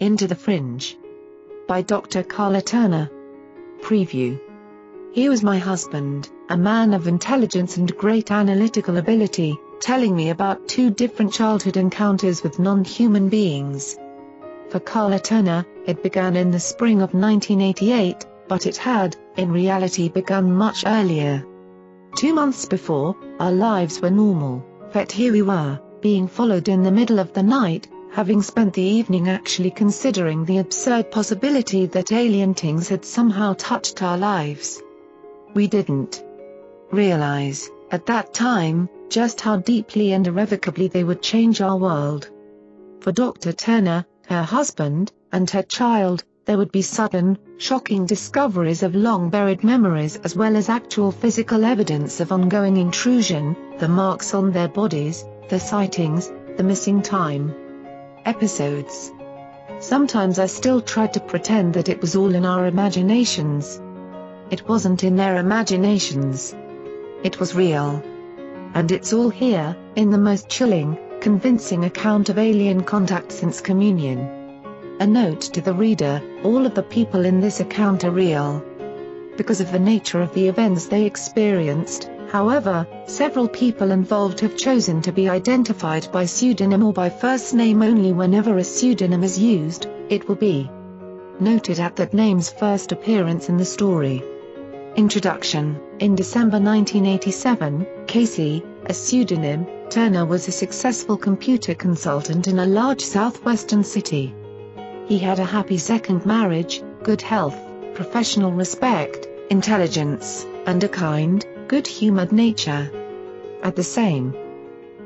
Into the Fringe. By Dr. Karla Turner. Preview. He was my husband, a man of intelligence and great analytical ability, telling me about two different childhood encounters with non-human beings. For Karla Turner, it began in the spring of 1988, but it had, in reality begun much earlier. Two months before, our lives were normal, but here we were, being followed in the middle of the night, having spent the evening actually considering the absurd possibility that alien things had somehow touched our lives. We didn't realize, at that time, just how deeply and irrevocably they would change our world. For Dr. Turner, her husband, and her child, there would be sudden, shocking discoveries of long-buried memories as well as actual physical evidence of ongoing intrusion, the marks on their bodies, the sightings, the missing time. Episodes. Sometimes I still tried to pretend that it was all in our imaginations. It wasn't in their imaginations. It was real. And it's all here, in the most chilling, convincing account of alien contact since communion. A note to the reader, all of the people in this account are real. Because of the nature of the events they experienced, however, several people involved have chosen to be identified by pseudonym or by first name only whenever a pseudonym is used, it will be noted at that name's first appearance in the story. Introduction In December 1987, Casey, a pseudonym, Turner was a successful computer consultant in a large southwestern city. He had a happy second marriage, good health, professional respect, intelligence, and a kind, good-humored nature. At the same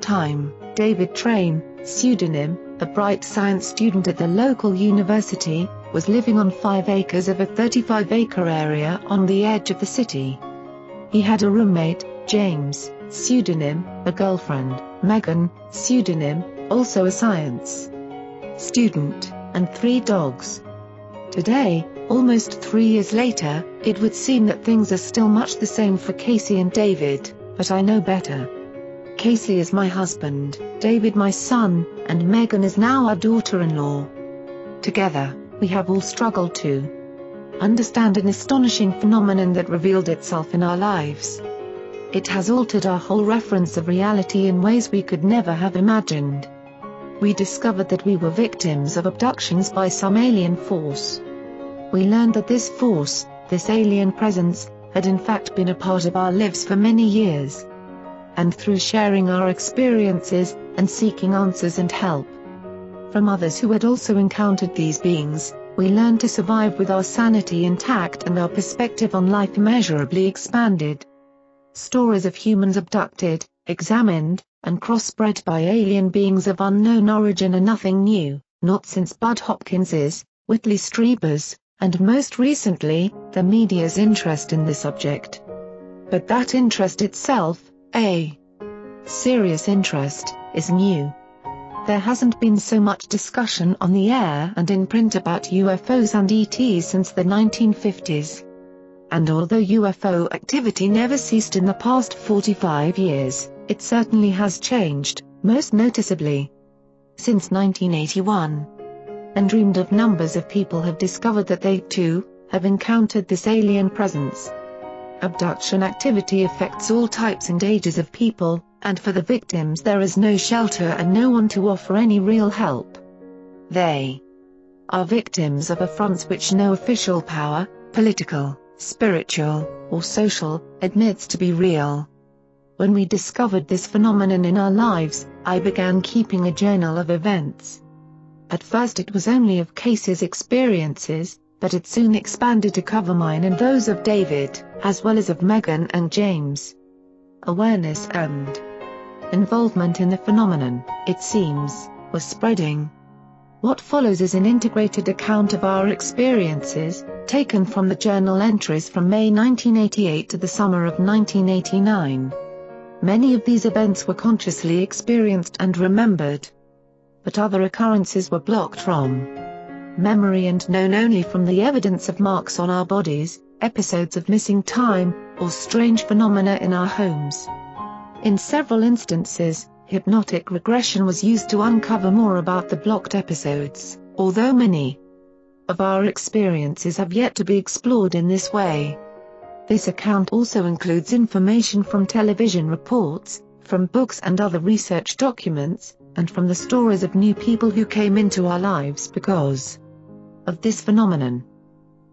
time, David Train, pseudonym, a bright science student at the local university, was living on 5 acres of a 35-acre area on the edge of the city. He had a roommate, James, pseudonym, a girlfriend, Megan, pseudonym, also a science student and three dogs. Today, almost three years later, it would seem that things are still much the same for Casey and David, but I know better. Casey is my husband, David my son, and Megan is now our daughter-in-law. Together, we have all struggled to understand an astonishing phenomenon that revealed itself in our lives. It has altered our whole reference of reality in ways we could never have imagined we discovered that we were victims of abductions by some alien force. We learned that this force, this alien presence, had in fact been a part of our lives for many years. And through sharing our experiences, and seeking answers and help from others who had also encountered these beings, we learned to survive with our sanity intact and our perspective on life measurably expanded. Stories of humans abducted, examined, and crossbred by alien beings of unknown origin are nothing new, not since Bud Hopkins's, Whitley Strieber's, and most recently, the media's interest in the subject. But that interest itself, a serious interest, is new. There hasn't been so much discussion on the air and in print about UFOs and ETs since the 1950s. And although UFO activity never ceased in the past 45 years, it certainly has changed, most noticeably since 1981. And dreamed of numbers of people have discovered that they, too, have encountered this alien presence. Abduction activity affects all types and ages of people, and for the victims there is no shelter and no one to offer any real help. They are victims of affronts which no official power, political, spiritual, or social, admits to be real. When we discovered this phenomenon in our lives, I began keeping a journal of events. At first it was only of Casey's experiences, but it soon expanded to cover mine and those of David, as well as of Megan and James. Awareness and involvement in the phenomenon, it seems, was spreading. What follows is an integrated account of our experiences, taken from the journal entries from May 1988 to the summer of 1989. Many of these events were consciously experienced and remembered. But other occurrences were blocked from memory and known only from the evidence of marks on our bodies, episodes of missing time, or strange phenomena in our homes. In several instances, hypnotic regression was used to uncover more about the blocked episodes. although many of our experiences have yet to be explored in this way. This account also includes information from television reports, from books and other research documents, and from the stories of new people who came into our lives because of this phenomenon.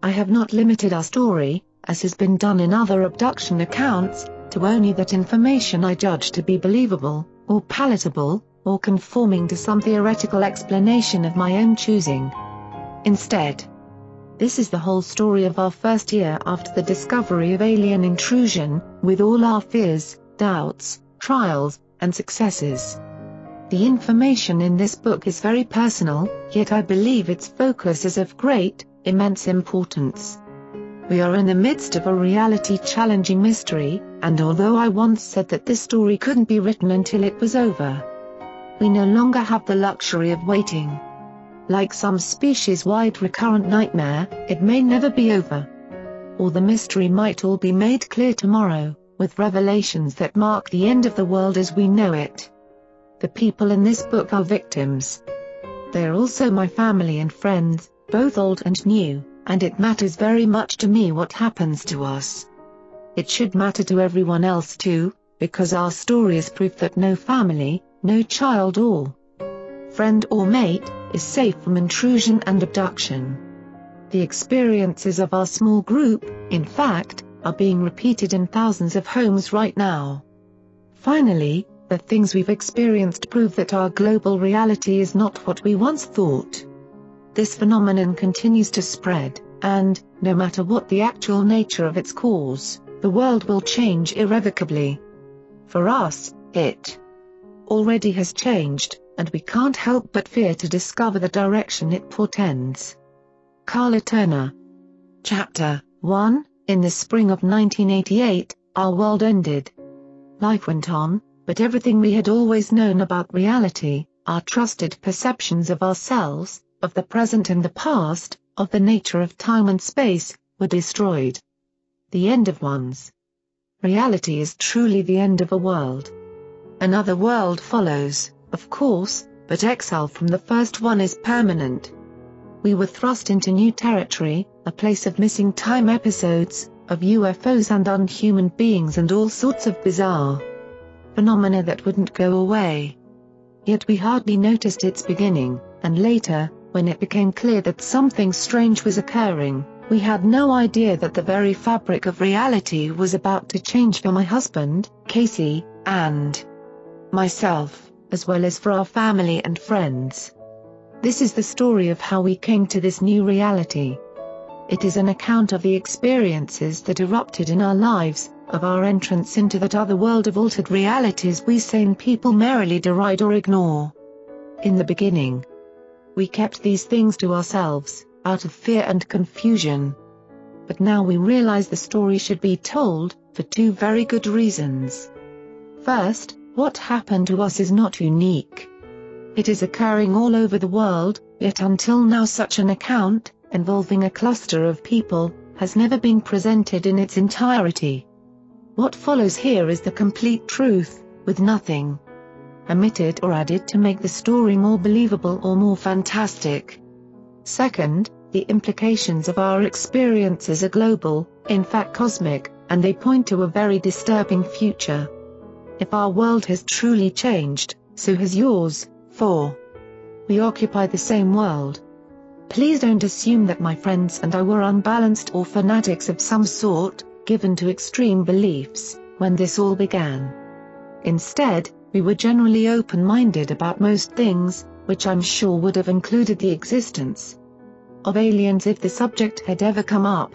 I have not limited our story, as has been done in other abduction accounts, to only that information I judge to be believable, or palatable, or conforming to some theoretical explanation of my own choosing. Instead, this is the whole story of our first year after the discovery of alien intrusion, with all our fears, doubts, trials, and successes. The information in this book is very personal, yet I believe its focus is of great, immense importance. We are in the midst of a reality-challenging mystery, and although I once said that this story couldn't be written until it was over, we no longer have the luxury of waiting. Like some species-wide recurrent nightmare, it may never be over. Or the mystery might all be made clear tomorrow, with revelations that mark the end of the world as we know it. The people in this book are victims. They are also my family and friends, both old and new, and it matters very much to me what happens to us. It should matter to everyone else too, because our story is proof that no family, no child or friend or mate, is safe from intrusion and abduction. The experiences of our small group, in fact, are being repeated in thousands of homes right now. Finally, the things we've experienced prove that our global reality is not what we once thought. This phenomenon continues to spread, and, no matter what the actual nature of its cause, the world will change irrevocably. For us, it already has changed, and we can't help but fear to discover the direction it portends. Karla Turner Chapter 1 In the spring of 1988, our world ended. Life went on, but everything we had always known about reality, our trusted perceptions of ourselves, of the present and the past, of the nature of time and space, were destroyed. The end of one's reality is truly the end of a world. Another world follows, of course, but exile from the first one is permanent. We were thrust into new territory, a place of missing time episodes, of UFOs and unhuman beings and all sorts of bizarre phenomena that wouldn't go away. Yet we hardly noticed its beginning, and later, when it became clear that something strange was occurring, we had no idea that the very fabric of reality was about to change for my husband, Casey, and myself, as well as for our family and friends. This is the story of how we came to this new reality. It is an account of the experiences that erupted in our lives, of our entrance into that other world of altered realities we sane people merrily deride or ignore. In the beginning, we kept these things to ourselves, out of fear and confusion. But now we realize the story should be told, for two very good reasons. First, what happened to us is not unique. It is occurring all over the world, yet until now such an account, involving a cluster of people, has never been presented in its entirety. What follows here is the complete truth, with nothing omitted or added to make the story more believable or more fantastic. Second, the implications of our experiences are global, in fact cosmic, and they point to a very disturbing future. If our world has truly changed, so has yours, for we occupy the same world. Please don't assume that my friends and I were unbalanced or fanatics of some sort, given to extreme beliefs, when this all began. Instead, we were generally open-minded about most things, which I'm sure would have included the existence of aliens if the subject had ever come up.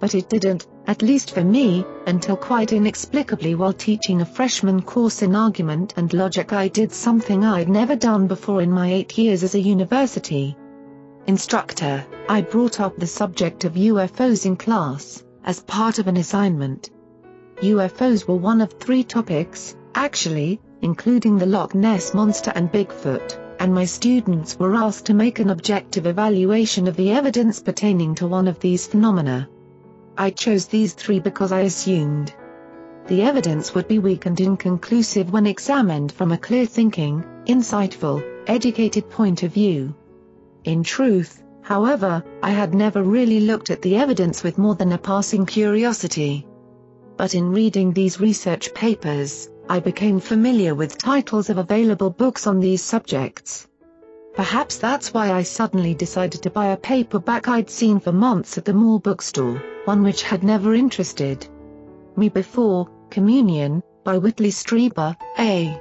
But it didn't, at least for me, until quite inexplicably while teaching a freshman course in argument and logic I did something I'd never done before in my eight years as a university instructor, I brought up the subject of UFOs in class, as part of an assignment. UFOs were one of three topics, actually, including the Loch Ness Monster and Bigfoot, and my students were asked to make an objective evaluation of the evidence pertaining to one of these phenomena. I chose these three because I assumed the evidence would be weak and inconclusive when examined from a clear thinking, insightful, educated point of view. In truth, however, I had never really looked at the evidence with more than a passing curiosity. But in reading these research papers, I became familiar with titles of available books on these subjects. Perhaps that's why I suddenly decided to buy a paperback I'd seen for months at the mall bookstore, one which had never interested me before, Communion, by Whitley Strieber, A.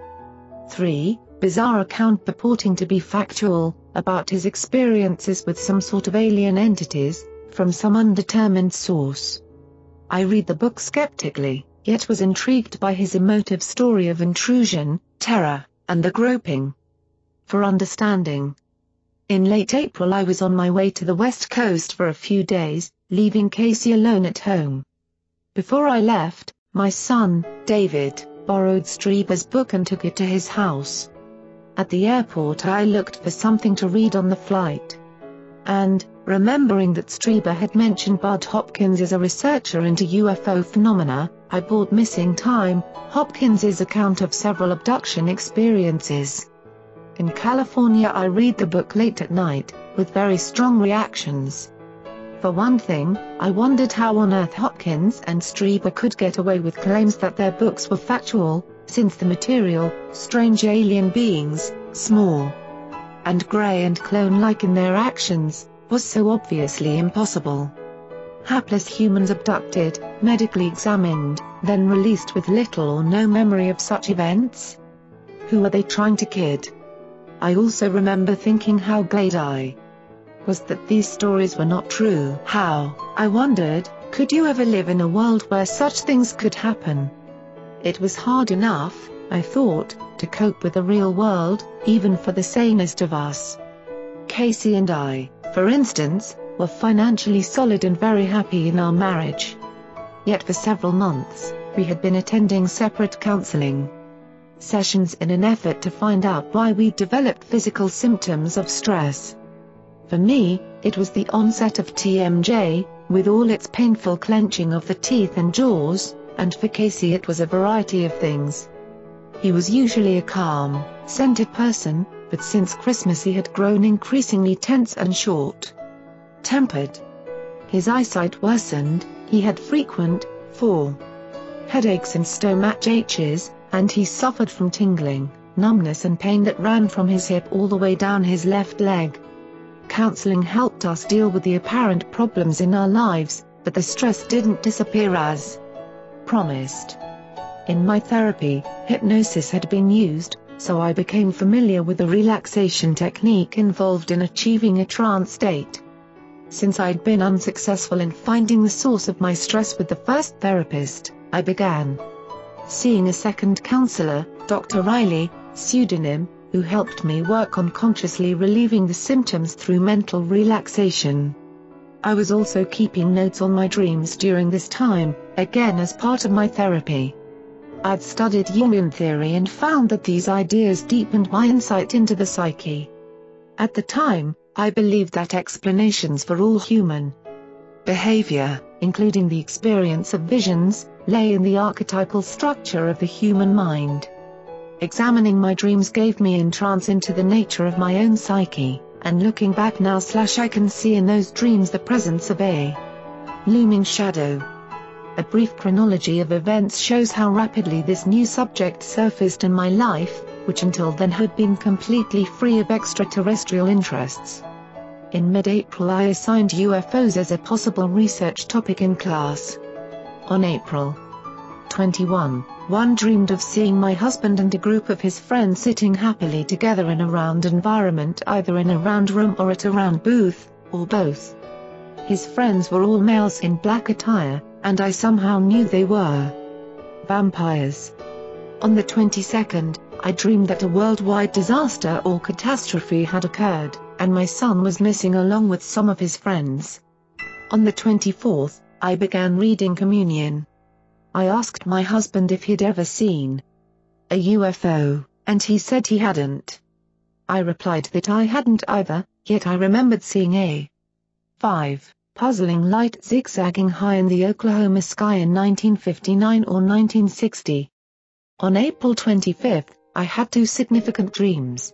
3. Bizarre account purporting to be factual, about his experiences with some sort of alien entities, from some undetermined source. I read the book skeptically, yet was intrigued by his emotive story of intrusion, terror, and the groping for understanding. In late April I was on my way to the West Coast for a few days, leaving Casey alone at home. Before I left, my son, David, borrowed Strieber's book and took it to his house. At the airport I looked for something to read on the flight. And, remembering that Strieber had mentioned Bud Hopkins as a researcher into UFO phenomena, I bought Missing Time, Hopkins's account of several abduction experiences. In California I read the book late at night, with very strong reactions. For one thing, I wondered how on earth Hopkins and Strieber could get away with claims that their books were factual, since the material, strange alien beings, small and grey and clone-like in their actions, was so obviously impossible. Hapless humans abducted, medically examined, then released with little or no memory of such events? Who are they trying to kid? I also remember thinking how glad I was that these stories were not true. How, I wondered, could you ever live in a world where such things could happen? It was hard enough, I thought, to cope with the real world, even for the sanest of us. Casey and I, for instance, were financially solid and very happy in our marriage. Yet for several months, we had been attending separate counseling sessions in an effort to find out why we developed physical symptoms of stress. For me, it was the onset of TMJ, with all its painful clenching of the teeth and jaws, and for Casey it was a variety of things. He was usually a calm, centered person, but since Christmas he had grown increasingly tense and short-tempered. His eyesight worsened, he had frequent, four headaches and stomach aches, and he suffered from tingling, numbness and pain that ran from his hip all the way down his left leg. Counseling helped us deal with the apparent problems in our lives, but the stress didn't disappear as promised. In my therapy, hypnosis had been used, so I became familiar with the relaxation technique involved in achieving a trance state. Since I'd been unsuccessful in finding the source of my stress with the first therapist, I began seeing a second counselor, Dr. Riley, pseudonym, who helped me work on consciously relieving the symptoms through mental relaxation. I was also keeping notes on my dreams during this time, again as part of my therapy. I'd studied Jungian theory and found that these ideas deepened my insight into the psyche. At the time, I believed that explanations for all human behavior, including the experience of visions, lay in the archetypal structure of the human mind. Examining my dreams gave me entrance into the nature of my own psyche, and looking back now slash I can see in those dreams the presence of a looming shadow. A brief chronology of events shows how rapidly this new subject surfaced in my life, which until then had been completely free of extraterrestrial interests. In mid-April I assigned UFOs as a possible research topic in class. On April 21, one dreamed of seeing my husband and a group of his friends sitting happily together in a round environment either in a round room or at a round booth, or both. His friends were all males in black attire, and I somehow knew they were vampires. On the 22nd, I dreamed that a worldwide disaster or catastrophe had occurred, and my son was missing along with some of his friends. On the 24th, I began reading Communion. I asked my husband if he'd ever seen a UFO, and he said he hadn't. I replied that I hadn't either, yet I remembered seeing a 5. Puzzling light zigzagging high in the Oklahoma sky in 1959 or 1960. On April 25, I had two significant dreams.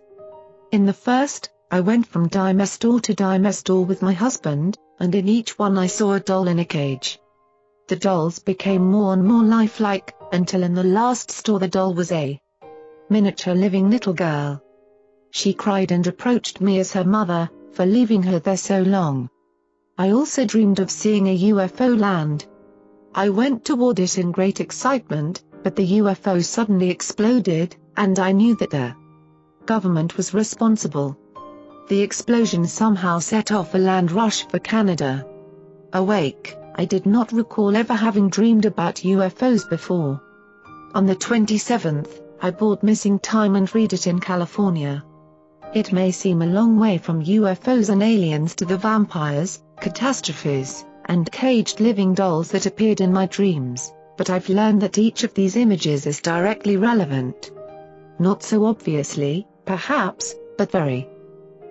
In the first, I went from dime store to dime store with my husband, and in each one I saw a doll in a cage. The dolls became more and more lifelike, until in the last store the doll was a miniature living little girl. She cried and reproached me as her mother, for leaving her there so long. I also dreamed of seeing a UFO land. I went toward it in great excitement, but the UFO suddenly exploded, and I knew that the government was responsible. The explosion somehow set off a land rush for Canada. Awake, I did not recall ever having dreamed about UFOs before. On the 27th, I bought Missing Time and read it in California. It may seem a long way from UFOs and aliens to the vampires, catastrophes, and caged living dolls that appeared in my dreams, but I've learned that each of these images is directly relevant. Not so obviously, perhaps, but very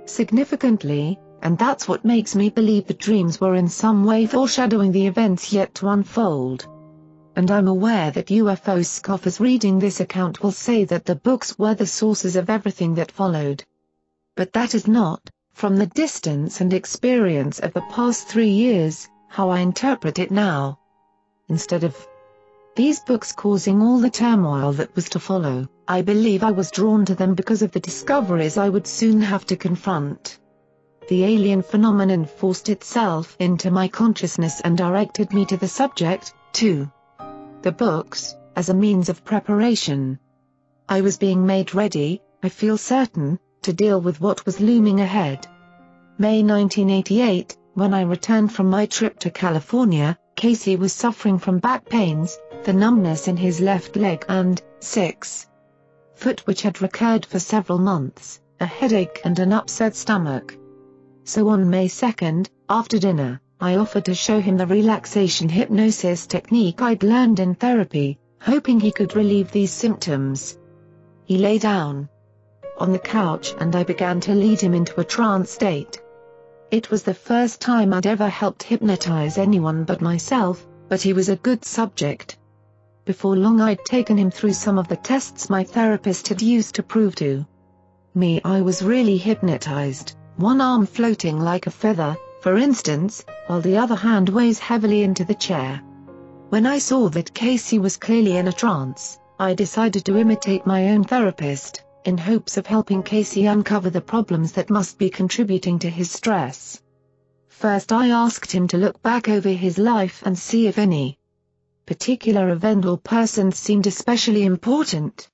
significantly, and that's what makes me believe the dreams were in some way foreshadowing the events yet to unfold and I'm aware that UFO scoffers reading this account will say that the books were the sources of everything that followed. But that is not, from the distance and experience of the past three years, how I interpret it now. Instead of these books causing all the turmoil that was to follow, I believe I was drawn to them because of the discoveries I would soon have to confront. The alien phenomenon forced itself into my consciousness and directed me to the subject, too the books, as a means of preparation. I was being made ready, I feel certain, to deal with what was looming ahead. May 1988, when I returned from my trip to California, Casey was suffering from back pains, the numbness in his left leg and, 6. foot which had recurred for several months, a headache and an upset stomach. So on May 2, after dinner, I offered to show him the relaxation hypnosis technique I'd learned in therapy, hoping he could relieve these symptoms. He lay down on the couch and I began to lead him into a trance state. It was the first time I'd ever helped hypnotize anyone but myself, but he was a good subject. Before long I'd taken him through some of the tests my therapist had used to prove to me I was really hypnotized, one arm floating like a feather, for instance, while the other hand weighs heavily into the chair. When I saw that Casey was clearly in a trance, I decided to imitate my own therapist, in hopes of helping Casey uncover the problems that must be contributing to his stress. First I asked him to look back over his life and see if any particular event or person seemed especially important.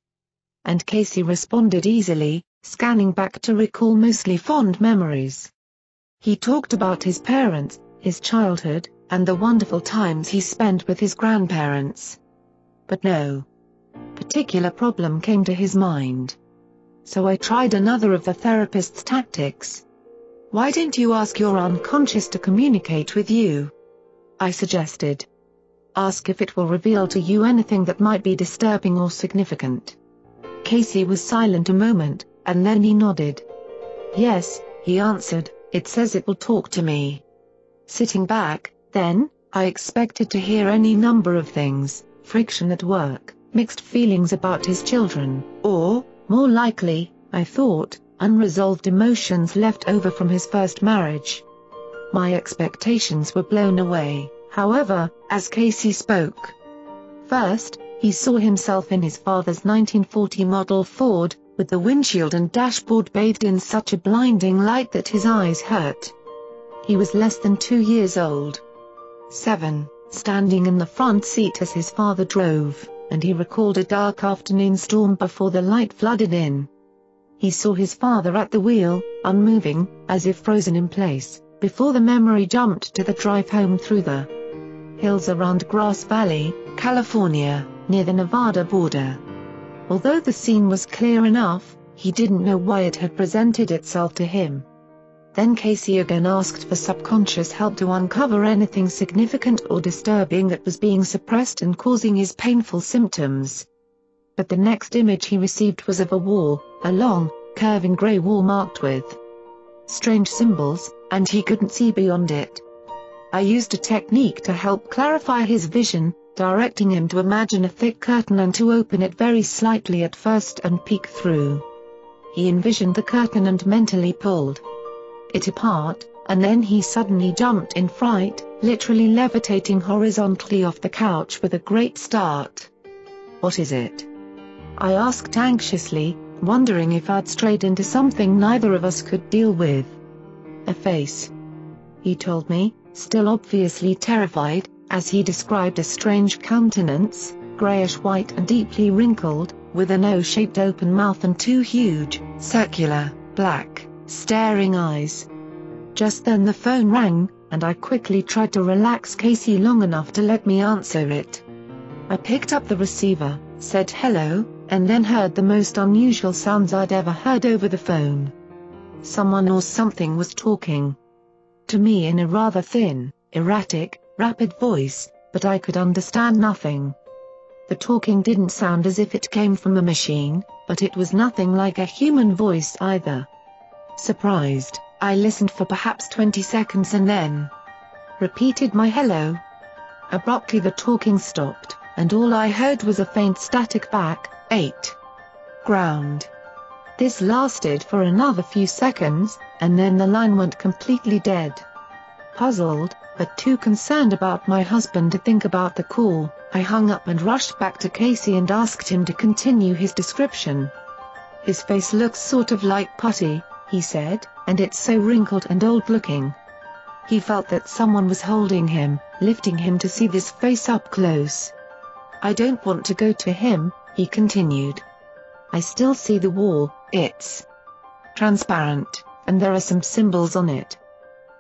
And Casey responded easily, scanning back to recall mostly fond memories. He talked about his parents, his childhood, and the wonderful times he spent with his grandparents. But no particular problem came to his mind. So I tried another of the therapist's tactics. Why didn't you ask your unconscious to communicate with you? I suggested. Ask if it will reveal to you anything that might be disturbing or significant. Casey was silent a moment, and then he nodded. Yes, he answered, it says it will talk to me. Sitting back, then, I expected to hear any number of things, friction at work, mixed feelings about his children, or, more likely, I thought, unresolved emotions left over from his first marriage. My expectations were blown away, however, as Casey spoke. First, he saw himself in his father's 1940 model Ford, with the windshield and dashboard bathed in such a blinding light that his eyes hurt. He was less than two years old. 7. Standing in the front seat as his father drove, and he recalled a dark afternoon storm before the light flooded in. He saw his father at the wheel, unmoving, as if frozen in place, before the memory jumped to the drive home through the hills around Grass Valley, California, near the Nevada border. Although the scene was clear enough, he didn't know why it had presented itself to him. Then Casey again asked for subconscious help to uncover anything significant or disturbing that was being suppressed and causing his painful symptoms. But the next image he received was of a wall, a long, curving grey wall marked with strange symbols, and he couldn't see beyond it. I used a technique to help clarify his vision, directing him to imagine a thick curtain and to open it very slightly at first and peek through. he envisioned the curtain and mentally pulled it apart, and then he suddenly jumped in fright, literally levitating horizontally off the couch with a great start. What is it? I asked anxiously, wondering if I'd strayed into something neither of us could deal with. A face. He told me, still obviously terrified, as he described a strange countenance, greyish-white and deeply wrinkled, with an O-shaped open mouth and two huge, circular, black, staring eyes. Just then the phone rang, and I quickly tried to relax Casey long enough to let me answer it. I picked up the receiver, said hello, and then heard the most unusual sounds I'd ever heard over the phone. Someone or something was talking. To me in a rather thin, erratic, rapid voice, but I could understand nothing. The talking didn't sound as if it came from a machine, but it was nothing like a human voice either. Surprised, I listened for perhaps 20 seconds and then repeated my hello. Abruptly the talking stopped, and all I heard was a faint static back, 8. Ground. This lasted for another few seconds, and then the line went completely dead. Puzzled, but too concerned about my husband to think about the call, I hung up and rushed back to Casey and asked him to continue his description. His face looks sort of like putty, he said, and it's so wrinkled and old-looking. He felt that someone was holding him, lifting him to see this face up close. I don't want to go to him, he continued. I still see the wall, it's transparent, and there are some symbols on it.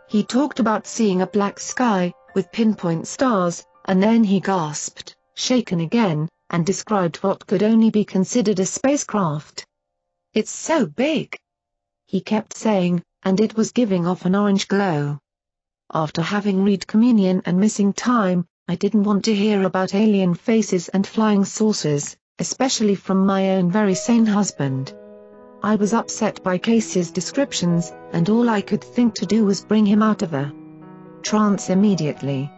He talked about seeing a black sky, with pinpoint stars, and then he gasped, shaken again, and described what could only be considered a spacecraft. It's so big he kept saying, and it was giving off an orange glow. After having read Communion and Missing Time, I didn't want to hear about alien faces and flying saucers, especially from my own very sane husband. I was upset by Casey's descriptions, and all I could think to do was bring him out of a trance immediately.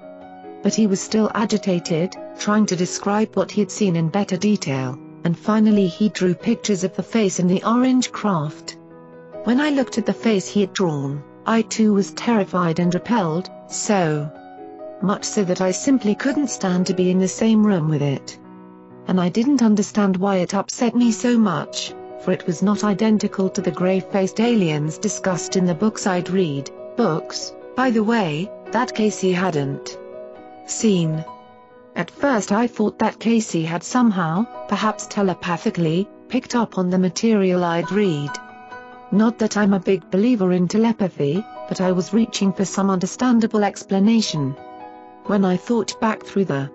But he was still agitated, trying to describe what he had seen in better detail, and finally he drew pictures of the face in the orange craft. When I looked at the face he had drawn, I too was terrified and repelled, so much so that I simply couldn't stand to be in the same room with it. And I didn't understand why it upset me so much, for it was not identical to the grey-faced aliens discussed in the books I'd read, books, by the way, that Casey hadn't seen. At first I thought that Casey had somehow, perhaps telepathically, picked up on the material I'd read. Not that I'm a big believer in telepathy, but I was reaching for some understandable explanation. When I thought back through the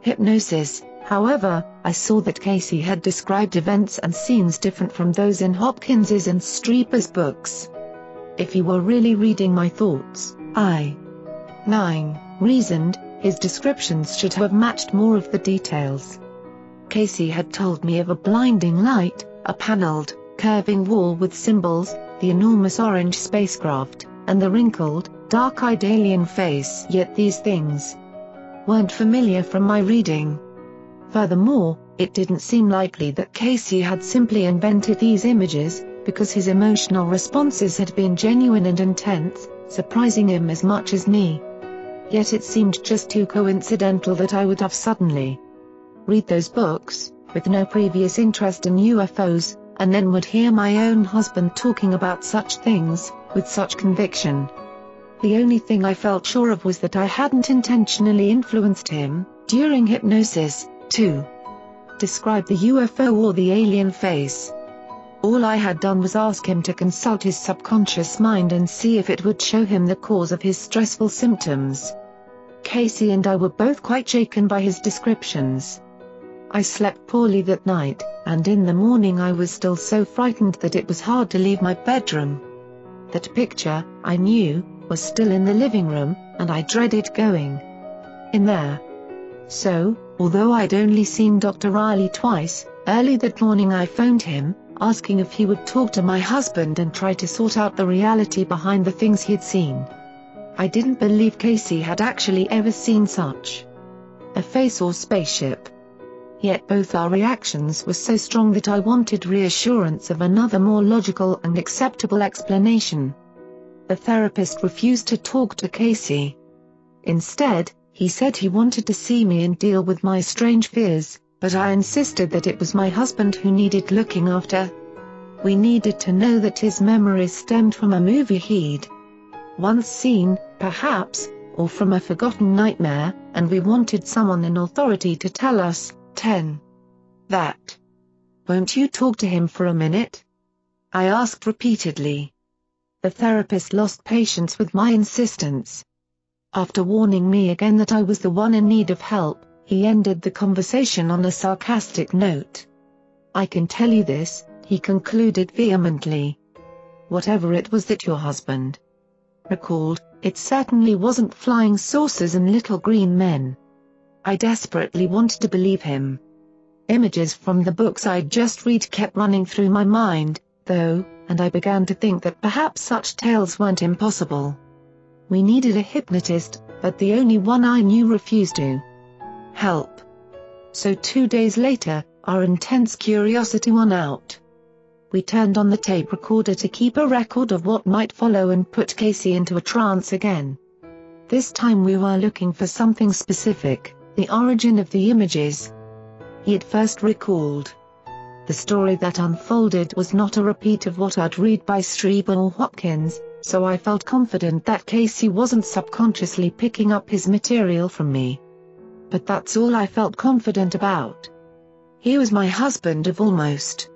hypnosis, however, I saw that Casey had described events and scenes different from those in Hopkins's and Strieber's books. If he were really reading my thoughts, I 9. reasoned, his descriptions should have matched more of the details. Casey had told me of a blinding light, a paneled, curving wall with symbols, the enormous orange spacecraft, and the wrinkled, dark-eyed alien face. Yet these things weren't familiar from my reading. Furthermore, it didn't seem likely that Casey had simply invented these images, because his emotional responses had been genuine and intense, surprising him as much as me. Yet it seemed just too coincidental that I would have suddenly read those books, with no previous interest in UFOs, and then would hear my own husband talking about such things, with such conviction. The only thing I felt sure of was that I hadn't intentionally influenced him, during hypnosis, to describe the UFO or the alien face. All I had done was ask him to consult his subconscious mind and see if it would show him the cause of his stressful symptoms. Casey and I were both quite shaken by his descriptions. I slept poorly that night, and in the morning I was still so frightened that it was hard to leave my bedroom. That picture, I knew, was still in the living room, and I dreaded going in there. So, although I'd only seen Dr. Riley twice, early that morning I phoned him, asking if he would talk to my husband and try to sort out the reality behind the things he'd seen. I didn't believe Casey had actually ever seen such a face or spaceship. Yet both our reactions were so strong that I wanted reassurance of another more logical and acceptable explanation. The therapist refused to talk to Casey. Instead, he said he wanted to see me and deal with my strange fears, but I insisted that it was my husband who needed looking after. We needed to know that his memories stemmed from a movie he'd once seen, perhaps, or from a forgotten nightmare, and we wanted someone in authority to tell us, 10. That. Won't you talk to him for a minute? I asked repeatedly. The therapist lost patience with my insistence. After warning me again that I was the one in need of help, he ended the conversation on a sarcastic note. I can tell you this, he concluded vehemently. Whatever it was that your husband recalled, it certainly wasn't flying saucers and little green men. I desperately wanted to believe him. Images from the books I'd just read kept running through my mind, though, and I began to think that perhaps such tales weren't impossible. We needed a hypnotist, but the only one I knew refused to help. So two days later, our intense curiosity won out. We turned on the tape recorder to keep a record of what might follow and put Casey into a trance again. This time we were looking for something specific, the origin of the images. He had first recalled. The story that unfolded was not a repeat of what I'd read by Strieber or Hopkins, so I felt confident that Casey wasn't subconsciously picking up his material from me. But that's all I felt confident about. He was my husband of almost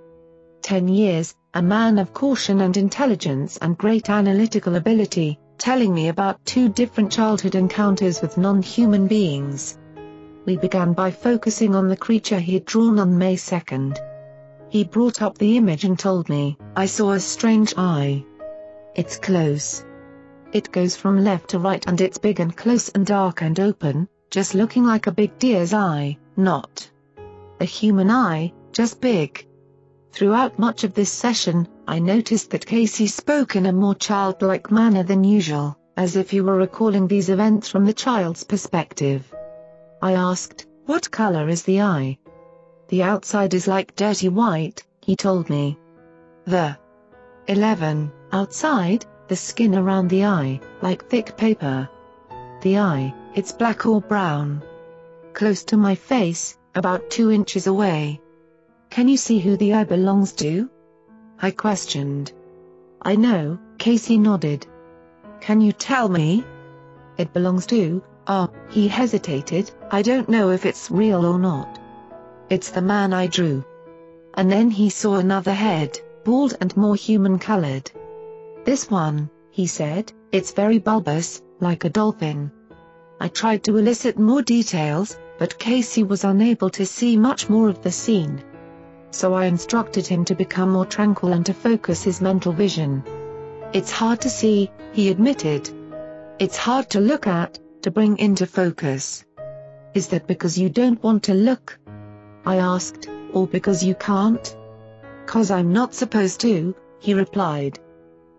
10 years, a man of caution and intelligence and great analytical ability, telling me about two different childhood encounters with non-human beings. We began by focusing on the creature he had drawn on May 2nd. He brought up the image and told me, I saw a strange eye. It's close. It goes from left to right and it's big and close and dark and open, just looking like a big deer's eye, not a human eye, just big. Throughout much of this session, I noticed that Casey spoke in a more childlike manner than usual, as if he were recalling these events from the child's perspective. I asked, What color is the eye? The outside is like dirty white, he told me. The 11. Outside, the skin around the eye, like thick paper. The eye, it's black or brown. Close to my face, about two inches away. Can you see who the eye belongs to? I questioned. I know, Casey nodded. Can you tell me? It belongs to, ah, he hesitated, I don't know if it's real or not. It's the man I drew. And then he saw another head, bald and more human-colored. This one, he said, it's very bulbous, like a dolphin. I tried to elicit more details, but Casey was unable to see much more of the scene. So I instructed him to become more tranquil and to focus his mental vision. It's hard to see, he admitted. It's hard to look at, to bring into focus. Is that because you don't want to look? I asked, or because you can't? Cause I'm not supposed to, he replied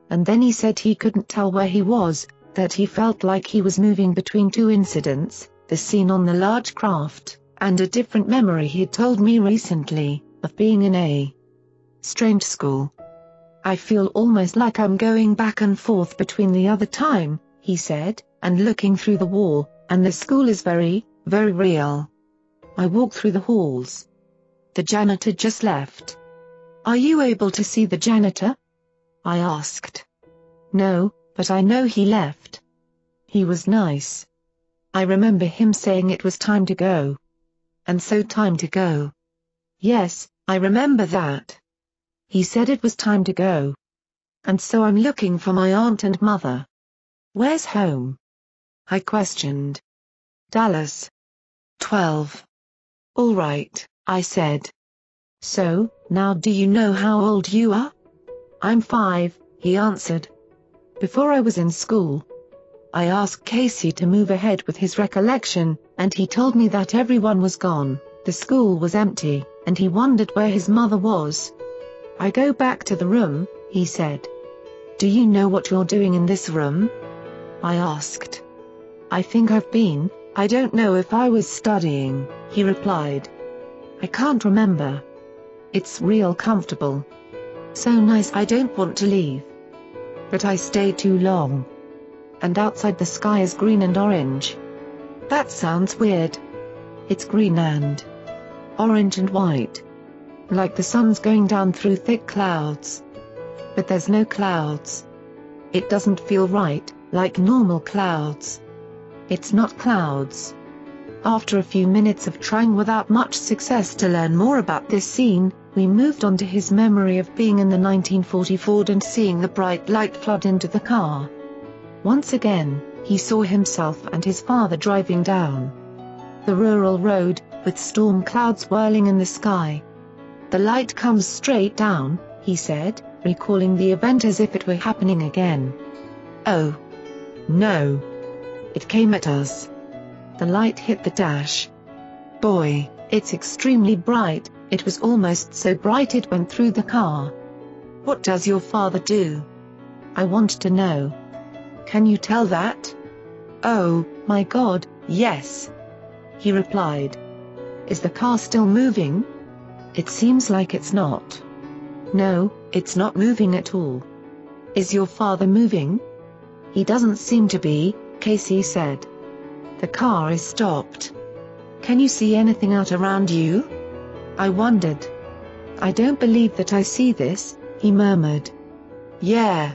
and then he said he couldn't tell where he was, that he felt like he was moving between two incidents, the scene on the large craft, and a different memory he'd told me recently, of being in a strange school. I feel almost like I'm going back and forth between the other time, he said, and looking through the wall, and the school is very, very real. I walk through the halls. The janitor just left. Are you able to see the janitor? I asked. No, but I know he left. He was nice. I remember him saying it was time to go. And so time to go. Yes, I remember that. He said it was time to go. And so I'm looking for my aunt and mother. Where's home? I questioned. Dallas. 12. All right, I said. So, now do you know how old you are? I'm five, he answered. Before I was in school, I asked Casey to move ahead with his recollection, and he told me that everyone was gone, the school was empty, and he wondered where his mother was. I go back to the room, he said. Do you know what you're doing in this room? I asked. I think I've been, I don't know if I was studying, he replied. I can't remember. It's real comfortable. So nice I don't want to leave. But I stayed too long. And outside the sky is green and orange. That sounds weird. It's green and orange and white. Like the sun's going down through thick clouds. But there's no clouds. It doesn't feel right, like normal clouds. It's not clouds. After a few minutes of trying without much success to learn more about this scene, we moved on to his memory of being in the 1940 Ford and seeing the bright light flood into the car. Once again, he saw himself and his father driving down the rural road, with storm clouds whirling in the sky. The light comes straight down, he said, recalling the event as if it were happening again. Oh. No. It came at us. The light hit the dash. Boy, it's extremely bright, it was almost so bright it went through the car. What does your father do? I want to know. Can you tell that? Oh, my God, yes. He replied. Is the car still moving? It seems like it's not. No, it's not moving at all. Is your father moving? He doesn't seem to be, Casey said. The car is stopped. Can you see anything out around you? I wondered. I don't believe that I see this, he murmured. Yeah.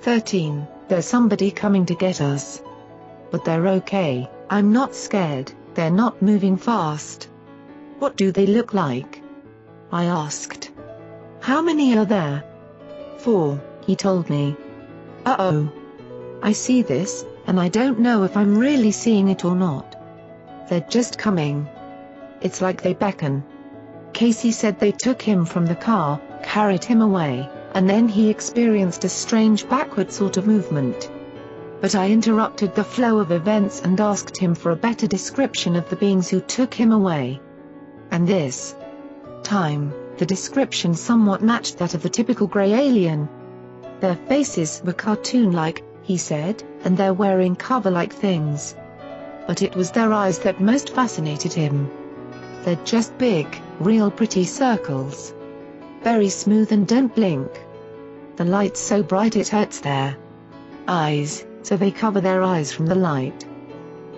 13. There's somebody coming to get us. But they're okay, I'm not scared, they're not moving fast. What do they look like? I asked. How many are there? Four, he told me. Uh-oh. I see this, and I don't know if I'm really seeing it or not. They're just coming. It's like they beckon. Casey said they took him from the car, carried him away, and then he experienced a strange backward sort of movement. But I interrupted the flow of events and asked him for a better description of the beings who took him away. And this time, the description somewhat matched that of the typical grey alien. Their faces were cartoon-like, he said, and they're wearing cover-like things. But it was their eyes that most fascinated him. They're just big, real pretty circles. Very smooth and don't blink. The light's so bright it hurts their eyes, so they cover their eyes from the light.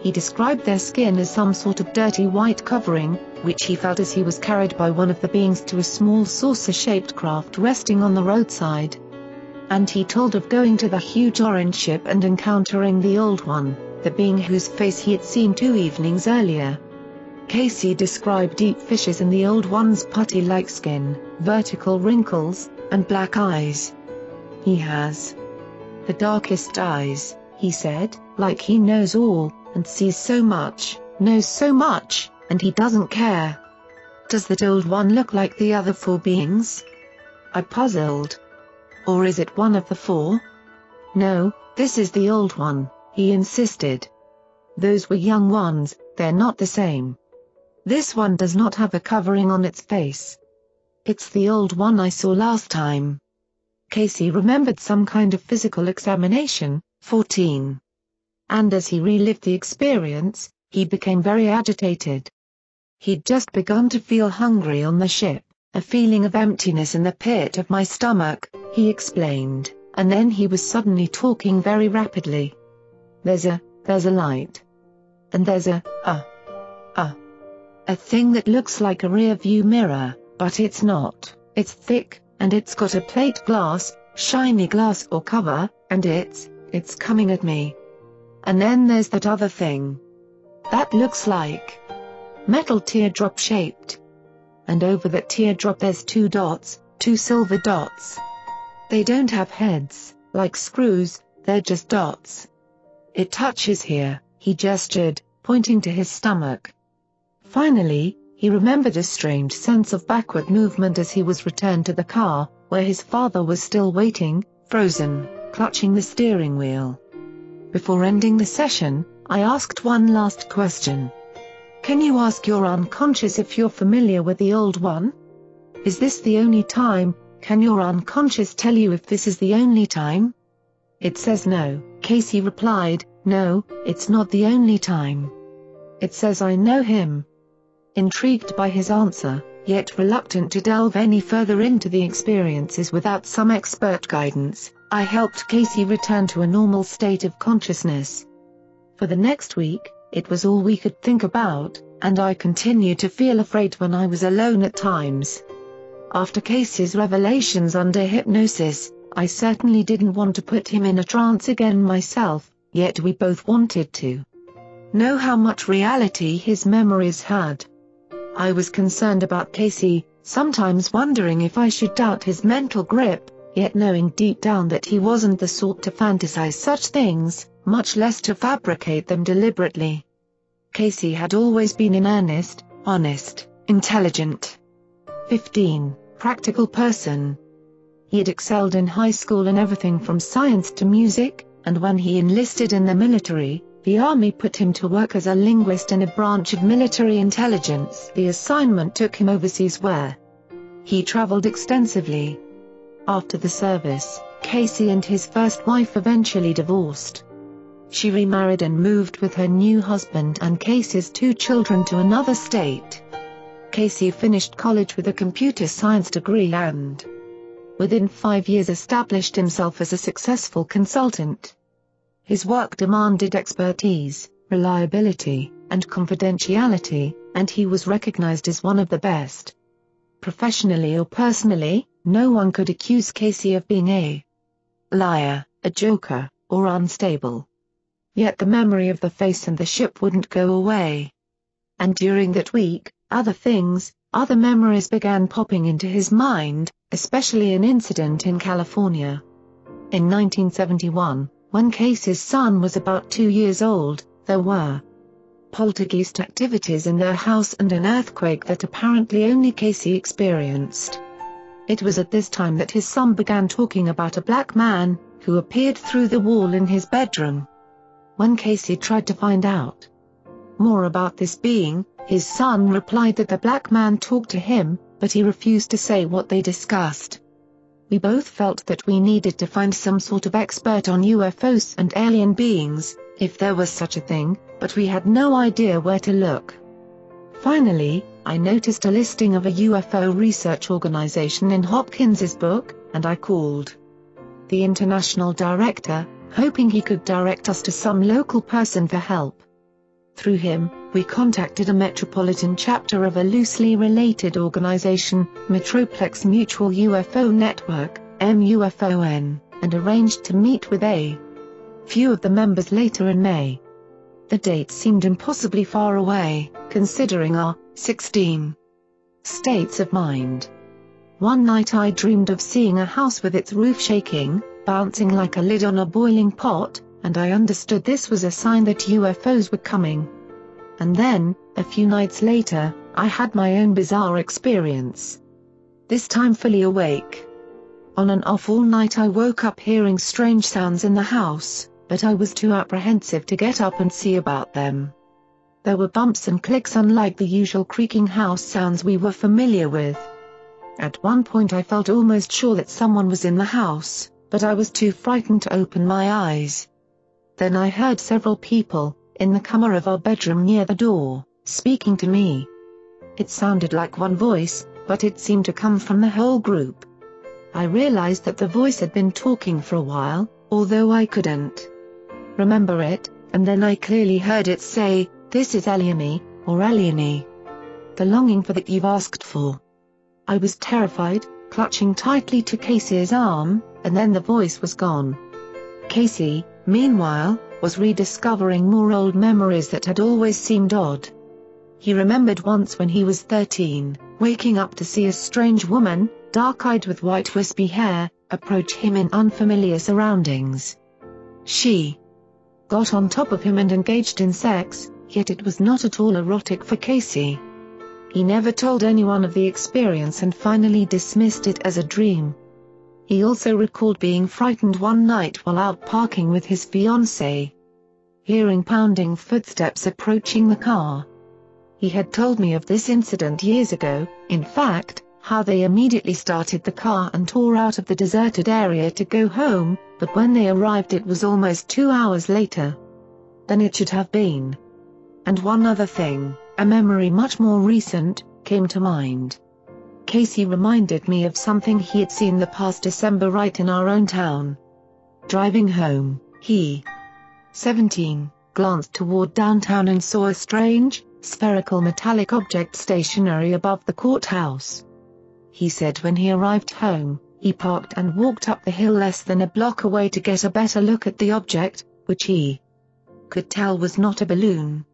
He described their skin as some sort of dirty white covering, which he felt as he was carried by one of the beings to a small saucer-shaped craft resting on the roadside and he told of going to the huge orange ship and encountering the old one, the being whose face he had seen two evenings earlier. Casey described deep fissures in the old one's putty-like skin, vertical wrinkles, and black eyes. He has the darkest eyes, he said, like he knows all, and sees so much, knows so much, and he doesn't care. Does that old one look like the other four beings? I puzzled. Or is it one of the four? No, this is the old one, he insisted. Those were young ones, they're not the same. This one does not have a covering on its face. It's the old one I saw last time. Casey remembered some kind of physical examination, 14. And as he relived the experience, he became very agitated. He'd just begun to feel hungry on the ship, a feeling of emptiness in the pit of my stomach, he explained, and then he was suddenly talking very rapidly. There's a, there's a light. And there's a, a, a, a thing that looks like a rear view mirror, but it's not, it's thick, and it's got a plate glass, shiny glass or cover, and it's, it's coming at me. And then there's that other thing. That looks like metal teardrop shaped. And over that teardrop there's two dots, two silver dots. They don't have heads, like screws, they're just dots. It touches here, he gestured, pointing to his stomach. Finally, he remembered a strange sense of backward movement as he was returned to the car, where his father was still waiting, frozen, clutching the steering wheel. Before ending the session, I asked one last question. Can you ask your unconscious if you're familiar with the old one? Is this the only time, can your unconscious tell you if this is the only time? It says no, Casey replied, no, it's not the only time. It says I know him. intrigued by his answer, yet reluctant to delve any further into the experiences without some expert guidance, I helped Casey return to a normal state of consciousness. For the next week, it was all we could think about, and I continued to feel afraid when I was alone at times. After Casey's revelations under hypnosis, I certainly didn't want to put him in a trance again myself, yet we both wanted to know how much reality his memories had. I was concerned about Casey, sometimes wondering if I should doubt his mental grip, yet knowing deep down that he wasn't the sort to fantasize such things, much less to fabricate them deliberately. Casey had always been in earnest, honest, intelligent. 15 practical person. He had excelled in high school in everything from science to music, and when he enlisted in the military, the Army put him to work as a linguist in a branch of military intelligence. The assignment took him overseas where he traveled extensively. After the service, Casey and his first wife eventually divorced. She remarried and moved with her new husband and Casey's two children to another state. Casey finished college with a computer science degree and within five years established himself as a successful consultant. His work demanded expertise, reliability, and confidentiality, and he was recognized as one of the best. Professionally or personally, no one could accuse Casey of being a liar, a joker, or unstable. Yet the memory of the face and the ship wouldn't go away. And during that week, other things, other memories began popping into his mind, especially an incident in California. In 1971, when Casey's son was about two years old, there were poltergeist activities in their house and an earthquake that apparently only Casey experienced. It was at this time that his son began talking about a black man, who appeared through the wall in his bedroom. When Casey tried to find out more about this being, his son replied that the black man talked to him, but he refused to say what they discussed. We both felt that we needed to find some sort of expert on UFOs and alien beings, if there was such a thing, but we had no idea where to look. Finally, I noticed a listing of a UFO research organization in Hopkins's book, and I called the international director, hoping he could direct us to some local person for help. Through him, we contacted a metropolitan chapter of a loosely related organization, Metroplex Mutual UFO Network, MUFON, and arranged to meet with a few of the members later in May. The date seemed impossibly far away, considering our 16 states of mind. One night I dreamed of seeing a house with its roof shaking, bouncing like a lid on a boiling pot, and I understood this was a sign that UFOs were coming. And then, a few nights later, I had my own bizarre experience. This time fully awake. On and off all night I woke up hearing strange sounds in the house, but I was too apprehensive to get up and see about them. There were bumps and clicks unlike the usual creaking house sounds we were familiar with. At one point I felt almost sure that someone was in the house, but I was too frightened to open my eyes. Then I heard several people, in the corner of our bedroom near the door, speaking to me. It sounded like one voice, but it seemed to come from the whole group. I realized that the voice had been talking for a while, although I couldn't remember it, and then I clearly heard it say, This is Eliane, or Eliane. The longing for that you've asked for. I was terrified, clutching tightly to Casey's arm, and then the voice was gone. Casey, meanwhile, was rediscovering more old memories that had always seemed odd. He remembered once when he was 13, waking up to see a strange woman, dark-eyed with white wispy hair, approach him in unfamiliar surroundings. She got on top of him and engaged in sex, yet it was not at all erotic for Casey. He never told anyone of the experience and finally dismissed it as a dream. He also recalled being frightened one night while out parking with his fiancée. Hearing pounding footsteps approaching the car. He had told me of this incident years ago, in fact, how they immediately started the car and tore out of the deserted area to go home, but when they arrived it was almost two hours later than it should have been. And one other thing, a memory much more recent, came to mind. Casey reminded me of something he had seen the past December right in our own town. Driving home, he, 17, glanced toward downtown and saw a strange, spherical metallic object stationary above the courthouse. He said when he arrived home, he parked and walked up the hill less than a block away to get a better look at the object, which he could tell was not a balloon.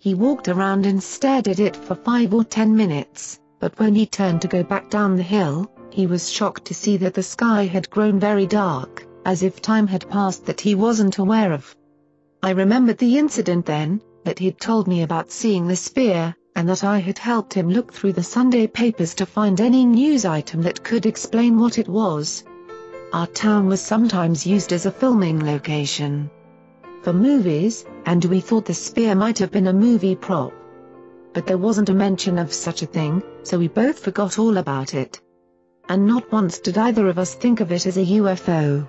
He walked around and stared at it for five or ten minutes, but when he turned to go back down the hill, he was shocked to see that the sky had grown very dark, as if time had passed that he wasn't aware of. I remembered the incident then, that he'd told me about seeing the sphere, and that I had helped him look through the Sunday papers to find any news item that could explain what it was. Our town was sometimes used as a filming location for movies, and we thought the spear might have been a movie prop. But there wasn't a mention of such a thing, so we both forgot all about it. And not once did either of us think of it as a UFO.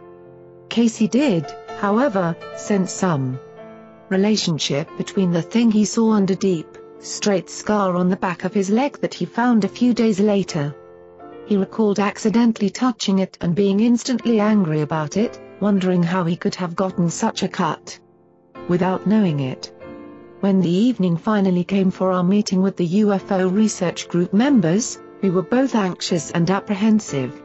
Casey did, however, sense some relationship between the thing he saw and a deep, straight scar on the back of his leg that he found a few days later. He recalled accidentally touching it and being instantly angry about it, wondering how he could have gotten such a cut without knowing it. When the evening finally came for our meeting with the UFO research group members, we were both anxious and apprehensive.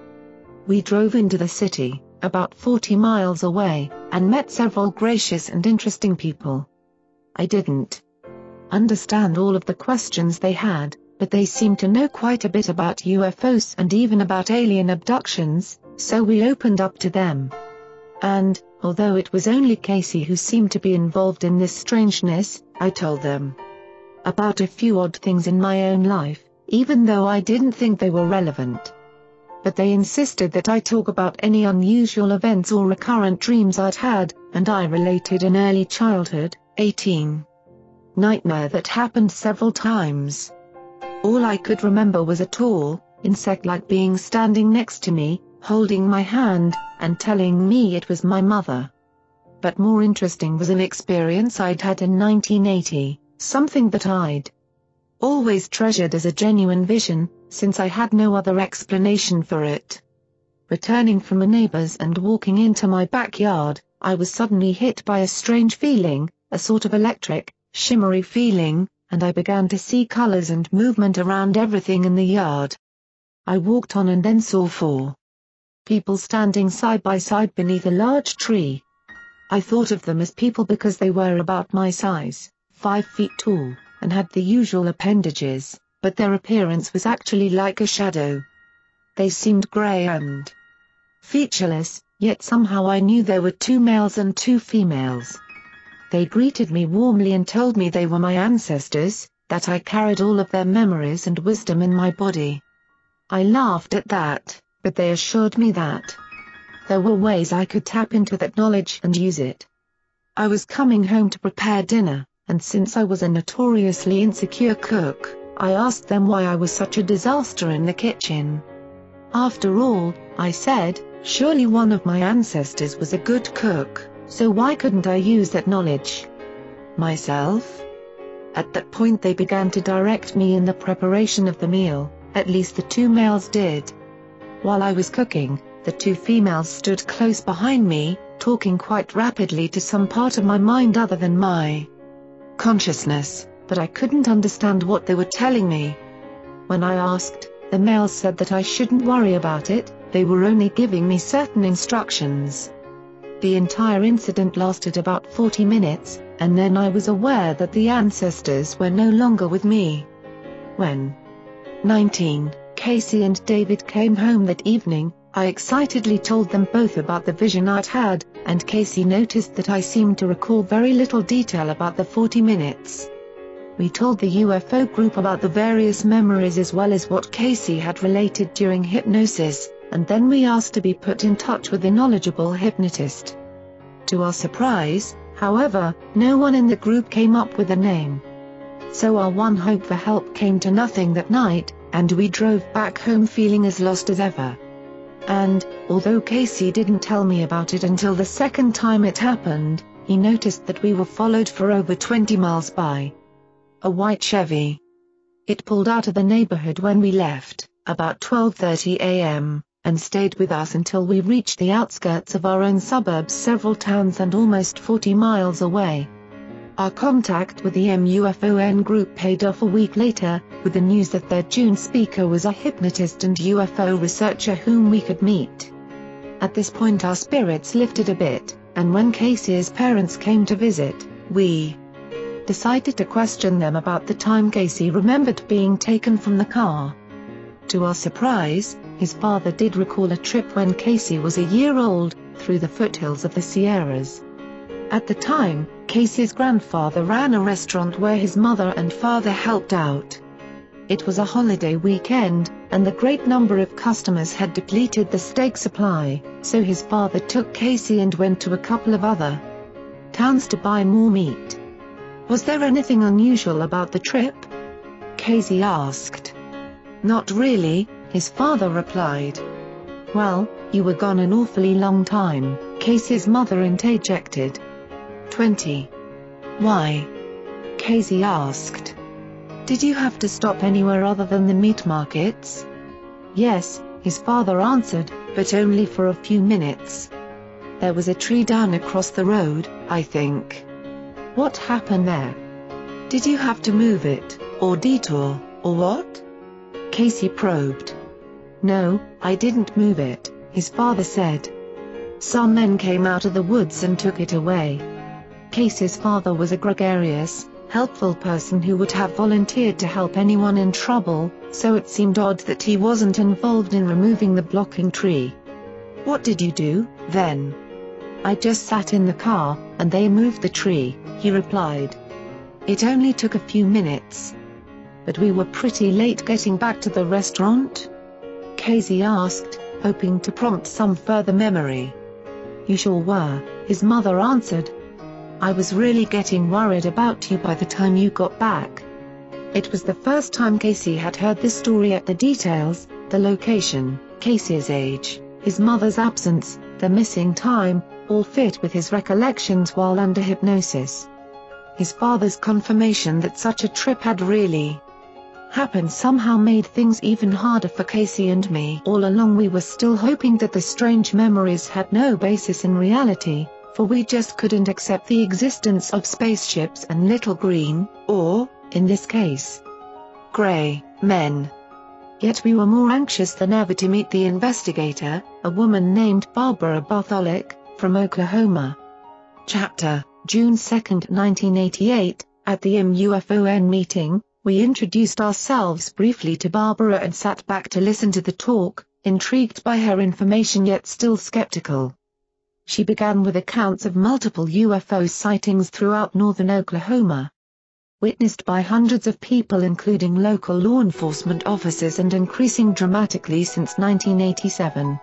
We drove into the city, about 40 miles away, and met several gracious and interesting people. I didn't understand all of the questions they had, but they seemed to know quite a bit about UFOs and even about alien abductions, so we opened up to them. And, although it was only Casey who seemed to be involved in this strangeness, I told them about a few odd things in my own life, even though I didn't think they were relevant but they insisted that I talk about any unusual events or recurrent dreams I'd had, and I related an early childhood, 18 nightmare that happened several times. All I could remember was a tall, insect-like being standing next to me, holding my hand, and telling me it was my mother. But more interesting was an experience I'd had in 1980, something that I'd always treasured as a genuine vision, since I had no other explanation for it. Returning from a neighbor's and walking into my backyard, I was suddenly hit by a strange feeling, a sort of electric, shimmery feeling, and I began to see colors and movement around everything in the yard. I walked on and then saw four people standing side by side beneath a large tree. I thought of them as people because they were about my size, five feet tall and had the usual appendages, but their appearance was actually like a shadow. They seemed grey and featureless, yet somehow I knew there were two males and two females. They greeted me warmly and told me they were my ancestors, that I carried all of their memories and wisdom in my body. I laughed at that, but they assured me that there were ways I could tap into that knowledge and use it. I was coming home to prepare dinner, and since I was a notoriously insecure cook, I asked them why I was such a disaster in the kitchen. After all, I said, surely one of my ancestors was a good cook, so why couldn't I use that knowledge? Myself? At that point they began to direct me in the preparation of the meal, at least the two males did. While I was cooking, the two females stood close behind me, talking quite rapidly to some part of my mind other than my consciousness, but I couldn't understand what they were telling me. When I asked, the males said that I shouldn't worry about it, they were only giving me certain instructions. The entire incident lasted about 40 minutes, and then I was aware that the ancestors were no longer with me. When 19, Casey and David came home that evening, I excitedly told them both about the vision I'd had, and Casey noticed that I seemed to recall very little detail about the 40 minutes. We told the UFO group about the various memories as well as what Casey had related during hypnosis, and then we asked to be put in touch with a knowledgeable hypnotist. To our surprise, however, no one in the group came up with a name. So our one hope for help came to nothing that night, and we drove back home feeling as lost as ever. And, although Casey didn't tell me about it until the second time it happened, he noticed that we were followed for over 20 miles by a white Chevy. It pulled out of the neighborhood when we left, about 12.30 a.m., and stayed with us until we reached the outskirts of our own suburbs several towns and almost 40 miles away. Our contact with the MUFON group paid off a week later, with the news that their June speaker was a hypnotist and UFO researcher whom we could meet. At this point our spirits lifted a bit, and when Casey's parents came to visit, we decided to question them about the time Casey remembered being taken from the car. To our surprise, his father did recall a trip when Casey was a year old, through the foothills of the Sierras. At the time, Casey's grandfather ran a restaurant where his mother and father helped out. It was a holiday weekend, and the great number of customers had depleted the steak supply, so his father took Casey and went to a couple of other towns to buy more meat. Was there anything unusual about the trip? Casey asked. Not really, his father replied. Well, you were gone an awfully long time, Casey's mother interjected. 20. Why? Casey asked. Did you have to stop anywhere other than the meat markets? Yes, his father answered, but only for a few minutes. There was a tree down across the road, I think. What happened there? Did you have to move it, or detour, or what? Casey probed. No, I didn't move it, his father said. Some men came out of the woods and took it away. Casey's father was a gregarious, helpful person who would have volunteered to help anyone in trouble, so it seemed odd that he wasn't involved in removing the blocking tree. What did you do, then? I just sat in the car, and they moved the tree he replied. It only took a few minutes. But we were pretty late getting back to the restaurant? Casey asked, hoping to prompt some further memory. You sure were, his mother answered. I was really getting worried about you by the time you got back. It was the first time Casey had heard this story at the details, the location, Casey's age, his mother's absence, the missing time, all fit with his recollections while under hypnosis. His father's confirmation that such a trip had really happened somehow made things even harder for Casey and me. All along we were still hoping that the strange memories had no basis in reality, for we just couldn't accept the existence of spaceships and little green, or, in this case, gray, men. Yet we were more anxious than ever to meet the investigator, a woman named Barbara Bartholic, from Oklahoma. Chapter June 2, 1988, at the MUFON meeting, we introduced ourselves briefly to Barbara and sat back to listen to the talk, intrigued by her information yet still skeptical. She began with accounts of multiple UFO sightings throughout northern Oklahoma. Witnessed by hundreds of people including local law enforcement officers and increasing dramatically since 1987.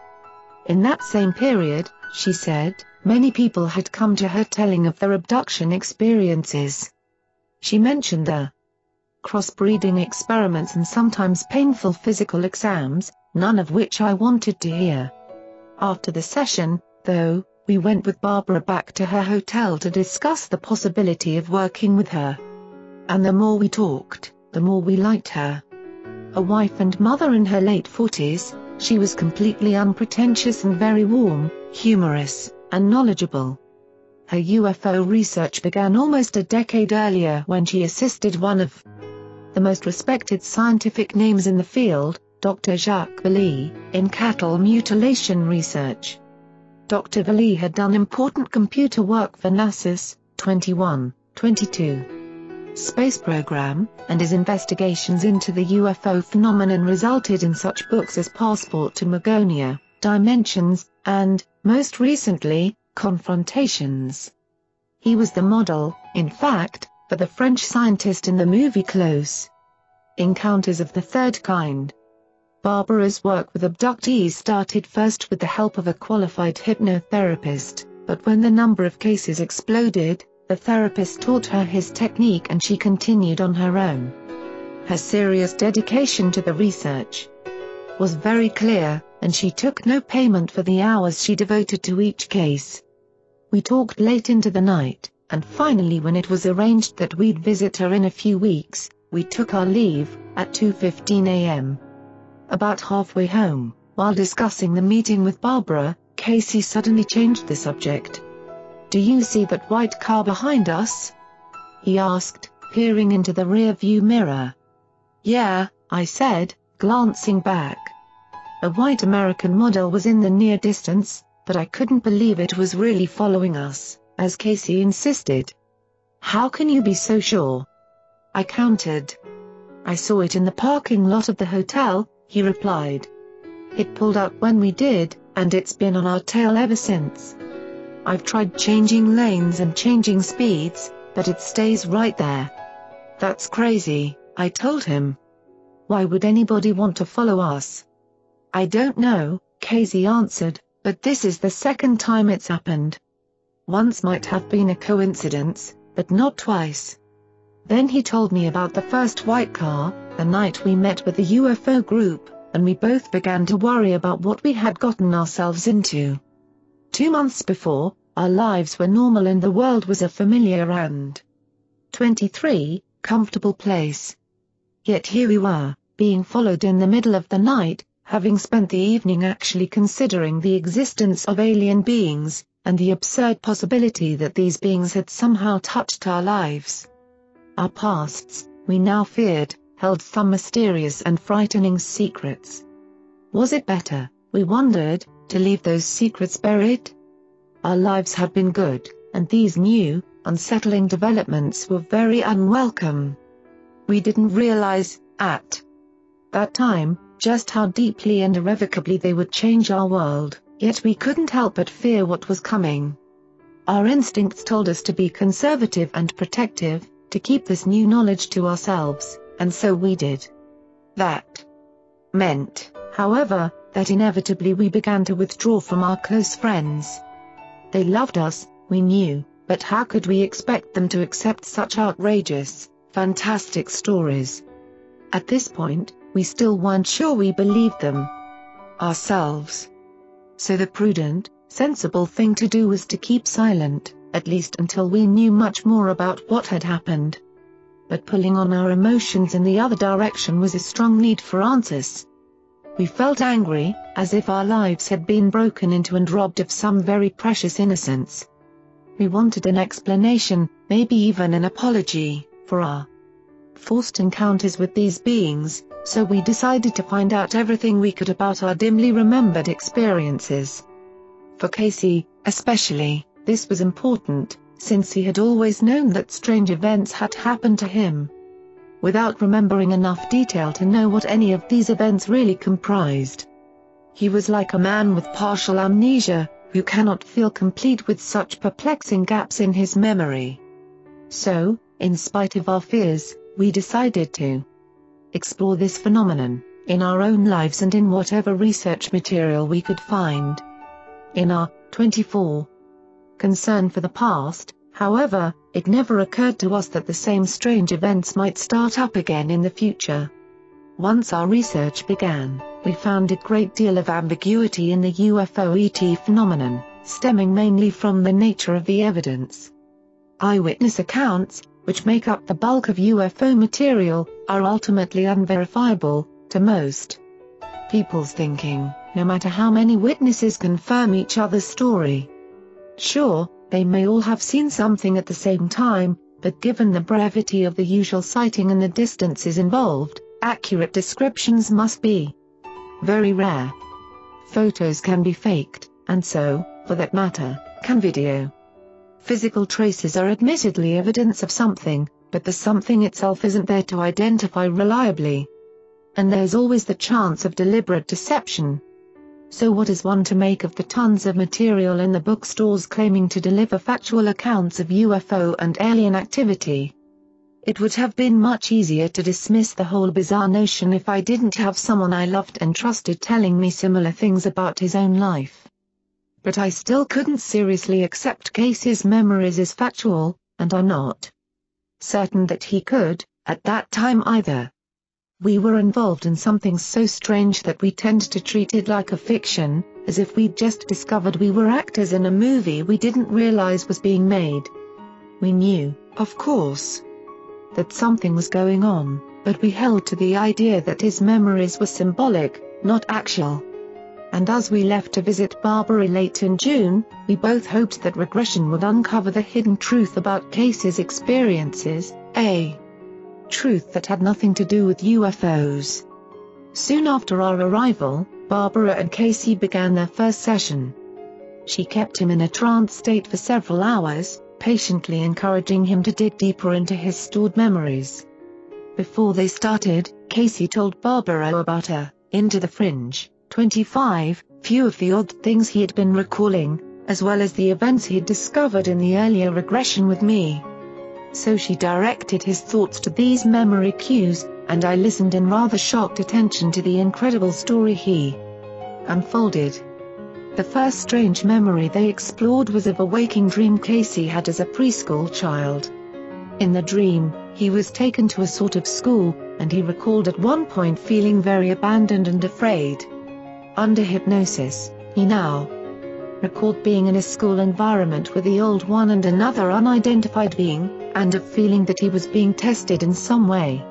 In that same period, she said, Many people had come to her telling of their abduction experiences. She mentioned the crossbreeding experiments and sometimes painful physical exams, none of which I wanted to hear. After the session, though, we went with Barbara back to her hotel to discuss the possibility of working with her. And the more we talked, the more we liked her. A wife and mother in her late 40s, she was completely unpretentious and very warm, humorous, and knowledgeable. Her UFO research began almost a decade earlier when she assisted one of the most respected scientific names in the field, Dr. Jacques Vallée, in cattle mutilation research. Dr. Vallée had done important computer work for NASA's 21, 22 space program, and his investigations into the UFO phenomenon resulted in such books as Passport to Magonia, Dimensions, and, most recently, Confrontations. He was the model, in fact, for the French scientist in the movie Close Encounters of the Third Kind. Barbara's work with abductees started first with the help of a qualified hypnotherapist, but when the number of cases exploded, the therapist taught her his technique and she continued on her own. Her serious dedication to the research was very clear, and she took no payment for the hours she devoted to each case. We talked late into the night, and finally when it was arranged that we'd visit her in a few weeks, we took our leave, at 2.15 am. About halfway home, while discussing the meeting with Barbara, Casey suddenly changed the subject. Do you see that white car behind us? He asked, peering into the rear view mirror. Yeah, I said, glancing back. A white American model was in the near distance, but I couldn't believe it was really following us, as Casey insisted. How can you be so sure? I counted. I saw it in the parking lot of the hotel, he replied. It pulled out when we did, and it's been on our tail ever since. I've tried changing lanes and changing speeds, but it stays right there. That's crazy, I told him. Why would anybody want to follow us? I don't know, Casey answered, but this is the second time it's happened. Once might have been a coincidence, but not twice. Then he told me about the first white car, the night we met with the UFO group, and we both began to worry about what we had gotten ourselves into. Two months before, our lives were normal and the world was a familiar and 23, comfortable place. Yet here we were, being followed in the middle of the night, having spent the evening actually considering the existence of alien beings, and the absurd possibility that these beings had somehow touched our lives. Our pasts, we now feared, held some mysterious and frightening secrets. Was it better, we wondered, to leave those secrets buried? Our lives had been good, and these new, unsettling developments were very unwelcome. We didn't realize, at that time, just how deeply and irrevocably they would change our world, yet we couldn't help but fear what was coming. Our instincts told us to be conservative and protective, to keep this new knowledge to ourselves, and so we did. That meant, however, that inevitably we began to withdraw from our close friends. They loved us, we knew, but how could we expect them to accept such outrageous, fantastic stories? At this point, we still weren't sure we believed them ourselves. So the prudent, sensible thing to do was to keep silent, at least until we knew much more about what had happened. But pulling on our emotions in the other direction was a strong need for answers. We felt angry, as if our lives had been broken into and robbed of some very precious innocence. We wanted an explanation, maybe even an apology, for our forced encounters with these beings, so we decided to find out everything we could about our dimly remembered experiences. For Casey, especially, this was important, since he had always known that strange events had happened to him. Without remembering enough detail to know what any of these events really comprised. He was like a man with partial amnesia, who cannot feel complete with such perplexing gaps in his memory. So, in spite of our fears, we decided to explore this phenomenon, in our own lives and in whatever research material we could find. In our 24 concern for the past, however, it never occurred to us that the same strange events might start up again in the future. Once our research began, we found a great deal of ambiguity in the UFO ET phenomenon, stemming mainly from the nature of the evidence. Eyewitness accounts, which make up the bulk of UFO material, are ultimately unverifiable, to most people's thinking, no matter how many witnesses confirm each other's story. Sure, they may all have seen something at the same time, but given the brevity of the usual sighting and the distances involved, accurate descriptions must be very rare. Photos can be faked, and so, for that matter, can video. Physical traces are admittedly evidence of something, but the something itself isn't there to identify reliably. And there's always the chance of deliberate deception. So what is one to make of the tons of material in the bookstores claiming to deliver factual accounts of UFO and alien activity? It would have been much easier to dismiss the whole bizarre notion if I didn't have someone I loved and trusted telling me similar things about his own life but I still couldn't seriously accept Casey's memories as factual, and I'm not certain that he could, at that time either. We were involved in something so strange that we tend to treat it like a fiction, as if we'd just discovered we were actors in a movie we didn't realize was being made. We knew, of course, that something was going on, but we held to the idea that his memories were symbolic, not actual. And as we left to visit Barbara late in June, we both hoped that regression would uncover the hidden truth about Casey's experiences, a truth that had nothing to do with UFOs. Soon after our arrival, Barbara and Casey began their first session. She kept him in a trance state for several hours, patiently encouraging him to dig deeper into his stored memories. Before they started, Casey told Barbara about her, Into the Fringe, 25, few of the odd things he had been recalling, as well as the events he'd discovered in the earlier regression with me. So she directed his thoughts to these memory cues, and I listened in rather shocked attention to the incredible story he unfolded. The first strange memory they explored was of a waking dream Casey had as a preschool child. In the dream, he was taken to a sort of school, and he recalled at one point feeling very abandoned and afraid. Under hypnosis, he now recalled being in a school environment with the old one and another unidentified being, and of feeling that he was being tested in some way.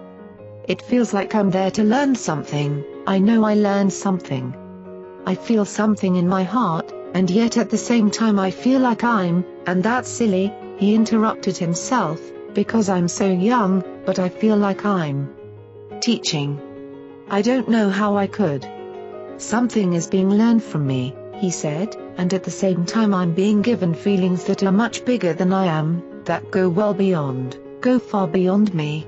It feels like I'm there to learn something, I know I learned something. I feel something in my heart, and yet at the same time I feel like I'm, and that's silly, he interrupted himself, because I'm so young, but I feel like I'm teaching. I don't know how I could. Something is being learned from me, he said, and at the same time I'm being given feelings that are much bigger than I am, that go well beyond, go far beyond me.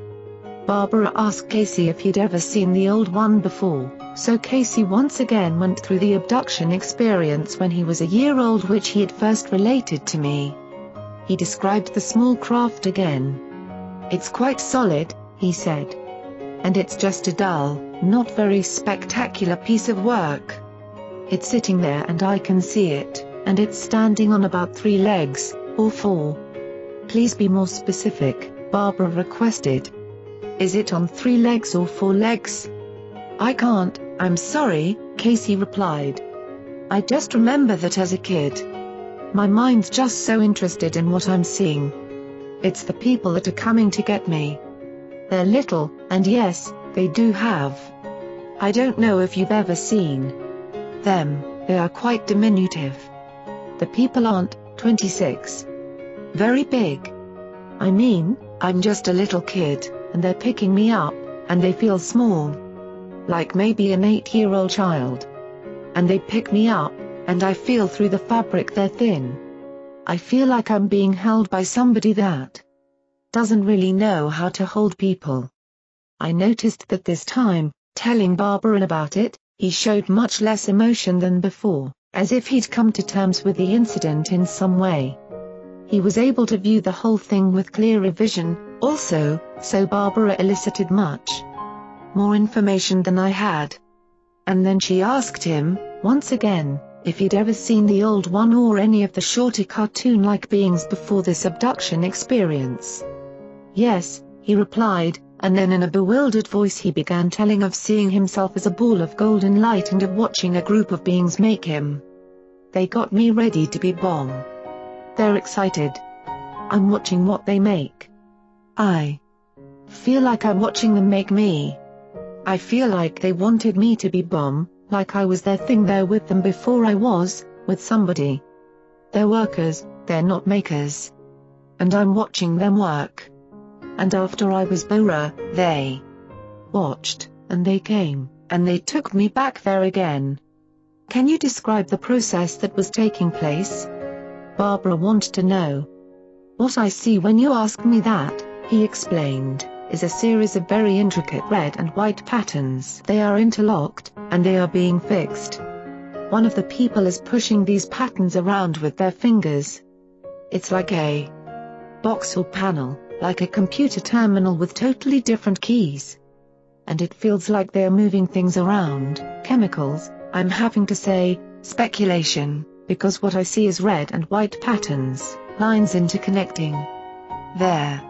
Barbara asked Casey if he'd ever seen the old one before, so Casey once again went through the abduction experience when he was a year old which he had first related to me. He described the small craft again. It's quite solid, he said. And it's just a dull, not very spectacular piece of work. It's sitting there and I can see it, and it's standing on about three legs, or four. Please be more specific, Barbara requested. Is it on three legs or four legs? I can't, I'm sorry, Casey replied. I just remember that as a kid. My mind's just so interested in what I'm seeing. It's the people that are coming to get me. They're little, and yes, they do have. I don't know if you've ever seen them, they are quite diminutive. The people aren't, 26. Very big. I mean, I'm just a little kid and they're picking me up, and they feel small. Like maybe an eight-year-old child. And they pick me up, and I feel through the fabric they're thin. I feel like I'm being held by somebody that doesn't really know how to hold people. I noticed that this time, telling Barbara about it, he showed much less emotion than before, as if he'd come to terms with the incident in some way. He was able to view the whole thing with clearer vision, also, so Barbara elicited much more information than I had. And then she asked him, once again, if he'd ever seen the old one or any of the shorter cartoon-like beings before this abduction experience. Yes, he replied, and then in a bewildered voice he began telling of seeing himself as a ball of golden light and of watching a group of beings make him. They got me ready to be bomb. They're excited. I'm watching what they make. I feel like I'm watching them make me. I feel like they wanted me to be bomb, like I was their thing there with them before I was, with somebody. They're workers, they're not makers. And I'm watching them work. And after I was Bora, they watched, and they came, and they took me back there again. Can you describe the process that was taking place? Barbara wanted to know. What I see when you ask me that, he explained, is a series of very intricate red and white patterns. They are interlocked, and they are being fixed. One of the people is pushing these patterns around with their fingers. It's like a box or panel, like a computer terminal with totally different keys. And it feels like they are moving things around, chemicals, I'm having to say, speculation, because what I see is red and white patterns, lines interconnecting. They're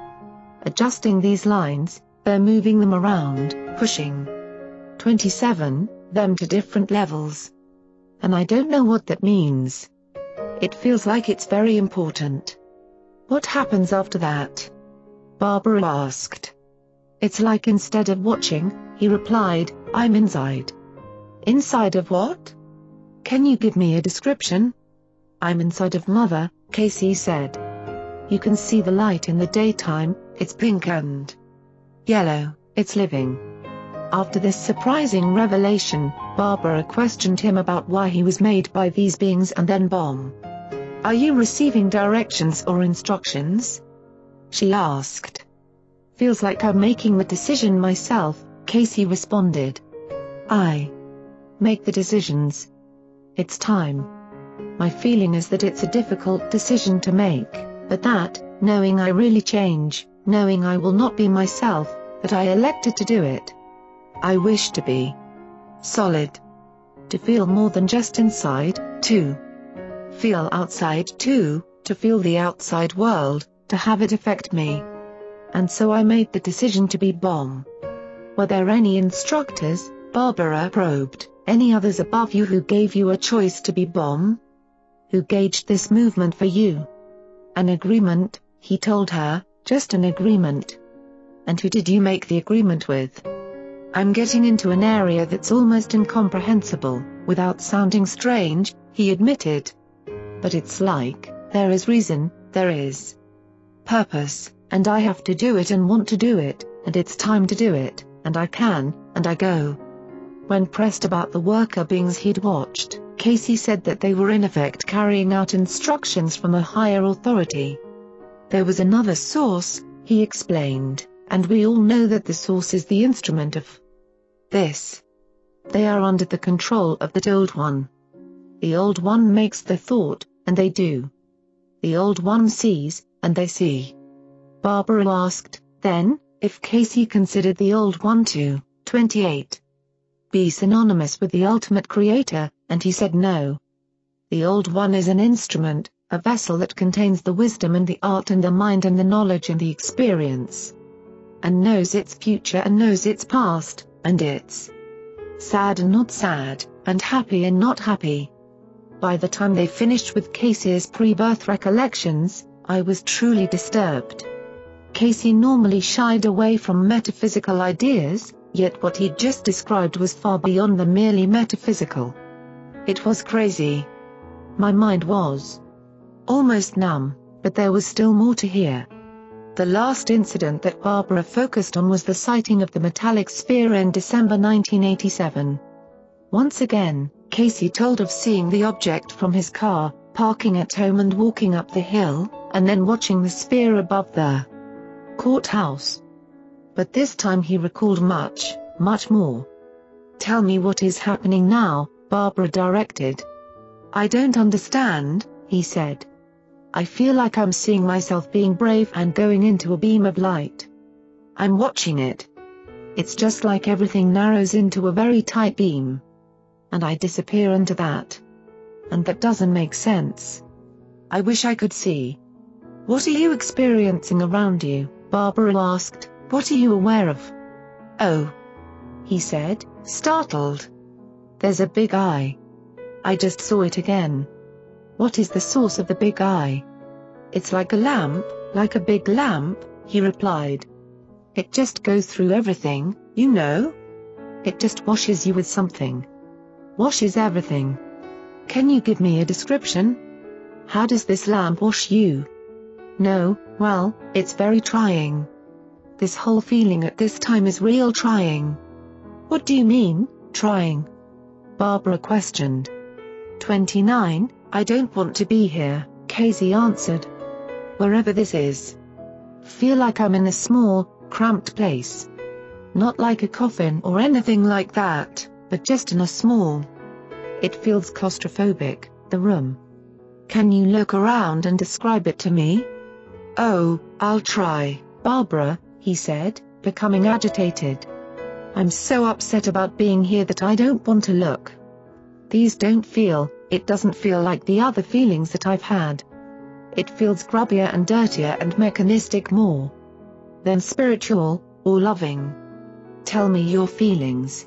adjusting these lines, they're moving them around, pushing 27, them to different levels. And I don't know what that means. It feels like it's very important. What happens after that? Barbara asked. It's like instead of watching, he replied, I'm inside. Inside of what? Can you give me a description? I'm inside of Mother, Casey said. You can see the light in the daytime, it's pink and yellow, it's living. After this surprising revelation, Barbara questioned him about why he was made by these beings and then bomb. Are you receiving directions or instructions? She asked. Feels like I'm making the decision myself, Casey responded. I make the decisions. It's time. My feeling is that it's a difficult decision to make, but that, knowing I really change, knowing I will not be myself, that I elected to do it. I wish to be solid. To feel more than just inside, to feel outside too, to feel the outside world, to have it affect me. And so I made the decision to be bomb. Were there any instructors, Barbara probed, any others above you who gave you a choice to be bomb? Who gauged this movement for you? An agreement, he told her, just an agreement. And who did you make the agreement with? I'm getting into an area that's almost incomprehensible, without sounding strange, he admitted. But it's like, there is reason, there is purpose, and I have to do it and want to do it, and it's time to do it, and I can, and I go. When pressed about the worker beings he'd watched, Casey said that they were in effect carrying out instructions from a higher authority. There was another source, he explained, and we all know that the source is the instrument of this. They are under the control of the Old One. The Old One makes the thought, and they do. The Old One sees, and they see. Barbara asked, then, if Casey considered the Old One to, 28, be synonymous with the ultimate creator, and he said no. The Old One is an instrument, a vessel that contains the wisdom and the art and the mind and the knowledge and the experience. And knows its future and knows its past, and it's sad and not sad, and happy and not happy. By the time they finished with Casey's pre-birth recollections, I was truly disturbed. Casey normally shied away from metaphysical ideas, yet what he'd just described was far beyond the merely metaphysical. It was crazy. My mind was almost numb, but there was still more to hear. The last incident that Barbara focused on was the sighting of the metallic sphere in December 1987. Once again, Casey told of seeing the object from his car, parking at home and walking up the hill, and then watching the sphere above the courthouse. But this time he recalled much, much more. Tell me what is happening now, Barbara directed. I don't understand, he said. I feel like I'm seeing myself being brave and going into a beam of light. I'm watching it. It's just like everything narrows into a very tight beam and I disappear into that. And that doesn't make sense. I wish I could see. What are you experiencing around you? Barbara asked, what are you aware of? Oh. He said, startled. There's a big eye. I just saw it again. What is the source of the big eye? It's like a lamp, like a big lamp, he replied. It just goes through everything, you know? It just washes you with something washes everything. Can you give me a description? How does this lamp wash you? No, well, it's very trying. This whole feeling at this time is real trying. What do you mean, trying? Barbara questioned. 29, I don't want to be here, Casey answered. Wherever this is. Feel like I'm in a small, cramped place. Not like a coffin or anything like that but just in a small. It feels claustrophobic, the room. Can you look around and describe it to me? Oh, I'll try, Barbara, he said, becoming agitated. I'm so upset about being here that I don't want to look. These don't feel, it doesn't feel like the other feelings that I've had. It feels grubbier and dirtier and mechanistic more than spiritual, or loving. Tell me your feelings.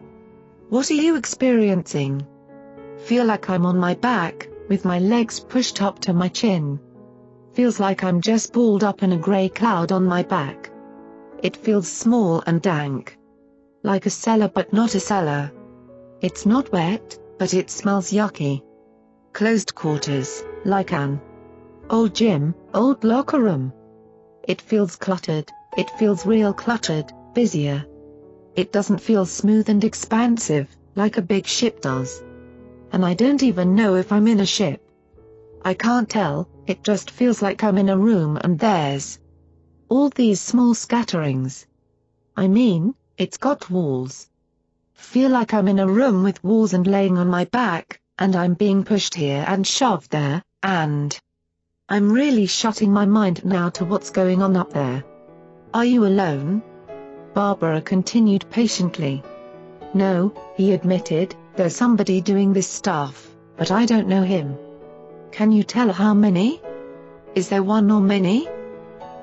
What are you experiencing? Feel like I'm on my back, with my legs pushed up to my chin. feels like I'm just balled up in a grey cloud on my back. It feels small and dank. Like a cellar but not a cellar. It's not wet, but it smells yucky. Closed quarters, like an old gym, old locker room. It feels cluttered, it feels real cluttered, busier. It doesn't feel smooth and expansive, like a big ship does. And I don't even know if I'm in a ship. I can't tell, it just feels like I'm in a room and there's all these small scatterings. I mean, it's got walls. Feel like I'm in a room with walls and laying on my back, and I'm being pushed here and shoved there, and I'm really shutting my mind now to what's going on up there. Are you alone? Barbara continued patiently. No, he admitted, there's somebody doing this stuff, but I don't know him. Can you tell how many? Is there one or many?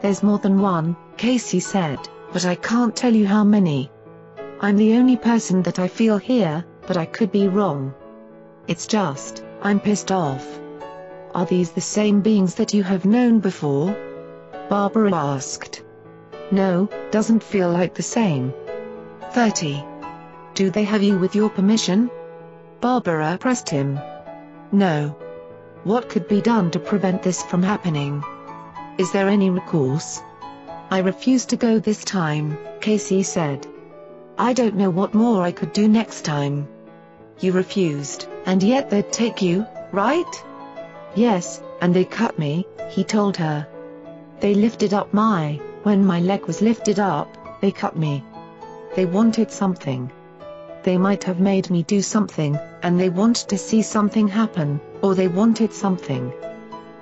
There's more than one, Casey said, but I can't tell you how many. I'm the only person that I feel here, but I could be wrong. It's just, I'm pissed off. Are these the same beings that you have known before? Barbara asked. No, doesn't feel like the same. 30. Do they have you with your permission? Barbara pressed him. No. What could be done to prevent this from happening? Is there any recourse? I refuse to go this time, Casey said. I don't know what more I could do next time. You refused, and yet they'd take you, right? Yes, and they cut me, he told her. They lifted up my, when my leg was lifted up, they cut me. They wanted something. They might have made me do something, and they wanted to see something happen, or they wanted something.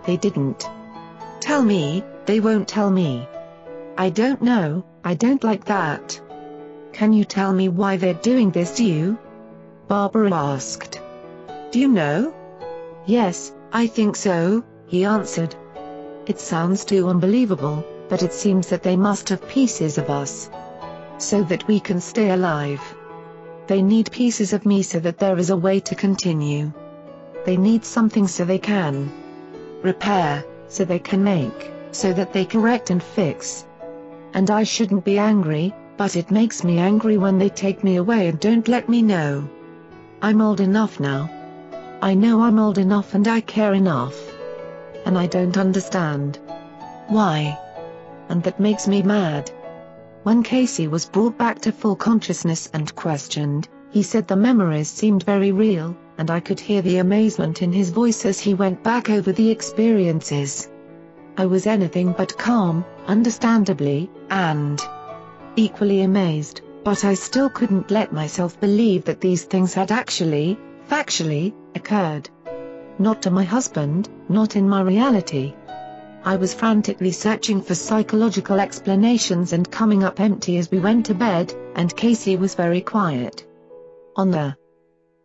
They didn't. Tell me, they won't tell me. I don't know, I don't like that. Can you tell me why they're doing this to you? Barbara asked. Do you know? Yes, I think so, he answered. It sounds too unbelievable, but it seems that they must have pieces of us. So that we can stay alive. They need pieces of me so that there is a way to continue. They need something so they can repair so they can make, so that they correct and fix. And I shouldn't be angry, but it makes me angry when they take me away and don't let me know. I'm old enough now. I know I'm old enough and I care enough. And I don't understand. Why? And that makes me mad. When Casey was brought back to full consciousness and questioned, he said the memories seemed very real, and I could hear the amazement in his voice as he went back over the experiences. I was anything but calm, understandably, and equally amazed, but I still couldn't let myself believe that these things had actually, factually, occurred. Not to my husband, not in my reality. I was frantically searching for psychological explanations and coming up empty as we went to bed, and Casey was very quiet. On the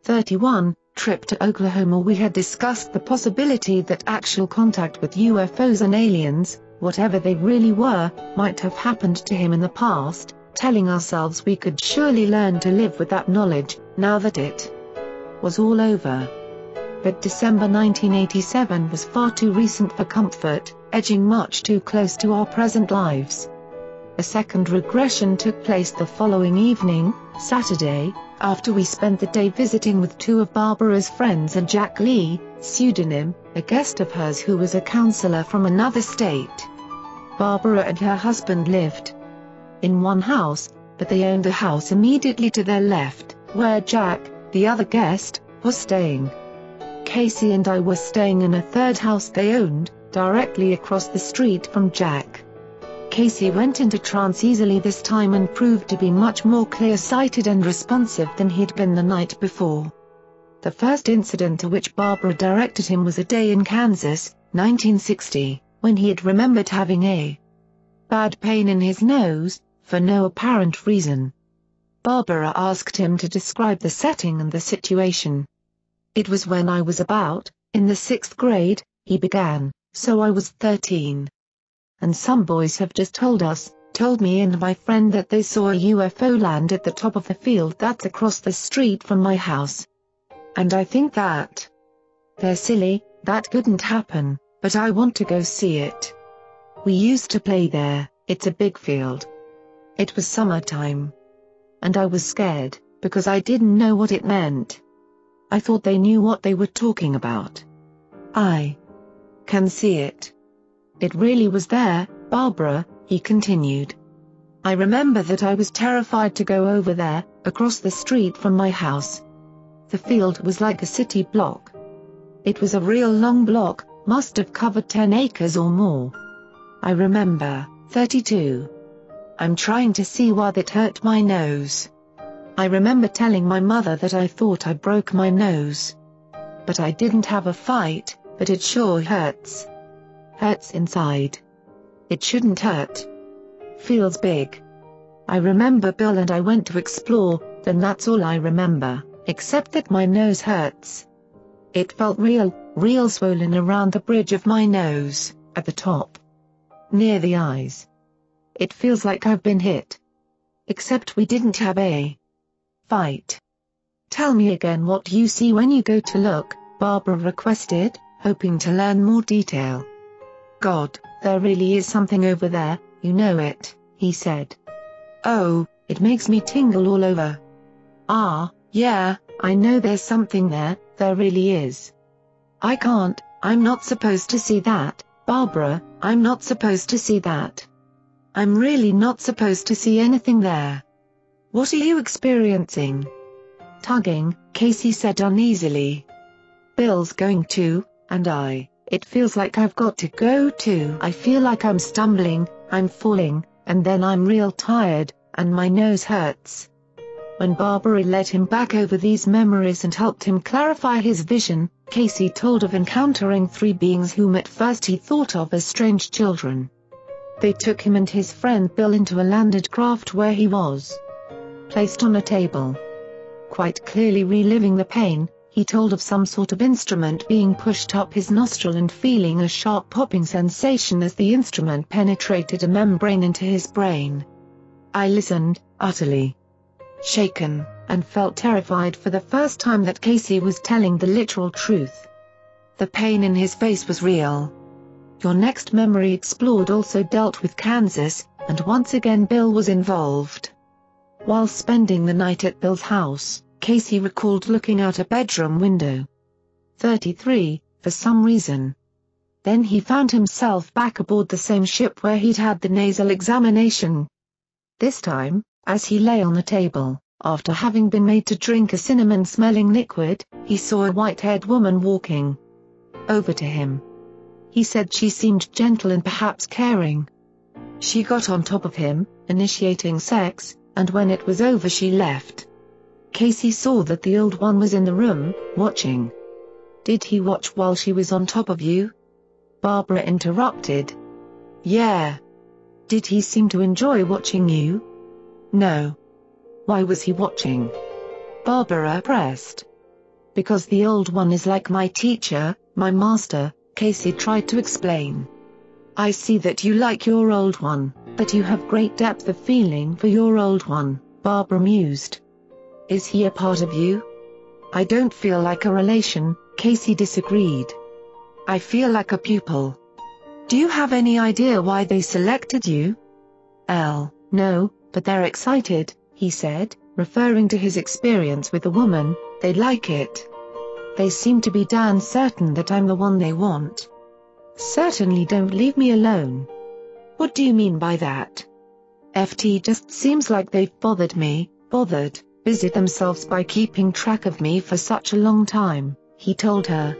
31, trip to Oklahoma we had discussed the possibility that actual contact with UFOs and aliens, whatever they really were, might have happened to him in the past, telling ourselves we could surely learn to live with that knowledge, now that it was all over. But December 1987 was far too recent for comfort, edging much too close to our present lives. A second regression took place the following evening, Saturday, after we spent the day visiting with two of Barbara's friends and Jack Lee, pseudonym, a guest of hers who was a counselor from another state. Barbara and her husband lived in one house, but they owned a house immediately to their left, where Jack, the other guest, was staying. Casey and I were staying in a third house they owned, directly across the street from Jack. Casey went into trance easily this time and proved to be much more clear-sighted and responsive than he'd been the night before. The first incident to which Barbara directed him was a day in Kansas, 1960, when he had remembered having a bad pain in his nose, for no apparent reason. Barbara asked him to describe the setting and the situation. It was when I was about, in the sixth grade, he began, so I was 13 and some boys have just told us, told me and my friend that they saw a UFO land at the top of the field that's across the street from my house. And I think that they're silly, that couldn't happen, but I want to go see it. We used to play there, it's a big field. It was summertime. And I was scared, because I didn't know what it meant. I thought they knew what they were talking about. I can see it. It really was there, Barbara, he continued. I remember that I was terrified to go over there, across the street from my house. The field was like a city block. It was a real long block, must have covered 10 acres or more. I remember, 32. I'm trying to see why that hurt my nose. I remember telling my mother that I thought I broke my nose. But I didn't have a fight, but it sure hurts. Hurts inside. It shouldn't hurt. Feels big. I remember Bill and I went to explore, then that's all I remember, except that my nose hurts. It felt real, real swollen around the bridge of my nose, at the top. Near the eyes. It feels like I've been hit. Except we didn't have a fight. Tell me again what you see when you go to look, Barbara requested, hoping to learn more detail. God, there really is something over there, you know it, he said. Oh, it makes me tingle all over. Ah, yeah, I know there's something there, there really is. I can't, I'm not supposed to see that, Barbara, I'm not supposed to see that. I'm really not supposed to see anything there. What are you experiencing? Tugging, Casey said uneasily. Bill's going to, and I, it feels like I've got to go too. I feel like I'm stumbling, I'm falling, and then I'm real tired, and my nose hurts. When Barbara led him back over these memories and helped him clarify his vision, Casey told of encountering three beings whom at first he thought of as strange children. They took him and his friend Bill into a landed craft where he was placed on a table. Quite clearly reliving the pain, he told of some sort of instrument being pushed up his nostril and feeling a sharp popping sensation as the instrument penetrated a membrane into his brain. I listened, utterly shaken, and felt terrified for the first time that Casey was telling the literal truth. The pain in his face was real. Your next memory explored also dealt with Kansas, and once again Bill was involved. While spending the night at Bill's house, Casey recalled looking out a bedroom window. 33, for some reason. Then he found himself back aboard the same ship where he'd had the nasal examination. This time, as he lay on the table, after having been made to drink a cinnamon-smelling liquid, he saw a white-haired woman walking over to him. He said she seemed gentle and perhaps caring. She got on top of him, initiating sex, and when it was over she left. Casey saw that the old one was in the room, watching. Did he watch while she was on top of you? Barbara interrupted. Yeah. Did he seem to enjoy watching you? No. Why was he watching? Barbara pressed. Because the old one is like my teacher, my master, Casey tried to explain. I see that you like your old one, but you have great depth of feeling for your old one, Barbara mused. Is he a part of you? I don't feel like a relation, Casey disagreed. I feel like a pupil. Do you have any idea why they selected you? L. No, but they're excited, he said, referring to his experience with the woman, they like it. They seem to be damn certain that I'm the one they want. Certainly don't leave me alone. What do you mean by that? FT just seems like they've bothered me, bothered, busied themselves by keeping track of me for such a long time, he told her.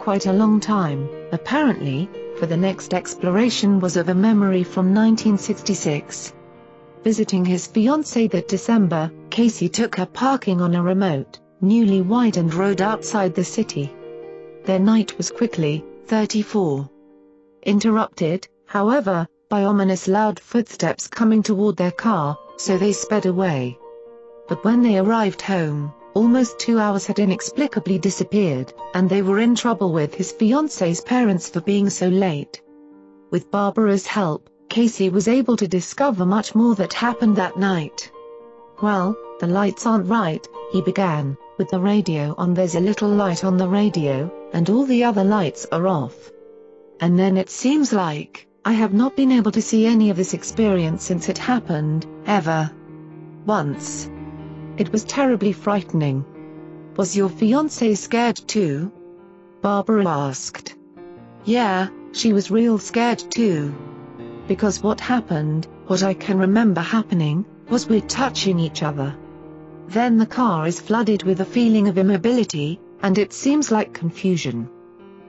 Quite a long time, apparently, for the next exploration was of a memory from 1966. Visiting his fiancée that December, Casey took her parking on a remote, newly widened road outside the city. Their night was quickly, 34. Interrupted, however, by ominous loud footsteps coming toward their car, so they sped away. But when they arrived home, almost two hours had inexplicably disappeared, and they were in trouble with his fiancee's parents for being so late. With Barbara's help, Casey was able to discover much more that happened that night. Well, the lights aren't right, he began. With the radio on there's a little light on the radio, and all the other lights are off. and then it seems like, I have not been able to see any of this experience since it happened, ever. Once. It was terribly frightening. Was your fiancée scared too? Barbara asked. Yeah, she was real scared too. Because what happened, what I can remember happening, was we're touching each other. Then the car is flooded with a feeling of immobility, and it seems like confusion.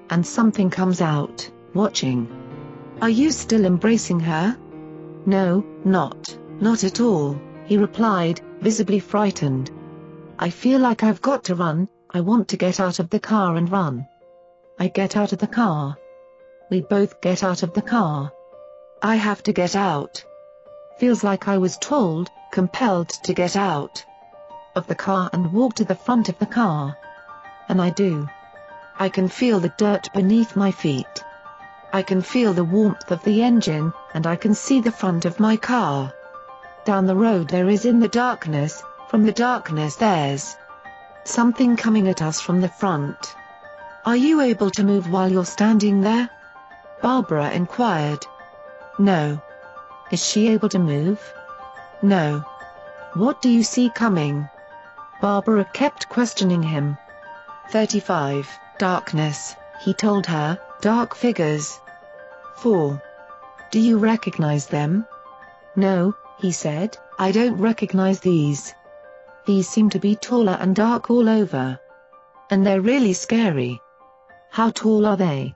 And something comes out, watching. Are you still embracing her? No, not, not at all, he replied, visibly frightened. I feel like I've got to run, I want to get out of the car and run. I get out of the car. We both get out of the car. I have to get out. Feels like I was told, compelled to get out of the car and walk to the front of the car. And I do. I can feel the dirt beneath my feet. I can feel the warmth of the engine, and I can see the front of my car. Down the road there is in the darkness, from the darkness there's something coming at us from the front. Are you able to move while you're standing there? Barbara inquired. No. Is she able to move? No. What do you see coming? Barbara kept questioning him. 35, darkness, he told her, dark figures. 4. Do you recognize them? No, he said, I don't recognize these. These seem to be taller and dark all over. And they're really scary. How tall are they?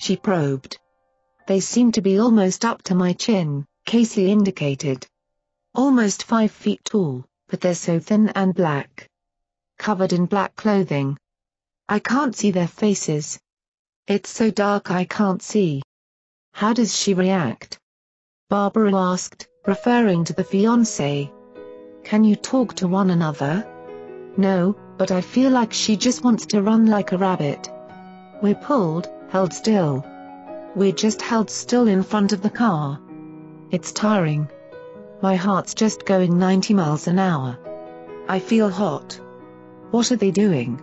She probed. They seem to be almost up to my chin, Casey indicated. Almost five feet tall, but they're so thin and black. Covered in black clothing. I can't see their faces. It's so dark I can't see. How does she react? Barbara asked, referring to the fiancé. Can you talk to one another? No, but I feel like she just wants to run like a rabbit. We're pulled, held still. We're just held still in front of the car. It's tiring. My heart's just going 90 miles an hour. I feel hot. What are they doing?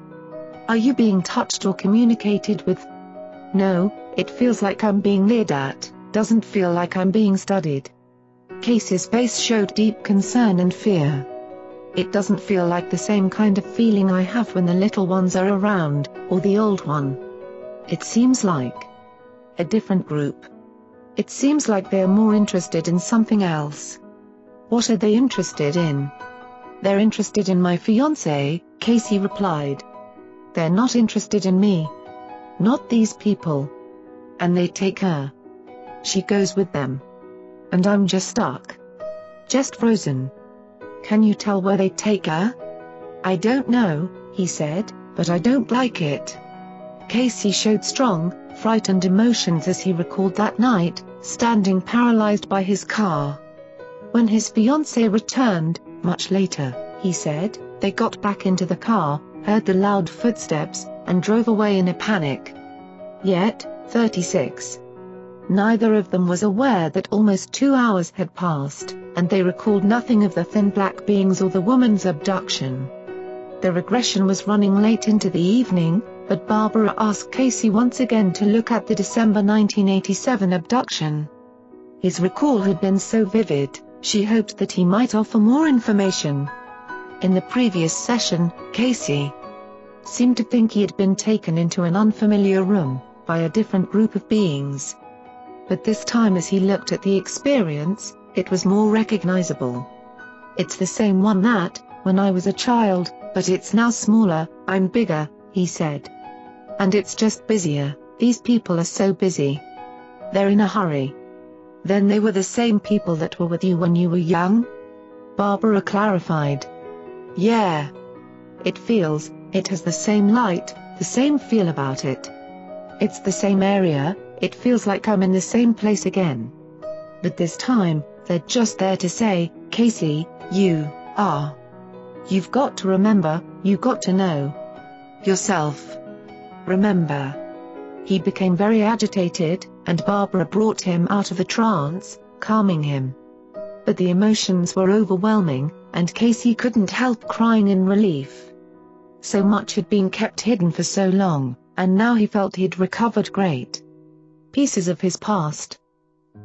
Are you being touched or communicated with? No, it feels like I'm being leered at, doesn't feel like I'm being studied. Casey's face showed deep concern and fear. It doesn't feel like the same kind of feeling I have when the little ones are around, or the old one. It seems like a different group. It seems like they are more interested in something else. What are they interested in? They're interested in my fiancé, Casey replied. They're not interested in me. Not these people. And they take her. She goes with them. And I'm just stuck. Just frozen. Can you tell where they take her? I don't know, he said, but I don't like it. Casey showed strong, frightened emotions as he recalled that night, standing paralyzed by his car. When his fiancée returned, much later, he said, they got back into the car, heard the loud footsteps, and drove away in a panic. Yet, 36. Neither of them was aware that almost two hours had passed, and they recalled nothing of the thin black beings or the woman's abduction. The regression was running late into the evening, but Barbara asked Casey once again to look at the December 1987 abduction. His recall had been so vivid, she hoped that he might offer more information. In the previous session, Casey seemed to think he had been taken into an unfamiliar room, by a different group of beings. But this time as he looked at the experience, it was more recognizable. It's the same one that, when I was a child, but it's now smaller, I'm bigger, he said. And it's just busier, these people are so busy. They're in a hurry. Then they were the same people that were with you when you were young? Barbara clarified. Yeah. It feels, it has the same light, the same feel about it. It's the same area, it feels like I'm in the same place again. But this time, they're just there to say, Casey, you are. You've got to remember, you got to know. Yourself. Remember. He became very agitated, and Barbara brought him out of the trance, calming him. But the emotions were overwhelming, and Casey couldn't help crying in relief. So much had been kept hidden for so long, and now he felt he'd recovered great. Pieces of his past.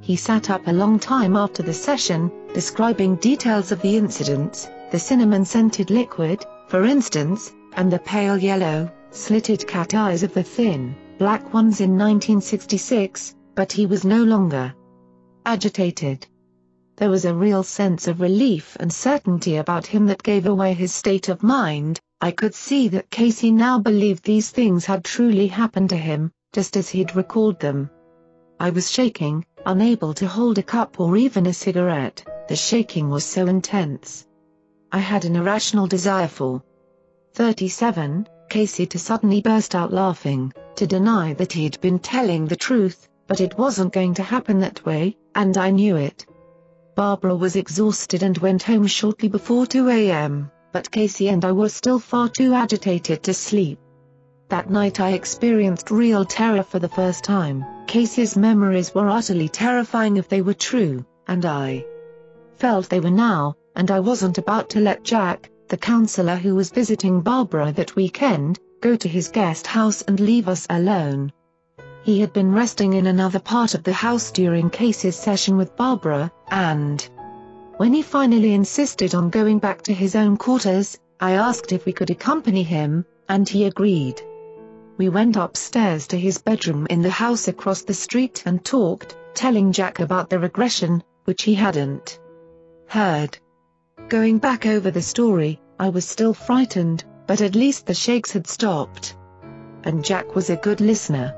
He sat up a long time after the session, describing details of the incidents, the cinnamon-scented liquid, for instance, and the pale yellow, slitted cat eyes of the thin, black ones in 1966, but he was no longer agitated. There was a real sense of relief and certainty about him that gave away his state of mind, I could see that Casey now believed these things had truly happened to him, just as he'd recalled them. I was shaking, unable to hold a cup or even a cigarette, the shaking was so intense. I had an irrational desire for 37, Casey to suddenly burst out laughing, to deny that he'd been telling the truth, but it wasn't going to happen that way, and I knew it. Barbara was exhausted and went home shortly before 2 a.m., but Casey and I were still far too agitated to sleep. That night I experienced real terror for the first time. Casey's memories were utterly terrifying if they were true, and I felt they were now, and I wasn't about to let Jack, the counselor who was visiting Barbara that weekend, go to his guest house and leave us alone. He had been resting in another part of the house during Casey's session with Barbara, and when he finally insisted on going back to his own quarters, I asked if we could accompany him, and he agreed. We went upstairs to his bedroom in the house across the street and talked, telling Jack about the regression, which he hadn't heard. Going back over the story, I was still frightened, but at least the shakes had stopped. And Jack was a good listener.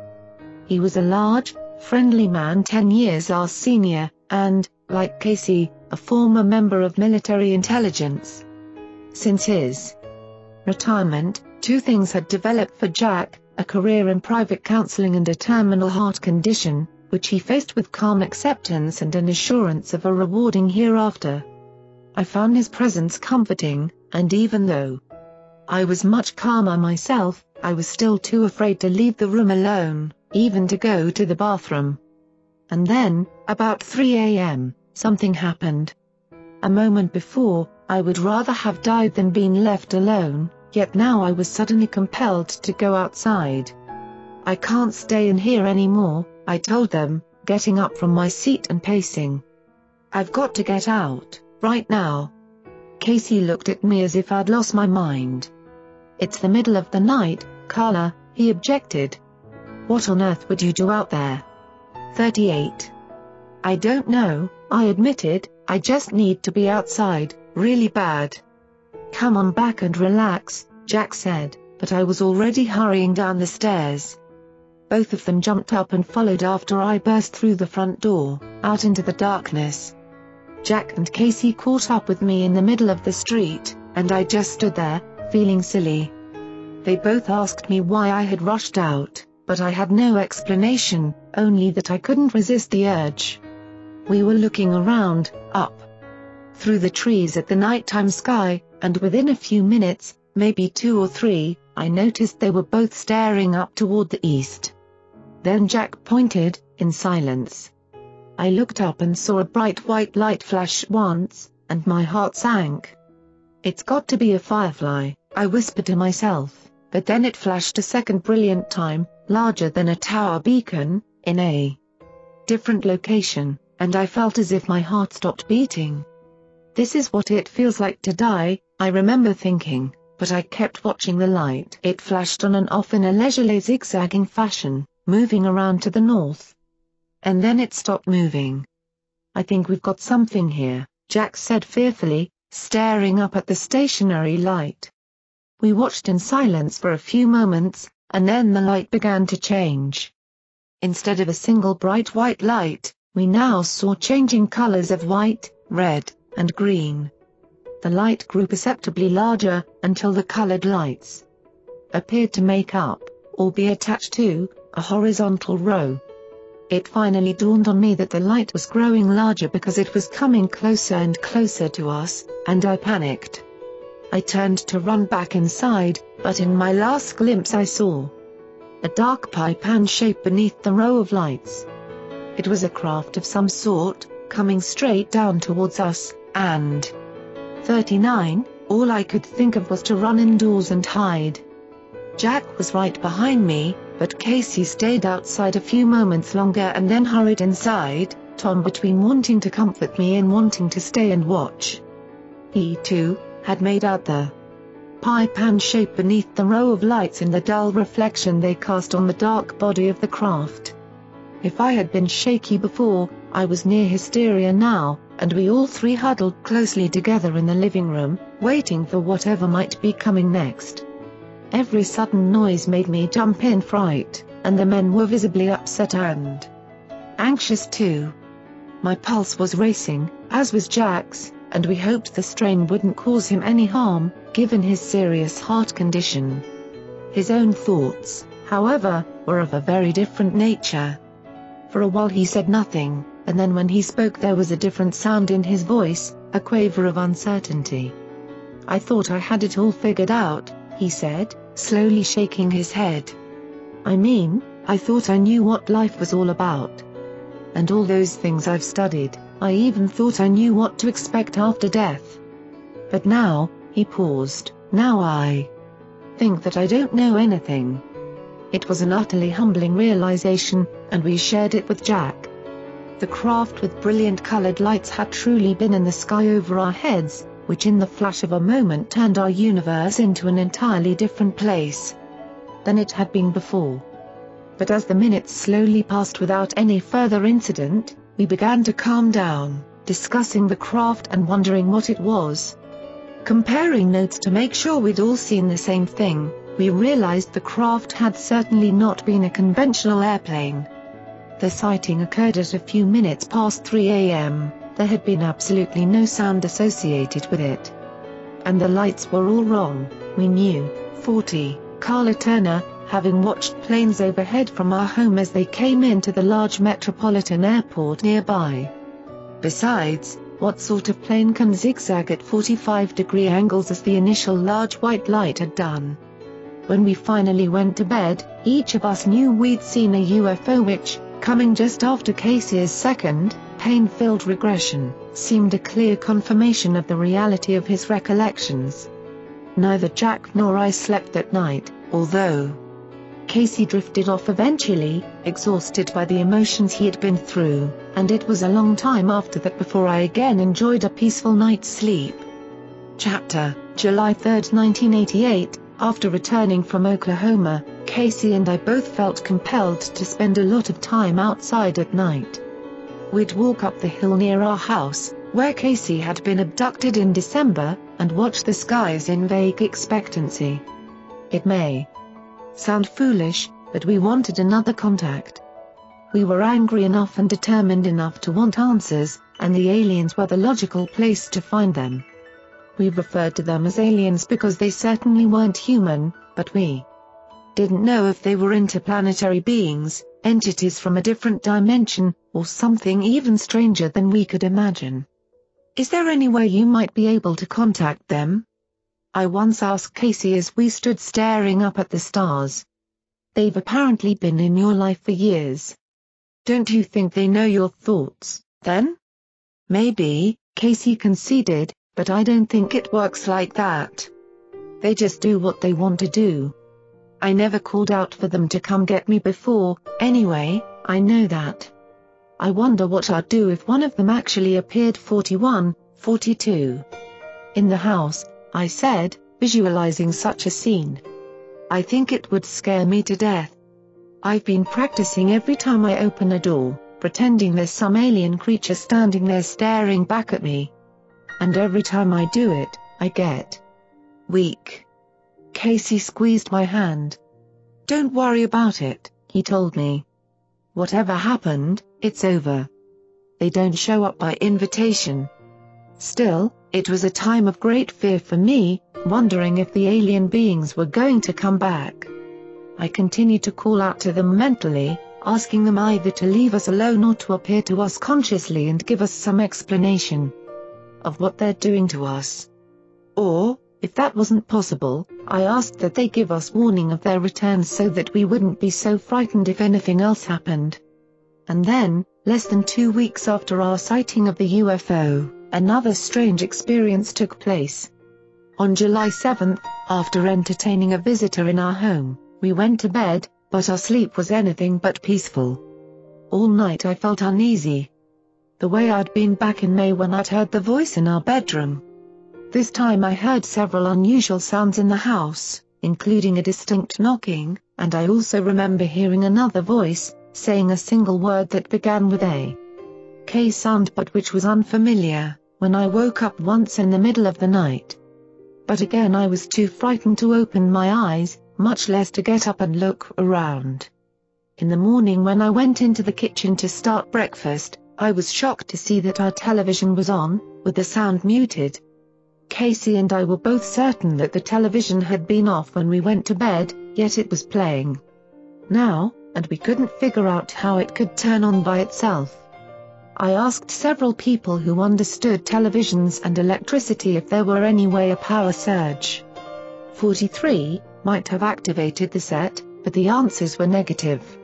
He was a large, friendly man 10 years our senior, and, like Casey, a former member of military intelligence. Since his retirement, two things had developed for Jack, a career in private counseling and a terminal heart condition, which he faced with calm acceptance and an assurance of a rewarding hereafter. I found his presence comforting, and even though I was much calmer myself, I was still too afraid to leave the room alone, even to go to the bathroom. And then, about 3 a.m., something happened. A moment before, I would rather have died than been left alone, yet now I was suddenly compelled to go outside. I can't stay in here anymore, I told them, getting up from my seat and pacing. I've got to get out. Right now. Casey looked at me as if I'd lost my mind. It's the middle of the night, Karla, he objected. What on earth would you do out there? 38. I don't know, I admitted, I just need to be outside, really bad. Come on back and relax, Jack said, but I was already hurrying down the stairs. Both of them jumped up and followed after I burst through the front door, out into the darkness. Jack and Casey caught up with me in the middle of the street, and I just stood there, feeling silly. They both asked me why I had rushed out, but I had no explanation, only that I couldn't resist the urge. We were looking around, up, through the trees at the nighttime sky, and within a few minutes, maybe two or three, I noticed they were both staring up toward the east. Then Jack pointed, in silence. I looked up and saw a bright white light flash once, and my heart sank. It's got to be a firefly, I whispered to myself, but then it flashed a second brilliant time, larger than a tower beacon, in a different location, and I felt as if my heart stopped beating. This is what it feels like to die, I remember thinking, but I kept watching the light. It flashed on and off in a leisurely zigzagging fashion, moving around to the north, and then it stopped moving. I think we've got something here, Jack said fearfully, staring up at the stationary light. We watched in silence for a few moments, and then the light began to change. Instead of a single bright white light, we now saw changing colors of white, red, and green. The light grew perceptibly larger, until the colored lights appeared to make up, or be attached to, a horizontal row. It finally dawned on me that the light was growing larger because it was coming closer and closer to us, and I panicked. I turned to run back inside, but in my last glimpse I saw a dark pie pan shape beneath the row of lights. It was a craft of some sort, coming straight down towards us, and 39, all I could think of was to run indoors and hide. Jack was right behind me, but Casey stayed outside a few moments longer and then hurried inside, Tom between wanting to comfort me and wanting to stay and watch. He, too, had made out the pie pan shape beneath the row of lights and the dull reflection they cast on the dark body of the craft. If I had been shaky before, I was near hysteria now, and we all three huddled closely together in the living room, waiting for whatever might be coming next. Every sudden noise made me jump in fright, and the men were visibly upset and anxious too. My pulse was racing, as was Jack's, and we hoped the strain wouldn't cause him any harm, given his serious heart condition. His own thoughts, however, were of a very different nature. For a while he said nothing, and then when he spoke there was a different sound in his voice, a quaver of uncertainty. I thought I had it all figured out, he said, slowly shaking his head. I mean, I thought I knew what life was all about and all those things I've studied, I even thought I knew what to expect after death. But now, he paused, now I think that I don't know anything. It was an utterly humbling realization, and we shared it with Jack. The craft with brilliant colored lights had truly been in the sky over our heads, which in the flash of a moment turned our universe into an entirely different place than it had been before but as the minutes slowly passed without any further incident, we began to calm down, discussing the craft and wondering what it was. Comparing notes to make sure we'd all seen the same thing, we realized the craft had certainly not been a conventional airplane. The sighting occurred at a few minutes past 3 a.m., there had been absolutely no sound associated with it. And the lights were all wrong, we knew. 40, Karla Turner, having watched planes overhead from our home as they came into the large metropolitan airport nearby. Besides, what sort of plane can zigzag at 45 degree angles as the initial large white light had done? When we finally went to bed, each of us knew we'd seen a UFO which, coming just after Casey's second, pain-filled regression, seemed a clear confirmation of the reality of his recollections. Neither Jack nor I slept that night, although Casey drifted off eventually, exhausted by the emotions he had been through, and it was a long time after that before I again enjoyed a peaceful night's sleep. Chapter, July 3, 1988, After returning from Oklahoma, Casey and I both felt compelled to spend a lot of time outside at night. We'd walk up the hill near our house, where Casey had been abducted in December, and watch the skies in vague expectancy. It may sound foolish, but we wanted another contact. We were angry enough and determined enough to want answers, and the aliens were the logical place to find them. We referred to them as aliens because they certainly weren't human, but we didn't know if they were interplanetary beings, entities from a different dimension, or something even stranger than we could imagine. Is there any way you might be able to contact them? I once asked Casey as we stood staring up at the stars. They've apparently been in your life for years. Don't you think they know your thoughts, then? Maybe, Casey conceded, but I don't think it works like that. They just do what they want to do. I never called out for them to come get me before, anyway, I know that. I wonder what I'd do if one of them actually appeared 41, 42. In the house, I said, visualizing such a scene. I think it would scare me to death. I've been practicing every time I open a door, pretending there's some alien creature standing there staring back at me. And every time I do it, I get weak. Casey squeezed my hand. Don't worry about it, he told me. Whatever happened, it's over. They don't show up by invitation. Still, it was a time of great fear for me, wondering if the alien beings were going to come back. I continued to call out to them mentally, asking them either to leave us alone or to appear to us consciously and give us some explanation of what they're doing to us. Or, if that wasn't possible, I asked that they give us warning of their return so that we wouldn't be so frightened if anything else happened. And then, less than two weeks after our sighting of the UFO, another strange experience took place. On July 7, after entertaining a visitor in our home, we went to bed, but our sleep was anything but peaceful. All night I felt uneasy. The way I'd been back in May when I'd heard the voice in our bedroom. This time I heard several unusual sounds in the house, including a distinct knocking, and I also remember hearing another voice, saying a single word that began with a K sound but which was unfamiliar, when I woke up once in the middle of the night. But again I was too frightened to open my eyes, much less to get up and look around. In the morning when I went into the kitchen to start breakfast, I was shocked to see that our television was on, with the sound muted. Casey and I were both certain that the television had been off when we went to bed, yet it was playing. Now, and we couldn't figure out how it could turn on by itself. I asked several people who understood televisions and electricity if there were any way a power surge 43 might have activated the set, but the answers were negative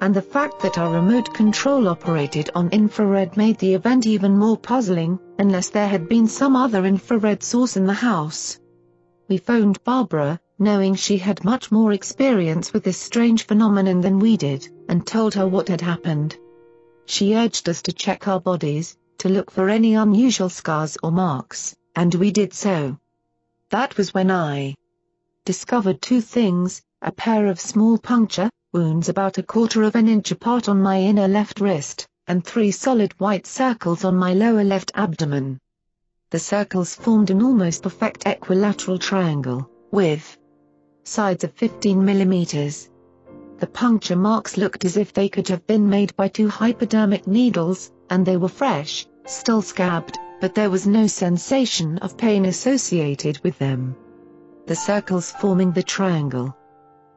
and the fact that our remote control operated on infrared made the event even more puzzling, unless there had been some other infrared source in the house. We phoned Barbara, knowing she had much more experience with this strange phenomenon than we did, and told her what had happened. She urged us to check our bodies, to look for any unusual scars or marks, and we did so. That was when I discovered two things, a pair of small puncture, wounds about a quarter of an inch apart on my inner left wrist, and three solid white circles on my lower left abdomen. The circles formed an almost perfect equilateral triangle, with sides of 15 millimeters. The puncture marks looked as if they could have been made by two hypodermic needles, and they were fresh, still scabbed, but there was no sensation of pain associated with them. The circles forming the triangle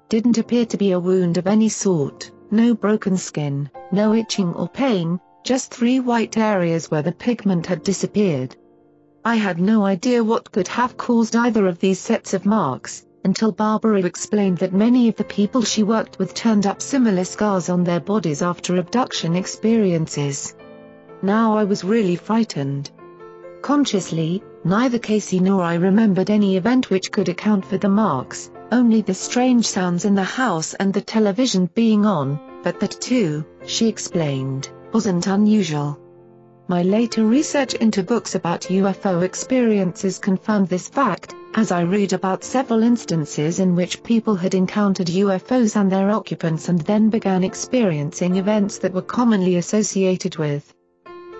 didn't appear to be a wound of any sort, no broken skin, no itching or pain, just three white areas where the pigment had disappeared. I had no idea what could have caused either of these sets of marks, until Barbara explained that many of the people she worked with turned up similar scars on their bodies after abduction experiences. Now I was really frightened. Consciously, neither Casey nor I remembered any event which could account for the marks, only the strange sounds in the house and the television being on, but that too, she explained, wasn't unusual. My later research into books about UFO experiences confirmed this fact, as I read about several instances in which people had encountered UFOs and their occupants and then began experiencing events that were commonly associated with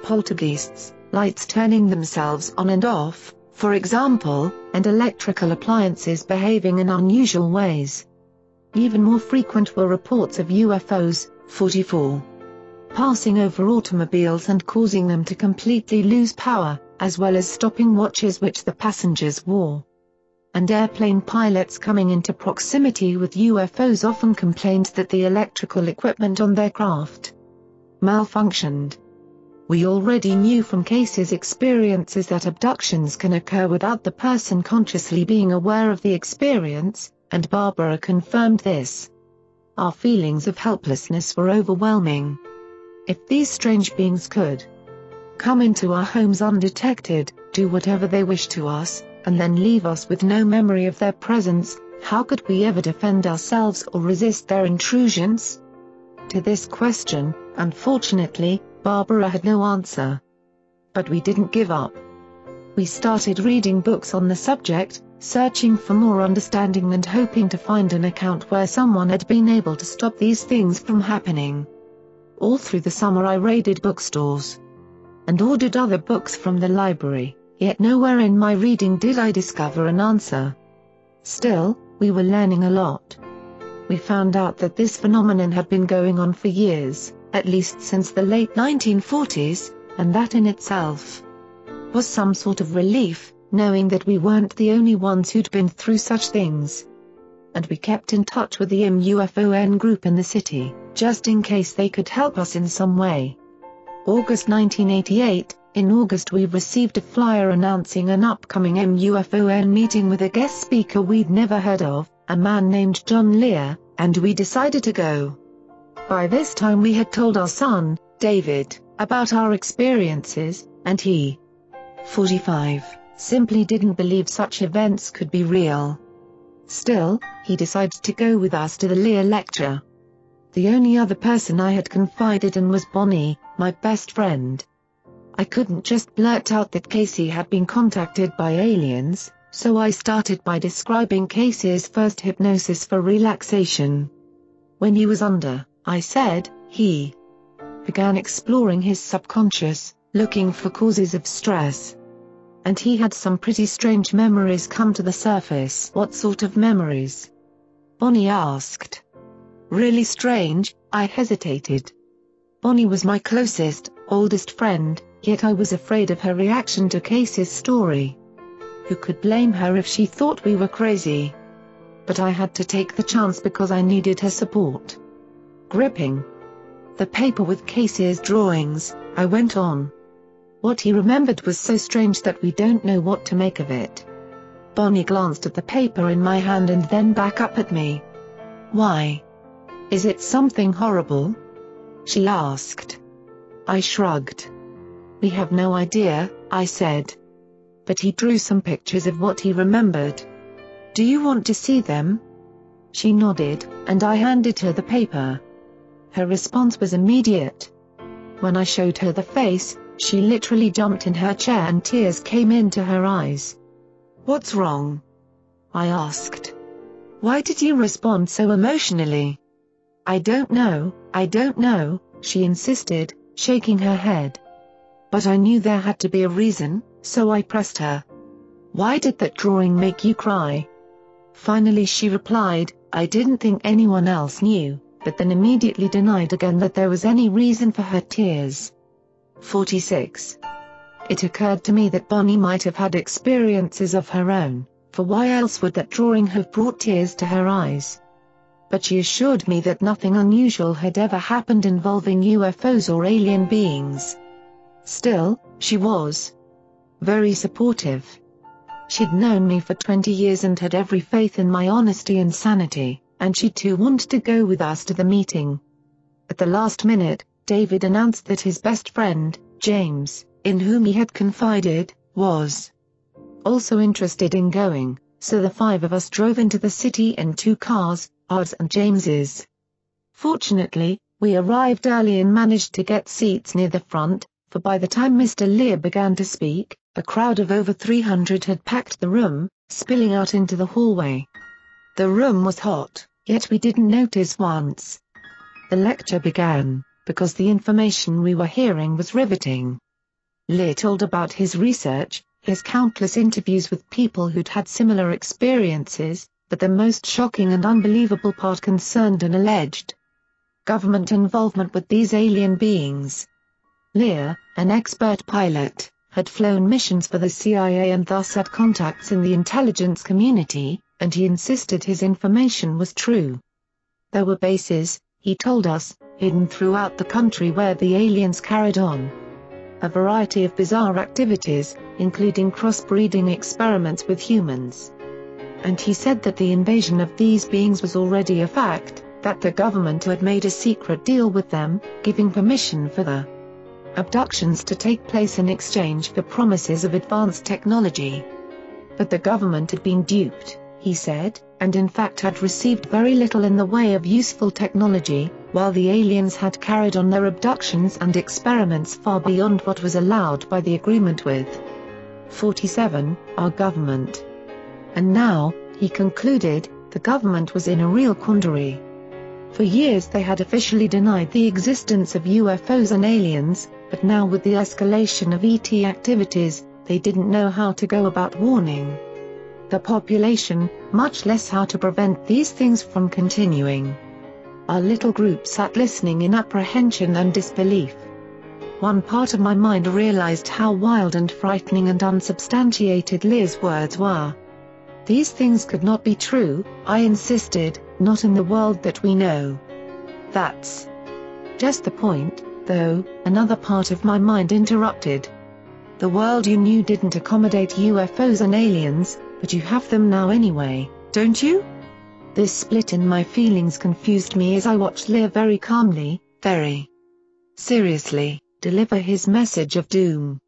poltergeists, lights turning themselves on and off, for example, and electrical appliances behaving in unusual ways. Even more frequent were reports of UFOs, 44, passing over automobiles and causing them to completely lose power, as well as stopping watches which the passengers wore. And airplane pilots coming into proximity with UFOs often complained that the electrical equipment on their craft malfunctioned. We already knew from Casey's experiences that abductions can occur without the person consciously being aware of the experience, and Barbara confirmed this. Our feelings of helplessness were overwhelming. If these strange beings could come into our homes undetected, do whatever they wish to us, and then leave us with no memory of their presence, how could we ever defend ourselves or resist their intrusions? To this question, unfortunately, Barbara had no answer. But we didn't give up. We started reading books on the subject, searching for more understanding and hoping to find an account where someone had been able to stop these things from happening. All through the summer I raided bookstores and ordered other books from the library, yet nowhere in my reading did I discover an answer. Still, we were learning a lot. We found out that this phenomenon had been going on for years, at least since the late 1940s, and that in itself was some sort of relief, knowing that we weren't the only ones who'd been through such things. And we kept in touch with the MUFON group in the city, just in case they could help us in some way. August 1988, in August we received a flyer announcing an upcoming MUFON meeting with a guest speaker we'd never heard of, a man named John Lear, and we decided to go. By this time we had told our son, David, about our experiences, and he, 45, simply didn't believe such events could be real. Still, he decided to go with us to the Lear lecture. The only other person I had confided in was Bonnie, my best friend. I couldn't just blurt out that Casey had been contacted by aliens, so I started by describing Casey's first hypnosis for relaxation. When he was under, I said, he began exploring his subconscious, looking for causes of stress. And he had some pretty strange memories come to the surface. What sort of memories? Bonnie asked. Really strange, I hesitated. Bonnie was my closest, oldest friend, yet I was afraid of her reaction to Casey's story. Who could blame her if she thought we were crazy? But I had to take the chance because I needed her support. Gripping. The paper with Casey's drawings, I went on. What he remembered was so strange that we don't know what to make of it. Bonnie glanced at the paper in my hand and then back up at me. Why? Is it something horrible? She asked. I shrugged. We have no idea, I said. But he drew some pictures of what he remembered. Do you want to see them? She nodded, and I handed her the paper. Her response was immediate. When I showed her the face, she literally jumped in her chair and tears came into her eyes. What's wrong? I asked. Why did you respond so emotionally? I don't know, I don't know, she insisted, shaking her head. But I knew there had to be a reason, so I pressed her. Why did that drawing make you cry? Finally she replied, I didn't think anyone else knew, but then immediately denied again that there was any reason for her tears. 46. It occurred to me that Bonnie might have had experiences of her own, for why else would that drawing have brought tears to her eyes? But she assured me that nothing unusual had ever happened involving UFOs or alien beings. Still, she was very supportive. She'd known me for 20 years and had every faith in my honesty and sanity, and she too wanted to go with us to the meeting. At the last minute, David announced that his best friend, James, in whom he had confided, was also interested in going, so the five of us drove into the city in two cars, ours and James's. Fortunately, we arrived early and managed to get seats near the front, for by the time Mr. Lear began to speak, a crowd of over 300 had packed the room, spilling out into the hallway. The room was hot, yet we didn't notice once. The lecture began, because the information we were hearing was riveting. Lear told about his research, his countless interviews with people who'd had similar experiences, but the most shocking and unbelievable part concerned an alleged government involvement with these alien beings. Lear, an expert pilot, had flown missions for the CIA and thus had contacts in the intelligence community, and he insisted his information was true. There were bases, he told us, hidden throughout the country where the aliens carried on a variety of bizarre activities, including crossbreeding experiments with humans. And he said that the invasion of these beings was already a fact, that the government had made a secret deal with them, giving permission for the abductions to take place in exchange for promises of advanced technology. But the government had been duped, he said, and in fact had received very little in the way of useful technology, while the aliens had carried on their abductions and experiments far beyond what was allowed by the agreement with 47, our government. And now, he concluded, the government was in a real quandary. For years they had officially denied the existence of UFOs and aliens, but now with the escalation of ET activities, they didn't know how to go about warning the population, much less how to prevent these things from continuing. Our little group sat listening in apprehension and disbelief. One part of my mind realized how wild and frightening and unsubstantiated Lear's words were. These things could not be true, I insisted, not in the world that we know. That's just the point, though, another part of my mind interrupted. The world you knew didn't accommodate UFOs and aliens, but you have them now anyway, don't you? This split in my feelings confused me as I watched Lear very calmly, very seriously, deliver his message of doom.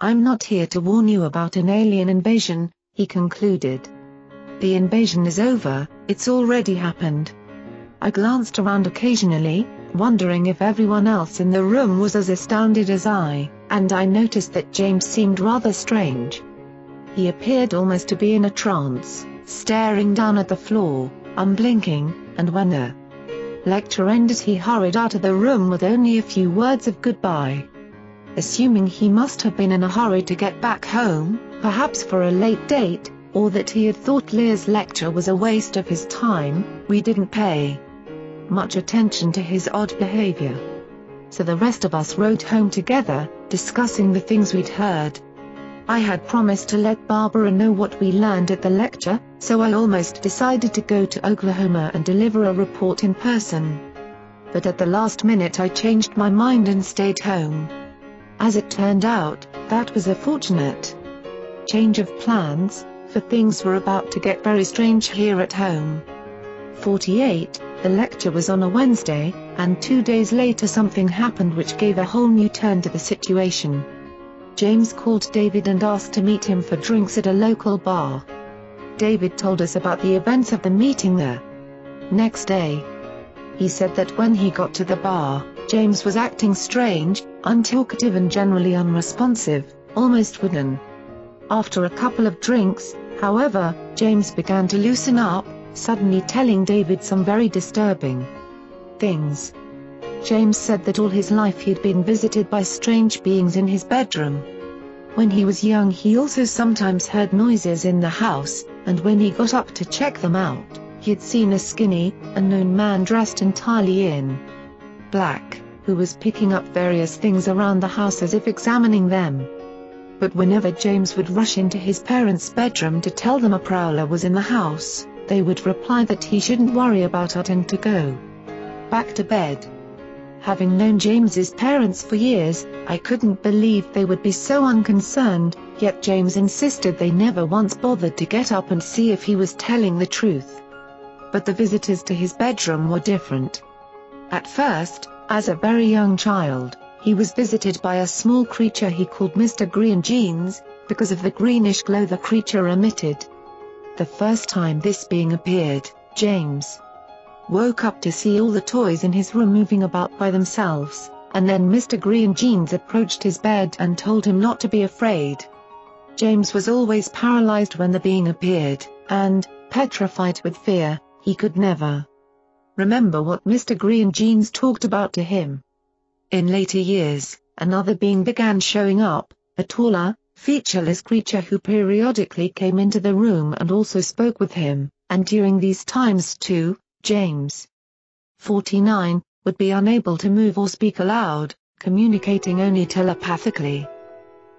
I'm not here to warn you about an alien invasion, he concluded. the invasion is over, it's already happened. I glanced around occasionally, wondering if everyone else in the room was as astounded as I, and I noticed that James seemed rather strange. He appeared almost to be in a trance, staring down at the floor, unblinking, and when the lecture ended he hurried out of the room with only a few words of goodbye. Assuming he must have been in a hurry to get back home, perhaps for a late date, or that he had thought Lear's lecture was a waste of his time, we didn't pay much attention to his odd behavior. So the rest of us rode home together, discussing the things we'd heard. I had promised to let Barbara know what we learned at the lecture, so I almost decided to go to Oklahoma and deliver a report in person. But at the last minute I changed my mind and stayed home. As it turned out, that was a fortunate change of plans, for things were about to get very strange here at home. 48, the lecture was on a Wednesday, and two days later something happened which gave a whole new turn to the situation. James called David and asked to meet him for drinks at a local bar. David told us about the events of the meeting there. Next day, he said that when he got to the bar, James was acting strange, untalkative and generally unresponsive, almost wooden. After a couple of drinks, however, James began to loosen up, suddenly telling David some very disturbing things. James said that all his life he had been visited by strange beings in his bedroom. When he was young he also sometimes heard noises in the house, and when he got up to check them out, he'd seen a skinny, unknown man dressed entirely in black, who was picking up various things around the house as if examining them. But whenever James would rush into his parents' bedroom to tell them a prowler was in the house, they would reply that he shouldn't worry about it and to go back to bed. Having known James's parents for years, I couldn't believe they would be so unconcerned, yet James insisted they never once bothered to get up and see if he was telling the truth. But the visitors to his bedroom were different. At first, as a very young child, he was visited by a small creature he called Mr. Green Jeans, because of the greenish glow the creature emitted. The first time this being appeared, James woke up to see all the toys in his room moving about by themselves, and then Mr. Green Jeans approached his bed and told him not to be afraid. James was always paralyzed when the being appeared, and, petrified with fear, he could never remember what Mr. Green Jeans talked about to him. In later years, another being began showing up, a taller, featureless creature who periodically came into the room and also spoke with him, and during these times too, James, 49, would be unable to move or speak aloud, communicating only telepathically.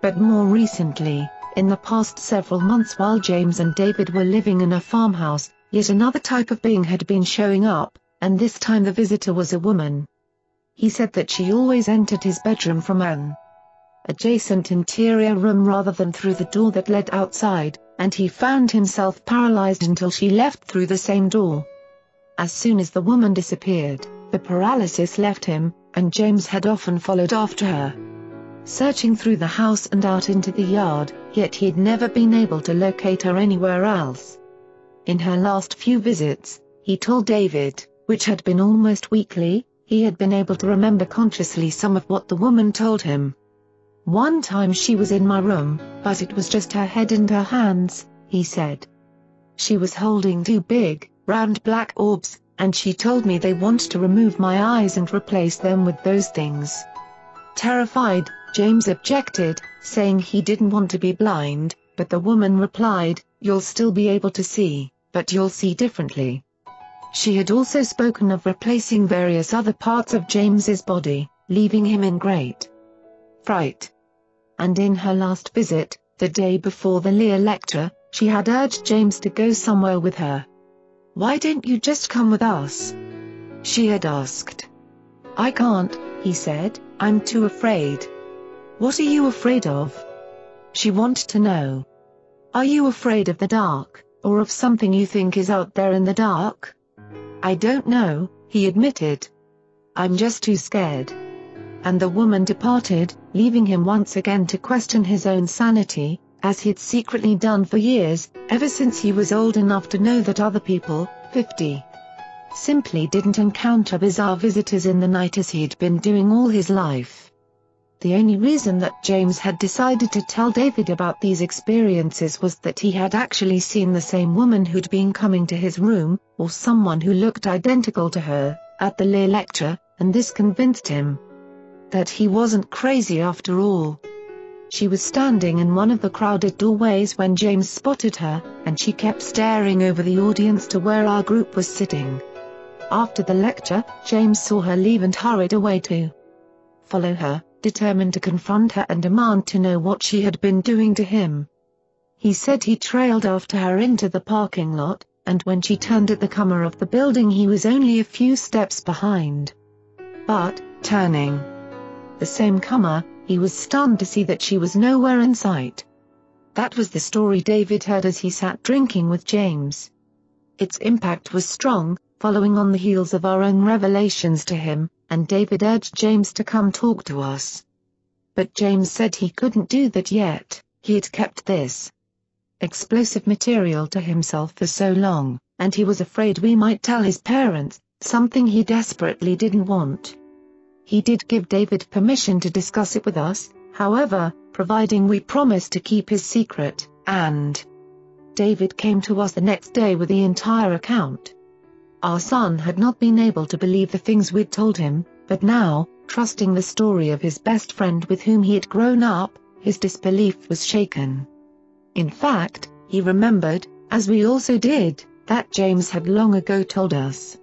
But more recently, in the past several months while James and David were living in a farmhouse, yet another type of being had been showing up, and this time the visitor was a woman. He said that she always entered his bedroom from an adjacent interior room rather than through the door that led outside, and he found himself paralyzed until she left through the same door. As soon as the woman disappeared, the paralysis left him, and James had often followed after her. Searching through the house and out into the yard, yet he'd never been able to locate her anywhere else. In her last few visits, he told David, which had been almost weekly, he had been able to remember consciously some of what the woman told him. One time she was in my room, but it was just her head and her hands, he said. She was holding two big, round black orbs, and she told me they want to remove my eyes and replace them with those things. Terrified, James objected, saying he didn't want to be blind, but the woman replied, you'll still be able to see, but you'll see differently. She had also spoken of replacing various other parts of James's body, leaving him in great fright and in her last visit, the day before the Lear lecture, she had urged James to go somewhere with her. Why don't you just come with us? She had asked. I can't, he said, I'm too afraid. What are you afraid of? She wanted to know. Are you afraid of the dark, or of something you think is out there in the dark? I don't know, he admitted. I'm just too scared and the woman departed, leaving him once again to question his own sanity, as he'd secretly done for years, ever since he was old enough to know that other people, 50, simply didn't encounter bizarre visitors in the night as he'd been doing all his life. The only reason that James had decided to tell David about these experiences was that he had actually seen the same woman who'd been coming to his room, or someone who looked identical to her, at the Lear lecture, and this convinced him that he wasn't crazy after all. She was standing in one of the crowded doorways when James spotted her, and she kept staring over the audience to where our group was sitting. After the lecture, James saw her leave and hurried away to follow her, determined to confront her and demand to know what she had been doing to him. He said he trailed after her into the parking lot, and when she turned at the comer of the building he was only a few steps behind. But, turning the same corner, he was stunned to see that she was nowhere in sight. That was the story David heard as he sat drinking with James. Its impact was strong, following on the heels of our own revelations to him, and David urged James to come talk to us. But James said he couldn't do that yet, he had kept this explosive material to himself for so long, and he was afraid we might tell his parents, something he desperately didn't want. He did give David permission to discuss it with us, however, providing we promised to keep his secret, and David came to us the next day with the entire account. Our son had not been able to believe the things we'd told him, but now, trusting the story of his best friend with whom he had grown up, his disbelief was shaken. In fact, he remembered, as we also did, that James had long ago told us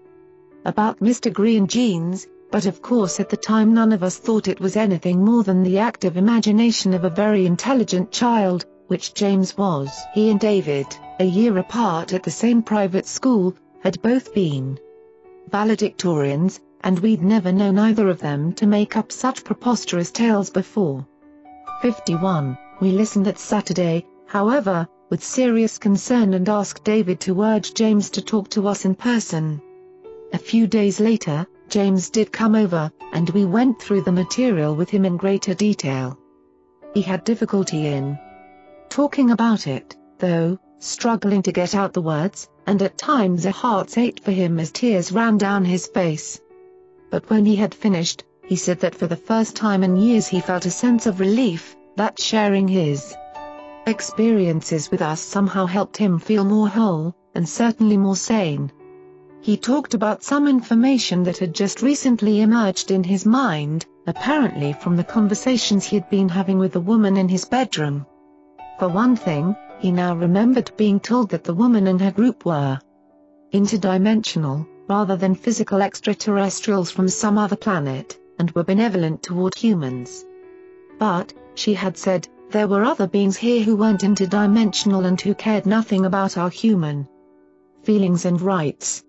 about Mr. Green jeans, but of course at the time none of us thought it was anything more than the active imagination of a very intelligent child, which James was. He and David, a year apart at the same private school, had both been valedictorians, and we'd never known either of them to make up such preposterous tales before. 51. We listened that Saturday, however, with serious concern and asked David to urge James to talk to us in person. A few days later, James did come over, and we went through the material with him in greater detail. He had difficulty in talking about it, though, struggling to get out the words, and at times a heart's ached for him as tears ran down his face. But when he had finished, he said that for the first time in years he felt a sense of relief, that sharing his experiences with us somehow helped him feel more whole, and certainly more sane. He talked about some information that had just recently emerged in his mind, apparently from the conversations he had been having with the woman in his bedroom. For one thing, he now remembered being told that the woman and her group were interdimensional, rather than physical extraterrestrials from some other planet, and were benevolent toward humans. But, she had said, there were other beings here who weren't interdimensional and who cared nothing about our human feelings and rights.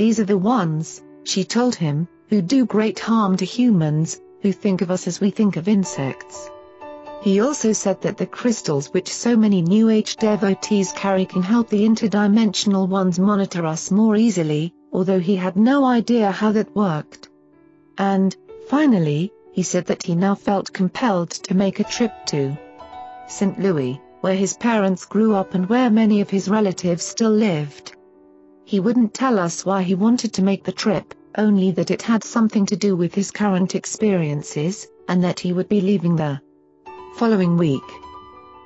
These are the ones, she told him, who do great harm to humans, who think of us as we think of insects. He also said that the crystals which so many New Age devotees carry can help the interdimensional ones monitor us more easily, although he had no idea how that worked. And, finally, he said that he now felt compelled to make a trip to St. Louis, where his parents grew up and where many of his relatives still lived. He wouldn't tell us why he wanted to make the trip, only that it had something to do with his current experiences, and that he would be leaving the following week.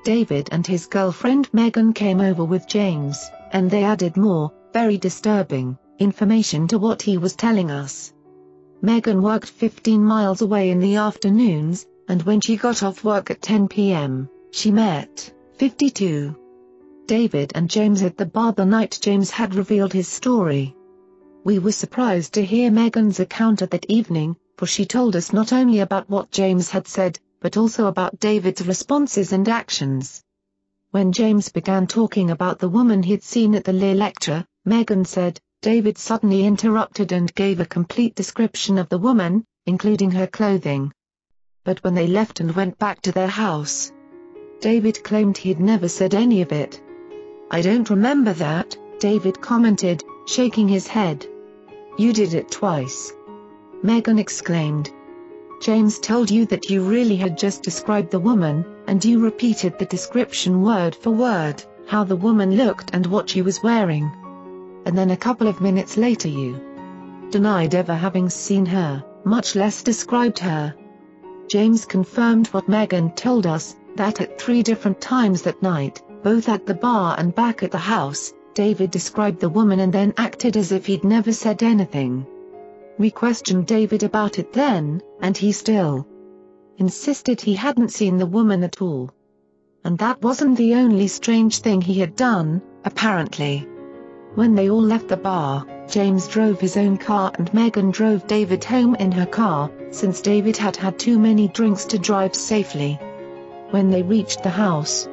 David and his girlfriend Megan came over with James, and they added more, very disturbing, information to what he was telling us. Megan worked 15 miles away in the afternoons, and when she got off work at 10 p.m., she met 52. David and James at the bar the night James had revealed his story. We were surprised to hear Megan's account of that evening, for she told us not only about what James had said, but also about David's responses and actions. When James began talking about the woman he'd seen at the Lear lecture, Megan said, David suddenly interrupted and gave a complete description of the woman, including her clothing. But when they left and went back to their house, David claimed he'd never said any of it. I don't remember that, David commented, shaking his head. You did it twice. Megan exclaimed. James told you that you really had just described the woman, and you repeated the description word for word, how the woman looked and what she was wearing. And then a couple of minutes later you denied ever having seen her, much less described her. James confirmed what Megan told us, that at three different times that night, both at the bar and back at the house, David described the woman and then acted as if he'd never said anything. We questioned David about it then, and he still insisted he hadn't seen the woman at all. And that wasn't the only strange thing he had done, apparently. When they all left the bar, James drove his own car and Megan drove David home in her car, since David had had too many drinks to drive safely. When they reached the house,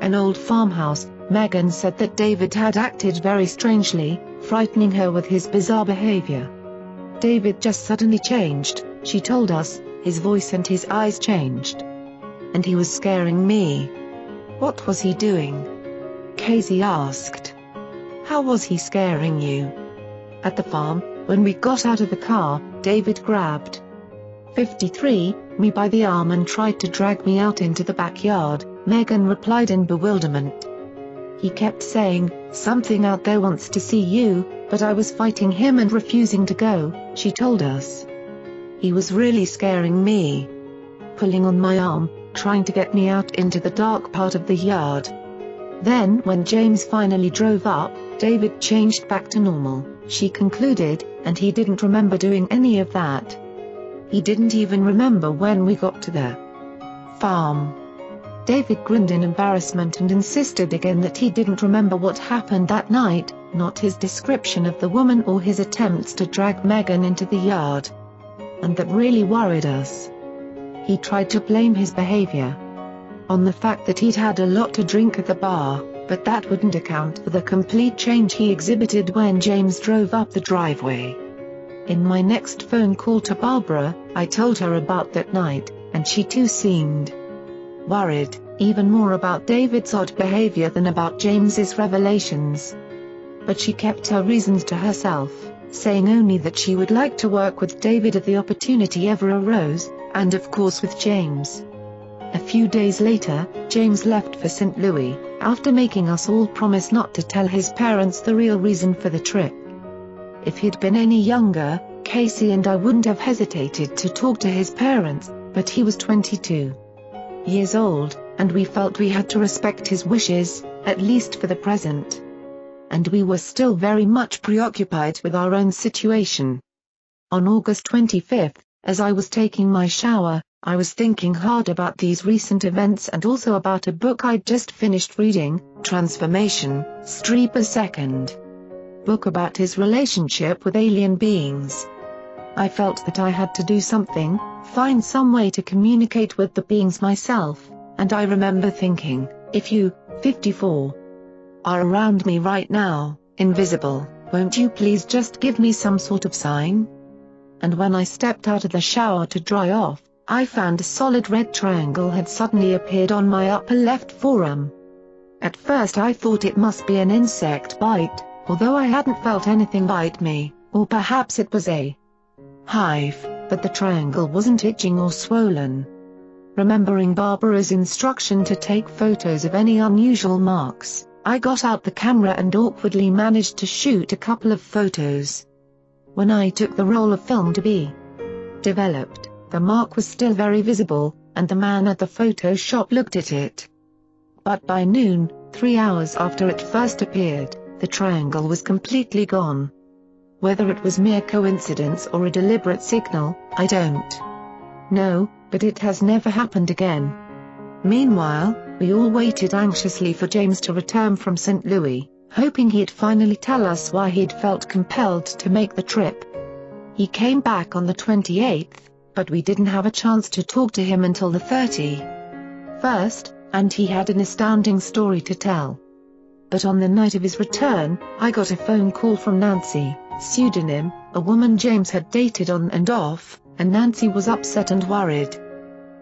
an old farmhouse, Megan said that David had acted very strangely, frightening her with his bizarre behavior. David just suddenly changed, she told us, his voice and his eyes changed. And he was scaring me. What was he doing? Casey asked. How was he scaring you? At the farm, when we got out of the car, David grabbed 53, me by the arm and tried to drag me out into the backyard, Megan replied in bewilderment. He kept saying, something out there wants to see you, but I was fighting him and refusing to go, she told us. He was really scaring me. Pulling on my arm, trying to get me out into the dark part of the yard. Then when James finally drove up, David changed back to normal, she concluded, and he didn't remember doing any of that. He didn't even remember when we got to the farm. David grinned in embarrassment and insisted again that he didn't remember what happened that night, not his description of the woman or his attempts to drag Megan into the yard and that really worried us. He tried to blame his behavior on the fact that he'd had a lot to drink at the bar, but that wouldn't account for the complete change he exhibited when James drove up the driveway. In my next phone call to Barbara, I told her about that night, and she too seemed worried, even more about David's odd behavior than about James's revelations. But she kept her reasons to herself saying only that she would like to work with David if the opportunity ever arose, and of course with James. A few days later, James left for St. Louis, after making us all promise not to tell his parents the real reason for the trip. If he'd been any younger, Casey and I wouldn't have hesitated to talk to his parents, but he was 22 years old, and we felt we had to respect his wishes, at least for the present and we were still very much preoccupied with our own situation. On August 25, as I was taking my shower, I was thinking hard about these recent events and also about a book I'd just finished reading, Transformation, Strieber's second book about his relationship with alien beings. I felt that I had to do something, find some way to communicate with the beings myself, and I remember thinking, if you, 54, are around me right now, invisible, won't you please just give me some sort of sign? And when I stepped out of the shower to dry off, I found a solid red triangle had suddenly appeared on my upper left forearm. At first I thought it must be an insect bite, although I hadn't felt anything bite me, or perhaps it was a hive, but the triangle wasn't itching or swollen. Remembering Barbara's instruction to take photos of any unusual marks, I got out the camera and awkwardly managed to shoot a couple of photos. When I took the roll of film to be developed, the mark was still very visible, and the man at the photo shop looked at it. But by noon, three hours after it first appeared, the triangle was completely gone. Whether it was mere coincidence or a deliberate signal, I don't know, but it has never happened again. Meanwhile, we all waited anxiously for James to return from St. Louis, hoping he'd finally tell us why he'd felt compelled to make the trip. He came back on the 28th, but we didn't have a chance to talk to him until the 31st, and he had an astounding story to tell. But on the night of his return, I got a phone call from Nancy, pseudonym, a woman James had dated on and off, and Nancy was upset and worried.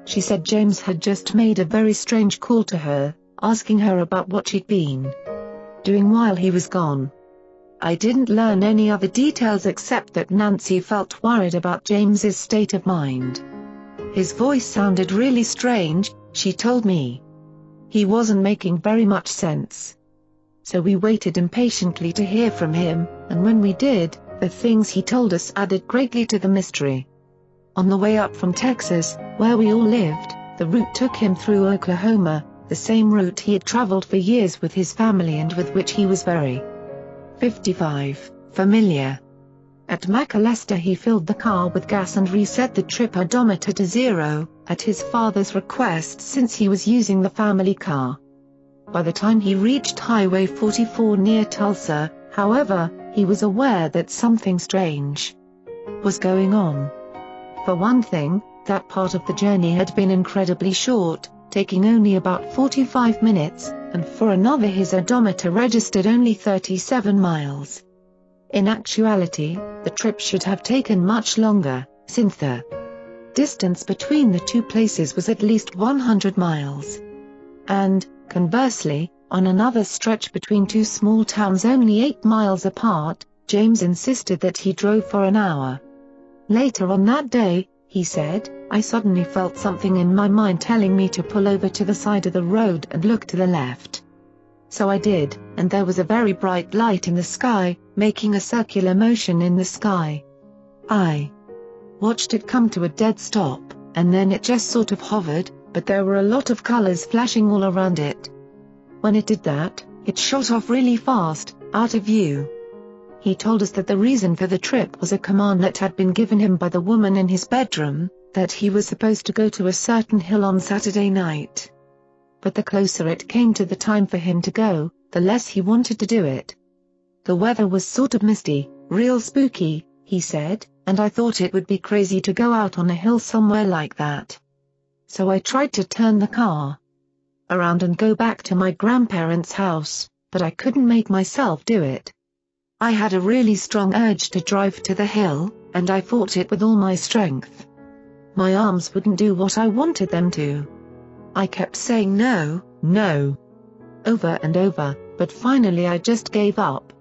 She said James had just made a very strange call to her, asking her about what she'd been doing while he was gone. I didn't learn any other details except that Nancy felt worried about James's state of mind. His voice sounded really strange, she told me. He wasn't making very much sense. So we waited impatiently to hear from him, and when we did, the things he told us added greatly to the mystery. On the way up from Texas, where we all lived, the route took him through Oklahoma, the same route he had traveled for years with his family and with which he was very 55 familiar. At McAlester he filled the car with gas and reset the trip odometer to zero, at his father's request since he was using the family car. By the time he reached Highway 44 near Tulsa, however, he was aware that something strange was going on. For one thing, that part of the journey had been incredibly short, taking only about 45 minutes, and for another his odometer registered only 37 miles. In actuality, the trip should have taken much longer, since the distance between the two places was at least 100 miles. And, conversely, on another stretch between two small towns only 8 miles apart, James insisted that he drove for an hour. Later on that day, he said, I suddenly felt something in my mind telling me to pull over to the side of the road and look to the left. So I did, and there was a very bright light in the sky, making a circular motion in the sky. I watched it come to a dead stop, and then it just sort of hovered, but there were a lot of colors flashing all around it. When it did that, it shot off really fast, out of view. He told us that the reason for the trip was a command that had been given him by the woman in his bedroom, that he was supposed to go to a certain hill on Saturday night but the closer it came to the time for him to go, the less he wanted to do it. The weather was sort of misty, real spooky, he said, and I thought it would be crazy to go out on a hill somewhere like that. So I tried to turn the car around and go back to my grandparents' house, but I couldn't make myself do it. I had a really strong urge to drive to the hill, and I fought it with all my strength. My arms wouldn't do what I wanted them to. I kept saying no, no. Over and over, but finally I just gave up.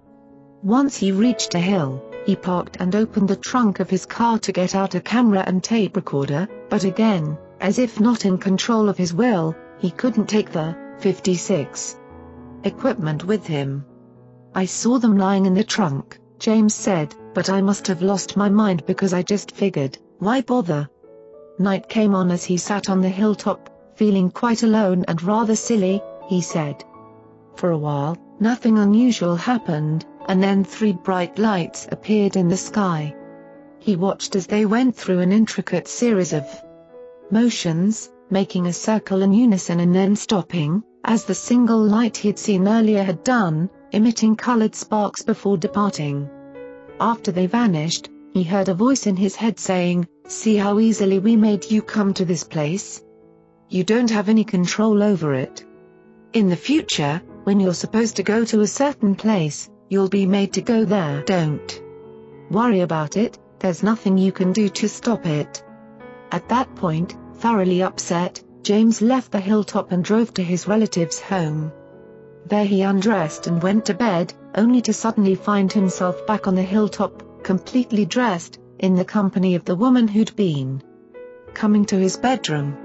Once he reached a hill, he parked and opened the trunk of his car to get out a camera and tape recorder, but again, as if not in control of his will, he couldn't take the 56 equipment with him. I saw them lying in the trunk, James said, but I must have lost my mind because I just figured, why bother? Night came on as he sat on the hilltop, feeling quite alone and rather silly, he said. For a while, nothing unusual happened, and then three bright lights appeared in the sky. He watched as they went through an intricate series of motions, making a circle in unison and then stopping, as the single light he'd seen earlier had done, emitting colored sparks before departing. After they vanished, he heard a voice in his head saying, See how easily we made you come to this place? you don't have any control over it. In the future, when you're supposed to go to a certain place, you'll be made to go there. Don't worry about it, there's nothing you can do to stop it. At that point, thoroughly upset, James left the hilltop and drove to his relative's home. There he undressed and went to bed, only to suddenly find himself back on the hilltop, completely dressed, in the company of the woman who'd been coming to his bedroom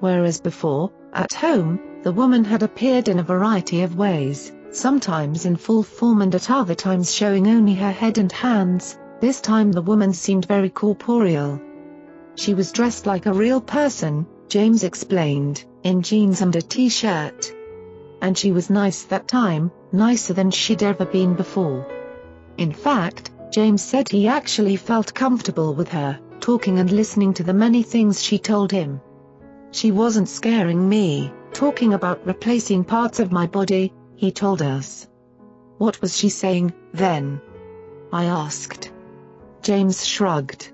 whereas before, at home, the woman had appeared in a variety of ways, sometimes in full form and at other times showing only her head and hands, this time the woman seemed very corporeal. She was dressed like a real person, James explained, in jeans and a t-shirt. And she was nice that time, nicer than she'd ever been before. In fact, James said he actually felt comfortable with her, talking and listening to the many things she told him. She wasn't scaring me, talking about replacing parts of my body, he told us. What was she saying, then? I asked. James shrugged.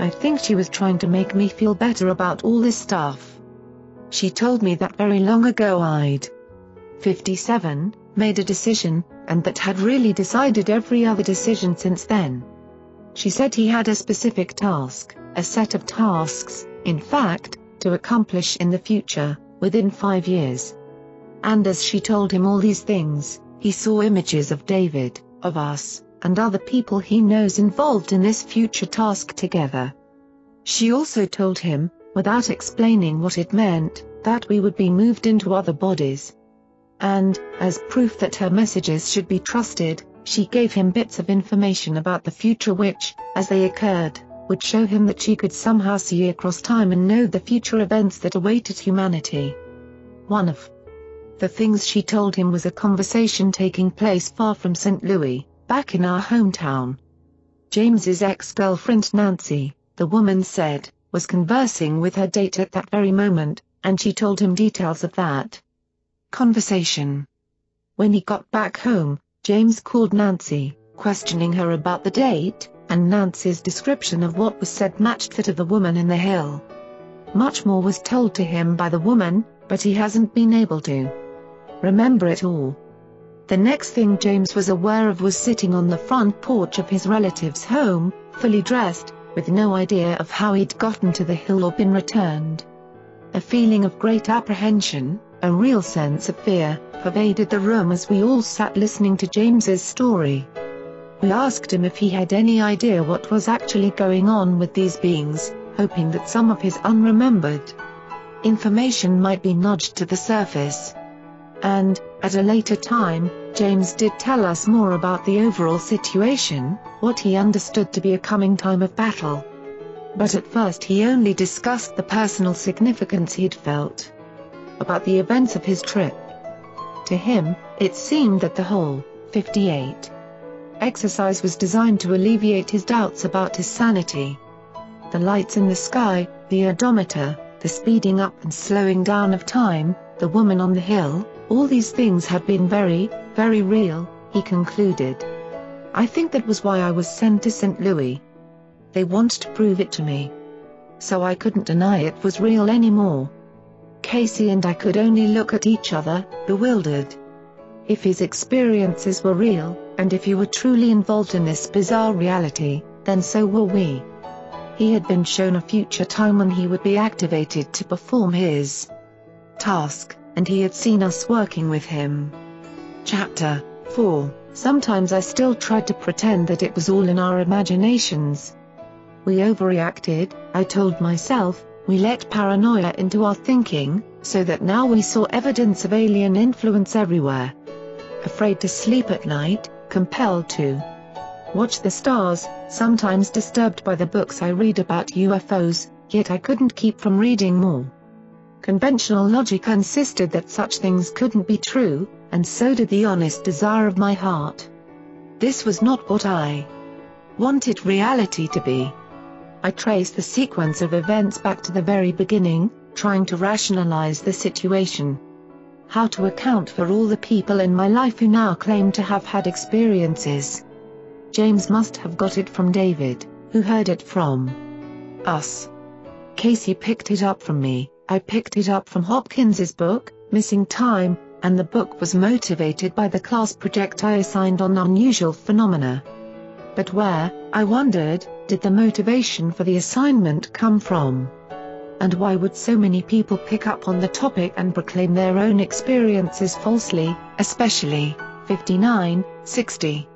I think she was trying to make me feel better about all this stuff. She told me that very long ago I'd 57, made a decision, and that had really decided every other decision since then. She said he had a specific task, a set of tasks, in fact, to accomplish in the future, within five years. And as she told him all these things, he saw images of David, of us, and other people he knows involved in this future task together. She also told him, without explaining what it meant, that we would be moved into other bodies. And, as proof that her messages should be trusted, she gave him bits of information about the future which, as they occurred, would show him that she could somehow see across time and know the future events that awaited humanity. One of the things she told him was a conversation taking place far from St. Louis, back in our hometown. James's ex-girlfriend Nancy, the woman said, was conversing with her date at that very moment, and she told him details of that conversation. When he got back home, James called Nancy, questioning her about the date, and Nancy's description of what was said matched that of the woman in the hill. Much more was told to him by the woman, but he hasn't been able to remember it all. The next thing James was aware of was sitting on the front porch of his relative's home, fully dressed, with no idea of how he'd gotten to the hill or been returned. A feeling of great apprehension, a real sense of fear, pervaded the room as we all sat listening to James's story. We asked him if he had any idea what was actually going on with these beings, hoping that some of his unremembered information might be nudged to the surface. And, at a later time, James did tell us more about the overall situation, what he understood to be a coming time of battle. But at first he only discussed the personal significance he'd felt about the events of his trip. To him, it seemed that the whole 58 exercise was designed to alleviate his doubts about his sanity. The lights in the sky, the odometer, the speeding up and slowing down of time, the woman on the hill, all these things had been very, very real, he concluded. I think that was why I was sent to St. Louis. They wanted to prove it to me. So I couldn't deny it was real anymore. Casey and I could only look at each other, bewildered. If his experiences were real, and if he were truly involved in this bizarre reality, then so were we. He had been shown a future time when he would be activated to perform his task, and he had seen us working with him. Chapter 4 Sometimes I still tried to pretend that it was all in our imaginations. We overreacted, I told myself, we let paranoia into our thinking, so that now we saw evidence of alien influence everywhere. Afraid to sleep at night, compelled to watch the stars, sometimes disturbed by the books I read about UFOs, yet I couldn't keep from reading more. Conventional logic insisted that such things couldn't be true, and so did the honest desire of my heart. This was not what I wanted reality to be. I traced the sequence of events back to the very beginning, trying to rationalize the situation. How to account for all the people in my life who now claim to have had experiences. James must have got it from David, who heard it from us. Casey picked it up from me, I picked it up from Hopkins's book, Missing Time, and the book was motivated by the class project I assigned on unusual phenomena. But where, I wondered, did the motivation for the assignment come from? And why would so many people pick up on the topic and proclaim their own experiences falsely, especially 59, 60?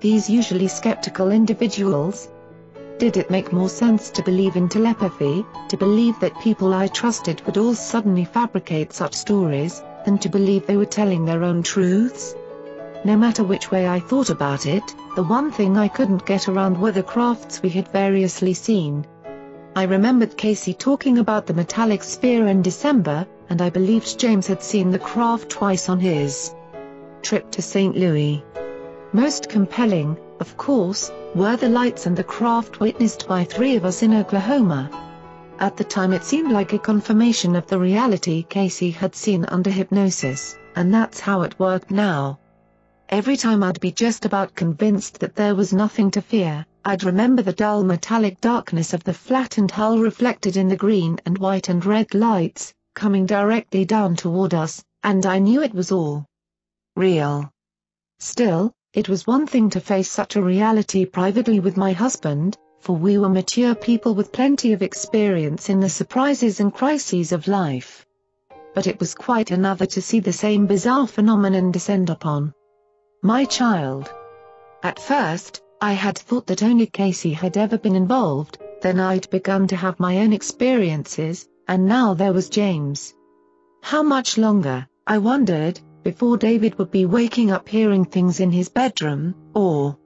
These usually skeptical individuals? Did it make more sense to believe in telepathy, to believe that people I trusted would all suddenly fabricate such stories, than to believe they were telling their own truths? No matter which way I thought about it, the one thing I couldn't get around were the crafts we had variously seen. I remembered Casey talking about the metallic sphere in December, and I believed James had seen the craft twice on his trip to St. Louis. Most compelling, of course, were the lights and the craft witnessed by three of us in Oklahoma. At the time it seemed like a confirmation of the reality Casey had seen under hypnosis, and that's how it worked now. Every time I'd be just about convinced that there was nothing to fear, I'd remember the dull metallic darkness of the flattened hull reflected in the green and white and red lights, coming directly down toward us, and I knew it was all real. Still, it was one thing to face such a reality privately with my husband, for we were mature people with plenty of experience in the surprises and crises of life. But it was quite another to see the same bizarre phenomenon descend upon my child. At first, I had thought that only Casey had ever been involved, then I'd begun to have my own experiences, and now there was James. How much longer, I wondered, before David would be waking up hearing things in his bedroom, or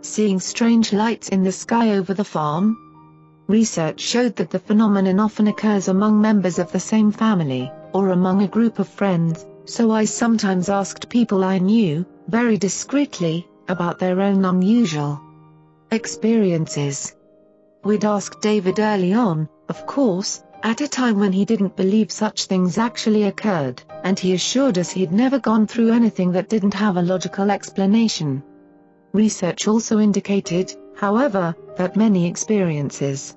seeing strange lights in the sky over the farm? Research showed that the phenomenon often occurs among members of the same family, or among a group of friends, so I sometimes asked people I knew, very discreetly, about their own unusual experiences. We'd asked David early on, of course, at a time when he didn't believe such things actually occurred, and he assured us he'd never gone through anything that didn't have a logical explanation. Research also indicated, however, that many experiences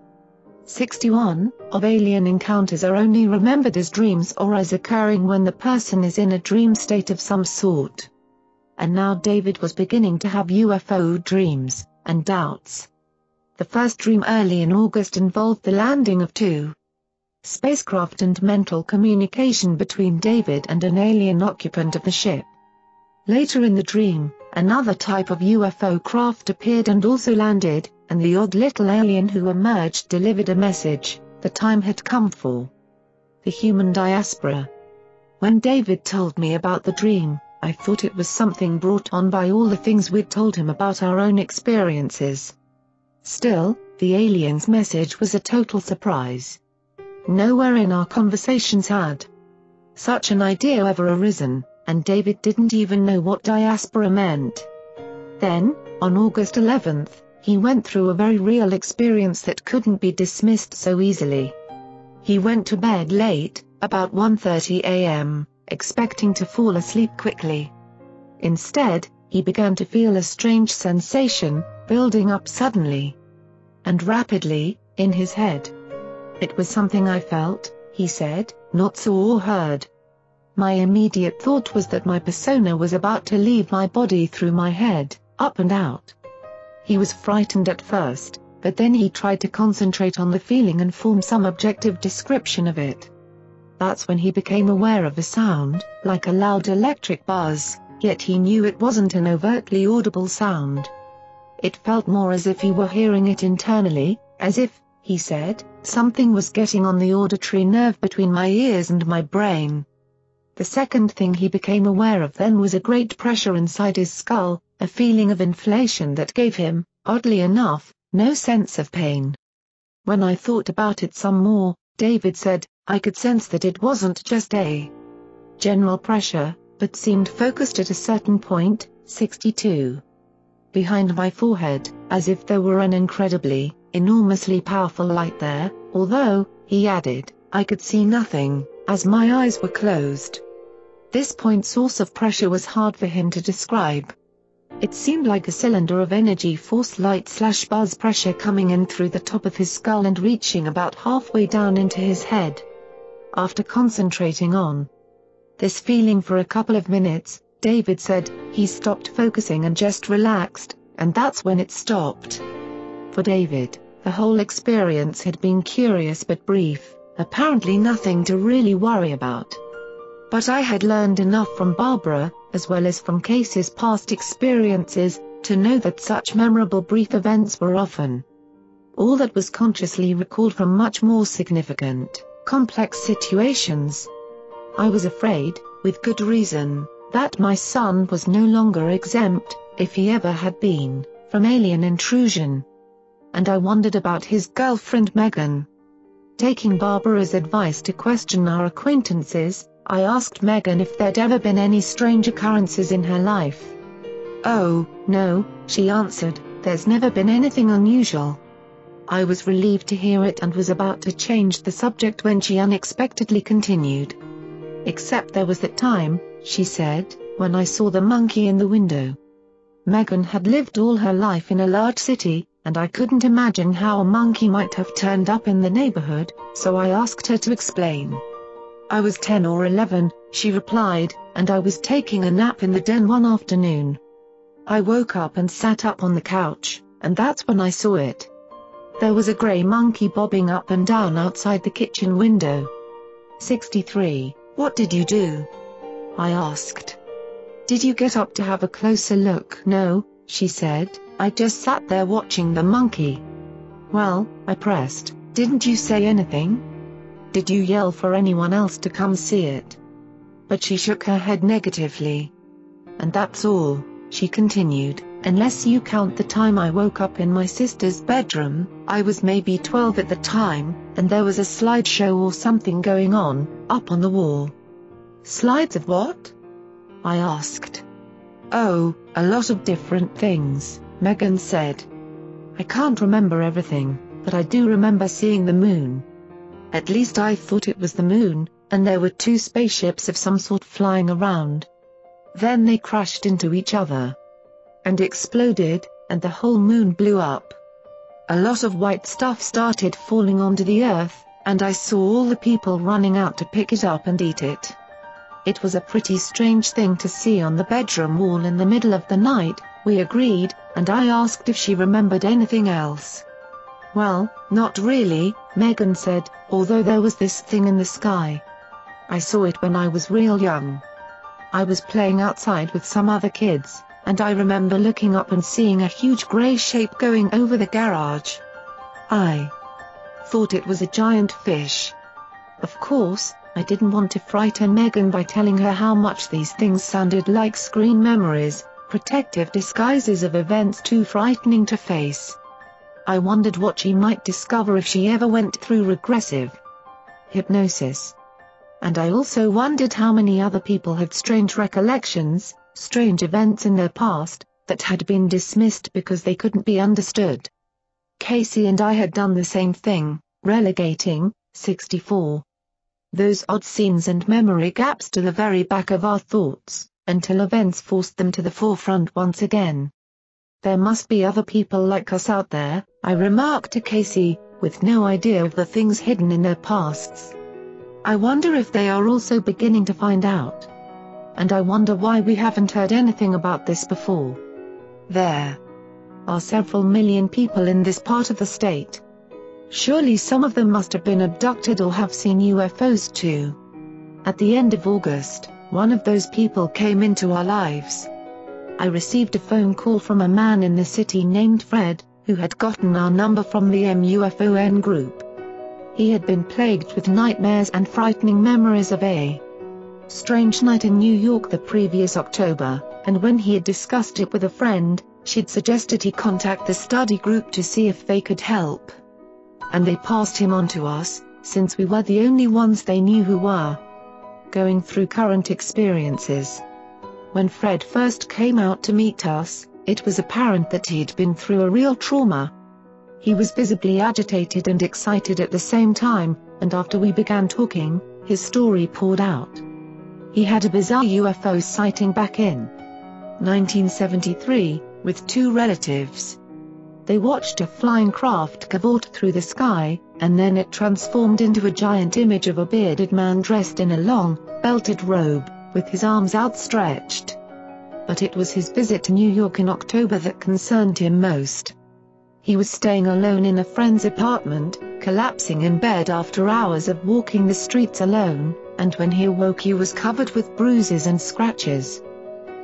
61 of alien encounters are only remembered as dreams or as occurring when the person is in a dream state of some sort. And now David was beginning to have UFO dreams, and doubts. The first dream early in August involved the landing of two spacecraft and mental communication between David and an alien occupant of the ship. Later in the dream, another type of UFO craft appeared and also landed, and the odd little alien who emerged delivered a message, the time had come for the human diaspora. When David told me about the dream, I thought it was something brought on by all the things we'd told him about our own experiences. Still, the alien's message was a total surprise. Nowhere in our conversations had such an idea ever arisen, and David didn't even know what diaspora meant. Then, on August 11, he went through a very real experience that couldn't be dismissed so easily. He went to bed late, about 1.30 a.m., expecting to fall asleep quickly. Instead, he began to feel a strange sensation, building up suddenly and rapidly, in his head. It was something I felt, he said, not saw or heard. My immediate thought was that my persona was about to leave my body through my head, up and out. He was frightened at first, but then he tried to concentrate on the feeling and form some objective description of it. That's when he became aware of a sound, like a loud electric buzz, yet he knew it wasn't an overtly audible sound. It felt more as if he were hearing it internally, as if, he said, something was getting on the auditory nerve between my ears and my brain. The second thing he became aware of then was a great pressure inside his skull, a feeling of inflation that gave him, oddly enough, no sense of pain. When I thought about it some more, David said, I could sense that it wasn't just a general pressure, but seemed focused at a certain point, 62. Behind my forehead, as if there were an incredibly, enormously powerful light there, although, he added, I could see nothing, as my eyes were closed. This point source of pressure was hard for him to describe. It seemed like a cylinder of energy force light slash buzz pressure coming in through the top of his skull and reaching about halfway down into his head. After concentrating on this feeling for a couple of minutes, David said, he stopped focusing and just relaxed, and that's when it stopped. For David, the whole experience had been curious but brief, apparently nothing to really worry about. But I had learned enough from Barbara, as well as from Casey's past experiences, to know that such memorable brief events were often all that was consciously recalled from much more significant, complex situations. I was afraid, with good reason, that my son was no longer exempt, if he ever had been, from alien intrusion. And I wondered about his girlfriend Megan. Taking Barbara's advice to question our acquaintances, I asked Megan if there'd ever been any strange occurrences in her life. Oh, no, she answered, there's never been anything unusual. I was relieved to hear it and was about to change the subject when she unexpectedly continued. Except there was that time, she said, when I saw the monkey in the window. Megan had lived all her life in a large city, and I couldn't imagine how a monkey might have turned up in the neighborhood, so I asked her to explain. I was 10 or 11, she replied, and I was taking a nap in the den one afternoon. I woke up and sat up on the couch, and that's when I saw it. There was a grey monkey bobbing up and down outside the kitchen window. 63. What did you do? I asked. Did you get up to have a closer look? No, she said, I just sat there watching the monkey. Well, I pressed, didn't you say anything? did you yell for anyone else to come see it? But she shook her head negatively. And that's all, she continued, unless you count the time I woke up in my sister's bedroom, I was maybe 12 at the time, and there was a slideshow or something going on, up on the wall. Slides of what? I asked. Oh, a lot of different things, Megan said. I can't remember everything, but I do remember seeing the moon. At least I thought it was the moon, and there were two spaceships of some sort flying around. Then they crashed into each other. And exploded, and the whole moon blew up. A lot of white stuff started falling onto the earth, and I saw all the people running out to pick it up and eat it. It was a pretty strange thing to see on the bedroom wall in the middle of the night, we agreed, and I asked if she remembered anything else. Well, not really, Megan said, although there was this thing in the sky. I saw it when I was real young. I was playing outside with some other kids, and I remember looking up and seeing a huge grey shape going over the garage. I thought it was a giant fish. Of course, I didn't want to frighten Megan by telling her how much these things sounded like screen memories, protective disguises of events too frightening to face. I wondered what she might discover if she ever went through regressive hypnosis. And I also wondered how many other people had strange recollections, strange events in their past, that had been dismissed because they couldn't be understood. Casey and I had done the same thing, relegating, 64. Those odd scenes and memory gaps to the very back of our thoughts, until events forced them to the forefront once again. There must be other people like us out there, I remarked to Casey, with no idea of the things hidden in their pasts. I wonder if they are also beginning to find out. And I wonder why we haven't heard anything about this before. There are several million people in this part of the state. Surely some of them must have been abducted or have seen UFOs too. At the end of August, one of those people came into our lives. I received a phone call from a man in the city named Fred, who had gotten our number from the MUFON group. He had been plagued with nightmares and frightening memories of a strange night in New York the previous October, and when he had discussed it with a friend, she'd suggested he contact the study group to see if they could help. And they passed him on to us, since we were the only ones they knew who were going through current experiences. When Fred first came out to meet us, it was apparent that he'd been through a real trauma. He was visibly agitated and excited at the same time, and after we began talking, his story poured out. He had a bizarre UFO sighting back in 1973, with two relatives. They watched a flying craft cavort through the sky, and then it transformed into a giant image of a bearded man dressed in a long, belted robe with his arms outstretched. But it was his visit to New York in October that concerned him most. He was staying alone in a friend's apartment, collapsing in bed after hours of walking the streets alone, and when he awoke he was covered with bruises and scratches.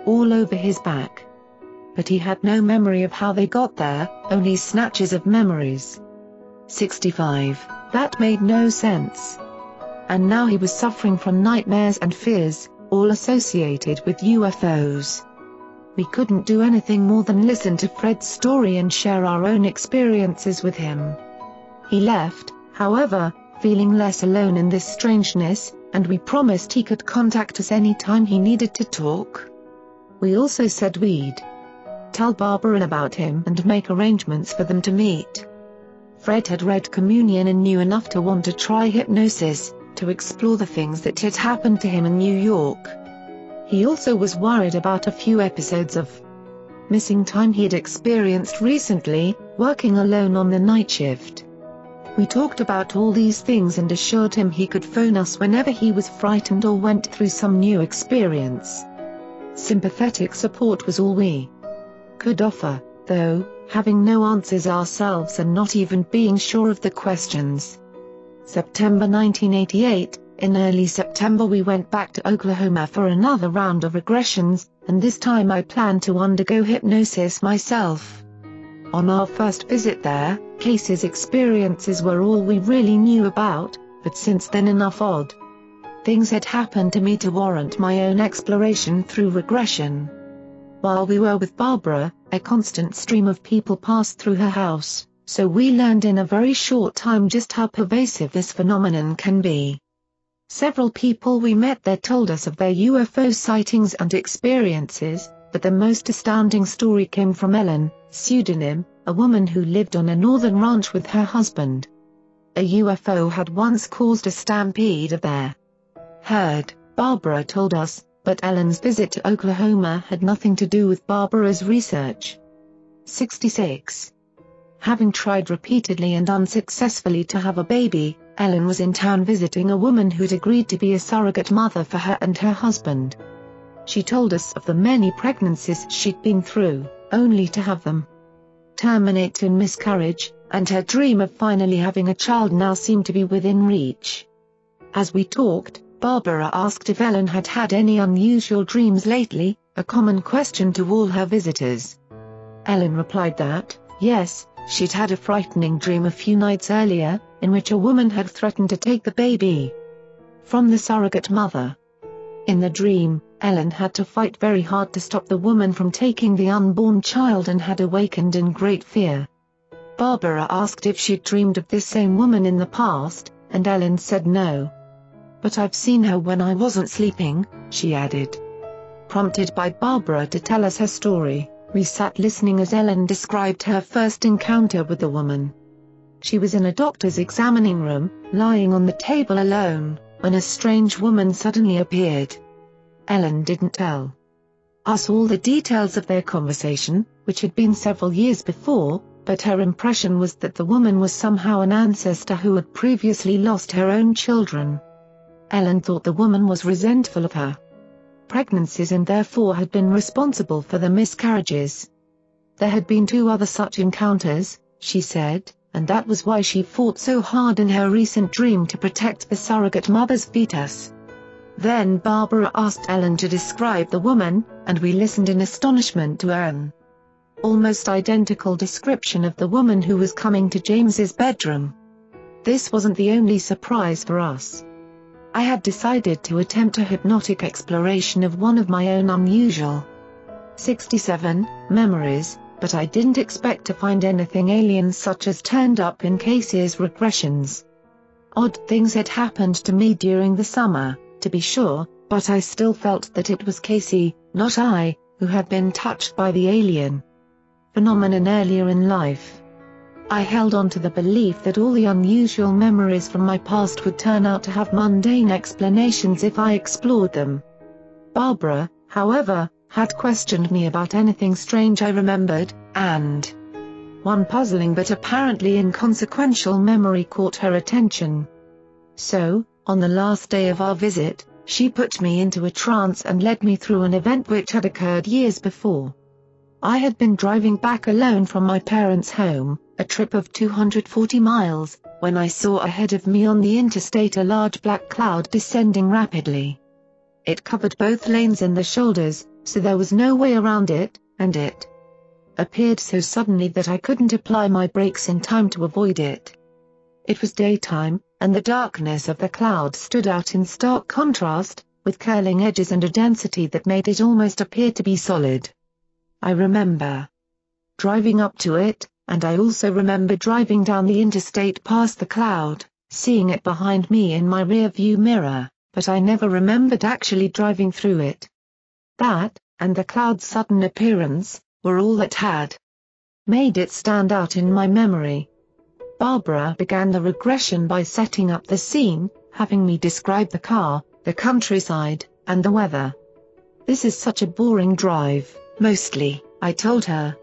All over his back. But he had no memory of how they got there, only snatches of memories. 65. That made no sense and now he was suffering from nightmares and fears, all associated with UFOs. We couldn't do anything more than listen to Fred's story and share our own experiences with him. He left, however, feeling less alone in this strangeness, and we promised he could contact us any time he needed to talk. We also said we'd tell Barbara about him and make arrangements for them to meet. Fred had read Communion and knew enough to want to try hypnosis, to explore the things that had happened to him in New York. He also was worried about a few episodes of missing time he'd experienced recently, working alone on the night shift. We talked about all these things and assured him he could phone us whenever he was frightened or went through some new experience. Sympathetic support was all we could offer, though, having no answers ourselves and not even being sure of the questions. September 1988, in early September we went back to Oklahoma for another round of regressions, and this time I planned to undergo hypnosis myself. On our first visit there, Casey's experiences were all we really knew about, but since then enough odd things had happened to me to warrant my own exploration through regression. While we were with Barbara, a constant stream of people passed through her house, so we learned in a very short time just how pervasive this phenomenon can be. Several people we met there told us of their UFO sightings and experiences, but the most astounding story came from Ellen, pseudonym, a woman who lived on a northern ranch with her husband. A UFO had once caused a stampede of their herd, Barbara told us, but Ellen's visit to Oklahoma had nothing to do with Barbara's research. 66. Having tried repeatedly and unsuccessfully to have a baby, Ellen was in town visiting a woman who'd agreed to be a surrogate mother for her and her husband. She told us of the many pregnancies she'd been through, only to have them terminate in miscarriage, and her dream of finally having a child now seemed to be within reach. As we talked, Barbara asked if Ellen had had any unusual dreams lately, a common question to all her visitors. Ellen replied that, yes, she'd had a frightening dream a few nights earlier, in which a woman had threatened to take the baby from the surrogate mother. In the dream, Ellen had to fight very hard to stop the woman from taking the unborn child and had awakened in great fear. Barbara asked if she'd dreamed of this same woman in the past, and Ellen said no. But I've seen her when I wasn't sleeping, she added. Prompted by Barbara to tell us her story, we sat listening as Ellen described her first encounter with the woman. She was in a doctor's examining room, lying on the table alone, when a strange woman suddenly appeared. Ellen didn't tell us all the details of their conversation, which had been several years before, but her impression was that the woman was somehow an ancestor who had previously lost her own children. Ellen thought the woman was resentful of her pregnancies and therefore had been responsible for the miscarriages. There had been two other such encounters, she said, and that was why she fought so hard in her recent dream to protect the surrogate mother's fetus. Then Barbara asked Ellen to describe the woman, and we listened in astonishment to an almost identical description of the woman who was coming to James's bedroom. This wasn't the only surprise for us. I had decided to attempt a hypnotic exploration of one of my own unusual 67 memories, but I didn't expect to find anything alien such as turned up in Casey's regressions. Odd things had happened to me during the summer, to be sure, but I still felt that it was Casey, not I, who had been touched by the alien phenomenon earlier in life. I held on to the belief that all the unusual memories from my past would turn out to have mundane explanations if I explored them. Barbara, however, had questioned me about anything strange I remembered, and one puzzling but apparently inconsequential memory caught her attention. So, on the last day of our visit, she put me into a trance and led me through an event which had occurred years before. I had been driving back alone from my parents' home, a trip of 240 miles, when I saw ahead of me on the interstate a large black cloud descending rapidly. It covered both lanes and the shoulders, so there was no way around it, and it appeared so suddenly that I couldn't apply my brakes in time to avoid it. It was daytime, and the darkness of the cloud stood out in stark contrast, with curling edges and a density that made it almost appear to be solid. I remember driving up to it, and I also remember driving down the interstate past the cloud, seeing it behind me in my rear-view mirror, but I never remembered actually driving through it. That, and the cloud's sudden appearance, were all that had made it stand out in my memory. Barbara began the regression by setting up the scene, having me describe the car, the countryside, and the weather. This is such a boring drive, mostly, I told her,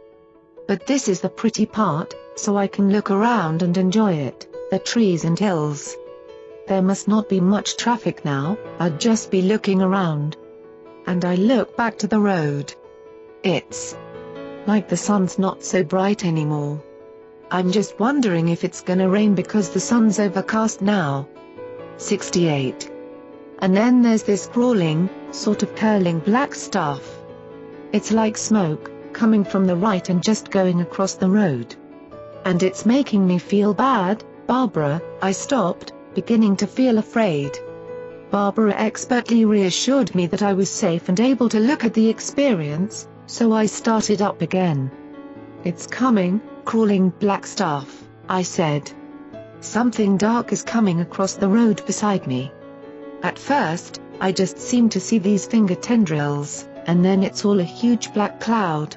but this is the pretty part, so I can look around and enjoy it, the trees and hills. There must not be much traffic now, I'd just be looking around. And I look back to the road. It's like the sun's not so bright anymore. I'm just wondering if it's gonna rain because the sun's overcast now. 68. And then there's this crawling, sort of curling black stuff. It's like smoke, coming from the right and just going across the road. And it's making me feel bad, Barbara, I stopped, beginning to feel afraid. Barbara expertly reassured me that I was safe and able to look at the experience, so I started up again. It's coming, crawling black stuff, I said. Something dark is coming across the road beside me. At first, I just seem to see these finger tendrils, and then it's all a huge black cloud.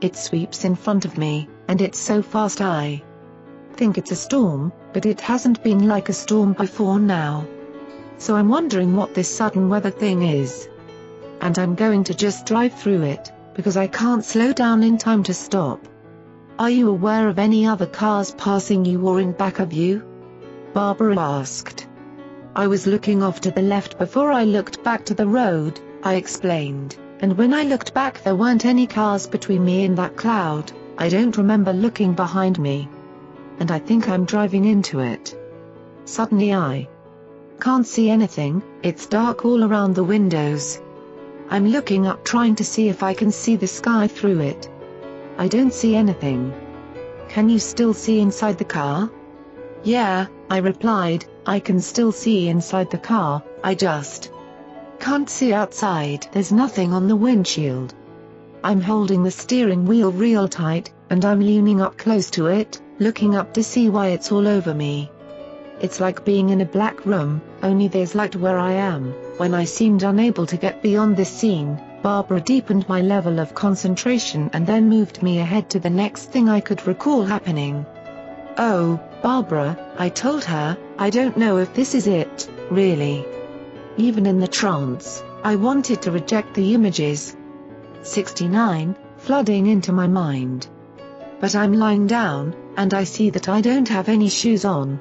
It sweeps in front of me, and it's so fast I think it's a storm, but it hasn't been like a storm before now. So I'm wondering what this sudden weather thing is. And I'm going to just drive through it, because I can't slow down in time to stop. Are you aware of any other cars passing you or in back of you? Barbara asked. I was looking off to the left before I looked back to the road, I explained, and when I looked back there weren't any cars between me and that cloud, I don't remember looking behind me. And I think I'm driving into it. Suddenly I can't see anything, it's dark all around the windows. I'm looking up trying to see if I can see the sky through it. I don't see anything. Can you still see inside the car? Yeah, I replied, I can still see inside the car, I just can't see outside. There's nothing on the windshield. I'm holding the steering wheel real tight, and I'm leaning up close to it, looking up to see why it's all over me. It's like being in a black room, only there's light where I am. When I seemed unable to get beyond this scene, Barbara deepened my level of concentration and then moved me ahead to the next thing I could recall happening. Oh, Barbara, I told her, I don't know if this is it, really. Even in the trance, I wanted to reject the images. 69, flooding into my mind. But I'm lying down, and I see that I don't have any shoes on.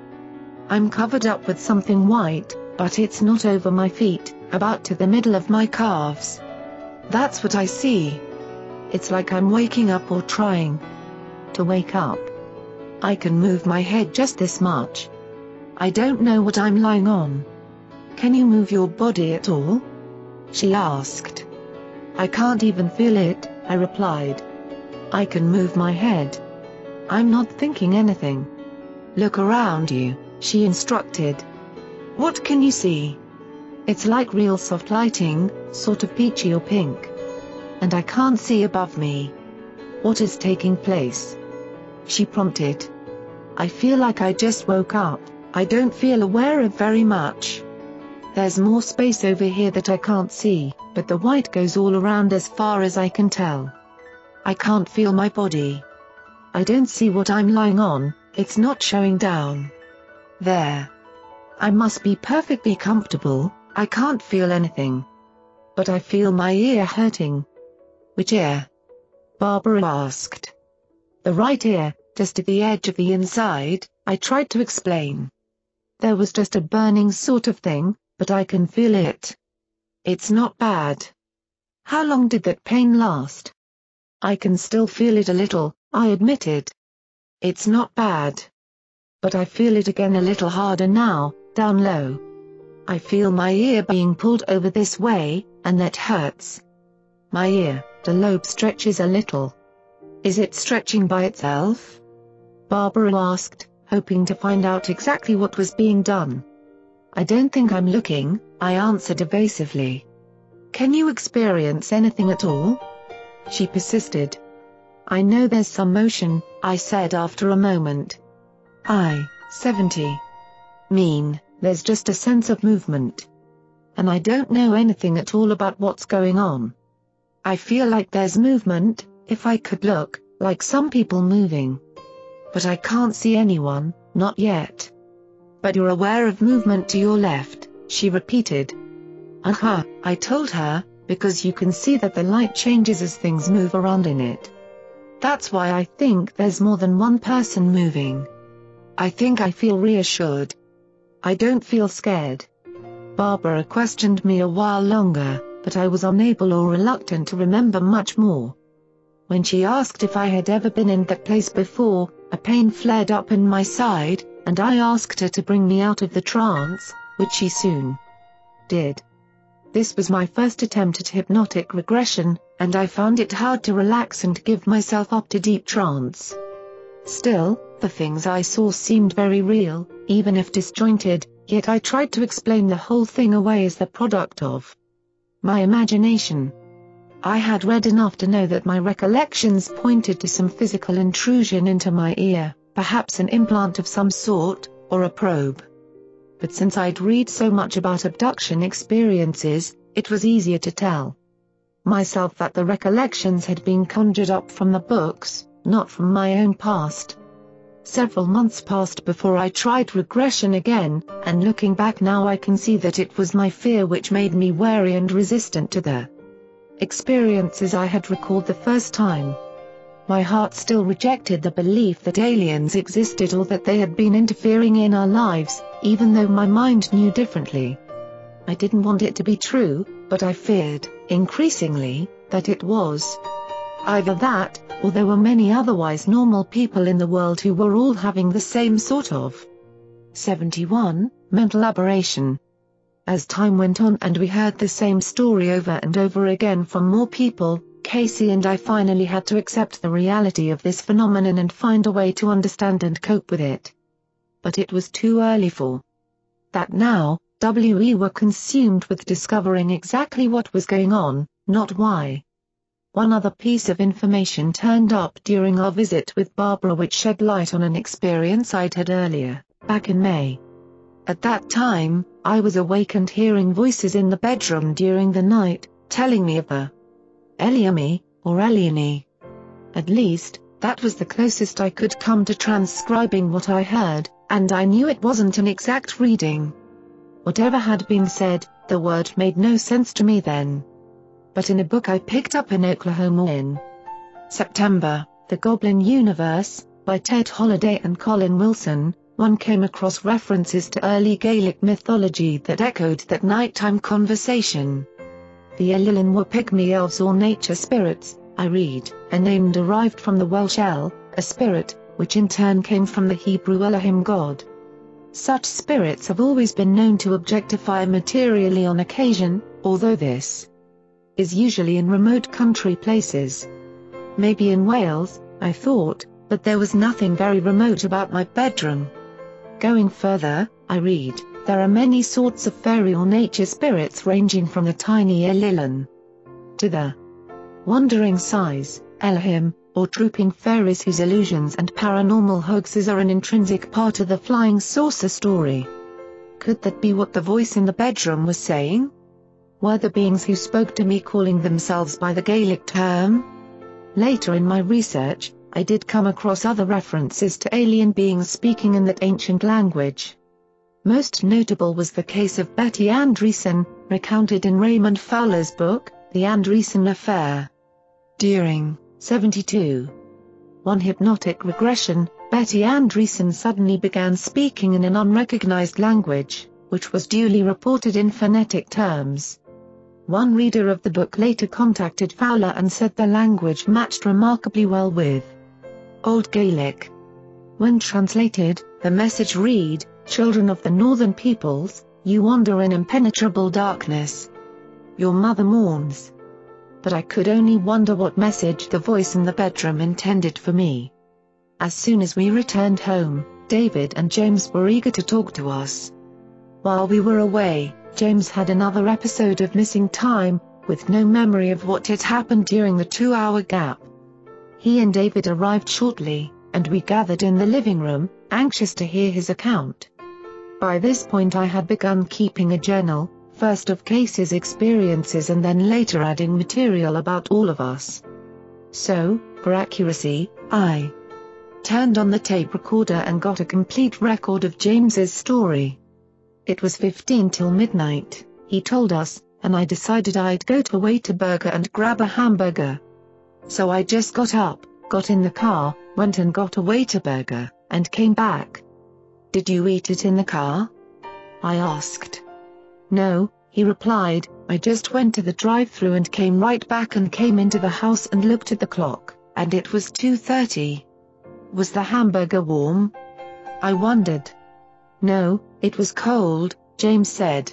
I'm covered up with something white, but it's not over my feet, about to the middle of my calves. That's what I see. It's like I'm waking up or trying to wake up. I can move my head just this much. I don't know what I'm lying on. Can you move your body at all? She asked. I can't even feel it, I replied. I can move my head. I'm not thinking anything. Look around you, she instructed. What can you see? It's like real soft lighting, sort of peachy or pink. And I can't see above me. What is taking place? She prompted. I feel like I just woke up, I don't feel aware of very much. There's more space over here that I can't see, but the white goes all around as far as I can tell. I can't feel my body. I don't see what I'm lying on, it's not showing down. There. I must be perfectly comfortable, I can't feel anything. But I feel my ear hurting. Which ear? Barbara asked. The right ear, just at the edge of the inside, I tried to explain. There was just a burning sort of thing, but I can feel it. It's not bad. How long did that pain last? I can still feel it a little, I admitted. It's not bad. But I feel it again a little harder now, down low. I feel my ear being pulled over this way, and that hurts. My ear, the lobe stretches a little. Is it stretching by itself? Barbara asked, hoping to find out exactly what was being done. I don't think I'm looking, I answered evasively. Can you experience anything at all? She persisted. I know there's some motion, I said after a moment. I, 70. Mean. There's just a sense of movement. And I don't know anything at all about what's going on. I feel like there's movement, if I could look, like some people moving. But I can't see anyone, not yet. But you're aware of movement to your left, she repeated. Aha, uh -huh, I told her, because you can see that the light changes as things move around in it. That's why I think there's more than one person moving. I think I feel reassured, I don't feel scared. Barbara questioned me a while longer, but I was unable or reluctant to remember much more. When she asked if I had ever been in that place before, a pain flared up in my side, and I asked her to bring me out of the trance, which she soon did. This was my first attempt at hypnotic regression, and I found it hard to relax and give myself up to deep trance. Still, the things I saw seemed very real, even if disjointed, Yet I tried to explain the whole thing away as the product of my imagination. I had read enough to know that my recollections pointed to some physical intrusion into my ear, perhaps an implant of some sort, or a probe. But since I'd read so much about abduction experiences, it was easier to tell myself that the recollections had been conjured up from the books, not from my own past. Several months passed before I tried regression again, and looking back now I can see that it was my fear which made me wary and resistant to the experiences I had recalled the first time. My heart still rejected the belief that aliens existed or that they had been interfering in our lives, even though my mind knew differently. I didn't want it to be true, but I feared, increasingly, that it was. Either that, or there were many otherwise normal people in the world who were all having the same sort of 71 mental aberration. As time went on and we heard the same story over and over again from more people, Casey and I finally had to accept the reality of this phenomenon and find a way to understand and cope with it. But it was too early for that now, we were consumed with discovering exactly what was going on, not why. One other piece of information turned up during our visit with Barbara which shed light on an experience I'd had earlier, back in May. At that time, I was awakened hearing voices in the bedroom during the night, telling me of the Eliami, or Eliani. At least, that was the closest I could come to transcribing what I heard, and I knew it wasn't an exact reading. Whatever had been said, the word made no sense to me then. But in a book I picked up in Oklahoma in September, The Goblin Universe, by Ted Holiday and Colin Wilson, one came across references to early Gaelic mythology that echoed that nighttime conversation. The Ellyllon were pygmy elves or nature spirits, I read, a name derived from the Welsh El, a spirit, which in turn came from the Hebrew Elohim god. Such spirits have always been known to objectify materially on occasion, although this is usually in remote country places. Maybe in Wales, I thought, but there was nothing very remote about my bedroom. Going further, I read, there are many sorts of fairy or nature spirits ranging from the tiny Ellyllon to the wandering size, Elohim, or trooping fairies whose illusions and paranormal hoaxes are an intrinsic part of the flying saucer story. Could that be what the voice in the bedroom was saying? Were the beings who spoke to me calling themselves by the Gaelic term? Later in my research, I did come across other references to alien beings speaking in that ancient language. Most notable was the case of Betty Andreasson, recounted in Raymond Fowler's book, The Andreasson Affair. During 72. One hypnotic regression, Betty Andreasson suddenly began speaking in an unrecognized language, which was duly reported in phonetic terms. One reader of the book later contacted Fowler and said the language matched remarkably well with Old Gaelic. When translated, the message read, Children of the Northern Peoples, you wander in impenetrable darkness. Your mother mourns. But I could only wonder what message the voice in the bedroom intended for me. As soon as we returned home, David and James were eager to talk to us. While we were away, James had another episode of missing time, with no memory of what had happened during the two-hour gap. He and David arrived shortly, and we gathered in the living room, anxious to hear his account. By this point I had begun keeping a journal, first of Casey's experiences and then later adding material about all of us. So, for accuracy, I turned on the tape recorder and got a complete record of James's story. It was 15 till midnight, he told us, and I decided I'd go to Whataburger and grab a hamburger. So I just got up, got in the car, went and got a Whataburger, and came back. Did you eat it in the car? I asked. No, he replied, I just went to the drive-thru and came right back and came into the house and looked at the clock, and it was 2.30. Was the hamburger warm? I wondered. No, it was cold, James said.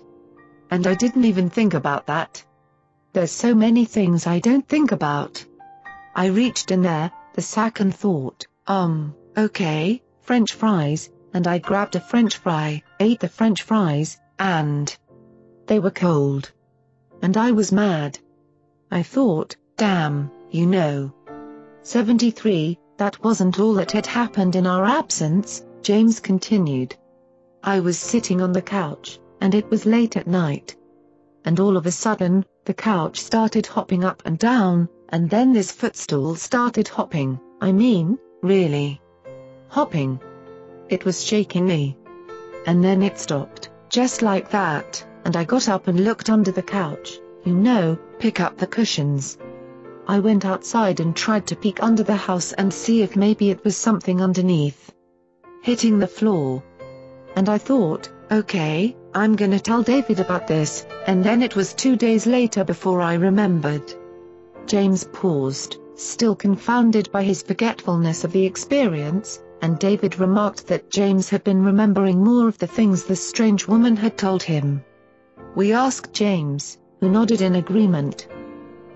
And I didn't even think about that. There's so many things I don't think about. I reached in there, the sack and thought, um, okay, french fries, and I grabbed a french fry, ate the french fries, and they were cold. And I was mad. I thought, damn, you know. 73, that wasn't all that had happened in our absence, James continued. I was sitting on the couch, and it was late at night. And all of a sudden, the couch started hopping up and down, and then this footstool started hopping, I mean, really. Hopping. It was shaking me. And then it stopped, just like that, and I got up and looked under the couch, you know, pick up the cushions. I went outside and tried to peek under the house and see if maybe it was something underneath. Hitting the floor. And I thought, okay, I'm gonna tell David about this, and then it was two days later before I remembered. James paused, still confounded by his forgetfulness of the experience, and David remarked that James had been remembering more of the things the strange woman had told him. We asked James, who nodded in agreement.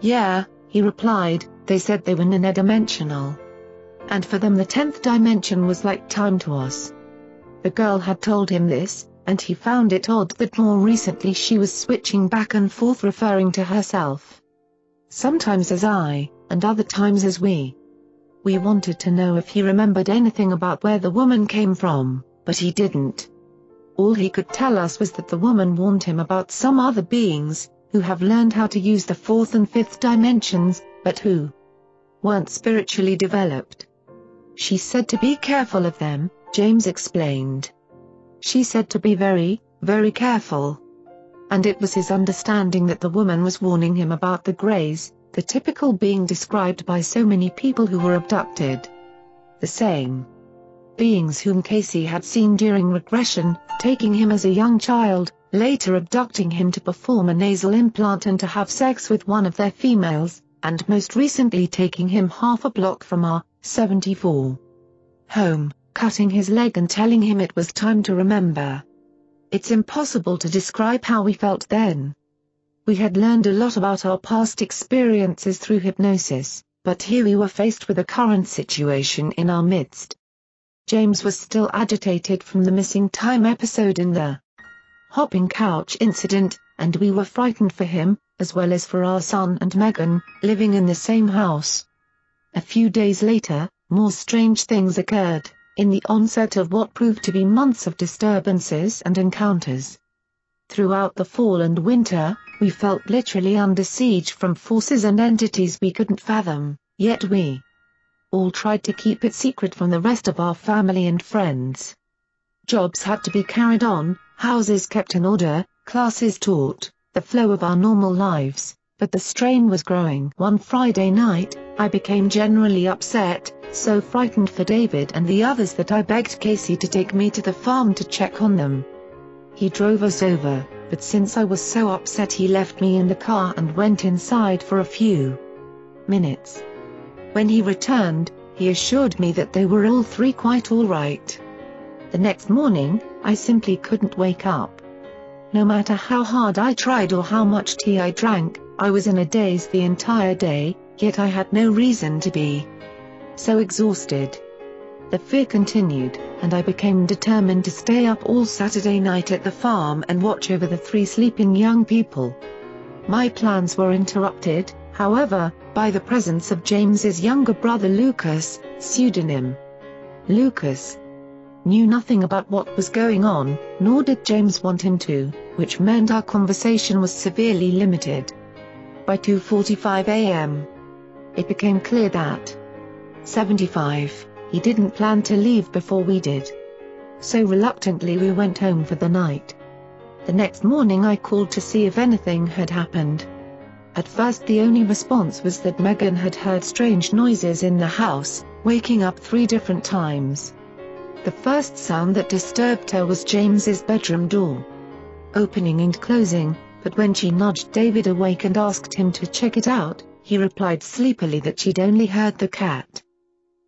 Yeah, he replied, they said they were nine-dimensional. And for them the tenth dimension was like time to us. The girl had told him this, and he found it odd that more recently she was switching back and forth referring to herself. Sometimes as I, and other times as we. We wanted to know if he remembered anything about where the woman came from, but he didn't. All he could tell us was that the woman warned him about some other beings, who have learned how to use the fourth and fifth dimensions, but who weren't spiritually developed. She said to be careful of them, James explained. She said to be very, very careful. And it was his understanding that the woman was warning him about the Greys, the typical being described by so many people who were abducted. The same beings whom Casey had seen during regression, taking him as a young child, later abducting him to perform a nasal implant and to have sex with one of their females, and most recently taking him half a block from our 74 home, cutting his leg and telling him it was time to remember. It's impossible to describe how we felt then. We had learned a lot about our past experiences through hypnosis, but here we were faced with a current situation in our midst. James was still agitated from the missing time episode in the hopping couch incident, and we were frightened for him, as well as for our son and Megan, living in the same house. A few days later, more strange things occurred, in the onset of what proved to be months of disturbances and encounters. Throughout the fall and winter, we felt literally under siege from forces and entities we couldn't fathom, yet we all tried to keep it secret from the rest of our family and friends. Jobs had to be carried on, houses kept in order, classes taught, the flow of our normal lives, but the strain was growing. One Friday night, I became generally upset, so frightened for David and the others that I begged Casey to take me to the farm to check on them. He drove us over, but since I was so upset he left me in the car and went inside for a few minutes. When he returned, he assured me that they were all three quite alright. The next morning, I simply couldn't wake up. No matter how hard I tried or how much tea I drank, I was in a daze the entire day, yet I had no reason to be so exhausted. The fear continued, and I became determined to stay up all Saturday night at the farm and watch over the three sleeping young people. My plans were interrupted, however, by the presence of James's younger brother Lucas, pseudonym Lucas, knew nothing about what was going on, nor did James want him to, which meant our conversation was severely limited. By 2.45 am, it became clear that 75, he didn't plan to leave before we did. So reluctantly we went home for the night. The next morning I called to see if anything had happened. At first the only response was that Megan had heard strange noises in the house, waking up three different times. The first sound that disturbed her was James's bedroom door. Opening and closing, but when she nudged David awake and asked him to check it out, he replied sleepily that she'd only heard the cat.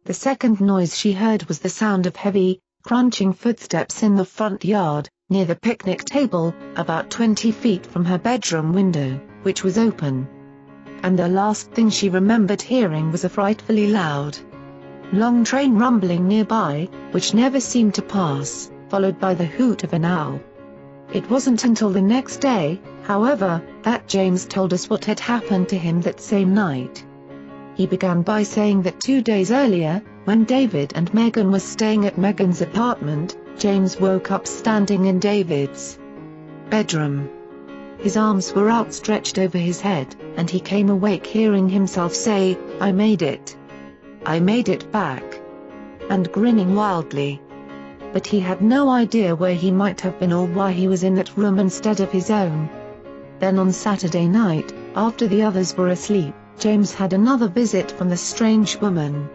The second noise she heard was the sound of heavy, crunching footsteps in the front yard, near the picnic table, about 20 feet from her bedroom window, which was open. And the last thing she remembered hearing was a frightfully loud long train rumbling nearby, which never seemed to pass, followed by the hoot of an owl. It wasn't until the next day, however, that James told us what had happened to him that same night. He began by saying that two days earlier, when David and Megan were staying at Megan's apartment, James woke up standing in David's bedroom. His arms were outstretched over his head, and he came awake hearing himself say, I made it. I made it back. And grinning wildly. But he had no idea where he might have been or why he was in that room instead of his own. Then on Saturday night, after the others were asleep, James had another visit from the strange woman.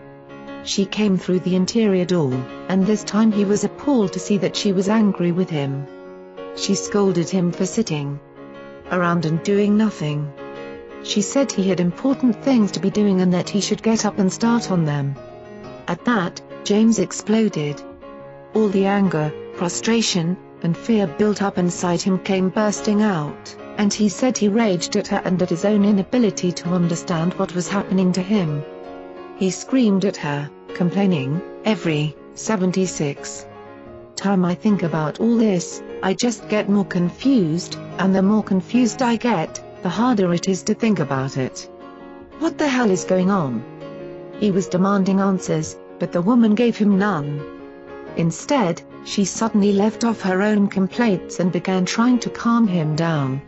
She came through the interior door, and this time he was appalled to see that she was angry with him. She scolded him for sitting around and doing nothing. She said he had important things to be doing and that he should get up and start on them. At that, James exploded. All the anger, frustration, and fear built up inside him came bursting out, and he said he raged at her and at his own inability to understand what was happening to him. He screamed at her, complaining, every 76 time I think about all this, I just get more confused, and the more confused I get, the harder it is to think about it. What the hell is going on? He was demanding answers, but the woman gave him none. Instead, she suddenly left off her own complaints and began trying to calm him down.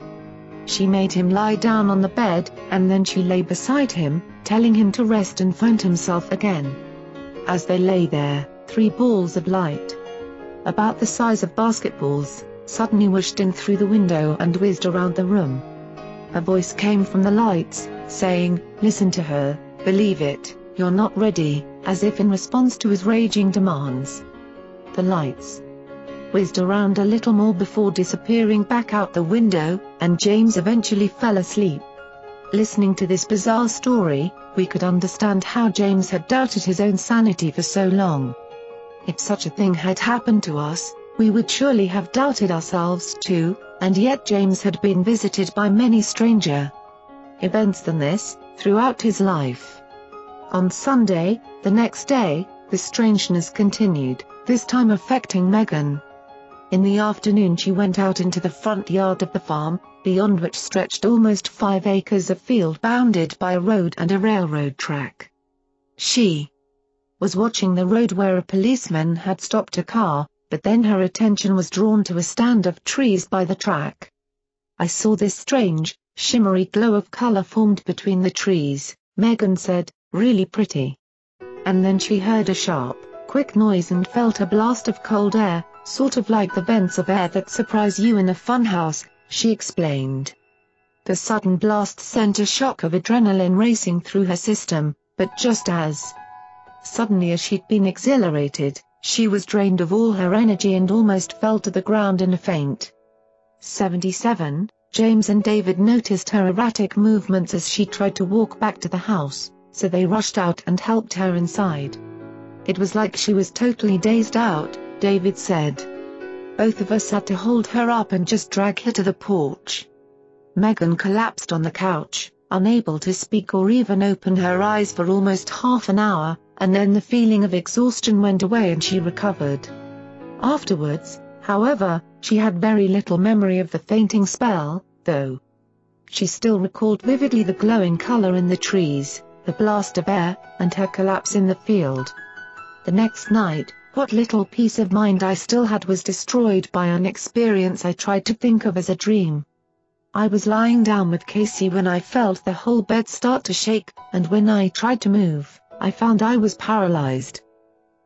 She made him lie down on the bed, and then she lay beside him, telling him to rest and find himself again. As they lay there, three balls of light, about the size of basketballs, suddenly whooshed in through the window and whizzed around the room. A voice came from the lights, saying, Listen to her, believe it, you're not ready, as if in response to his raging demands. The lights whizzed around a little more before disappearing back out the window, and James eventually fell asleep. Listening to this bizarre story, we could understand how James had doubted his own sanity for so long. If such a thing had happened to us, we would surely have doubted ourselves too, and yet James had been visited by many stranger events than this, throughout his life. On Sunday, the next day, the strangeness continued, this time affecting Megan. In the afternoon she went out into the front yard of the farm, beyond which stretched almost five acres of field bounded by a road and a railroad track. She was watching the road where a policeman had stopped a car, but then her attention was drawn to a stand of trees by the track. I saw this strange, shimmery glow of color formed between the trees, Megan said, really pretty. And then she heard a sharp, quick noise and felt a blast of cold air, sort of like the vents of air that surprise you in a funhouse, she explained. The sudden blast sent a shock of adrenaline racing through her system, but just as Suddenly as she'd been exhilarated, she was drained of all her energy and almost fell to the ground in a faint. 77, James and David noticed her erratic movements as she tried to walk back to the house, so they rushed out and helped her inside. It was like she was totally dazed out, David said. Both of us had to hold her up and just drag her to the porch. Megan collapsed on the couch, unable to speak or even open her eyes for almost half an hour, and then the feeling of exhaustion went away and she recovered. Afterwards, however, she had very little memory of the fainting spell, though. She still recalled vividly the glowing color in the trees, the blast of air, and her collapse in the field. The next night, what little peace of mind I still had was destroyed by an experience I tried to think of as a dream. I was lying down with Casey when I felt the whole bed start to shake, and when I tried to move, I found I was paralyzed.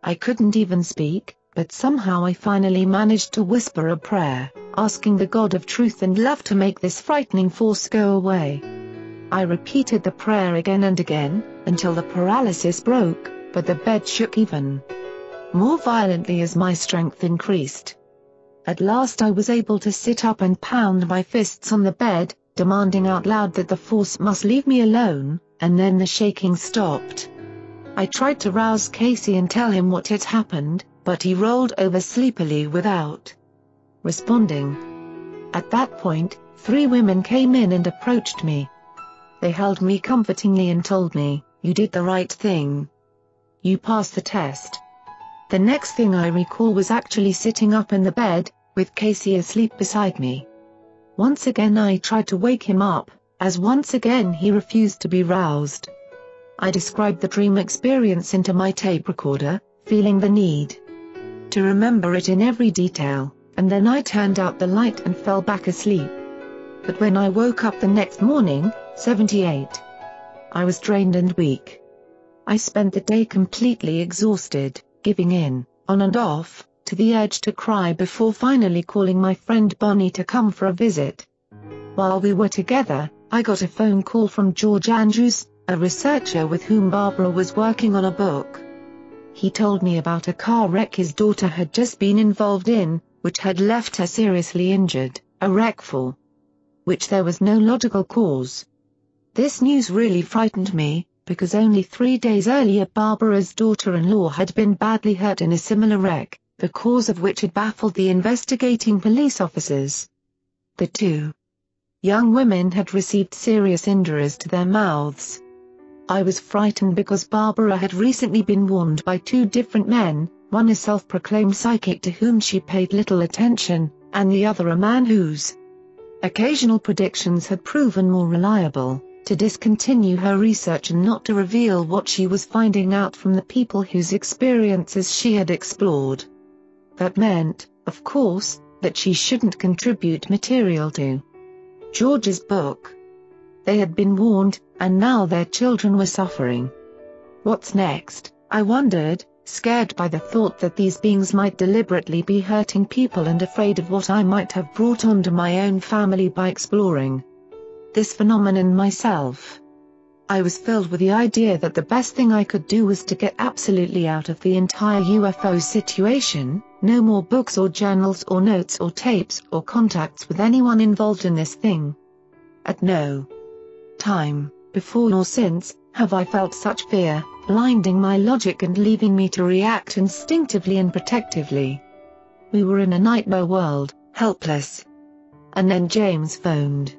I couldn't even speak, but somehow I finally managed to whisper a prayer, asking the God of truth and love to make this frightening force go away. I repeated the prayer again and again, until the paralysis broke, but the bed shook even more violently as my strength increased. At last I was able to sit up and pound my fists on the bed, demanding out loud that the force must leave me alone, and then the shaking stopped. I tried to rouse Casey and tell him what had happened, but he rolled over sleepily without responding. At that point, three women came in and approached me. They held me comfortingly and told me, you did the right thing. You pass the test. The next thing I recall was actually sitting up in the bed, with Casey asleep beside me. Once again I tried to wake him up, as once again he refused to be roused. I described the dream experience into my tape recorder, feeling the need to remember it in every detail, and then I turned out the light and fell back asleep. But when I woke up the next morning, 78, I was drained and weak. I spent the day completely exhausted, giving in, on and off, to the urge to cry before finally calling my friend Bonnie to come for a visit. While we were together, I got a phone call from George Andrews, a researcher with whom Barbara was working on a book. He told me about a car wreck his daughter had just been involved in, which had left her seriously injured, a wreck for which there was no logical cause. This news really frightened me, because only three days earlier Barbara's daughter-in-law had been badly hurt in a similar wreck, the cause of which had baffled the investigating police officers. The two young women had received serious injuries to their mouths. I was frightened because Barbara had recently been warned by two different men, one a self-proclaimed psychic to whom she paid little attention, and the other a man whose occasional predictions had proven more reliable, to discontinue her research and not to reveal what she was finding out from the people whose experiences she had explored. That meant, of course, that she shouldn't contribute material to George's book. They had been warned, and now their children were suffering. What's next, I wondered, scared by the thought that these beings might deliberately be hurting people and afraid of what I might have brought onto my own family by exploring this phenomenon myself. I was filled with the idea that the best thing I could do was to get absolutely out of the entire UFO situation, no more books or journals or notes or tapes or contacts with anyone involved in this thing. At no time, before nor since, have I felt such fear, blinding my logic and leaving me to react instinctively and protectively. We were in a nightmare world, helpless. And then James phoned.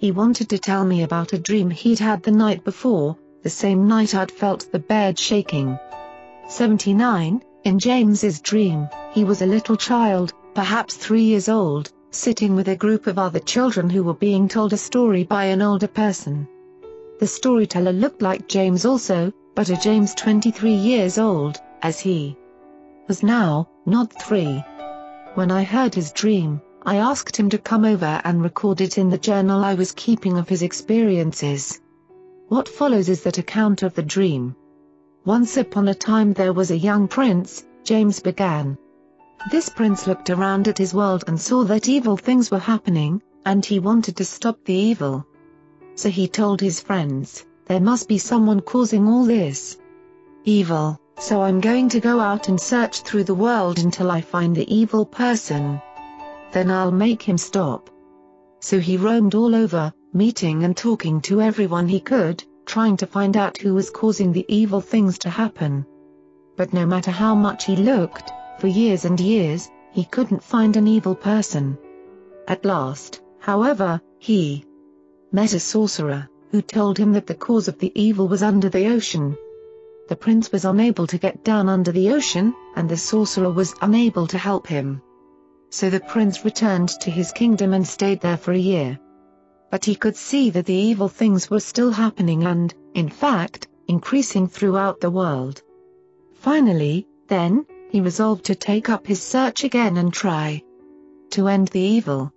He wanted to tell me about a dream he'd had the night before, the same night I'd felt the bed shaking. 79, in James's dream, he was a little child, perhaps three years old, sitting with a group of other children who were being told a story by an older person. The storyteller looked like James also, but a James 23 years old, as he was now, not three. When I heard his dream, I asked him to come over and record it in the journal I was keeping of his experiences. What follows is that account of the dream. Once upon a time there was a young prince, James began. This prince looked around at his world and saw that evil things were happening, and he wanted to stop the evil. So he told his friends, there must be someone causing all this evil, so I'm going to go out and search through the world until I find the evil person then I'll make him stop. So he roamed all over, meeting and talking to everyone he could, trying to find out who was causing the evil things to happen. But no matter how much he looked, for years and years, he couldn't find an evil person. At last, however, he met a sorcerer, who told him that the cause of the evil was under the ocean. The prince was unable to get down under the ocean, and the sorcerer was unable to help him so the prince returned to his kingdom and stayed there for a year. But he could see that the evil things were still happening and, in fact, increasing throughout the world. Finally, then, he resolved to take up his search again and try to end the evil.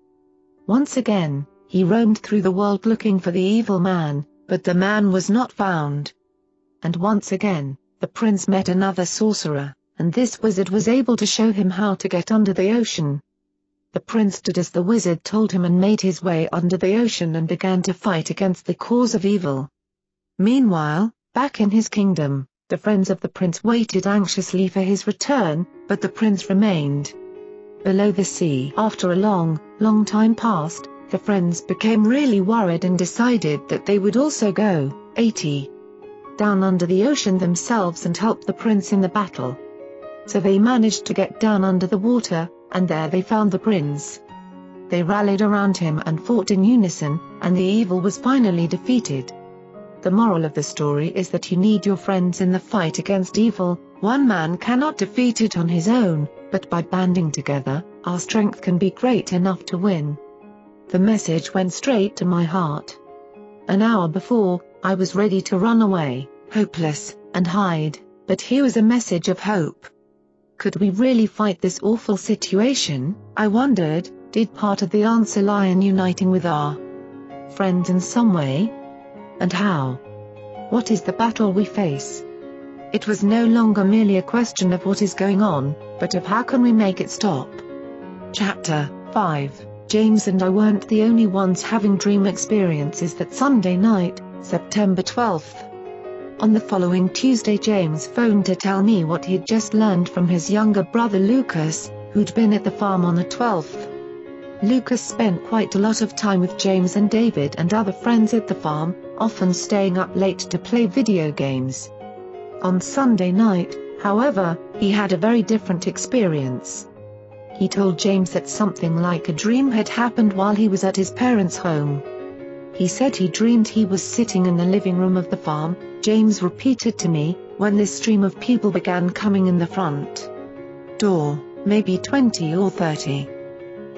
Once again, he roamed through the world looking for the evil man, but the man was not found. And once again, the prince met another sorcerer, and this wizard was able to show him how to get under the ocean. The prince did as the wizard told him and made his way under the ocean and began to fight against the cause of evil. Meanwhile, back in his kingdom, the friends of the prince waited anxiously for his return, but the prince remained below the sea. After a long, long time passed, the friends became really worried and decided that they would also go, 80, down under the ocean themselves and help the prince in the battle. So they managed to get down under the water, and there they found the prince. They rallied around him and fought in unison, and the evil was finally defeated. The moral of the story is that you need your friends in the fight against evil, one man cannot defeat it on his own, but by banding together, our strength can be great enough to win. The message went straight to my heart. An hour before, I was ready to run away, hopeless, and hide, but here was a message of hope. Could we really fight this awful situation? I wondered, did part of the answer lie in uniting with our friends in some way? And how? What is the battle we face? It was no longer merely a question of what is going on, but of how can we make it stop. Chapter 5 James and I weren't the only ones having dream experiences that Sunday night, September 12th. On the following Tuesday James phoned to tell me what he'd just learned from his younger brother Lucas, who'd been at the farm on the 12th. Lucas spent quite a lot of time with James and David and other friends at the farm, often staying up late to play video games. On Sunday night, however, he had a very different experience. He told James that something like a dream had happened while he was at his parents' home. He said he dreamed he was sitting in the living room of the farm, James repeated to me, when this stream of people began coming in the front door, maybe 20 or 30.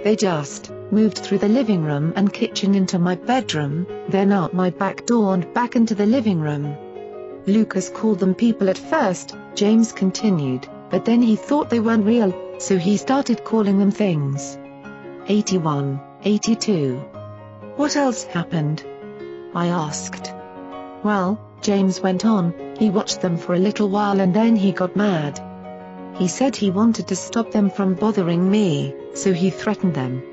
They just moved through the living room and kitchen into my bedroom, then out my back door and back into the living room. Lucas called them people at first, James continued, but then he thought they weren't real, so he started calling them things. 81, 82. What else happened? I asked. Well, James went on, he watched them for a little while and then he got mad. He said he wanted to stop them from bothering me, so he threatened them.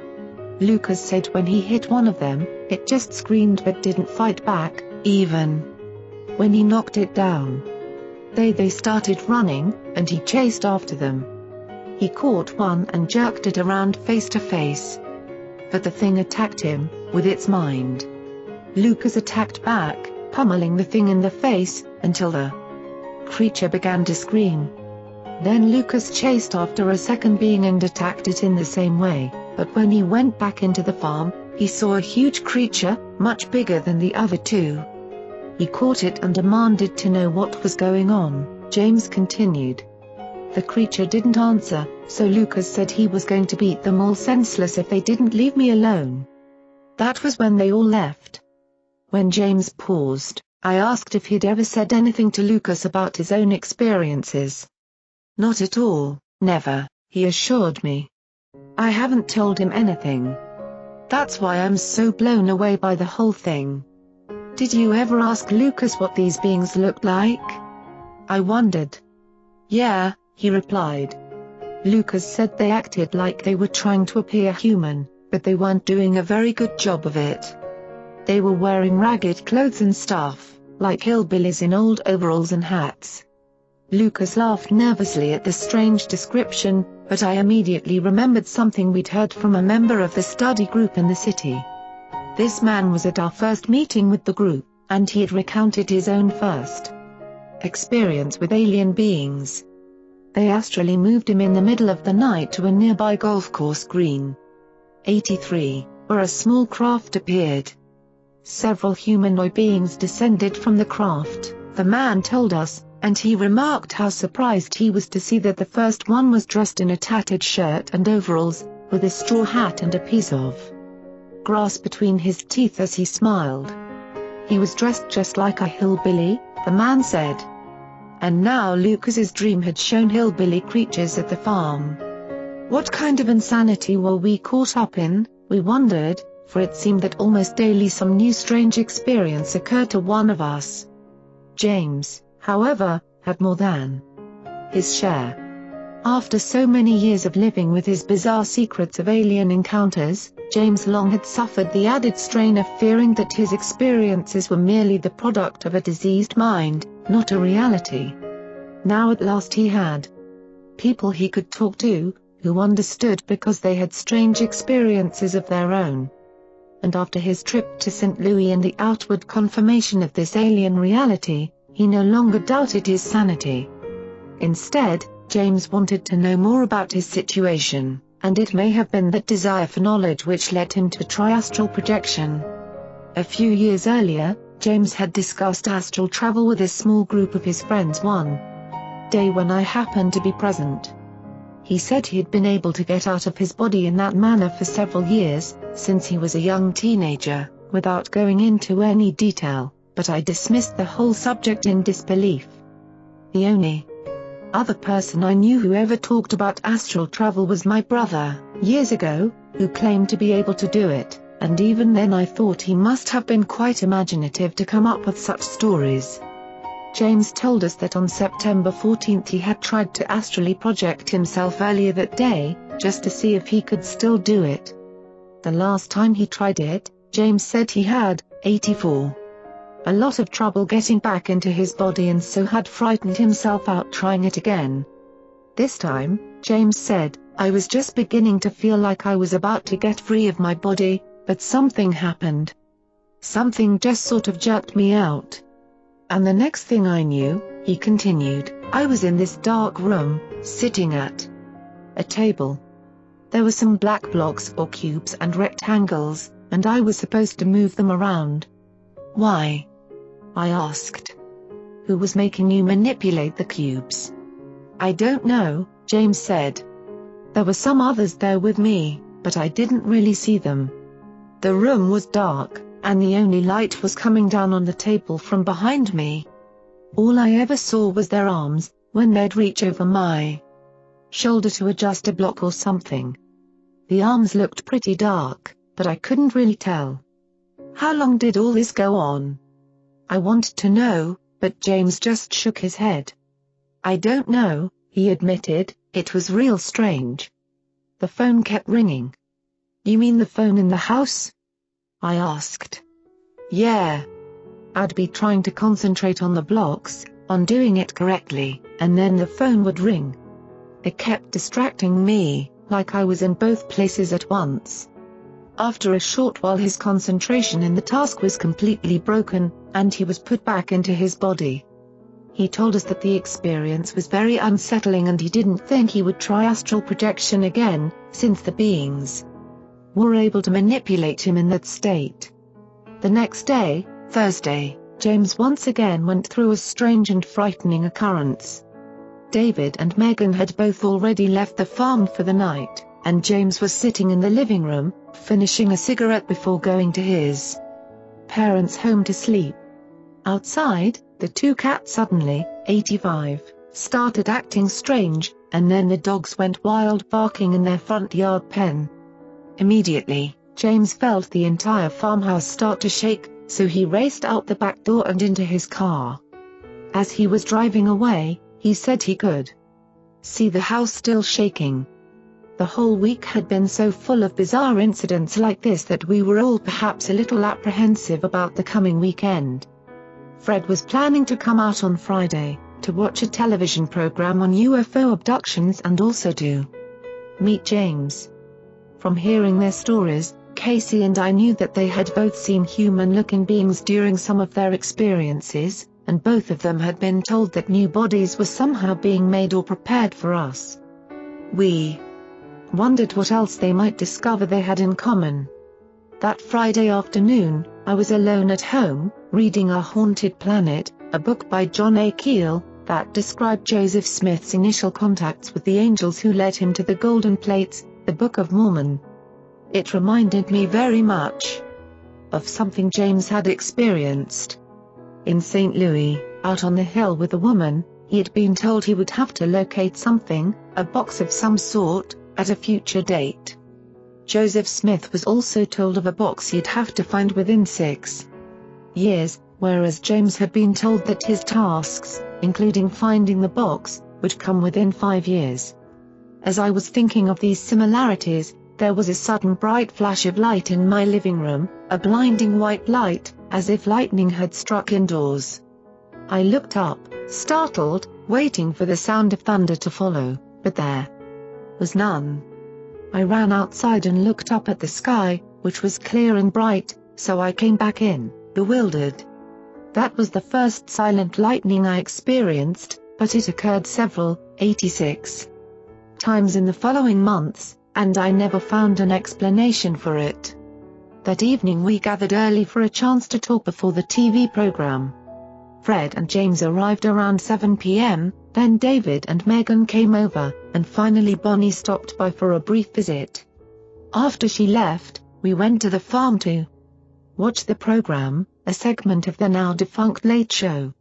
Lucas said when he hit one of them, it just screamed but didn't fight back, even when he knocked it down. They they started running, and he chased after them. He caught one and jerked it around face to face. But the thing attacked him, with its mind. Lucas attacked back, pummeling the thing in the face, until the creature began to scream. Then Lucas chased after a second being and attacked it in the same way, but when he went back into the farm, he saw a huge creature, much bigger than the other two. He caught it and demanded to know what was going on, James continued. The creature didn't answer, so Lucas said he was going to beat them all senseless if they didn't leave me alone. That was when they all left. When James paused, I asked if he'd ever said anything to Lucas about his own experiences. Not at all, never, he assured me. I haven't told him anything. That's why I'm so blown away by the whole thing. Did you ever ask Lucas what these beings looked like? I wondered. Yeah, he replied. Lucas said they acted like they were trying to appear human but they weren't doing a very good job of it. They were wearing ragged clothes and stuff, like hillbillies in old overalls and hats. Lucas laughed nervously at the strange description, but I immediately remembered something we'd heard from a member of the study group in the city. This man was at our first meeting with the group, and he had recounted his own first experience with alien beings. They astrally moved him in the middle of the night to a nearby golf course green. 83, where a small craft appeared. Several humanoid beings descended from the craft, the man told us, and he remarked how surprised he was to see that the first one was dressed in a tattered shirt and overalls, with a straw hat and a piece of grass between his teeth as he smiled. He was dressed just like a hillbilly, the man said. And now Lucas's dream had shown hillbilly creatures at the farm. What kind of insanity were we caught up in, we wondered, for it seemed that almost daily some new strange experience occurred to one of us. James, however, had more than his share. After so many years of living with his bizarre secrets of alien encounters, James Long had suffered the added strain of fearing that his experiences were merely the product of a diseased mind, not a reality. Now at last he had people he could talk to, who understood because they had strange experiences of their own. And after his trip to St. Louis and the outward confirmation of this alien reality, he no longer doubted his sanity. Instead, James wanted to know more about his situation, and it may have been that desire for knowledge which led him to try astral projection. A few years earlier, James had discussed astral travel with a small group of his friends one day when I happened to be present. He said he had been able to get out of his body in that manner for several years, since he was a young teenager, without going into any detail, but I dismissed the whole subject in disbelief. The only other person I knew who ever talked about astral travel was my brother, years ago, who claimed to be able to do it, and even then I thought he must have been quite imaginative to come up with such stories. James told us that on September 14 he had tried to astrally project himself earlier that day, just to see if he could still do it. The last time he tried it, James said he had, 84 a lot of trouble getting back into his body and so had frightened himself out trying it again. This time, James said, I was just beginning to feel like I was about to get free of my body, but something happened. Something just sort of jerked me out. And the next thing I knew, he continued, I was in this dark room, sitting at a table. There were some black blocks or cubes and rectangles, and I was supposed to move them around. Why? I asked. Who was making you manipulate the cubes? I don't know, James said. There were some others there with me, but I didn't really see them. The room was dark, and the only light was coming down on the table from behind me. All I ever saw was their arms, when they'd reach over my shoulder to adjust a block or something. The arms looked pretty dark, but I couldn't really tell. How long did all this go on? I wanted to know, but James just shook his head. I don't know, he admitted, it was real strange. The phone kept ringing. You mean the phone in the house? I asked. Yeah. I'd be trying to concentrate on the blocks, on doing it correctly, and then the phone would ring. It kept distracting me, like I was in both places at once. After a short while his concentration in the task was completely broken, and he was put back into his body. He told us that the experience was very unsettling and he didn't think he would try astral projection again, since the beings were able to manipulate him in that state. The next day, Thursday, James once again went through a strange and frightening occurrence. David and Megan had both already left the farm for the night and James was sitting in the living room, finishing a cigarette before going to his parents' home to sleep. Outside, the two cats suddenly, 85, started acting strange, and then the dogs went wild barking in their front yard pen. Immediately, James felt the entire farmhouse start to shake, so he raced out the back door and into his car. As he was driving away, he said he could see the house still shaking. The whole week had been so full of bizarre incidents like this that we were all perhaps a little apprehensive about the coming weekend. Fred was planning to come out on Friday, to watch a television program on UFO abductions and also to meet James. From hearing their stories, Casey and I knew that they had both seen human-looking beings during some of their experiences, and both of them had been told that new bodies were somehow being made or prepared for us. We wondered what else they might discover they had in common. That Friday afternoon, I was alone at home, reading A Haunted Planet, a book by John A. Keel, that described Joseph Smith's initial contacts with the angels who led him to the Golden Plates, the Book of Mormon. It reminded me very much of something James had experienced. In St. Louis, out on the hill with a woman, he had been told he would have to locate something, a box of some sort, at a future date. Joseph Smith was also told of a box he'd have to find within six years, whereas James had been told that his tasks, including finding the box, would come within five years. As I was thinking of these similarities, there was a sudden bright flash of light in my living room, a blinding white light, as if lightning had struck indoors. I looked up, startled, waiting for the sound of thunder to follow, but there was none. I ran outside and looked up at the sky, which was clear and bright, so I came back in, bewildered. That was the first silent lightning I experienced, but it occurred several, 86 times in the following months, and I never found an explanation for it. That evening we gathered early for a chance to talk before the TV program. Fred and James arrived around 7 p.m., then David and Megan came over, and finally Bonnie stopped by for a brief visit. After she left, we went to the farm to watch the program, a segment of the now defunct Late Show.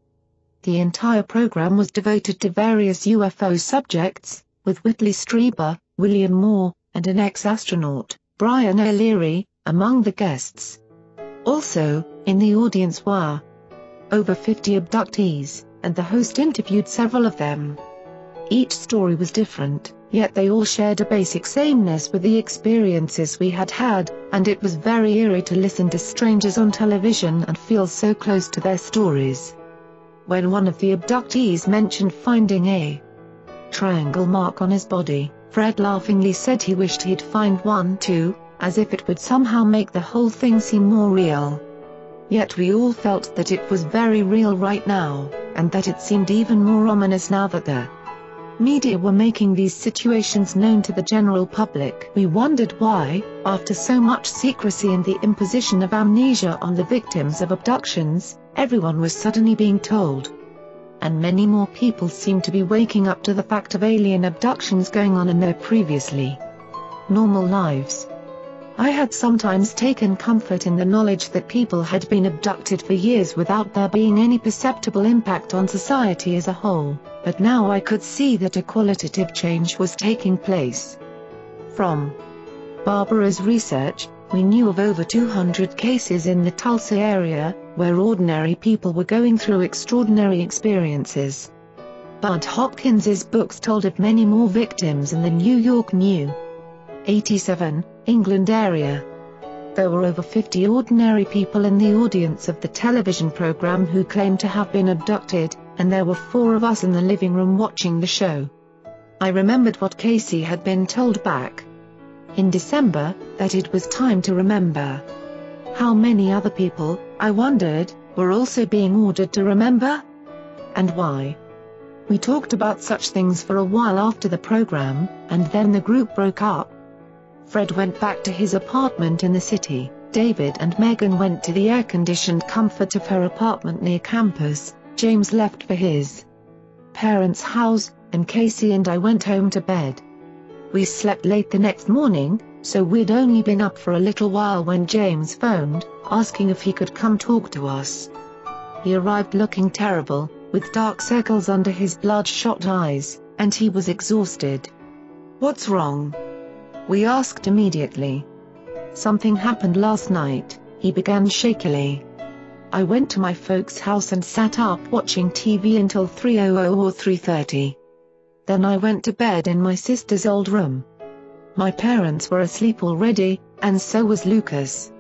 The entire program was devoted to various UFO subjects, with Whitley Strieber, William Moore, and an ex-astronaut, Brian O'Leary, among the guests. Also, in the audience were over 50 abductees, and the host interviewed several of them. Each story was different, yet they all shared a basic sameness with the experiences we had had, and it was very eerie to listen to strangers on television and feel so close to their stories. When one of the abductees mentioned finding a triangle mark on his body, Fred laughingly said he wished he'd find one too, as if it would somehow make the whole thing seem more real. Yet we all felt that it was very real right now, and that it seemed even more ominous now that the media were making these situations known to the general public. We wondered why, after so much secrecy and the imposition of amnesia on the victims of abductions, everyone was suddenly being told. And many more people seem to be waking up to the fact of alien abductions going on in their previously normal lives. I had sometimes taken comfort in the knowledge that people had been abducted for years without there being any perceptible impact on society as a whole, but now I could see that a qualitative change was taking place. From Barbara's research, we knew of over 200 cases in the Tulsa area, where ordinary people were going through extraordinary experiences. Bud Hopkins's books told of many more victims in the New York New 87, England area. There were over 50 ordinary people in the audience of the television program who claimed to have been abducted, and there were four of us in the living room watching the show. I remembered what Casey had been told back in December, that it was time to remember. How many other people, I wondered, were also being ordered to remember? And why? We talked about such things for a while after the program, and then the group broke up. Fred went back to his apartment in the city, David and Megan went to the air-conditioned comfort of her apartment near campus, James left for his parents' house, and Casey and I went home to bed. We slept late the next morning, so we'd only been up for a little while when James phoned, asking if he could come talk to us. He arrived looking terrible, with dark circles under his bloodshot eyes, and he was exhausted. What's wrong? We asked immediately. Something happened last night, he began shakily. I went to my folks' house and sat up watching TV until 3.00 or 3.30. Then I went to bed in my sister's old room. My parents were asleep already, and so was Lucas.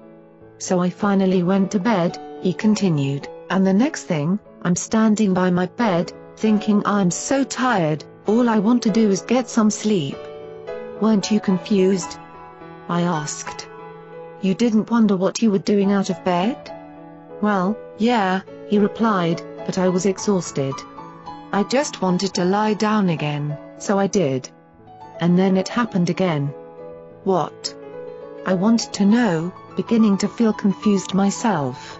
So I finally went to bed, he continued, and the next thing, I'm standing by my bed, thinking I'm so tired, all I want to do is get some sleep. Weren't you confused? I asked. You didn't wonder what you were doing out of bed? Well, yeah, he replied, but I was exhausted. I just wanted to lie down again, so I did. And then it happened again. What? I wanted to know, beginning to feel confused myself.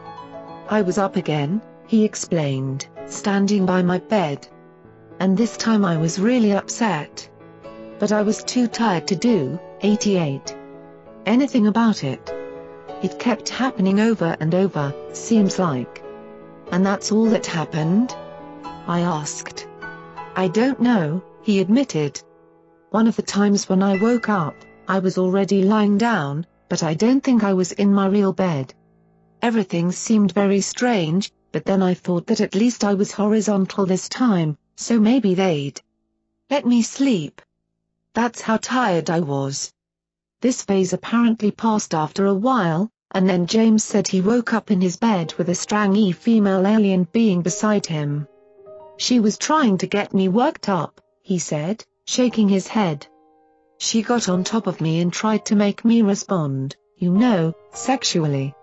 I was up again, he explained, standing by my bed. And this time I was really upset but I was too tired to do, 88. Anything about it. It kept happening over and over, seems like. And that's all that happened? I asked. I don't know, he admitted. One of the times when I woke up, I was already lying down, but I don't think I was in my real bed. Everything seemed very strange, but then I thought that at least I was horizontal this time, so maybe they'd let me sleep. That's how tired I was. This phase apparently passed after a while, and then James said he woke up in his bed with a strangy female alien being beside him. She was trying to get me worked up, he said, shaking his head. She got on top of me and tried to make me respond, you know, sexually.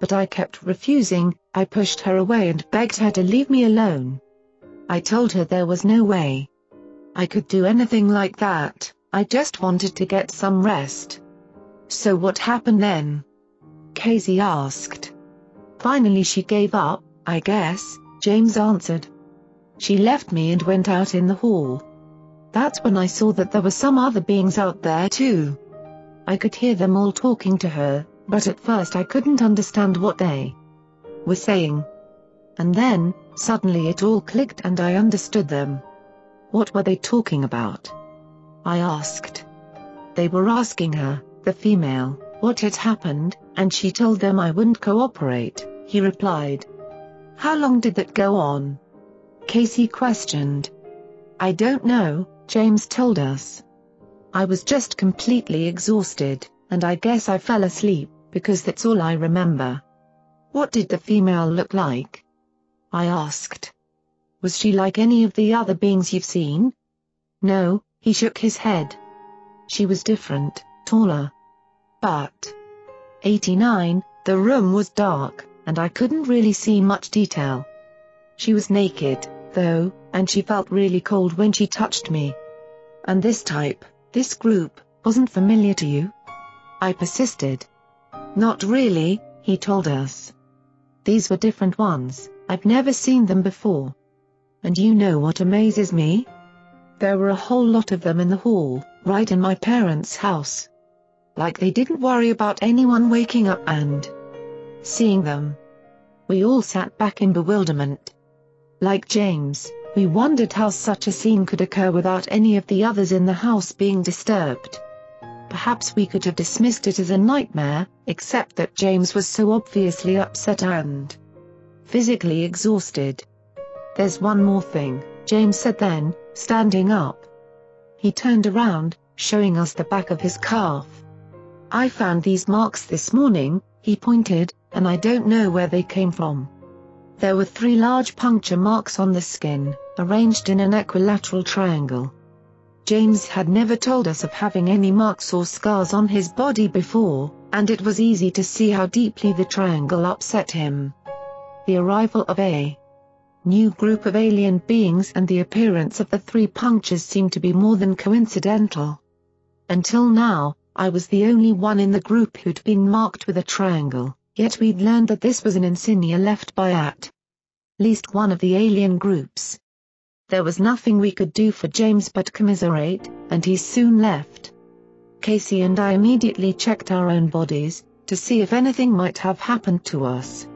But I kept refusing, I pushed her away and begged her to leave me alone. I told her there was no way. I could do anything like that, I just wanted to get some rest. So what happened then? Casey asked. Finally she gave up, I guess, James answered. She left me and went out in the hall. That's when I saw that there were some other beings out there too. I could hear them all talking to her, but at first I couldn't understand what they were saying. And then, suddenly it all clicked and I understood them. What were they talking about? I asked. They were asking her, the female, what had happened, and she told them I wouldn't cooperate, he replied. How long did that go on? Casey questioned. I don't know, James told us. I was just completely exhausted, and I guess I fell asleep, because that's all I remember. What did the female look like? I asked. Was she like any of the other beings you've seen? No, he shook his head. She was different, taller. But. 89, the room was dark, and I couldn't really see much detail. She was naked, though, and she felt really cold when she touched me. And this type, this group, wasn't familiar to you? I persisted. Not really, he told us. These were different ones, I've never seen them before. And you know what amazes me? There were a whole lot of them in the hall, right in my parents' house. Like they didn't worry about anyone waking up and seeing them. We all sat back in bewilderment. Like James, we wondered how such a scene could occur without any of the others in the house being disturbed. Perhaps we could have dismissed it as a nightmare, except that James was so obviously upset and physically exhausted. There's one more thing, James said then, standing up. He turned around, showing us the back of his calf. I found these marks this morning, he pointed, and I don't know where they came from. There were three large puncture marks on the skin, arranged in an equilateral triangle. James had never told us of having any marks or scars on his body before, and it was easy to see how deeply the triangle upset him. The arrival of a new group of alien beings and the appearance of the three punctures seemed to be more than coincidental. Until now, I was the only one in the group who'd been marked with a triangle, yet we'd learned that this was an insignia left by at least one of the alien groups. There was nothing we could do for James but commiserate, and he soon left. Casey and I immediately checked our own bodies, to see if anything might have happened to us.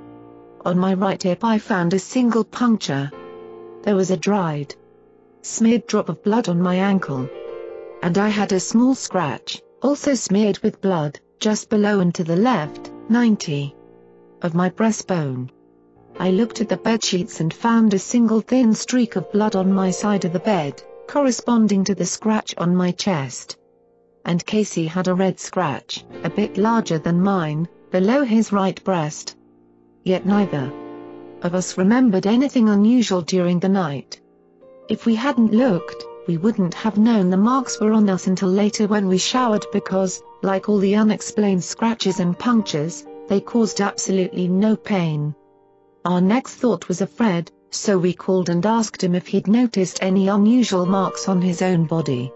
On my right hip I found a single puncture. There was a dried, smeared drop of blood on my ankle. And I had a small scratch, also smeared with blood, just below and to the left, 90, of my breastbone. I looked at the bedsheets and found a single thin streak of blood on my side of the bed, corresponding to the scratch on my chest. And Casey had a red scratch, a bit larger than mine, below his right breast. Yet neither of us remembered anything unusual during the night. If we hadn't looked, we wouldn't have known the marks were on us until later when we showered because, like all the unexplained scratches and punctures, they caused absolutely no pain. Our next thought was of Fred, so we called and asked him if he'd noticed any unusual marks on his own body.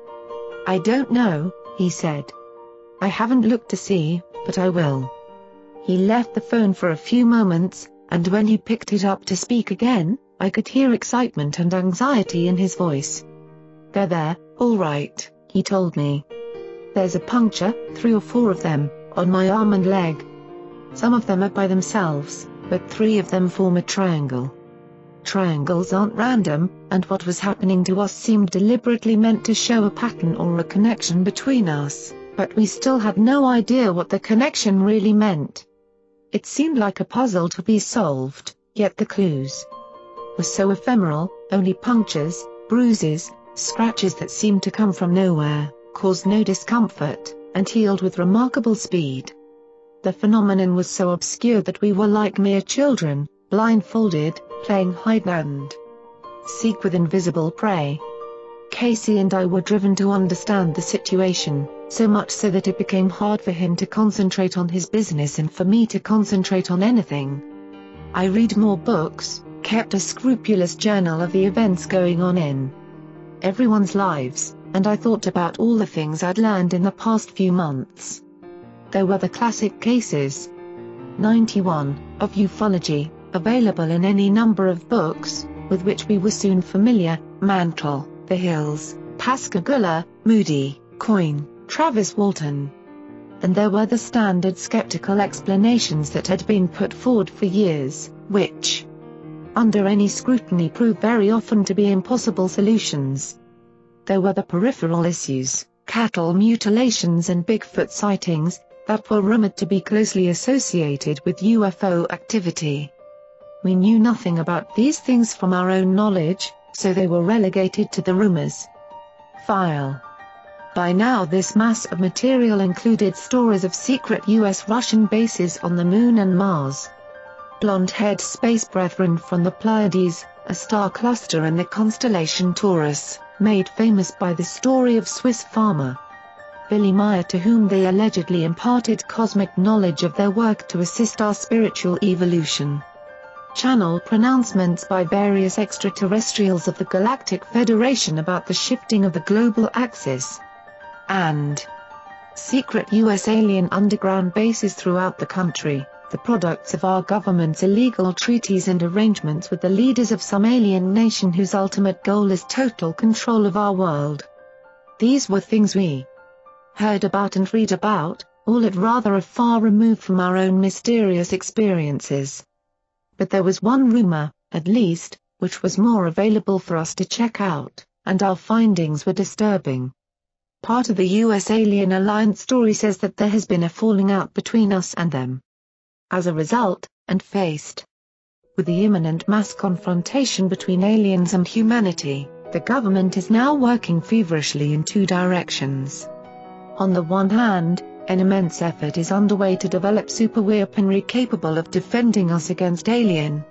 I don't know, he said. I haven't looked to see, but I will. He left the phone for a few moments, and when he picked it up to speak again, I could hear excitement and anxiety in his voice. They're there, all right, he told me. There's a puncture, three or four of them, on my arm and leg. Some of them are by themselves, but three of them form a triangle. Triangles aren't random, and what was happening to us seemed deliberately meant to show a pattern or a connection between us, but we still had no idea what the connection really meant. It seemed like a puzzle to be solved, yet the clues were so ephemeral, only punctures, bruises, scratches that seemed to come from nowhere, caused no discomfort, and healed with remarkable speed. The phenomenon was so obscure that we were like mere children, blindfolded, playing hide and seek with invisible prey. Casey and I were driven to understand the situation, so much so that it became hard for him to concentrate on his business and for me to concentrate on anything. I read more books, kept a scrupulous journal of the events going on in everyone's lives, and I thought about all the things I'd learned in the past few months. There were the classic cases 91, of ufology, available in any number of books, with which we were soon familiar, Mantell, The Hills, Pascagoula, Moody, Coyne, Travis Walton. And there were the standard skeptical explanations that had been put forward for years, which, under any scrutiny prove very often to be impossible solutions. There were the peripheral issues, cattle mutilations and Bigfoot sightings, that were rumored to be closely associated with UFO activity. We knew nothing about these things from our own knowledge, so they were relegated to the rumors. File. By now this mass of material included stories of secret US-Russian bases on the Moon and Mars. Blonde-haired space brethren from the Pleiades, a star cluster in the constellation Taurus, made famous by the story of Swiss farmer. Billy Meier to whom they allegedly imparted cosmic knowledge of their work to assist our spiritual evolution channel pronouncements by various extraterrestrials of the Galactic Federation about the shifting of the global axis. And secret U.S. alien underground bases throughout the country, the products of our government's illegal treaties and arrangements with the leaders of some alien nation whose ultimate goal is total control of our world. These were things we heard about and read about, all at rather a far remove from our own mysterious experiences but there was one rumor, at least, which was more available for us to check out, and our findings were disturbing. Part of the U.S. Alien Alliance story says that there has been a falling out between us and them. As a result, and faced with the imminent mass confrontation between aliens and humanity, the government is now working feverishly in two directions. On the one hand, an immense effort is underway to develop superweaponry capable of defending us against alien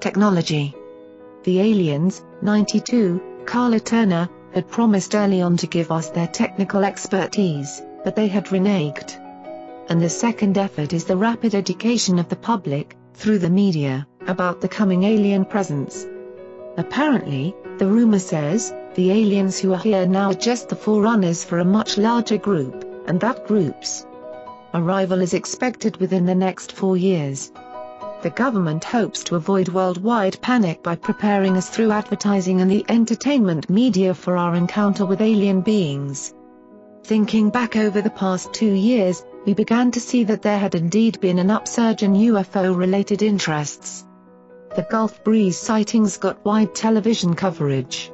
technology. The aliens, 92, Karla Turner, had promised early on to give us their technical expertise, but they had reneged. And the second effort is the rapid education of the public, through the media, about the coming alien presence. Apparently, the rumor says, the aliens who are here now are just the forerunners for a much larger group and that group's arrival is expected within the next four years. The government hopes to avoid worldwide panic by preparing us through advertising and the entertainment media for our encounter with alien beings. Thinking back over the past two years, we began to see that there had indeed been an upsurge in UFO-related interests. The Gulf Breeze sightings got wide television coverage.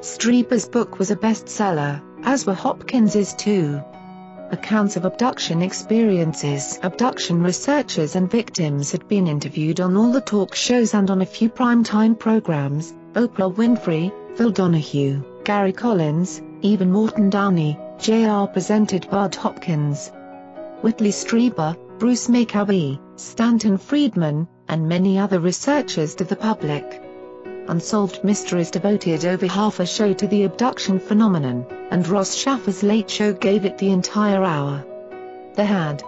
Strieber's book was a bestseller, as were Hopkins's two accounts of abduction experiences. Abduction researchers and victims had been interviewed on all the talk shows and on a few primetime programs, Oprah Winfrey, Phil Donahue, Gary Collins, even Morton Downey, Jr. presented Bud Hopkins. Whitley Strieber, Bruce Maccabee, Stanton Friedman, and many other researchers to the public. Unsolved Mysteries devoted over half a show to the abduction phenomenon, and Ross Shafer's Late Show gave it the entire hour. There had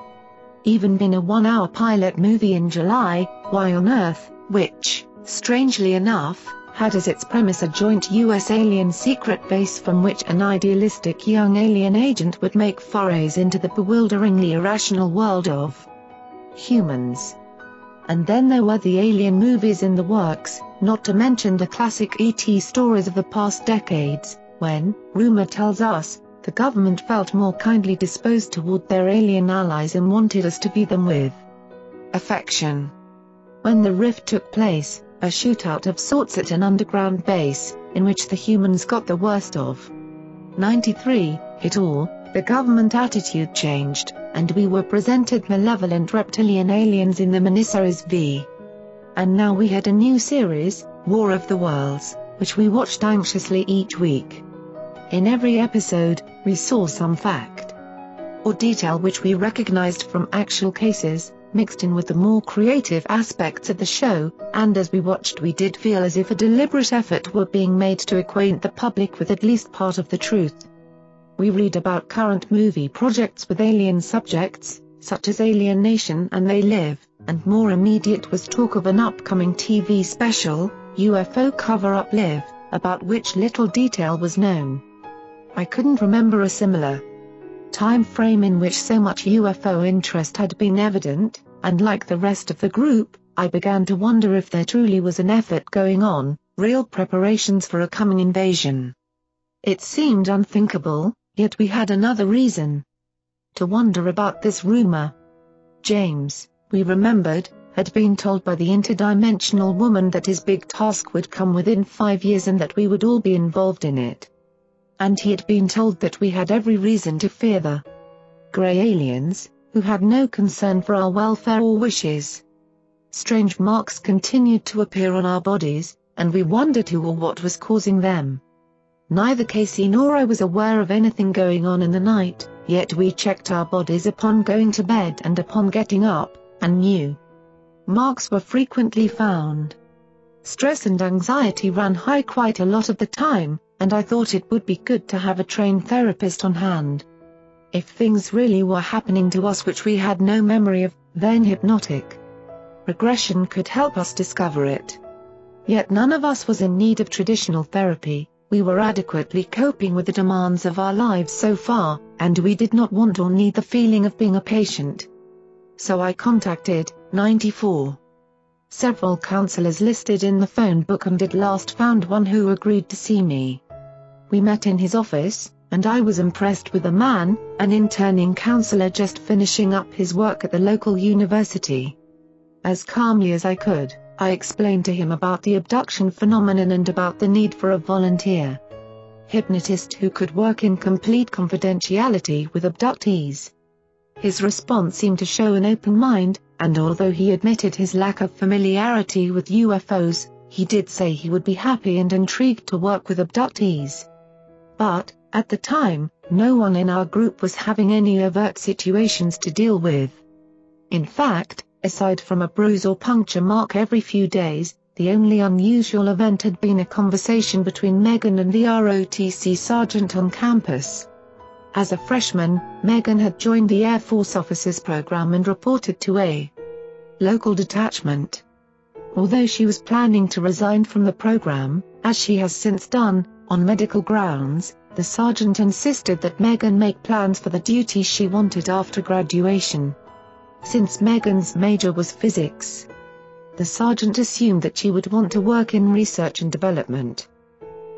even been a one-hour pilot movie in July, Why on Earth, which, strangely enough, had as its premise a joint U.S. alien secret base from which an idealistic young alien agent would make forays into the bewilderingly irrational world of humans. And then there were the alien movies in the works, not to mention the classic ET stories of the past decades, when, rumor tells us, the government felt more kindly disposed toward their alien allies and wanted us to view them with affection. When the rift took place, a shootout of sorts at an underground base, in which the humans got the worst of 93, it all, the government attitude changed, and we were presented malevolent reptilian aliens in the miniseries V. And now we had a new series, War of the Worlds, which we watched anxiously each week. In every episode, we saw some fact or detail which we recognized from actual cases, mixed in with the more creative aspects of the show, and as we watched we did feel as if a deliberate effort were being made to acquaint the public with at least part of the truth. We read about current movie projects with alien subjects, such as Alien Nation and They Live, and more immediate was talk of an upcoming TV special, UFO Cover-Up Live, about which little detail was known. I couldn't remember a similar time frame in which so much UFO interest had been evident, and like the rest of the group, I began to wonder if there truly was an effort going on, real preparations for a coming invasion. It seemed unthinkable, yet we had another reason to wonder about this rumor. James, we remembered, had been told by the interdimensional woman that his big task would come within five years and that we would all be involved in it. And he had been told that we had every reason to fear the grey aliens, who had no concern for our welfare or wishes. Strange marks continued to appear on our bodies, and we wondered who or what was causing them. Neither Casey nor I was aware of anything going on in the night, yet we checked our bodies upon going to bed and upon getting up, and knew. Marks were frequently found. Stress and anxiety ran high quite a lot of the time, and I thought it would be good to have a trained therapist on hand. If things really were happening to us which we had no memory of, then hypnotic regression could help us discover it. Yet none of us was in need of traditional therapy, we were adequately coping with the demands of our lives so far, and we did not want or need the feeling of being a patient. So I contacted 94. Several counselors listed in the phone book and at last found one who agreed to see me. We met in his office, and I was impressed with the man, an interning counselor just finishing up his work at the local university. As calmly as I could, I explained to him about the abduction phenomenon and about the need for a volunteer hypnotist who could work in complete confidentiality with abductees. His response seemed to show an open mind, and although he admitted his lack of familiarity with UFOs, he did say he would be happy and intrigued to work with abductees. But, at the time, no one in our group was having any overt situations to deal with. In fact, Aside from a bruise or puncture mark every few days, the only unusual event had been a conversation between Megan and the ROTC sergeant on campus. As a freshman, Megan had joined the Air Force Officers Program and reported to a local detachment. Although she was planning to resign from the program, as she has since done, on medical grounds, the sergeant insisted that Megan make plans for the duties she wanted after graduation since Megan's major was physics. The sergeant assumed that she would want to work in research and development.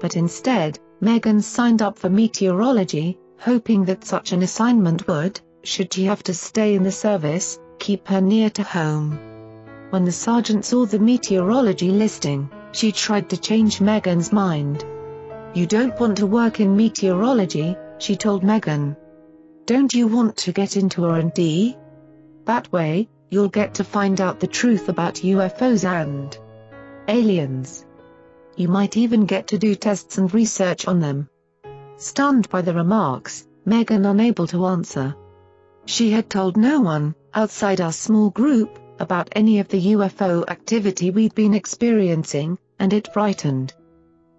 But instead, Megan signed up for meteorology, hoping that such an assignment would, should she have to stay in the service, keep her near to home. When the sergeant saw the meteorology listing, she tried to change Megan's mind. You don't want to work in meteorology, she told Megan. Don't you want to get into R&D? That way, you'll get to find out the truth about UFOs and aliens. You might even get to do tests and research on them. Stunned by the remarks, Megan unable to answer. She had told no one, outside our small group, about any of the UFO activity we'd been experiencing, and it frightened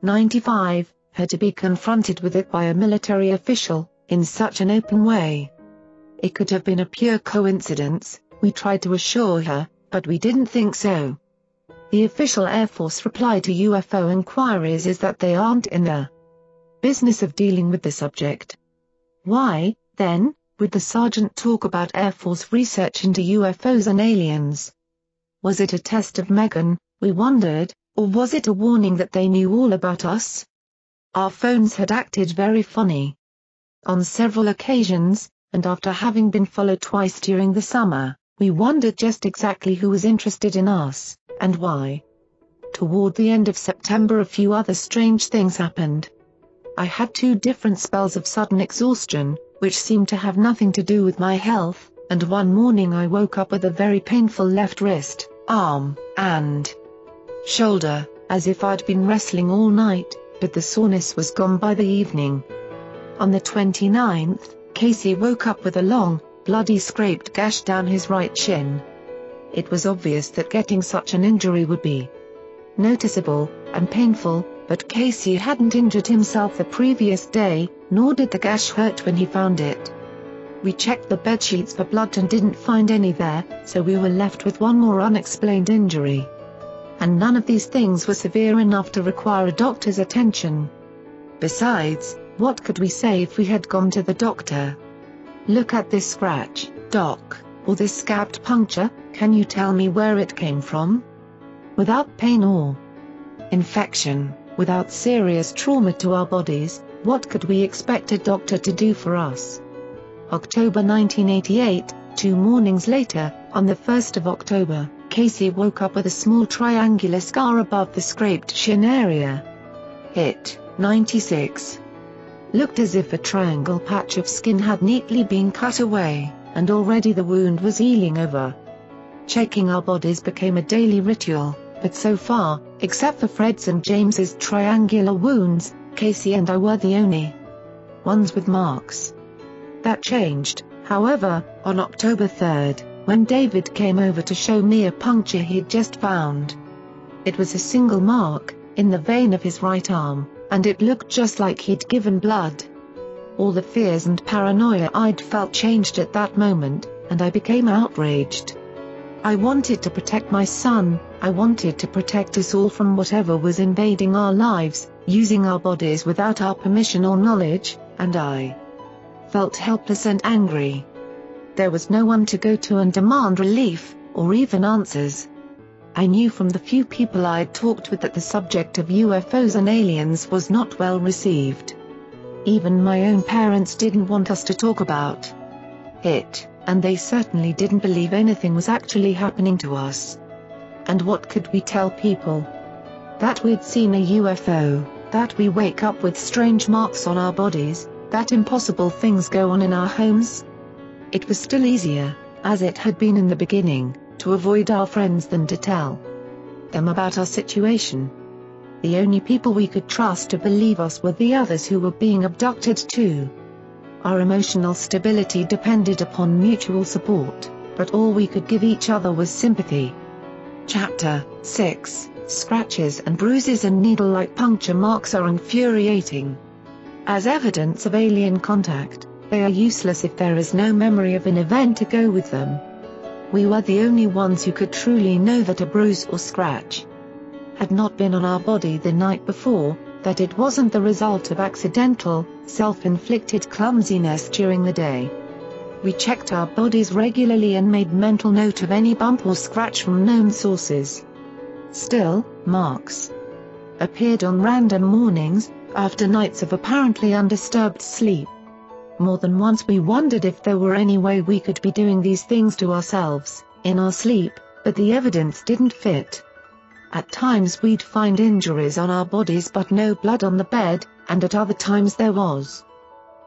95 her to be confronted with it by a military official, in such an open way. It could have been a pure coincidence, we tried to assure her, but we didn't think so. The official Air Force reply to UFO inquiries is that they aren't in the business of dealing with the subject. Why, then, would the sergeant talk about Air Force research into UFOs and aliens? Was it a test of Megan, we wondered, or was it a warning that they knew all about us? Our phones had acted very funny. On several occasions, and after having been followed twice during the summer, we wondered just exactly who was interested in us, and why. Toward the end of September a few other strange things happened. I had two different spells of sudden exhaustion, which seemed to have nothing to do with my health, and one morning I woke up with a very painful left wrist, arm, and shoulder, as if I'd been wrestling all night, but the soreness was gone by the evening. On the 29th, Casey woke up with a long, bloody scraped gash down his right shin. It was obvious that getting such an injury would be noticeable and painful, but Casey hadn't injured himself the previous day, nor did the gash hurt when he found it. We checked the bedsheets for blood and didn't find any there, so we were left with one more unexplained injury. And none of these things were severe enough to require a doctor's attention. Besides, what could we say if we had gone to the doctor? Look at this scratch, doc, or this scabbed puncture, can you tell me where it came from? Without pain or infection, without serious trauma to our bodies, what could we expect a doctor to do for us? October 1988, two mornings later, on the 1st of October, Casey woke up with a small triangular scar above the scraped shin area. It, 96, looked as if a triangle patch of skin had neatly been cut away, and already the wound was healing over. Checking our bodies became a daily ritual, but so far, except for Fred's and James's triangular wounds, Casey and I were the only ones with marks. That changed, however, on October 3, when David came over to show me a puncture he'd just found. It was a single mark, in the vein of his right arm, and it looked just like he'd given blood. All the fears and paranoia I'd felt changed at that moment, and I became outraged. I wanted to protect my son, I wanted to protect us all from whatever was invading our lives, using our bodies without our permission or knowledge, and I felt helpless and angry. There was no one to go to and demand relief, or even answers. I knew from the few people I'd talked with that the subject of UFOs and aliens was not well received. Even my own parents didn't want us to talk about it, and they certainly didn't believe anything was actually happening to us. And what could we tell people? That we'd seen a UFO, that we wake up with strange marks on our bodies, that impossible things go on in our homes? It was still easier, as it had been in the beginning, to avoid our friends than to tell them about our situation. The only people we could trust to believe us were the others who were being abducted too. Our emotional stability depended upon mutual support, but all we could give each other was sympathy. Chapter 6 Scratches and bruises and needle-like puncture marks are infuriating. As evidence of alien contact, they are useless if there is no memory of an event to go with them. We were the only ones who could truly know that a bruise or scratch had not been on our body the night before, that it wasn't the result of accidental, self-inflicted clumsiness during the day. We checked our bodies regularly and made mental note of any bump or scratch from known sources. Still, marks appeared on random mornings, after nights of apparently undisturbed sleep. More than once we wondered if there were any way we could be doing these things to ourselves, in our sleep, but the evidence didn't fit. At times we'd find injuries on our bodies but no blood on the bed, and at other times there was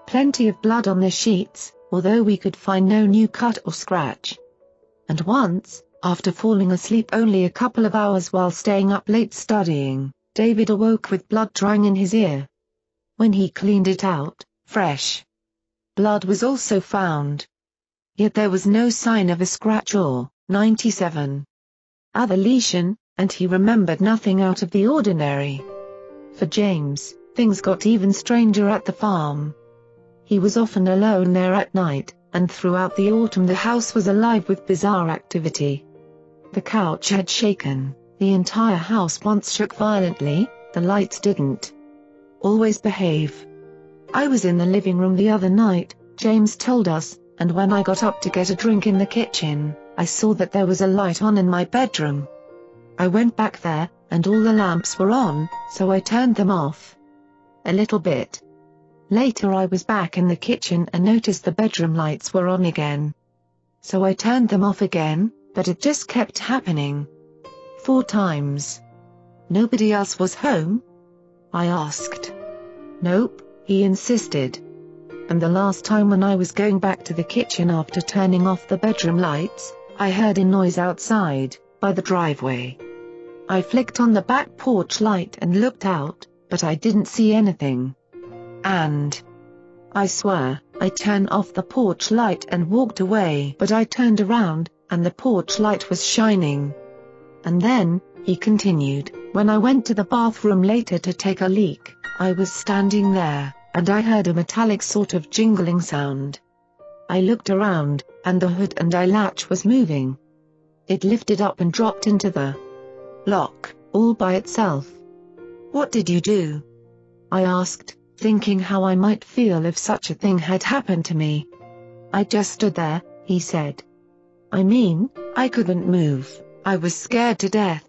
plenty of blood on the sheets, although we could find no new cut or scratch. And once, after falling asleep only a couple of hours while staying up late studying, David awoke with blood drying in his ear. When he cleaned it out, fresh blood was also found. Yet there was no sign of a scratch or, 97, other lesion, and he remembered nothing out of the ordinary. For James, things got even stranger at the farm. He was often alone there at night, and throughout the autumn the house was alive with bizarre activity. The couch had shaken, the entire house once shook violently, the lights didn't always behave. I was in the living room the other night, James told us, and when I got up to get a drink in the kitchen, I saw that there was a light on in my bedroom. I went back there, and all the lamps were on, so I turned them off. A little bit. Later I was back in the kitchen and noticed the bedroom lights were on again. So I turned them off again, but it just kept happening. Four times. Nobody else was home? I asked. Nope, he insisted. And the last time when I was going back to the kitchen after turning off the bedroom lights, I heard a noise outside, by the driveway. I flicked on the back porch light and looked out, but I didn't see anything. And I swear, I turned off the porch light and walked away. But I turned around, and the porch light was shining. And then, he continued, when I went to the bathroom later to take a leak, I was standing there, and I heard a metallic sort of jingling sound. I looked around, and the hood and eye latch was moving. It lifted up and dropped into the lock, all by itself. What did you do? I asked thinking how I might feel if such a thing had happened to me. I just stood there, he said. I mean, I couldn't move, I was scared to death.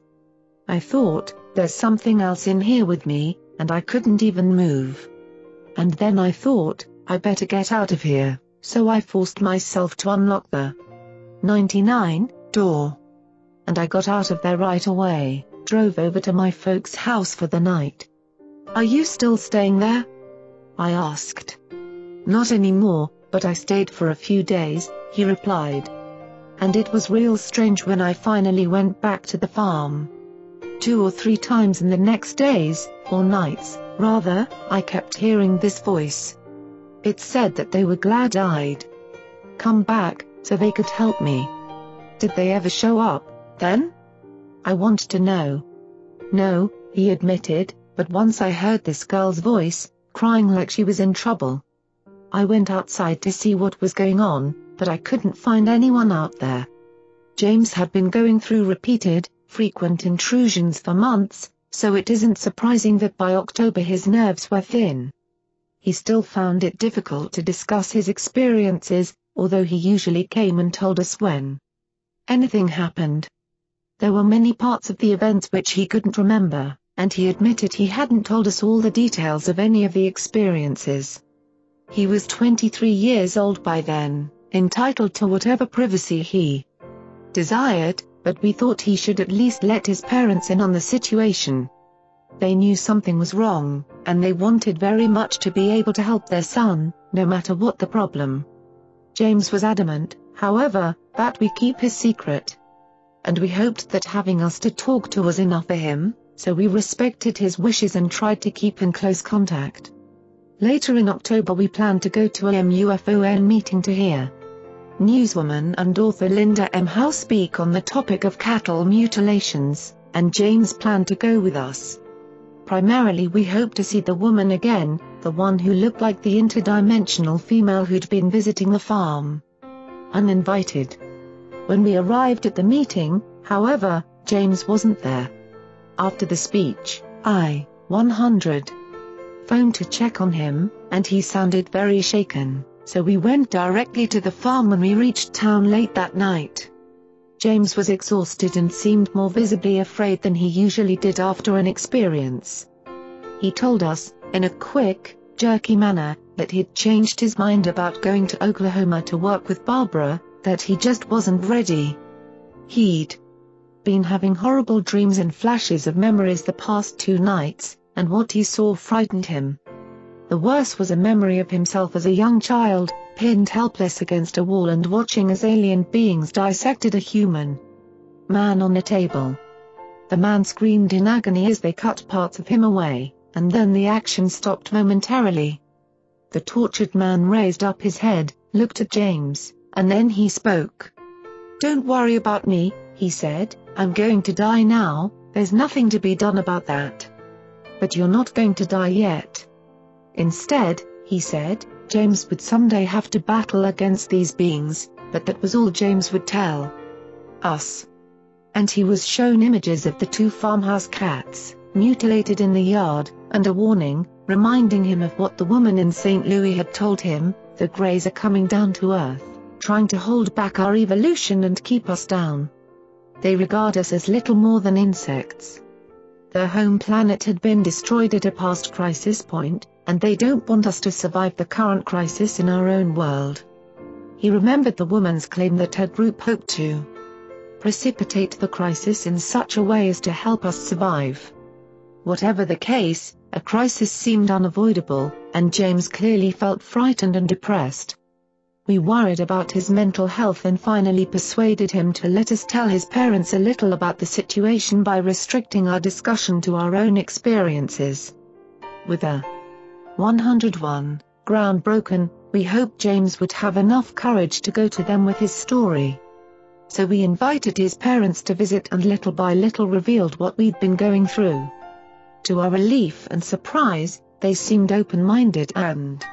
I thought, there's something else in here with me, and I couldn't even move. And then I thought, I better get out of here, so I forced myself to unlock the 99 door. And I got out of there right away, drove over to my folks' house for the night. Are you still staying there? I asked. Not anymore, but I stayed for a few days, he replied. And it was real strange when I finally went back to the farm. Two or three times in the next days, or nights, rather, I kept hearing this voice. It said that they were glad I'd come back, so they could help me. Did they ever show up, then? I want to know. No, he admitted, but once I heard this girl's voice, crying like she was in trouble. I went outside to see what was going on, but I couldn't find anyone out there. James had been going through repeated, frequent intrusions for months, so it isn't surprising that by October his nerves were thin. He still found it difficult to discuss his experiences, although he usually came and told us when anything happened. There were many parts of the events which he couldn't remember, and he admitted he hadn't told us all the details of any of the experiences. He was 23 years old by then, entitled to whatever privacy he desired, but we thought he should at least let his parents in on the situation. They knew something was wrong, and they wanted very much to be able to help their son, no matter what the problem. James was adamant, however, that we keep his secret. And we hoped that having us to talk to was enough for him, so we respected his wishes and tried to keep in close contact. Later in October we planned to go to a MUFON meeting to hear newswoman and author Linda M. Howe speak on the topic of cattle mutilations, and James planned to go with us. Primarily we hope to see the woman again, the one who looked like the interdimensional female who'd been visiting the farm. Uninvited. When we arrived at the meeting, however, James wasn't there. After the speech, I, 100, phoned to check on him, and he sounded very shaken, so we went directly to the farm when we reached town late that night. James was exhausted and seemed more visibly afraid than he usually did after an experience. He told us, in a quick, jerky manner, that he'd changed his mind about going to Oklahoma to work with Barbara, that he just wasn't ready. He'd been having horrible dreams and flashes of memories the past two nights, and what he saw frightened him. The worst was a memory of himself as a young child, pinned helpless against a wall and watching as alien beings dissected a human man on a table. The man screamed in agony as they cut parts of him away, and then the action stopped momentarily. The tortured man raised up his head, looked at James, and then he spoke. Don't worry about me, he said, I'm going to die now, there's nothing to be done about that. But you're not going to die yet. Instead, he said, James would someday have to battle against these beings, but that was all James would tell us. And he was shown images of the two farmhouse cats, mutilated in the yard, and a warning, reminding him of what the woman in St. Louis had told him, the Greys are coming down to Earth, trying to hold back our evolution and keep us down. They regard us as little more than insects. Their home planet had been destroyed at a past crisis point, and they don't want us to survive the current crisis in our own world. He remembered the woman's claim that her group hoped to precipitate the crisis in such a way as to help us survive. Whatever the case, a crisis seemed unavoidable, and James clearly felt frightened and depressed. We worried about his mental health and finally persuaded him to let us tell his parents a little about the situation by restricting our discussion to our own experiences. With a 101, ground broken, we hoped James would have enough courage to go to them with his story. So we invited his parents to visit and little by little revealed what we'd been going through. To our relief and surprise, they seemed open-minded and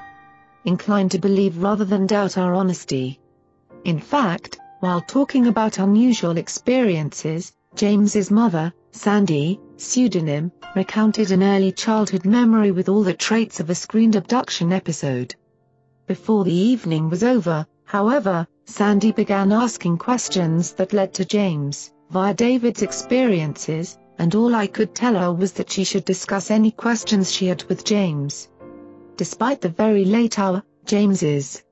inclined to believe rather than doubt our honesty. In fact, while talking about unusual experiences, James's mother, Sandy, pseudonym, recounted an early childhood memory with all the traits of a screened abduction episode. Before the evening was over, however, Sandy began asking questions that led to James, via David's experiences, and all I could tell her was that she should discuss any questions she had with James. Despite the very late hour, James's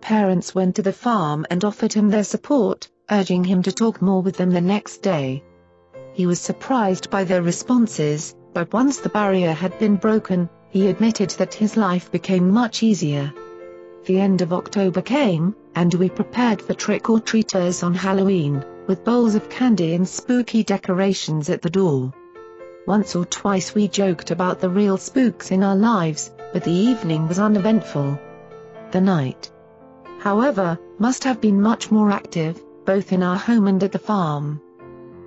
parents went to the farm and offered him their support, urging him to talk more with them the next day. He was surprised by their responses, but once the barrier had been broken, he admitted that his life became much easier. The end of October came, and we prepared for trick-or-treaters on Halloween, with bowls of candy and spooky decorations at the door. Once or twice we joked about the real spooks in our lives, but the evening was uneventful. The night, however, must have been much more active, both in our home and at the farm.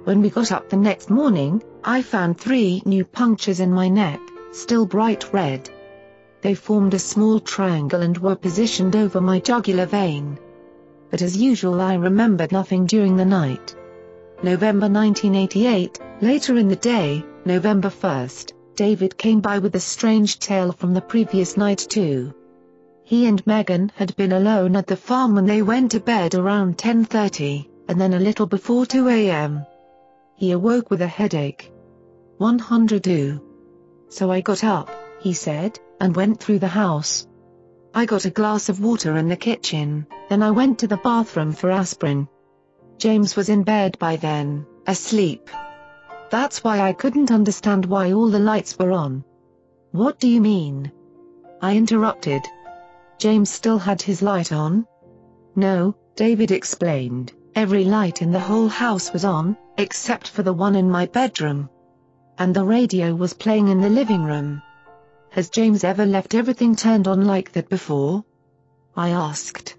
When we got up the next morning, I found three new punctures in my neck, still bright red. They formed a small triangle and were positioned over my jugular vein. But as usual I remembered nothing during the night. November 1988, later in the day, November 1st, David came by with a strange tale from the previous night too. He and Megan had been alone at the farm when they went to bed around 10.30, and then a little before 2 a.m. He awoke with a headache. 102. So I got up, he said, and went through the house. I got a glass of water in the kitchen, then I went to the bathroom for aspirin. James was in bed by then, asleep. That's why I couldn't understand why all the lights were on. What do you mean? I interrupted. James still had his light on? No, David explained, every light in the whole house was on, except for the one in my bedroom. And the radio was playing in the living room. Has James ever left everything turned on like that before? I asked.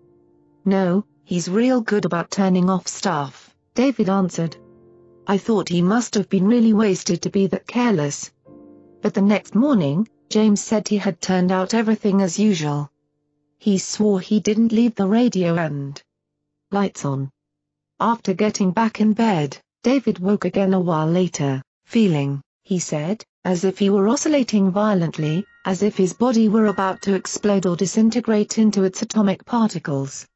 No, he's real good about turning off stuff, David answered. I thought he must have been really wasted to be that careless. But the next morning, James said he had turned out everything as usual. He swore he didn't leave the radio and lights on. After getting back in bed, David woke again a while later, feeling, he said, as if he were oscillating violently, as if his body were about to explode or disintegrate into its atomic particles.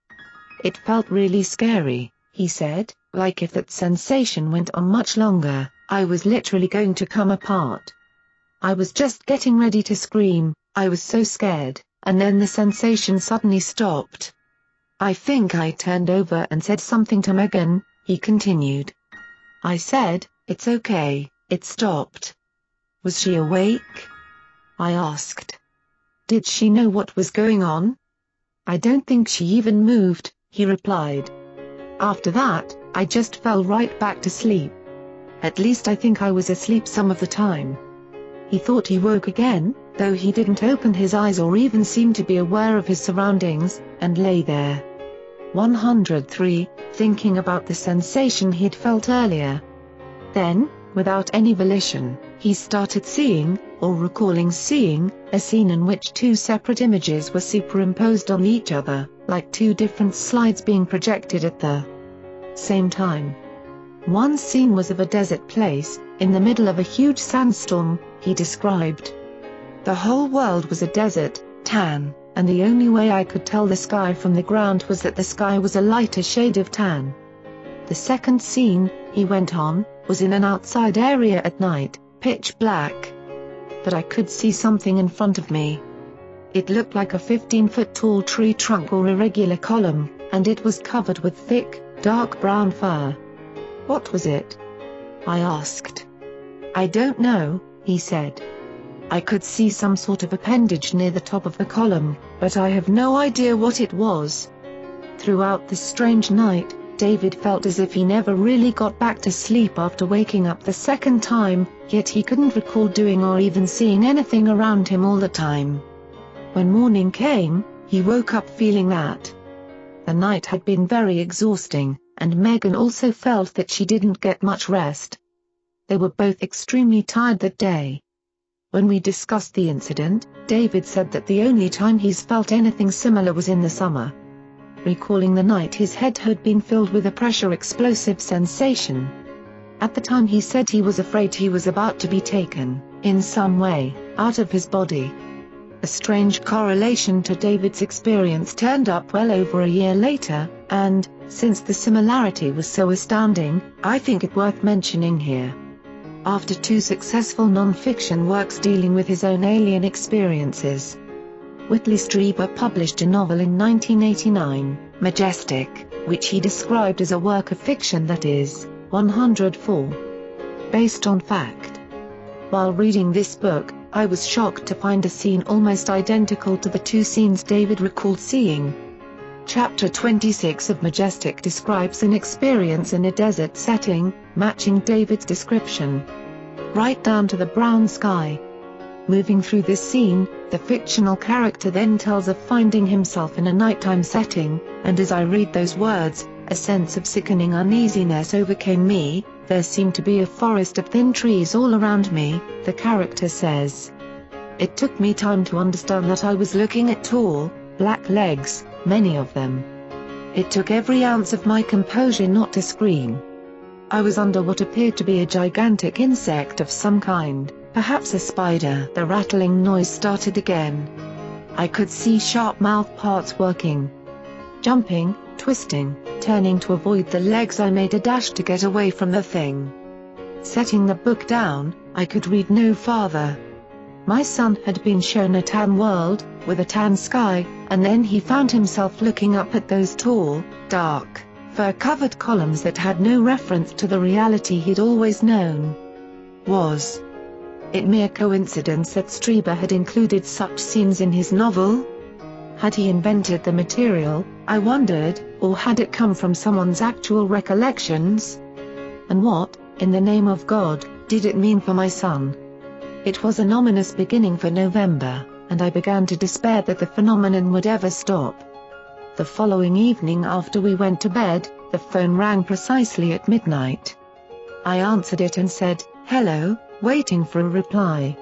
It felt really scary, he said, like if that sensation went on much longer, I was literally going to come apart. I was just getting ready to scream, I was so scared, and then the sensation suddenly stopped. I think I turned over and said something to Megan, he continued. I said, it's okay, it stopped. Was she awake? I asked. Did she know what was going on? I don't think she even moved, he replied. After that, I just fell right back to sleep. At least I think I was asleep some of the time. He thought he woke again, though he didn't open his eyes or even seem to be aware of his surroundings, and lay there. 103, thinking about the sensation he'd felt earlier. Then, without any volition, he started seeing, or recalling seeing, a scene in which two separate images were superimposed on each other, like two different slides being projected at the same time. One scene was of a desert place, in the middle of a huge sandstorm, he described. The whole world was a desert, tan, and the only way I could tell the sky from the ground was that the sky was a lighter shade of tan. The second scene, he went on, was in an outside area at night, pitch black. But I could see something in front of me. It looked like a 15-foot tall tree trunk or irregular column, and it was covered with thick, dark brown fur. What was it? I asked. I don't know, he said. I could see some sort of appendage near the top of the column, but I have no idea what it was. Throughout this strange night, David felt as if he never really got back to sleep after waking up the second time, yet he couldn't recall doing or even seeing anything around him all the time. When morning came, he woke up feeling that the night had been very exhausting, and Megan also felt that she didn't get much rest. They were both extremely tired that day. When we discussed the incident, David said that the only time he's felt anything similar was in the summer. Recalling the night his head had been filled with a pressure explosive sensation. At the time he said he was afraid he was about to be taken, in some way, out of his body. A strange correlation to David's experience turned up well over a year later, and, since the similarity was so astounding, I think it worth mentioning here. After two successful non-fiction works dealing with his own alien experiences, Whitley Strieber published a novel in 1989, Majestic, which he described as a work of fiction that is, 104. Based on fact. While reading this book, I was shocked to find a scene almost identical to the two scenes David recalled seeing. Chapter 26 of Majestic describes an experience in a desert setting, matching David's description. Right down to the brown sky. Moving through this scene, the fictional character then tells of finding himself in a nighttime setting, and as I read those words, a sense of sickening uneasiness overcame me, there seemed to be a forest of thin trees all around me, the character says. It took me time to understand that I was looking at tall, black legs, many of them. It took every ounce of my composure not to scream. I was under what appeared to be a gigantic insect of some kind, perhaps a spider. The rattling noise started again. I could see sharp mouth parts working. Jumping, twisting, turning to avoid the legs I made a dash to get away from the thing. Setting the book down, I could read no farther. My son had been shown a tan world, with a tan sky, and then he found himself looking up at those tall, dark, fur-covered columns that had no reference to the reality he'd always known. Was it mere coincidence that Strieber had included such scenes in his novel? Had he invented the material, I wondered, or had it come from someone's actual recollections? And what, in the name of God, did it mean for my son? It was an ominous beginning for November, and I began to despair that the phenomenon would ever stop. The following evening after we went to bed, the phone rang precisely at midnight. I answered it and said, hello, waiting for a reply.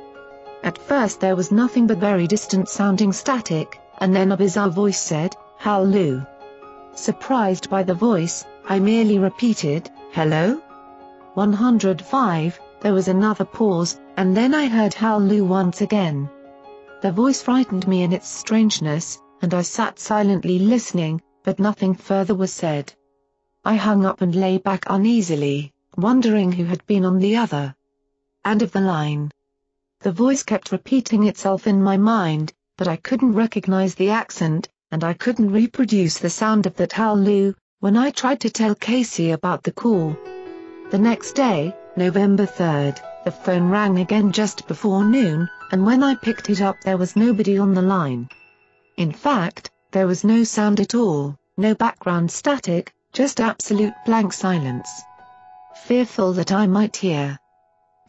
At first there was nothing but very distant sounding static, and then a bizarre voice said, Hal Lu. Surprised by the voice, I merely repeated, hello? 105, there was another pause, and then I heard Hal once again. The voice frightened me in its strangeness, and I sat silently listening, but nothing further was said. I hung up and lay back uneasily, wondering who had been on the other end of the line. The voice kept repeating itself in my mind, but I couldn't recognize the accent, and I couldn't reproduce the sound of that Hal Lu, when I tried to tell Casey about the call. The next day, November 3rd, the phone rang again just before noon, and when I picked it up there was nobody on the line. In fact, there was no sound at all, no background static, just absolute blank silence. Fearful that I might hear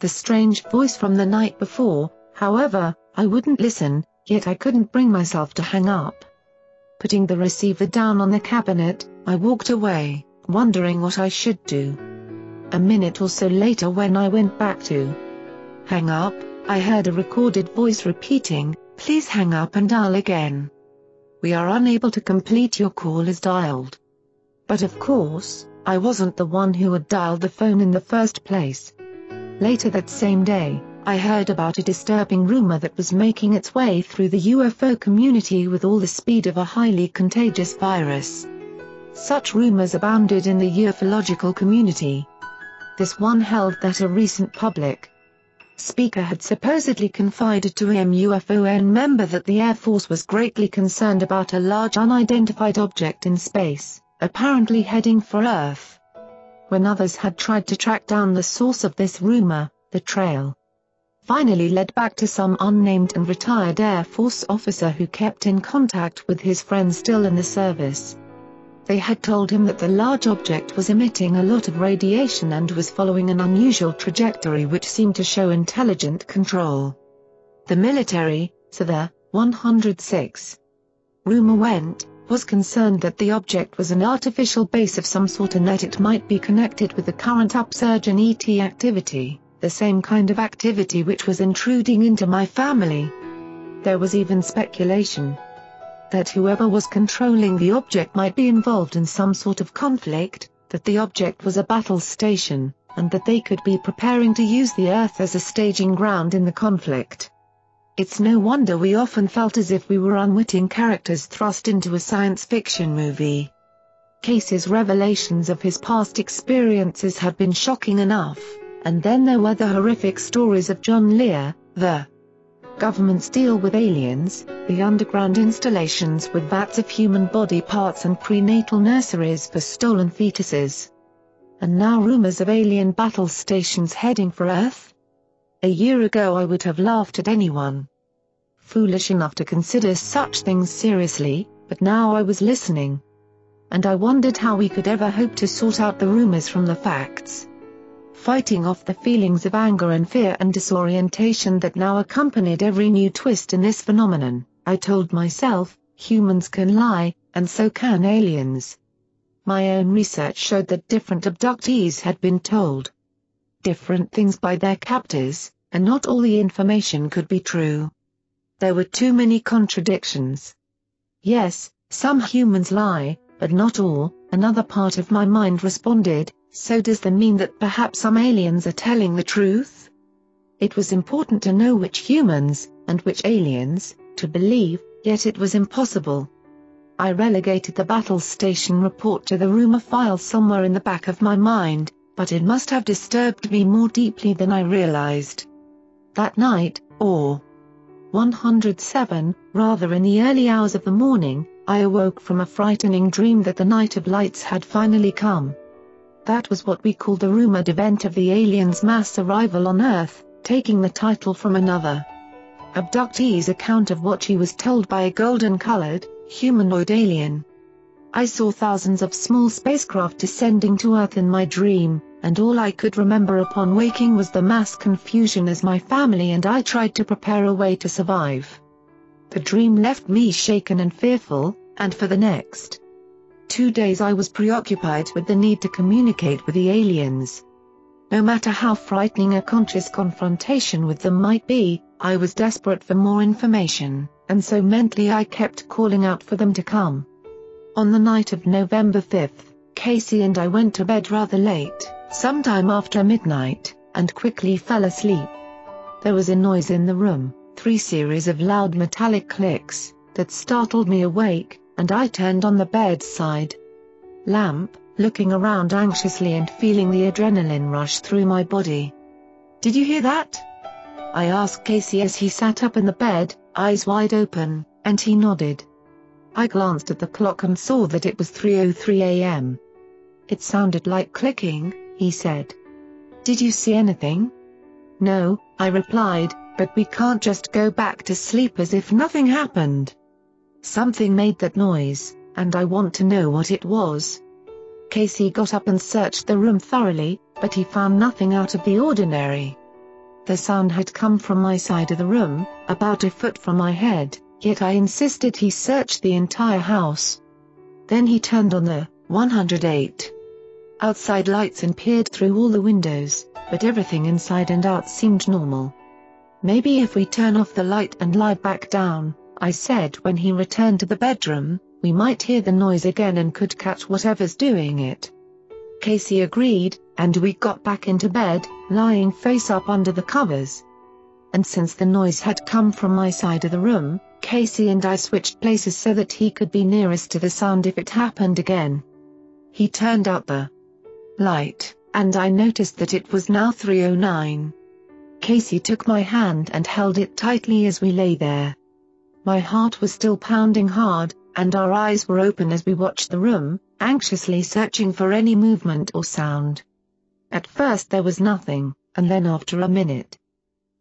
the strange voice from the night before, however, I wouldn't listen, yet I couldn't bring myself to hang up. Putting the receiver down on the cabinet, I walked away, wondering what I should do. A minute or so later when I went back to hang up, I heard a recorded voice repeating, please hang up and dial again. We are unable to complete your call as dialed. But of course, I wasn't the one who had dialed the phone in the first place. Later that same day, I heard about a disturbing rumor that was making its way through the UFO community with all the speed of a highly contagious virus. Such rumors abounded in the ufological community, this one held that a recent public speaker had supposedly confided to a MUFON member that the Air Force was greatly concerned about a large unidentified object in space, apparently heading for Earth. When others had tried to track down the source of this rumor, the trail finally led back to some unnamed and retired Air Force officer who kept in contact with his friends still in the service. They had told him that the large object was emitting a lot of radiation and was following an unusual trajectory which seemed to show intelligent control. The military, so the 106 rumor went, was concerned that the object was an artificial base of some sort and that it might be connected with the current upsurge in ET activity, the same kind of activity which was intruding into my family. There was even speculation that whoever was controlling the object might be involved in some sort of conflict, that the object was a battle station, and that they could be preparing to use the Earth as a staging ground in the conflict. It's no wonder we often felt as if we were unwitting characters thrust into a science fiction movie. Casey's revelations of his past experiences had been shocking enough, and then there were the horrific stories of John Lear, the government's deal with aliens, the underground installations with vats of human body parts and prenatal nurseries for stolen fetuses. And now rumors of alien battle stations heading for Earth? A year ago I would have laughed at anyone foolish enough to consider such things seriously, but now I was listening. And I wondered how we could ever hope to sort out the rumors from the facts. Fighting off the feelings of anger and fear and disorientation that now accompanied every new twist in this phenomenon, I told myself, humans can lie, and so can aliens. My own research showed that different abductees had been told different things by their captors, and not all the information could be true. There were too many contradictions. Yes, some humans lie, but not all, another part of my mind responded, so does that mean that perhaps some aliens are telling the truth? It was important to know which humans, and which aliens, to believe, yet it was impossible. I relegated the battle station report to the rumor file somewhere in the back of my mind, but it must have disturbed me more deeply than I realized. That night, or 107, rather in the early hours of the morning, I awoke from a frightening dream that the night of lights had finally come. That was what we called the rumored event of the aliens' mass arrival on Earth, taking the title from another abductee's account of what she was told by a golden-colored, humanoid alien. I saw thousands of small spacecraft descending to Earth in my dream, and all I could remember upon waking was the mass confusion as my family and I tried to prepare a way to survive. The dream left me shaken and fearful, and for the next two days I was preoccupied with the need to communicate with the aliens. No matter how frightening a conscious confrontation with them might be, I was desperate for more information, and so mentally I kept calling out for them to come. On the night of November 5th, Casey and I went to bed rather late, sometime after midnight, and quickly fell asleep. There was a noise in the room, three series of loud metallic clicks, that startled me awake, and I turned on the bedside lamp, looking around anxiously and feeling the adrenaline rush through my body. Did you hear that? I asked Casey as he sat up in the bed, eyes wide open, and he nodded. I glanced at the clock and saw that it was 3.03 a.m. It sounded like clicking, he said. Did you see anything? No, I replied, but we can't just go back to sleep as if nothing happened. Something made that noise, and I want to know what it was. Casey got up and searched the room thoroughly, but he found nothing out of the ordinary. The sound had come from my side of the room, about a foot from my head, yet I insisted he search the entire house. Then he turned on the 108 outside lights and peered through all the windows, but everything inside and out seemed normal. Maybe if we turn off the light and lie back down, I said when he returned to the bedroom, we might hear the noise again and could catch whatever's doing it. Casey agreed, and we got back into bed, lying face up under the covers. And since the noise had come from my side of the room, Casey and I switched places so that he could be nearest to the sound if it happened again. He turned out the light, and I noticed that it was now 309. Casey took my hand and held it tightly as we lay there. My heart was still pounding hard, and our eyes were open as we watched the room, anxiously searching for any movement or sound. At first there was nothing, and then after a minute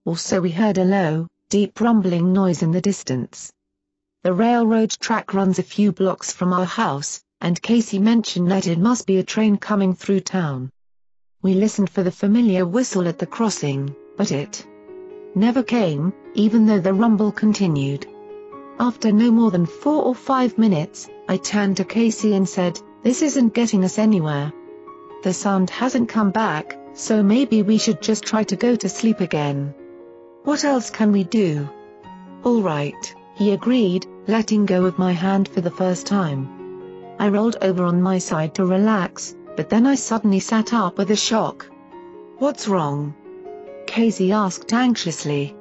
or so we heard a low, deep rumbling noise in the distance. The railroad track runs a few blocks from our house, and Casey mentioned that it must be a train coming through town. We listened for the familiar whistle at the crossing, but it never came, even though the rumble continued. After no more than four or five minutes, I turned to Casey and said, This isn't getting us anywhere. The sound hasn't come back, so maybe we should just try to go to sleep again. What else can we do? All right, he agreed, letting go of my hand for the first time. I rolled over on my side to relax, but then I suddenly sat up with a shock. What's wrong? Casey asked anxiously.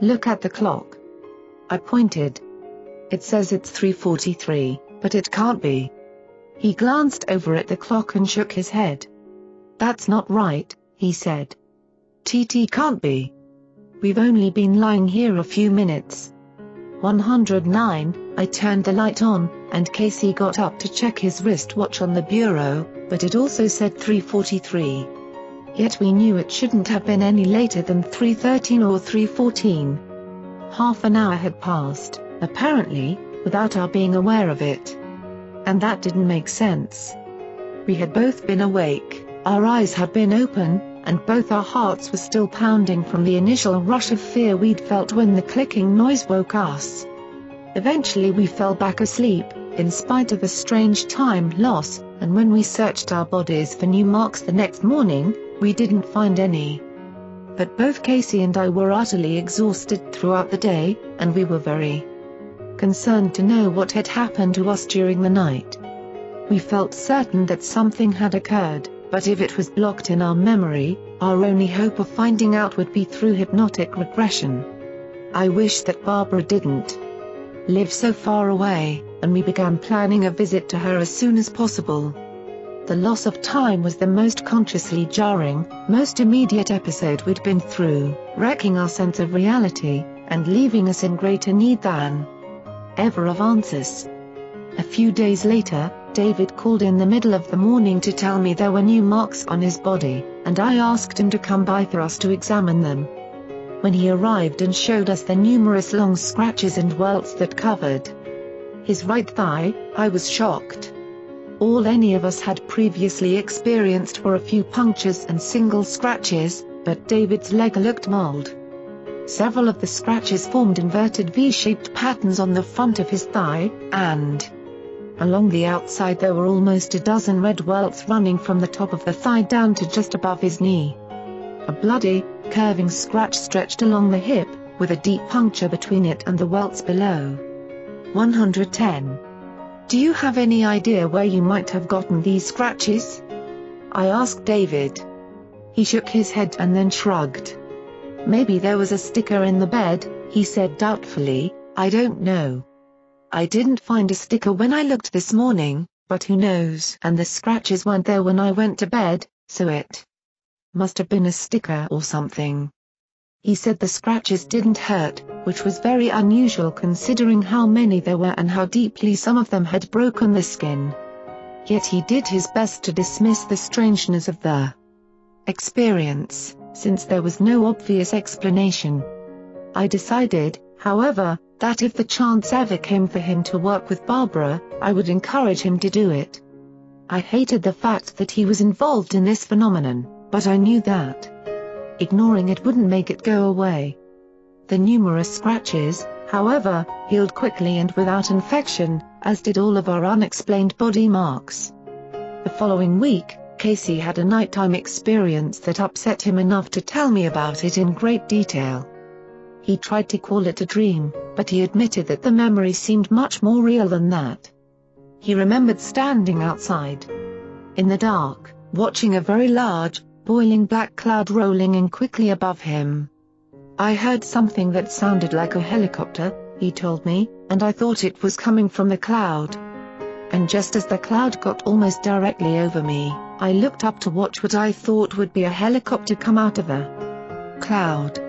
Look at the clock. I pointed. It says it's 3.43, but it can't be. He glanced over at the clock and shook his head. That's not right, he said. TT can't be. We've only been lying here a few minutes. 109, I turned the light on, and Casey got up to check his wristwatch on the bureau, but it also said 343. Yet we knew it shouldn't have been any later than 313 or 314. Half an hour had passed, apparently, without our being aware of it. And that didn't make sense. We had both been awake, our eyes had been open, and both our hearts were still pounding from the initial rush of fear we'd felt when the clicking noise woke us. Eventually we fell back asleep, in spite of a strange time loss, and when we searched our bodies for new marks the next morning, we didn't find any. But both Casey and I were utterly exhausted throughout the day, and we were very concerned to know what had happened to us during the night. We felt certain that something had occurred, but if it was blocked in our memory, our only hope of finding out would be through hypnotic regression. I wish that Barbara didn't live so far away, and we began planning a visit to her as soon as possible. The loss of time was the most consciously jarring, most immediate episode we'd been through, wrecking our sense of reality, and leaving us in greater need than ever of answers. A few days later, David called in the middle of the morning to tell me there were new marks on his body, and I asked him to come by for us to examine them when he arrived and showed us the numerous long scratches and welts that covered his right thigh, I was shocked. All any of us had previously experienced were a few punctures and single scratches, but David's leg looked mauled. Several of the scratches formed inverted V-shaped patterns on the front of his thigh, and along the outside there were almost a dozen red welts running from the top of the thigh down to just above his knee. A bloody, curving scratch stretched along the hip, with a deep puncture between it and the welts below. 110. Do you have any idea where you might have gotten these scratches? I asked David. He shook his head and then shrugged. Maybe there was a sticker in the bed, he said doubtfully, I don't know. I didn't find a sticker when I looked this morning, but who knows? And the scratches weren't there when I went to bed, so it must have been a sticker or something. He said the scratches didn't hurt, which was very unusual considering how many there were and how deeply some of them had broken the skin. Yet he did his best to dismiss the strangeness of the experience, since there was no obvious explanation. I decided, however, that if the chance ever came for him to work with Barbara, I would encourage him to do it. I hated the fact that he was involved in this phenomenon but I knew that ignoring it wouldn't make it go away. The numerous scratches, however, healed quickly and without infection, as did all of our unexplained body marks. The following week, Casey had a nighttime experience that upset him enough to tell me about it in great detail. He tried to call it a dream, but he admitted that the memory seemed much more real than that. He remembered standing outside in the dark, watching a very large, boiling black cloud rolling in quickly above him. I heard something that sounded like a helicopter, he told me, and I thought it was coming from the cloud. And just as the cloud got almost directly over me, I looked up to watch what I thought would be a helicopter come out of a cloud.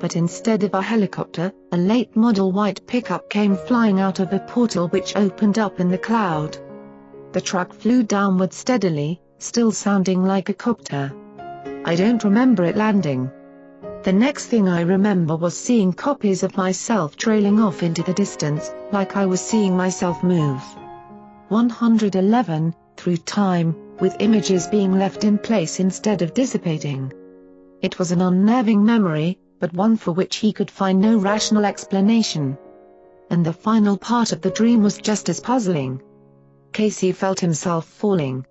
But instead of a helicopter, a late model white pickup came flying out of a portal which opened up in the cloud. The truck flew downward steadily, still sounding like a copter. I don't remember it landing. The next thing I remember was seeing copies of myself trailing off into the distance, like I was seeing myself move. 111, through time, with images being left in place instead of dissipating. It was an unnerving memory, but one for which he could find no rational explanation. And the final part of the dream was just as puzzling. Casey felt himself falling,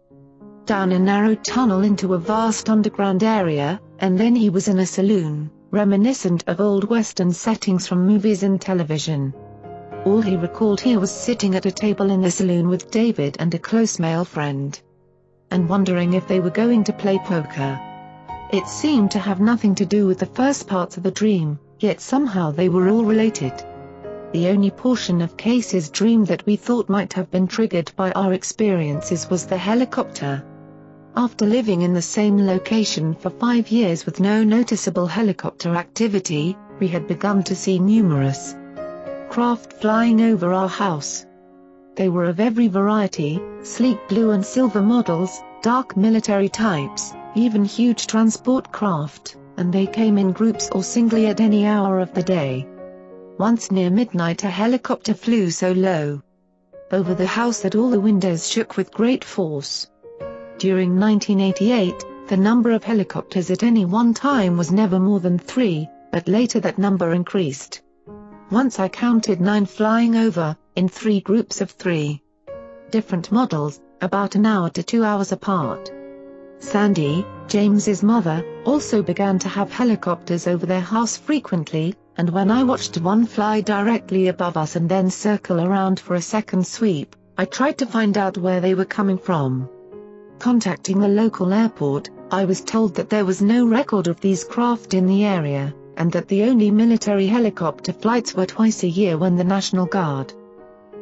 down a narrow tunnel into a vast underground area, and then he was in a saloon, reminiscent of old western settings from movies and television. All he recalled here was sitting at a table in the saloon with David and a close male friend. And wondering if they were going to play poker. It seemed to have nothing to do with the first parts of the dream, yet somehow they were all related. the only portion of Casey's dream that we thought might have been triggered by our experiences was the helicopter. After living in the same location for five years with no noticeable helicopter activity, we had begun to see numerous craft flying over our house. They were of every variety, sleek blue and silver models, dark military types, even huge transport craft, and they came in groups or singly at any hour of the day. Once near midnight a helicopter flew so low over the house that all the windows shook with great force. During 1988, the number of helicopters at any one time was never more than three, but later that number increased. Once I counted nine flying over, in three groups of three. Different models, about an hour to two hours apart. Sandy, James's mother, also began to have helicopters over their house frequently, and when I watched one fly directly above us and then circle around for a second sweep, I tried to find out where they were coming from. Contacting the local airport, I was told that there was no record of these craft in the area, and that the only military helicopter flights were twice a year when the National Guard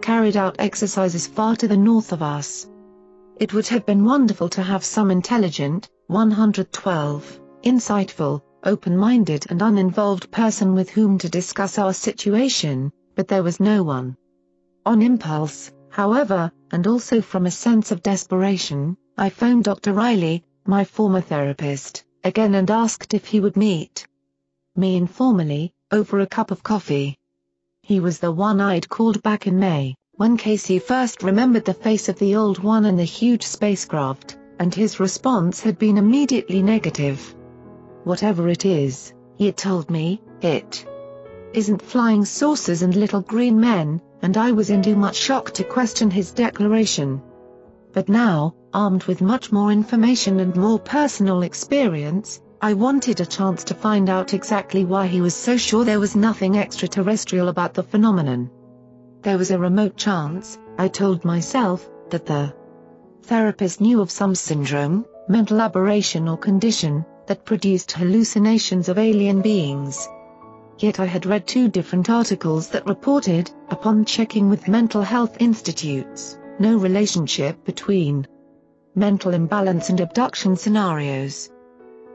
carried out exercises far to the north of us. It would have been wonderful to have some intelligent, 112, insightful, open-minded and uninvolved person with whom to discuss our situation, but there was no one. On impulse, however, and also from a sense of desperation, I phoned Dr. Riley, my former therapist, again and asked if he would meet me informally, over a cup of coffee. He was the one I'd called back in May, when Casey first remembered the face of the old one and the huge spacecraft, and his response had been immediately negative. Whatever it is, he had told me, it isn't flying saucers and little green men, and I was in too much shock to question his declaration. But now, armed with much more information and more personal experience, I wanted a chance to find out exactly why he was so sure there was nothing extraterrestrial about the phenomenon. There was a remote chance, I told myself, that the therapist knew of some syndrome, mental aberration or condition, that produced hallucinations of alien beings. Yet I had read two different articles that reported, upon checking with mental health institutes, no relationship between mental imbalance and abduction scenarios.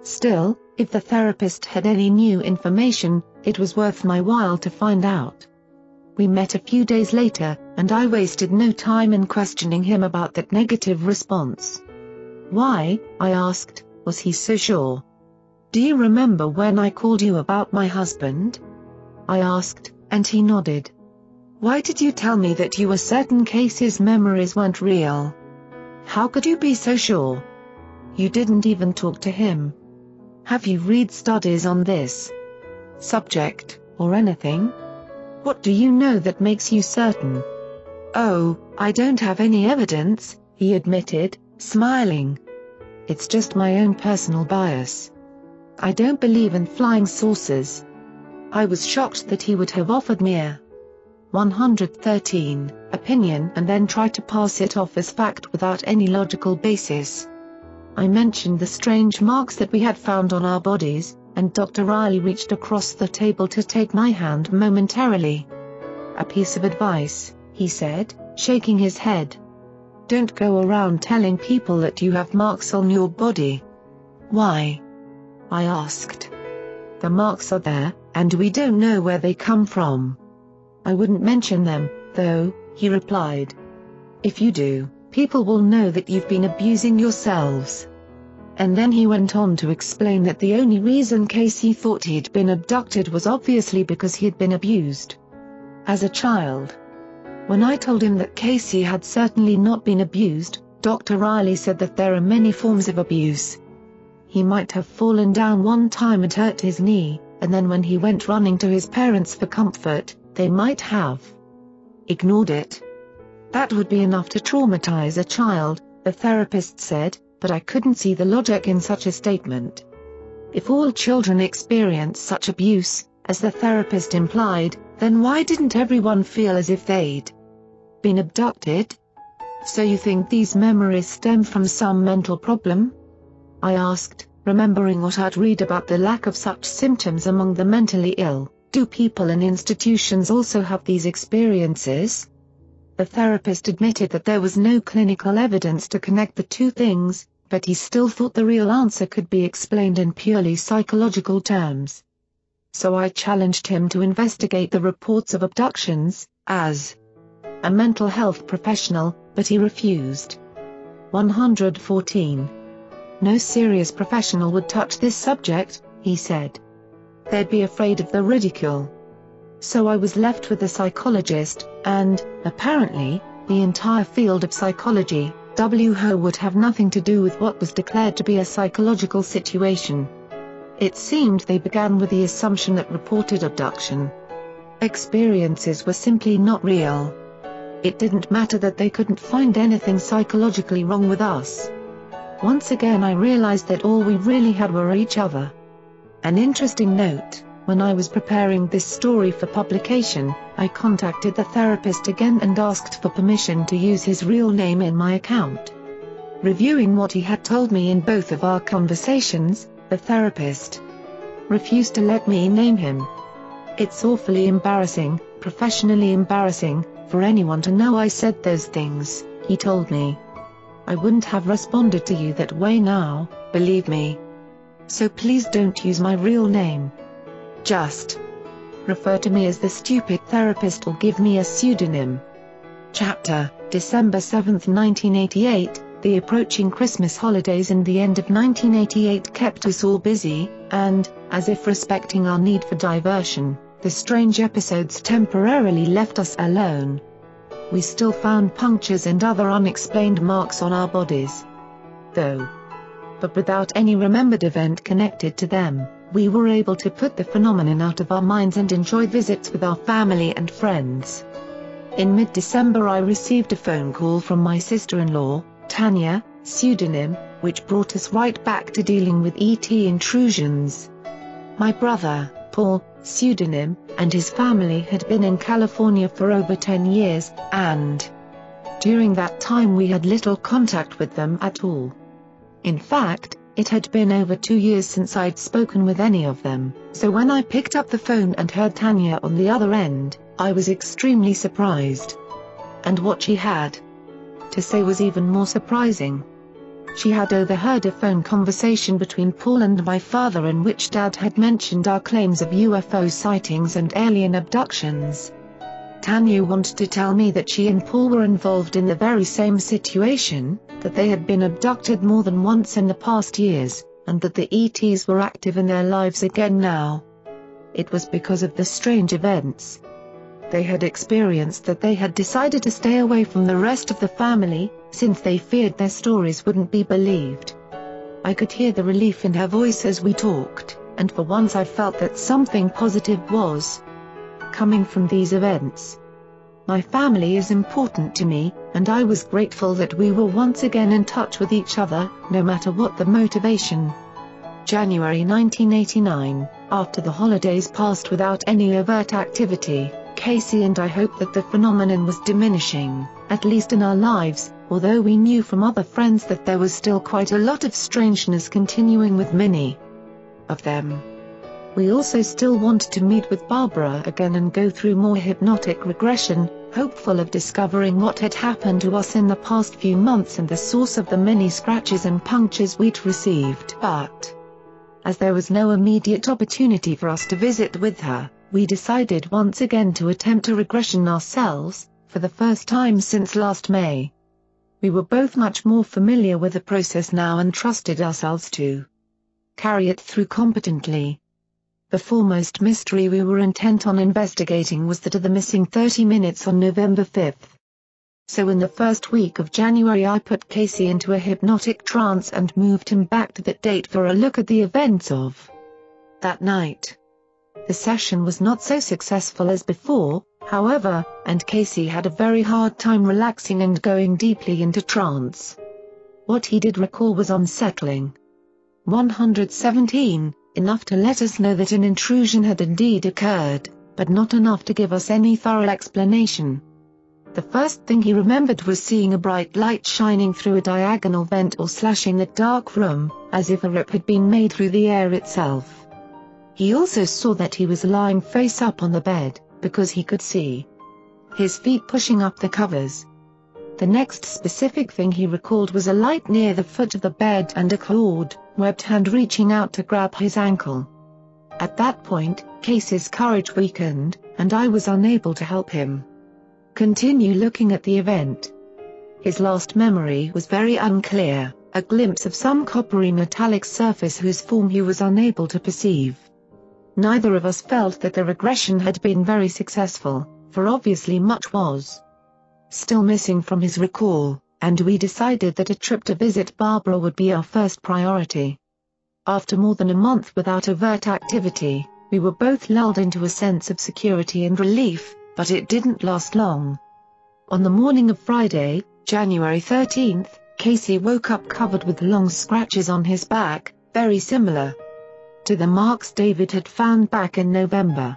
Still, if the therapist had any new information, it was worth my while to find out. We met a few days later, and I wasted no time in questioning him about that negative response. Why, I asked, was he so sure? Do you remember when I called you about my husband? I asked, and he nodded. Why did you tell me that you were certain Casey's memories weren't real? How could you be so sure? You didn't even talk to him. Have you read studies on this subject, or anything? What do you know that makes you certain? Oh, I don't have any evidence, he admitted, smiling. It's just my own personal bias. I don't believe in flying saucers. I was shocked that he would have offered me a 113 opinion and then try to pass it off as fact without any logical basis. I mentioned the strange marks that we had found on our bodies, and Dr. Riley reached across the table to take my hand momentarily. A piece of advice, he said, shaking his head. Don't go around telling people that you have marks on your body. Why? I asked. The marks are there, and we don't know where they come from. I wouldn't mention them, though, he replied. If you do, people will know that you've been abusing yourselves. And then he went on to explain that the only reason Casey thought he'd been abducted was obviously because he had been abused. As a child. When I told him that Casey had certainly not been abused, Dr. Riley said that there are many forms of abuse. He might have fallen down one time and hurt his knee, and then when he went running to his parents for comfort, they might have ignored it. That would be enough to traumatize a child, the therapist said, but I couldn't see the logic in such a statement. If all children experience such abuse, as the therapist implied, then why didn't everyone feel as if they'd been abducted? So you think these memories stem from some mental problem? I asked, remembering what I'd read about the lack of such symptoms among the mentally ill. Do people in institutions also have these experiences? The therapist admitted that there was no clinical evidence to connect the two things, but he still thought the real answer could be explained in purely psychological terms. So I challenged him to investigate the reports of abductions, as a mental health professional, but he refused. 114. No serious professional would touch this subject, he said. They'd be afraid of the ridicule. So I was left with a psychologist, and, apparently, the entire field of psychology, WHO would have nothing to do with what was declared to be a psychological situation. It seemed they began with the assumption that reported abduction experiences were simply not real. It didn't matter that they couldn't find anything psychologically wrong with us. Once again I realized that all we really had were each other. An interesting note, when I was preparing this story for publication, I contacted the therapist again and asked for permission to use his real name in my account. Reviewing what he had told me in both of our conversations, the therapist refused to let me name him. It's awfully embarrassing, professionally embarrassing, for anyone to know I said those things, he told me. I wouldn't have responded to you that way now, believe me. So please don't use my real name. Just refer to me as the stupid therapist or give me a pseudonym. Chapter, December 7, 1988, the approaching Christmas holidays and the end of 1988 kept us all busy, and, as if respecting our need for diversion, the strange episodes temporarily left us alone. We still found punctures and other unexplained marks on our bodies. Though but without any remembered event connected to them, we were able to put the phenomenon out of our minds and enjoy visits with our family and friends. In mid-December I received a phone call from my sister-in-law, Tanya, pseudonym, which brought us right back to dealing with ET intrusions. My brother, Paul, pseudonym, and his family had been in California for over 10 years, and during that time we had little contact with them at all. In fact, it had been over two years since I'd spoken with any of them, so when I picked up the phone and heard Tanya on the other end, I was extremely surprised. And what she had to say was even more surprising. She had overheard a phone conversation between Paul and my father in which Dad had mentioned our claims of UFO sightings and alien abductions. Tanya wanted to tell me that she and Paul were involved in the very same situation, that they had been abducted more than once in the past years, and that the ETs were active in their lives again now. It was because of the strange events they had experienced that they had decided to stay away from the rest of the family, since they feared their stories wouldn't be believed. I could hear the relief in her voice as we talked, and for once I felt that something positive was coming from these events. My family is important to me, and I was grateful that we were once again in touch with each other, no matter what the motivation. January 1989, after the holidays passed without any overt activity, Casey and I hoped that the phenomenon was diminishing, at least in our lives, although we knew from other friends that there was still quite a lot of strangeness continuing with many of them. We also still wanted to meet with Barbara again and go through more hypnotic regression, hopeful of discovering what had happened to us in the past few months and the source of the many scratches and punctures we'd received. But, as there was no immediate opportunity for us to visit with her, we decided once again to attempt a regression ourselves, for the first time since last May. We were both much more familiar with the process now and trusted ourselves to carry it through competently. The foremost mystery we were intent on investigating was that of the missing 30 minutes on November 5. So in the first week of January I put Casey into a hypnotic trance and moved him back to that date for a look at the events of that night. The session was not so successful as before, however, and Casey had a very hard time relaxing and going deeply into trance. What he did recall was unsettling. 117 enough to let us know that an intrusion had indeed occurred, but not enough to give us any thorough explanation. The first thing he remembered was seeing a bright light shining through a diagonal vent or slashing the dark room, as if a rip had been made through the air itself. He also saw that he was lying face up on the bed, because he could see his feet pushing up the covers. The next specific thing he recalled was a light near the foot of the bed and a clawed, webbed hand reaching out to grab his ankle. At that point, Casey's courage weakened, and I was unable to help him. Continue looking at the event. His last memory was very unclear, a glimpse of some coppery metallic surface whose form he was unable to perceive. Neither of us felt that the regression had been very successful, for obviously much was still missing from his recall, and we decided that a trip to visit Barbara would be our first priority. After more than a month without overt activity, we were both lulled into a sense of security and relief, but it didn't last long. On the morning of Friday, January 13, Casey woke up covered with long scratches on his back, very similar to the marks David had found back in November.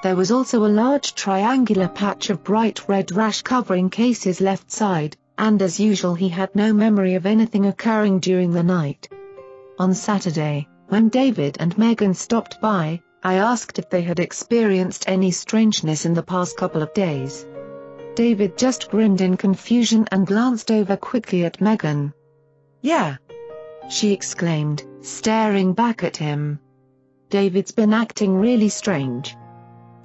There was also a large triangular patch of bright red rash covering Casey's left side, and as usual he had no memory of anything occurring during the night. On Saturday, when David and Megan stopped by, I asked if they had experienced any strangeness in the past couple of days. David just grinned in confusion and glanced over quickly at Megan. Yeah, she exclaimed, staring back at him. David's been acting really strange.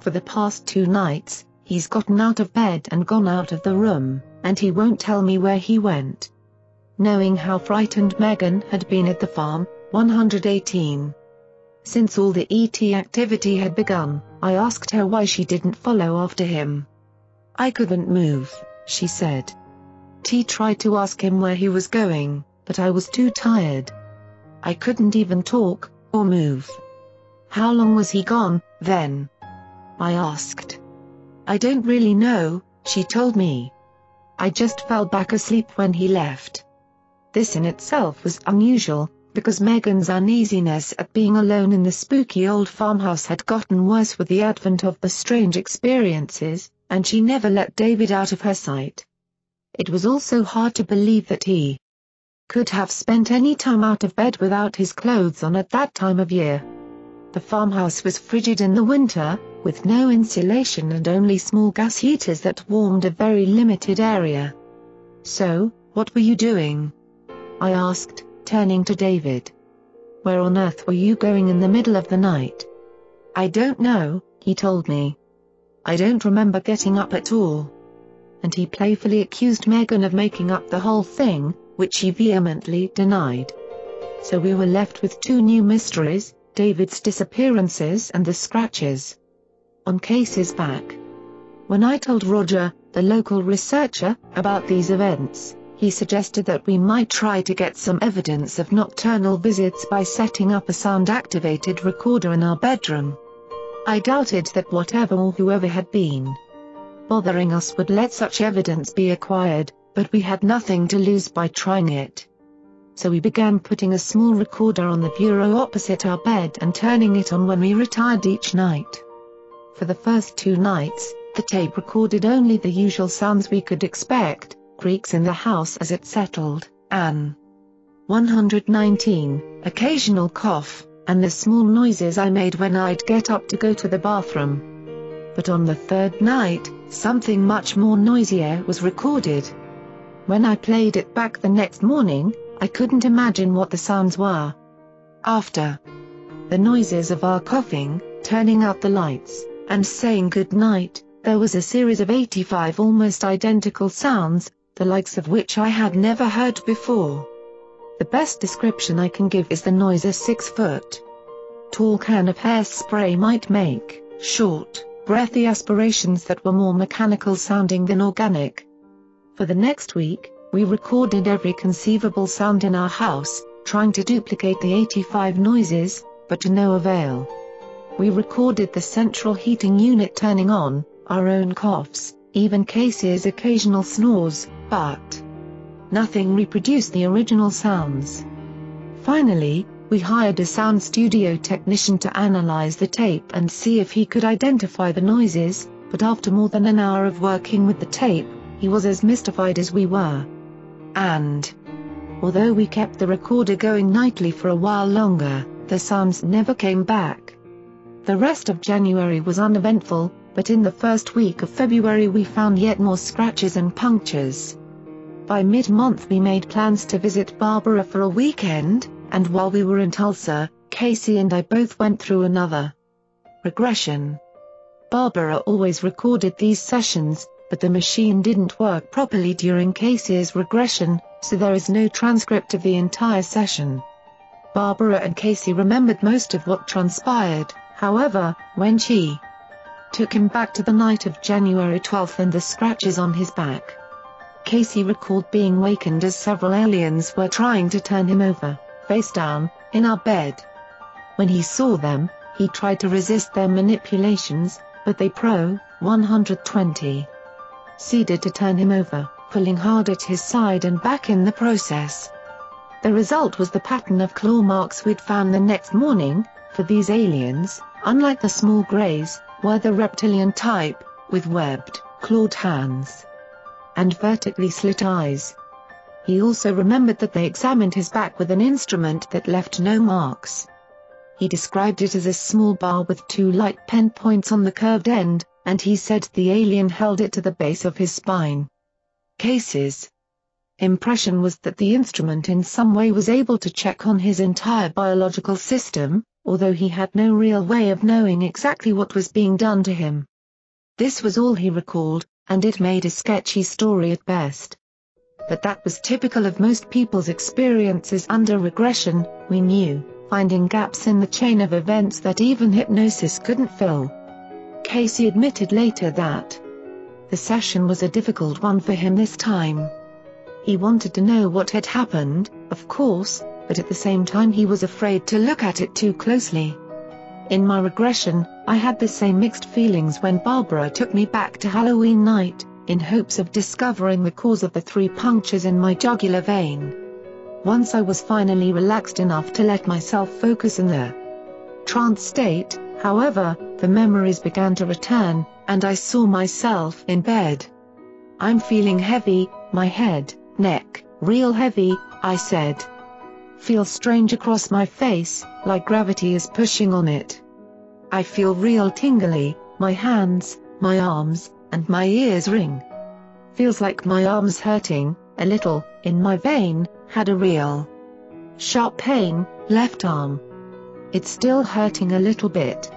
For the past two nights, he's gotten out of bed and gone out of the room, and he won't tell me where he went. Knowing how frightened Megan had been at the farm, 118. Since all the ET activity had begun, I asked her why she didn't follow after him. I couldn't move, she said. T tried to ask him where he was going, but I was too tired. I couldn't even talk, or move. How long was he gone, then? I asked. I don't really know, she told me. I just fell back asleep when he left. This in itself was unusual, because Megan's uneasiness at being alone in the spooky old farmhouse had gotten worse with the advent of the strange experiences, and she never let David out of her sight. It was also hard to believe that he could have spent any time out of bed without his clothes on at that time of year. The farmhouse was frigid in the winter, with no insulation and only small gas heaters that warmed a very limited area. So, what were you doing? I asked, turning to David. Where on earth were you going in the middle of the night? I don't know, he told me. I don't remember getting up at all. And he playfully accused Megan of making up the whole thing, which she vehemently denied. So we were left with two new mysteries, David's disappearances and the scratches on Casey's back. When I told Roger, the local researcher, about these events, he suggested that we might try to get some evidence of nocturnal visits by setting up a sound-activated recorder in our bedroom. I doubted that whatever or whoever had been bothering us would let such evidence be acquired, but we had nothing to lose by trying it. So we began putting a small recorder on the bureau opposite our bed and turning it on when we retired each night. For the first two nights, the tape recorded only the usual sounds we could expect, creaks in the house as it settled, an 119, occasional cough, and the small noises I made when I'd get up to go to the bathroom. But on the third night, something much more noisier was recorded. When I played it back the next morning, I couldn't imagine what the sounds were. After the noises of our coughing, turning out the lights, and saying good night, there was a series of 85 almost identical sounds, the likes of which I had never heard before. The best description I can give is the noise a six-foot tall can of hairspray might make, short, breathy aspirations that were more mechanical sounding than organic. For the next week, we recorded every conceivable sound in our house, trying to duplicate the 85 noises, but to no avail. We recorded the central heating unit turning on, our own coughs, even Casey's occasional snores, but nothing reproduced the original sounds. Finally, we hired a sound studio technician to analyze the tape and see if he could identify the noises, but after more than an hour of working with the tape, he was as mystified as we were. And although we kept the recorder going nightly for a while longer, the sounds never came back. The rest of January was uneventful, but in the first week of February we found yet more scratches and punctures. By mid-month we made plans to visit Barbara for a weekend, and while we were in Tulsa, Casey and I both went through another regression. Barbara always recorded these sessions, but the machine didn't work properly during Casey's regression, so there is no transcript of the entire session. Barbara and Casey remembered most of what transpired, however, when she took him back to the night of January 12 and the scratches on his back. Casey recalled being wakened as several aliens were trying to turn him over, face down, in our bed. When he saw them, he tried to resist their manipulations, but they pro 120 ceded to turn him over, pulling hard at his side and back in the process. The result was the pattern of claw marks we'd found the next morning, for these aliens, unlike the small greys, were the reptilian type, with webbed, clawed hands and vertically slit eyes. He also remembered that they examined his back with an instrument that left no marks. He described it as a small bar with two light pen points on the curved end, and he said the alien held it to the base of his spine. Casey's impression was that the instrument in some way was able to check on his entire biological system, although he had no real way of knowing exactly what was being done to him. This was all he recalled, and it made a sketchy story at best. But that was typical of most people's experiences under regression, we knew, finding gaps in the chain of events that even hypnosis couldn't fill. Casey admitted later that the session was a difficult one for him this time. He wanted to know what had happened, of course, but at the same time he was afraid to look at it too closely. In my regression, I had the same mixed feelings when Barbara took me back to Halloween night, in hopes of discovering the cause of the three punctures in my jugular vein. Once I was finally relaxed enough to let myself focus in the trance state, however, the memories began to return, and I saw myself in bed. I'm feeling heavy, my head, neck, real heavy, I said feel strange across my face, like gravity is pushing on it. I feel real tingly, my hands, my arms, and my ears ring. Feels like my arm's hurting, a little, in my vein, had a real sharp pain, left arm. It's still hurting a little bit.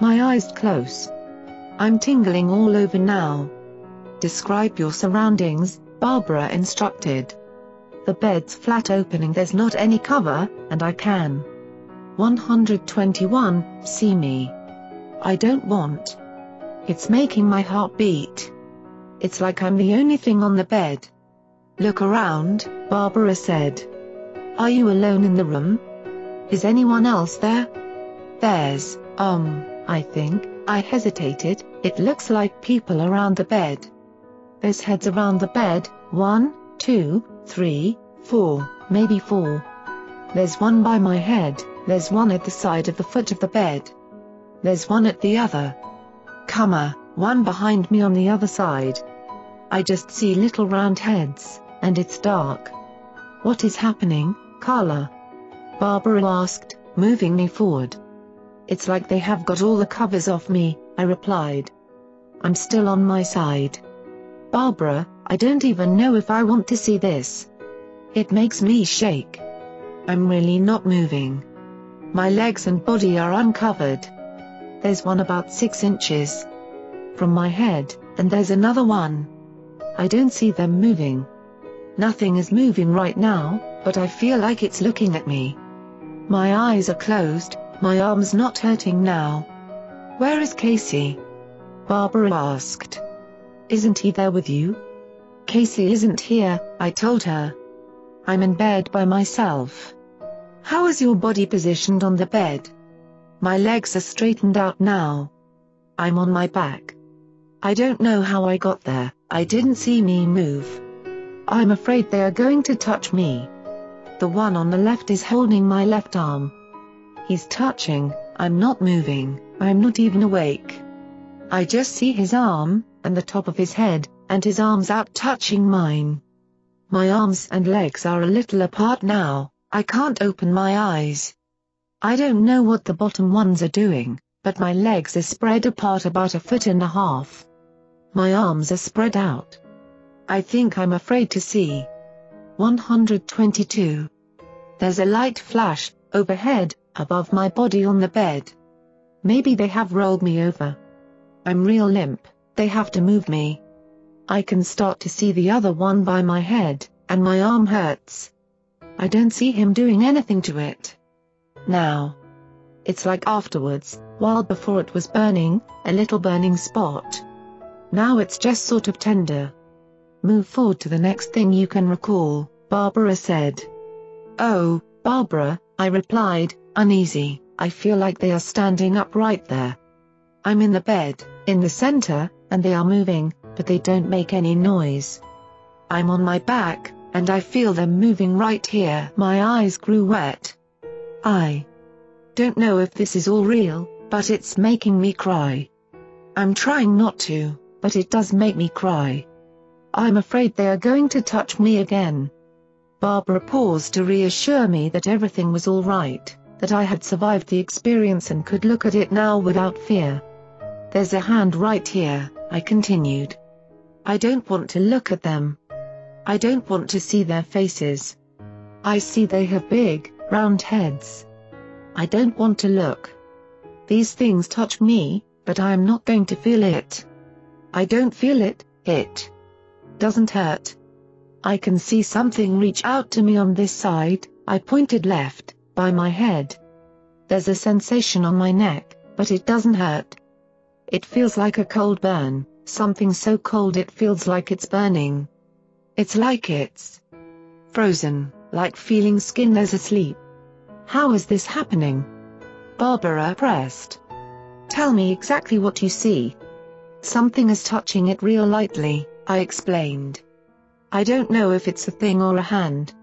My eyes close. I'm tingling all over now. Describe your surroundings, Barbara instructed. The bed's flat opening there's not any cover, and I can. 121, see me. I don't want. It's making my heart beat. It's like I'm the only thing on the bed. Look around, Barbara said. Are you alone in the room? Is anyone else there? There's, um, I think, I hesitated, it looks like people around the bed. There's heads around the bed, one, two, three, four, maybe four. There's one by my head, there's one at the side of the foot of the bed. There's one at the other. Comma, one behind me on the other side. I just see little round heads, and it's dark. What is happening, Karla? Barbara asked, moving me forward. It's like they have got all the covers off me, I replied. I'm still on my side. Barbara, I don't even know if I want to see this. It makes me shake. I'm really not moving. My legs and body are uncovered. There's one about 6 inches from my head, and there's another one. I don't see them moving. Nothing is moving right now, but I feel like it's looking at me. My eyes are closed, my arm's not hurting now. Where is Casey? Barbara asked. Isn't he there with you? Casey isn't here, I told her. I'm in bed by myself. How is your body positioned on the bed? My legs are straightened out now. I'm on my back. I don't know how I got there, I didn't see me move. I'm afraid they are going to touch me. The one on the left is holding my left arm. He's touching, I'm not moving, I'm not even awake. I just see his arm, and the top of his head, and his arms out touching mine. My arms and legs are a little apart now, I can't open my eyes. I don't know what the bottom ones are doing, but my legs are spread apart about a foot and a half. My arms are spread out. I think I'm afraid to see. 122. There's a light flash, overhead, above my body on the bed. Maybe they have rolled me over. I'm real limp, they have to move me. I can start to see the other one by my head, and my arm hurts. I don't see him doing anything to it. Now. It's like afterwards, while before it was burning, a little burning spot. Now it's just sort of tender. Move forward to the next thing you can recall, Barbara said. Oh, Barbara, I replied, uneasy, I feel like they are standing up right there. I'm in the bed, in the center, and they are moving, but they don't make any noise. I'm on my back, and I feel them moving right here. My eyes grew wet. I don't know if this is all real, but it's making me cry. I'm trying not to, but it does make me cry. I'm afraid they are going to touch me again. Barbara paused to reassure me that everything was all right, that I had survived the experience and could look at it now without fear. There's a hand right here, I continued. I don't want to look at them. I don't want to see their faces. I see they have big, round heads. I don't want to look. These things touch me, but I am not going to feel it. I don't feel it, it doesn't hurt. I can see something reach out to me on this side, I pointed left, by my head. There's a sensation on my neck, but it doesn't hurt. It feels like a cold burn, something so cold it feels like it's burning. It's like it's frozen, like feeling skin as asleep. How is this happening? Barbara pressed. Tell me exactly what you see. Something is touching it real lightly, I explained. I don't know if it's a thing or a hand.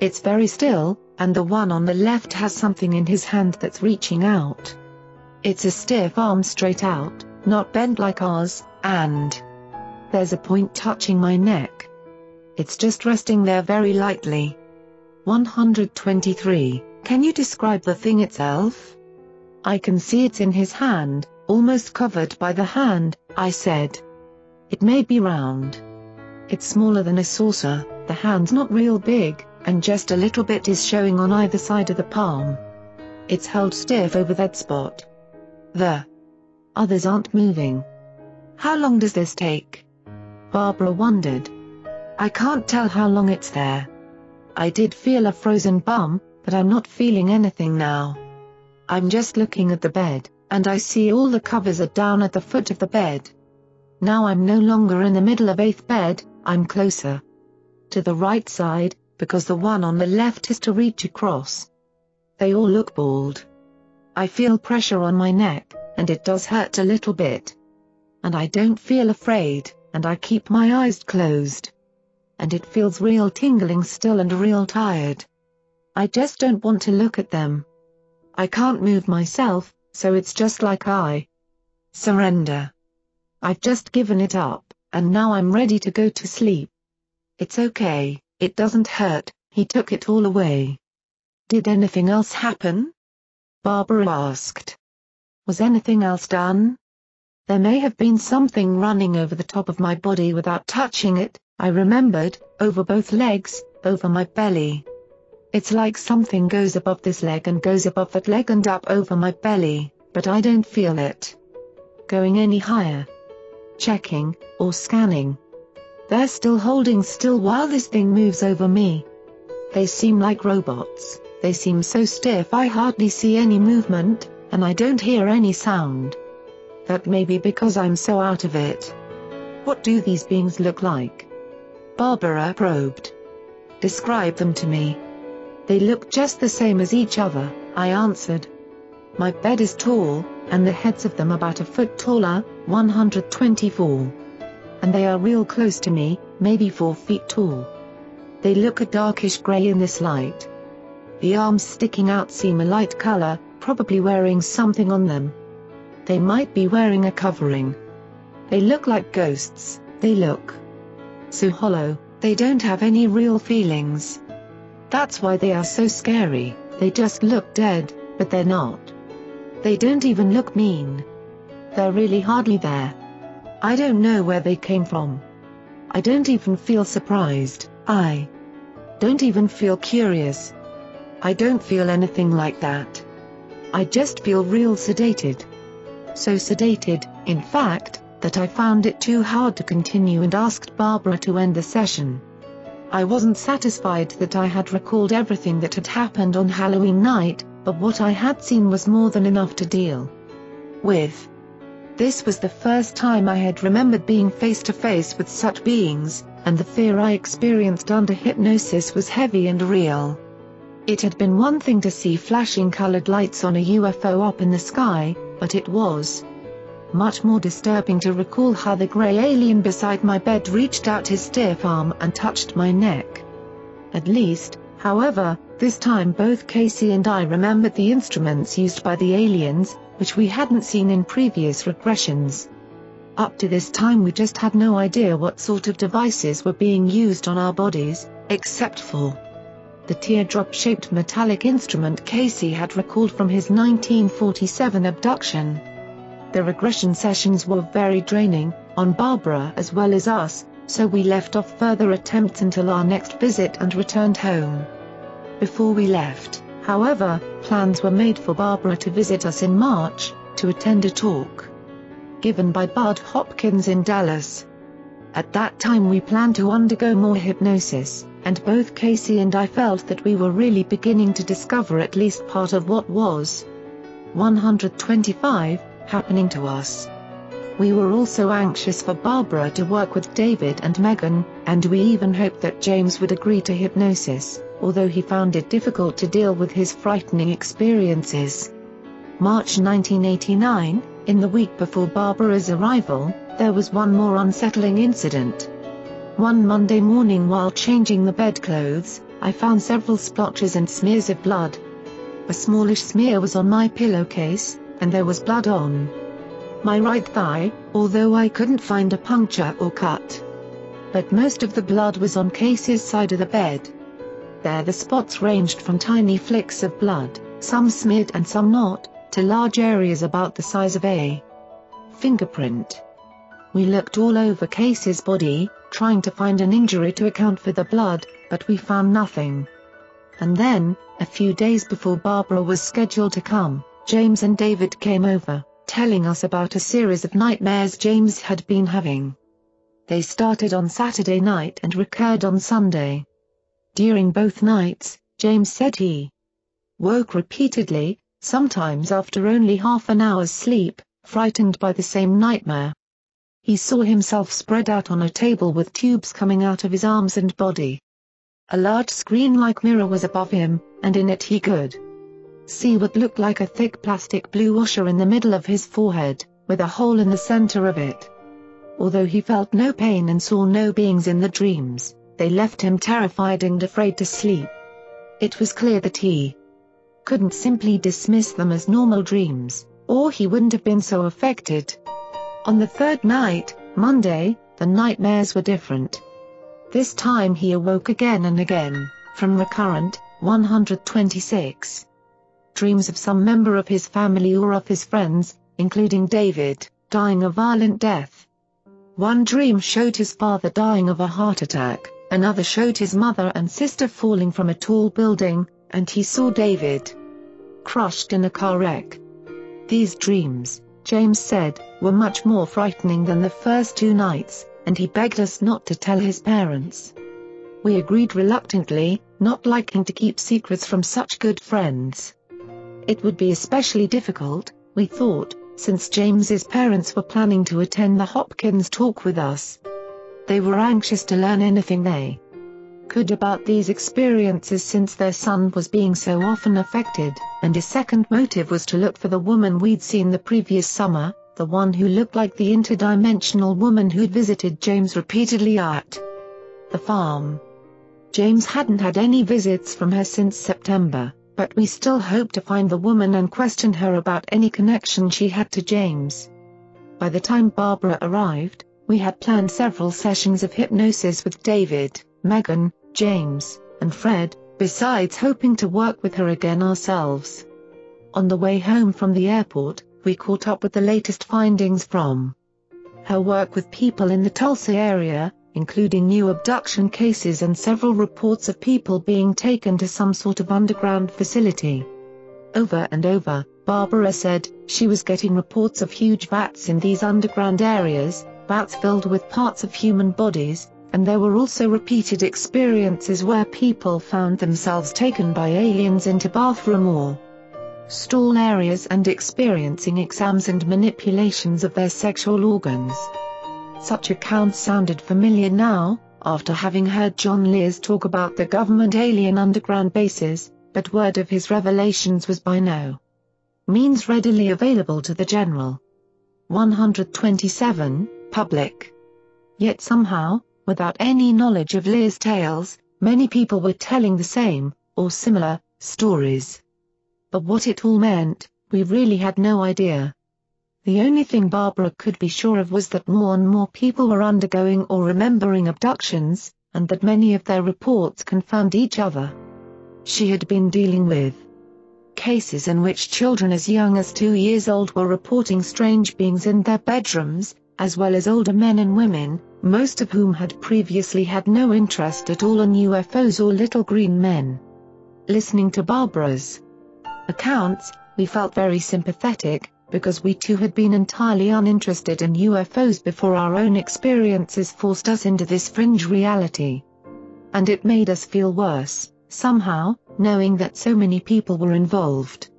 It's very still, and the one on the left has something in his hand that's reaching out. It's a stiff arm straight out, not bent like ours, and there's a point touching my neck. It's just resting there very lightly. 123. Can you describe the thing itself? I can see it's in his hand, almost covered by the hand, I said. It may be round. It's smaller than a saucer, the hand's not real big, and just a little bit is showing on either side of the palm. It's held stiff over that spot. The others aren't moving. How long does this take? Barbara wondered. I can't tell how long it's there. I did feel a frozen bum, but I'm not feeling anything now. I'm just looking at the bed, and I see all the covers are down at the foot of the bed. Now I'm no longer in the middle of eighth bed, I'm closer to the right side, because the one on the left is to reach across. They all look bald. I feel pressure on my neck, and it does hurt a little bit. And I don't feel afraid, and I keep my eyes closed and it feels real tingling still and real tired. I just don't want to look at them. I can't move myself, so it's just like I surrender. I've just given it up, and now I'm ready to go to sleep. It's okay, it doesn't hurt, he took it all away. Did anything else happen? Barbara asked. Was anything else done? There may have been something running over the top of my body without touching it, I remembered, over both legs, over my belly. It's like something goes above this leg and goes above that leg and up over my belly, but I don't feel it going any higher. Checking, or scanning. They're still holding still while this thing moves over me. They seem like robots, they seem so stiff I hardly see any movement, and I don't hear any sound. That may be because I'm so out of it. What do these beings look like? Barbara probed. Describe them to me. They look just the same as each other, I answered. My bed is tall, and the heads of them about a foot taller, 124. And they are real close to me, maybe 4 feet tall. They look a darkish grey in this light. The arms sticking out seem a light color, probably wearing something on them. They might be wearing a covering. They look like ghosts, they look so hollow, they don't have any real feelings. That's why they are so scary, they just look dead, but they're not. They don't even look mean. They're really hardly there. I don't know where they came from. I don't even feel surprised, I don't even feel curious. I don't feel anything like that. I just feel real sedated. So sedated, in fact, that I found it too hard to continue and asked Barbara to end the session. I wasn't satisfied that I had recalled everything that had happened on Halloween night, but what I had seen was more than enough to deal with. This was the first time I had remembered being face to face with such beings, and the fear I experienced under hypnosis was heavy and real. It had been one thing to see flashing colored lights on a UFO up in the sky, but it was much more disturbing to recall how the grey alien beside my bed reached out his stiff arm and touched my neck. At least, however, this time both Casey and I remembered the instruments used by the aliens, which we hadn't seen in previous regressions. Up to this time we just had no idea what sort of devices were being used on our bodies, except for the teardrop-shaped metallic instrument Casey had recalled from his 1947 abduction. The regression sessions were very draining, on Barbara as well as us, so we left off further attempts until our next visit and returned home. Before we left, however, plans were made for Barbara to visit us in March, to attend a talk given by Bud Hopkins in Dallas. At that time we planned to undergo more hypnosis, and both Casey and I felt that we were really beginning to discover at least part of what was 125 happening to us. We were also anxious for Barbara to work with David and Megan, and we even hoped that James would agree to hypnosis, although he found it difficult to deal with his frightening experiences. March 1989, in the week before Barbara's arrival, there was one more unsettling incident. One Monday morning while changing the bedclothes, I found several splotches and smears of blood. A smallish smear was on my pillowcase, and there was blood on my right thigh, although I couldn't find a puncture or cut. But most of the blood was on Casey's side of the bed. There the spots ranged from tiny flicks of blood, some smeared and some not, to large areas about the size of a fingerprint. We looked all over Casey's body, trying to find an injury to account for the blood, but we found nothing. And then, a few days before Barbara was scheduled to come, James and David came over, telling us about a series of nightmares James had been having. They started on Saturday night and recurred on Sunday. During both nights, James said he woke repeatedly, sometimes after only half an hour's sleep, frightened by the same nightmare. He saw himself spread out on a table with tubes coming out of his arms and body. A large screen-like mirror was above him, and in it he could see what looked like a thick plastic blue washer in the middle of his forehead, with a hole in the center of it. Although he felt no pain and saw no beings in the dreams, they left him terrified and afraid to sleep. It was clear that he couldn't simply dismiss them as normal dreams, or he wouldn't have been so affected. On the third night, Monday, the nightmares were different. This time he awoke again and again, from recurrent, 126 dreams of some member of his family or of his friends, including David, dying a violent death. One dream showed his father dying of a heart attack, another showed his mother and sister falling from a tall building, and he saw David crushed in a car wreck. These dreams, James said, were much more frightening than the first two nights, and he begged us not to tell his parents. We agreed reluctantly, not liking to keep secrets from such good friends. It would be especially difficult, we thought, since James's parents were planning to attend the Hopkins talk with us. They were anxious to learn anything they could about these experiences since their son was being so often affected, and his second motive was to look for the woman we'd seen the previous summer, the one who looked like the interdimensional woman who'd visited James repeatedly at the farm. James hadn't had any visits from her since September, but we still hope to find the woman and question her about any connection she had to James. By the time Barbara arrived, we had planned several sessions of hypnosis with David, Megan, James, and Fred, besides hoping to work with her again ourselves. On the way home from the airport, we caught up with the latest findings from her work with people in the Tulsa area, including new abduction cases and several reports of people being taken to some sort of underground facility. Over and over, Barbara said, she was getting reports of huge vats in these underground areas, vats filled with parts of human bodies, and there were also repeated experiences where people found themselves taken by aliens into bathroom or stall areas and experiencing exams and manipulations of their sexual organs. Such accounts sounded familiar now, after having heard John Lear's talk about the government alien underground bases, but word of his revelations was by no means readily available to the general. 127, Public. Yet somehow, without any knowledge of Lear's tales, many people were telling the same, or similar, stories. But what it all meant, we really had no idea. The only thing Barbara could be sure of was that more and more people were undergoing or remembering abductions, and that many of their reports confirmed each other she had been dealing with. Cases in which children as young as two years old were reporting strange beings in their bedrooms, as well as older men and women, most of whom had previously had no interest at all in UFOs or little green men. Listening to Barbara's accounts, we felt very sympathetic, because we too had been entirely uninterested in UFOs before our own experiences forced us into this fringe reality. And it made us feel worse somehow, knowing that so many people were involved.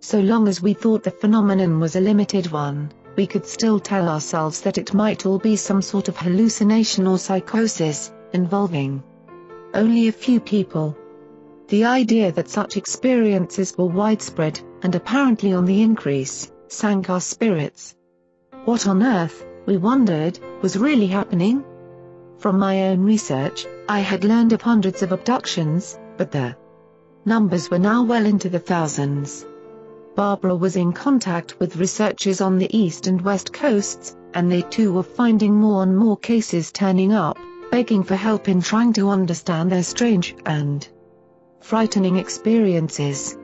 So long as we thought the phenomenon was a limited one, we could still tell ourselves that it might all be some sort of hallucination or psychosis, involving only a few people. The idea that such experiences were widespread, and apparently on the increase, sank our spirits. What on earth, we wondered, was really happening? From my own research, I had learned of hundreds of abductions, but the numbers were now well into the thousands. Barbara was in contact with researchers on the east and west coasts, and they too were finding more and more cases turning up, begging for help in trying to understand their strange and frightening experiences.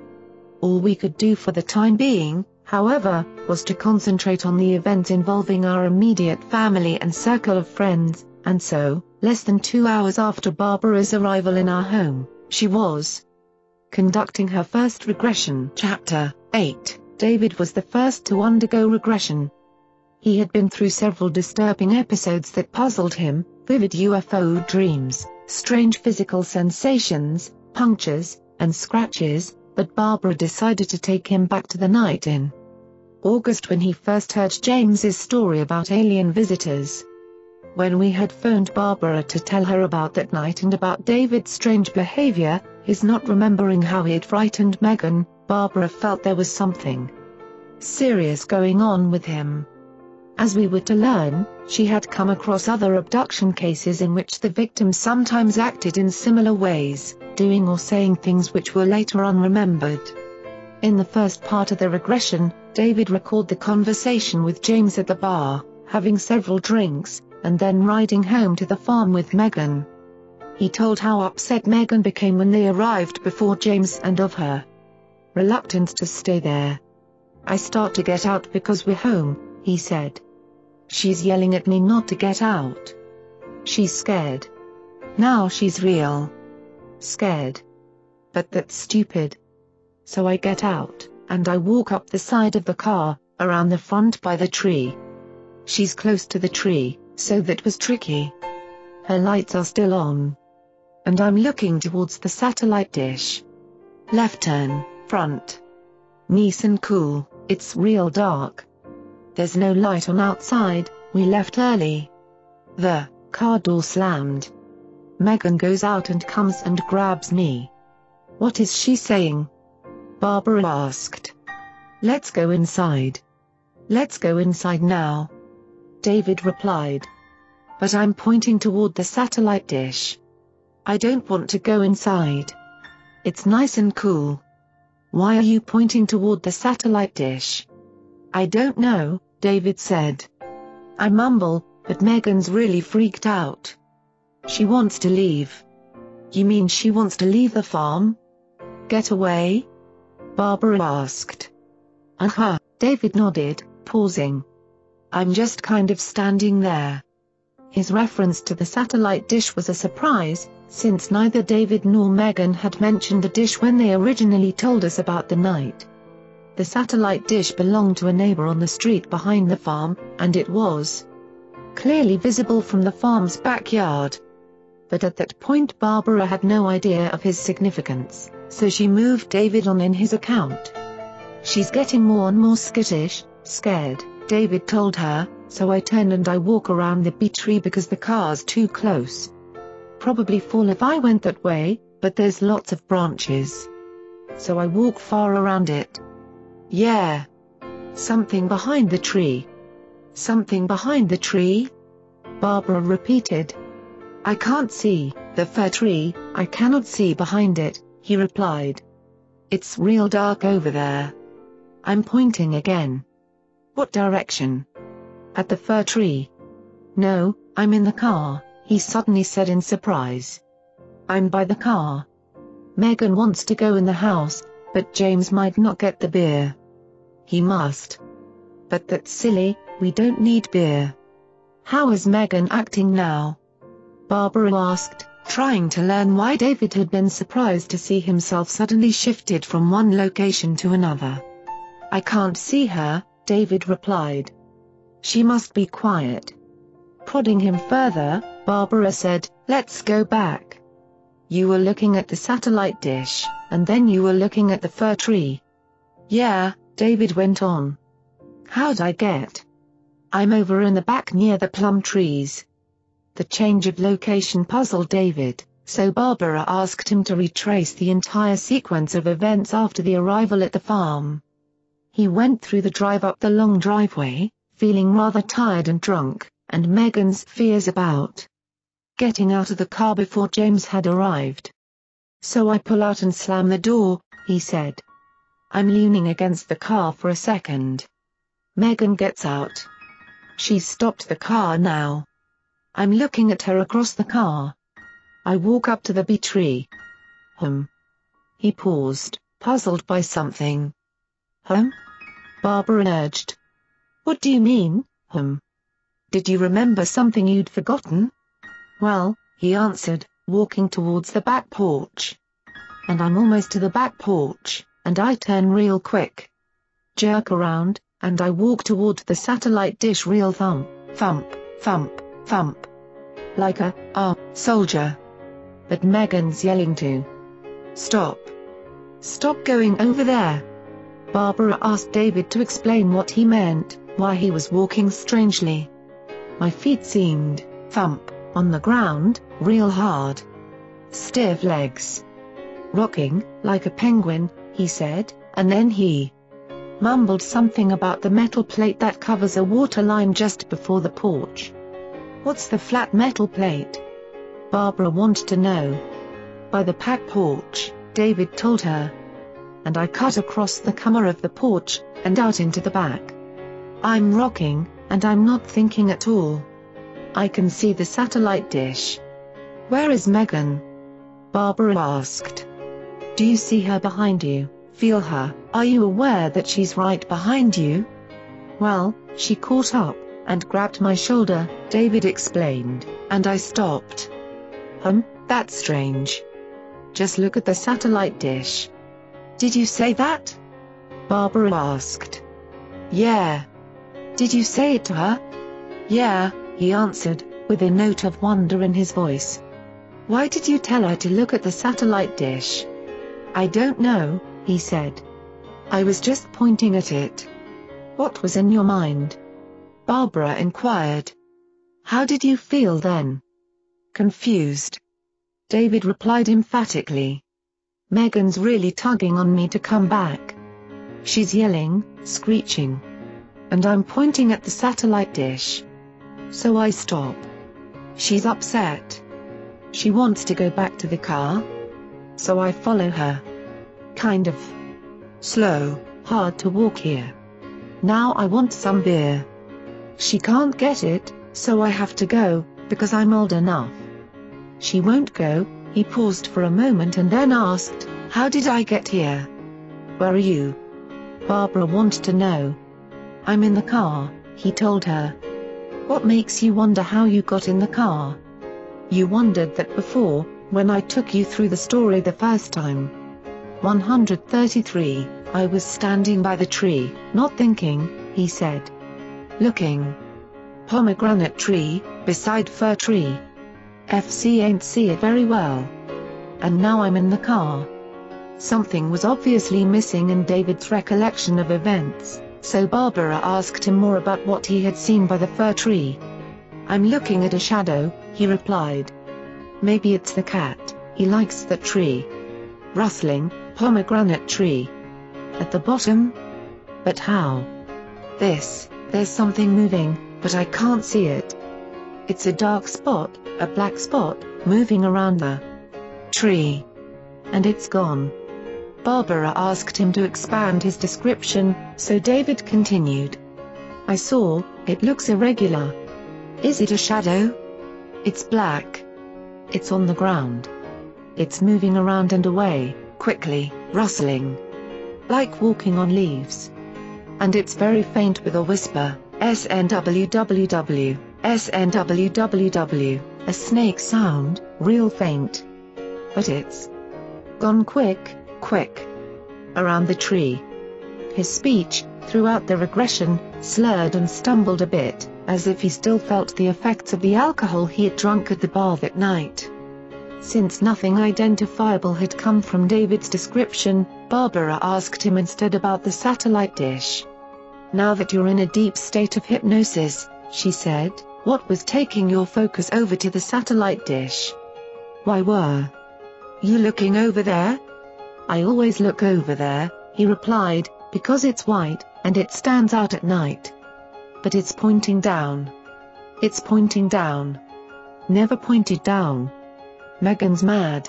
All we could do for the time being, however, was to concentrate on the events involving our immediate family and circle of friends, and so, less than two hours after Barbara's arrival in our home, she was conducting her first regression. Chapter 8 David was the first to undergo regression. He had been through several disturbing episodes that puzzled him, vivid UFO dreams, strange physical sensations, punctures, and scratches, but Barbara decided to take him back to the night in August when he first heard James's story about alien visitors. When we had phoned Barbara to tell her about that night and about David's strange behavior, his not remembering how he had frightened Megan, Barbara felt there was something serious going on with him. As we were to learn, she had come across other abduction cases in which the victims sometimes acted in similar ways, doing or saying things which were later unremembered. In the first part of the regression, David recalled the conversation with James at the bar, having several drinks, and then riding home to the farm with Megan. He told how upset Megan became when they arrived before James and of her reluctance to stay there. I start to get out because we're home, he said. She's yelling at me not to get out. She's scared. Now she's real. Scared. But that's stupid. So I get out, and I walk up the side of the car, around the front by the tree. She's close to the tree, so that was tricky. Her lights are still on. And I'm looking towards the satellite dish. Left turn, front. Nice and cool, it's real dark. There's no light on outside, we left early. The car door slammed. Megan goes out and comes and grabs me. What is she saying? Barbara asked. Let's go inside. Let's go inside now. David replied. But I'm pointing toward the satellite dish. I don't want to go inside. It's nice and cool. Why are you pointing toward the satellite dish? I don't know, David said. I mumble, but Megan's really freaked out. She wants to leave. You mean she wants to leave the farm? Get away? Barbara asked. Uh-huh, David nodded, pausing. I'm just kind of standing there. His reference to the satellite dish was a surprise, since neither David nor Megan had mentioned the dish when they originally told us about the night. The satellite dish belonged to a neighbor on the street behind the farm, and it was clearly visible from the farm's backyard. But at that point Barbara had no idea of his significance, so she moved David on in his account. She's getting more and more skittish, scared, David told her, so I turn and I walk around the bee tree because the car's too close. Probably fall if I went that way, but there's lots of branches. So I walk far around it. Yeah. Something behind the tree. Something behind the tree? Barbara repeated. I can't see, the fir tree, I cannot see behind it, he replied. It's real dark over there. I'm pointing again. What direction? At the fir tree. No, I'm in the car, he suddenly said in surprise. I'm by the car. Megan wants to go in the house, but James might not get the beer. He must. But that's silly, we don't need beer. How is Megan acting now? Barbara asked, trying to learn why David had been surprised to see himself suddenly shifted from one location to another. I can't see her, David replied. She must be quiet. Prodding him further, Barbara said, Let's go back. You were looking at the satellite dish, and then you were looking at the fir tree. Yeah, David went on. How'd I get? I'm over in the back near the plum trees. The change of location puzzled David, so Barbara asked him to retrace the entire sequence of events after the arrival at the farm. He went through the drive up the long driveway, feeling rather tired and drunk, and Megan's fears about getting out of the car before James had arrived. So I pull out and slam the door, he said. I'm leaning against the car for a second. Megan gets out. She's stopped the car now. I'm looking at her across the car. I walk up to the bee tree. Hmm. He paused, puzzled by something. Hmm? Barbara urged. What do you mean, hmm? Did you remember something you'd forgotten? Well, he answered, walking towards the back porch. And I'm almost to the back porch and I turn real quick. Jerk around, and I walk toward the satellite dish real thump, thump, thump, thump. Like a, ah, soldier. But Megan's yelling to. Stop. Stop going over there. Barbara asked David to explain what he meant, why he was walking strangely. My feet seemed, thump, on the ground, real hard. Stiff legs. Rocking, like a penguin, he said, and then he mumbled something about the metal plate that covers a water line just before the porch. What's the flat metal plate? Barbara wanted to know. By the back porch, David told her. And I cut across the comer of the porch, and out into the back. I'm rocking, and I'm not thinking at all. I can see the satellite dish. Where is Megan? Barbara asked. Do you see her behind you, feel her, are you aware that she's right behind you? Well, she caught up, and grabbed my shoulder, David explained, and I stopped. Um, that's strange. Just look at the satellite dish. Did you say that? Barbara asked. Yeah. Did you say it to her? Yeah, he answered, with a note of wonder in his voice. Why did you tell her to look at the satellite dish? I don't know, he said. I was just pointing at it. What was in your mind? Barbara inquired. How did you feel then? Confused. David replied emphatically. Megan's really tugging on me to come back. She's yelling, screeching. And I'm pointing at the satellite dish. So I stop. She's upset. She wants to go back to the car, so I follow her. Kind of slow, hard to walk here. Now I want some beer. She can't get it, so I have to go, because I'm old enough. She won't go, he paused for a moment and then asked, How did I get here? Where are you? Barbara wanted to know. I'm in the car, he told her. What makes you wonder how you got in the car? You wondered that before, when I took you through the story the first time. 133, I was standing by the tree, not thinking, he said. Looking. Pomegranate tree, beside fir tree. FC ain't see it very well. And now I'm in the car. Something was obviously missing in David's recollection of events, so Barbara asked him more about what he had seen by the fir tree. I'm looking at a shadow, he replied. Maybe it's the cat, he likes that tree. Rustling, pomegranate tree. At the bottom? But how? This, there's something moving, but I can't see it. It's a dark spot, a black spot, moving around the tree. And it's gone. Barbara asked him to expand his description, so David continued. I saw, it looks irregular. Is it a shadow? It's black. It's on the ground. It's moving around and away, quickly, rustling. Like walking on leaves. And it's very faint with a whisper, SNWWW, SNWWW, a snake sound, real faint. But it's gone quick, quick. Around the tree. His speech, throughout the regression, slurred and stumbled a bit, as if he still felt the effects of the alcohol he had drunk at the bar that night. Since nothing identifiable had come from David's description, Barbara asked him instead about the satellite dish. Now that you're in a deep state of hypnosis, she said, what was taking your focus over to the satellite dish? Why were you looking over there? I always look over there, he replied, because it's white, and it stands out at night. But it's pointing down. It's pointing down. Never pointed down. Megan's mad.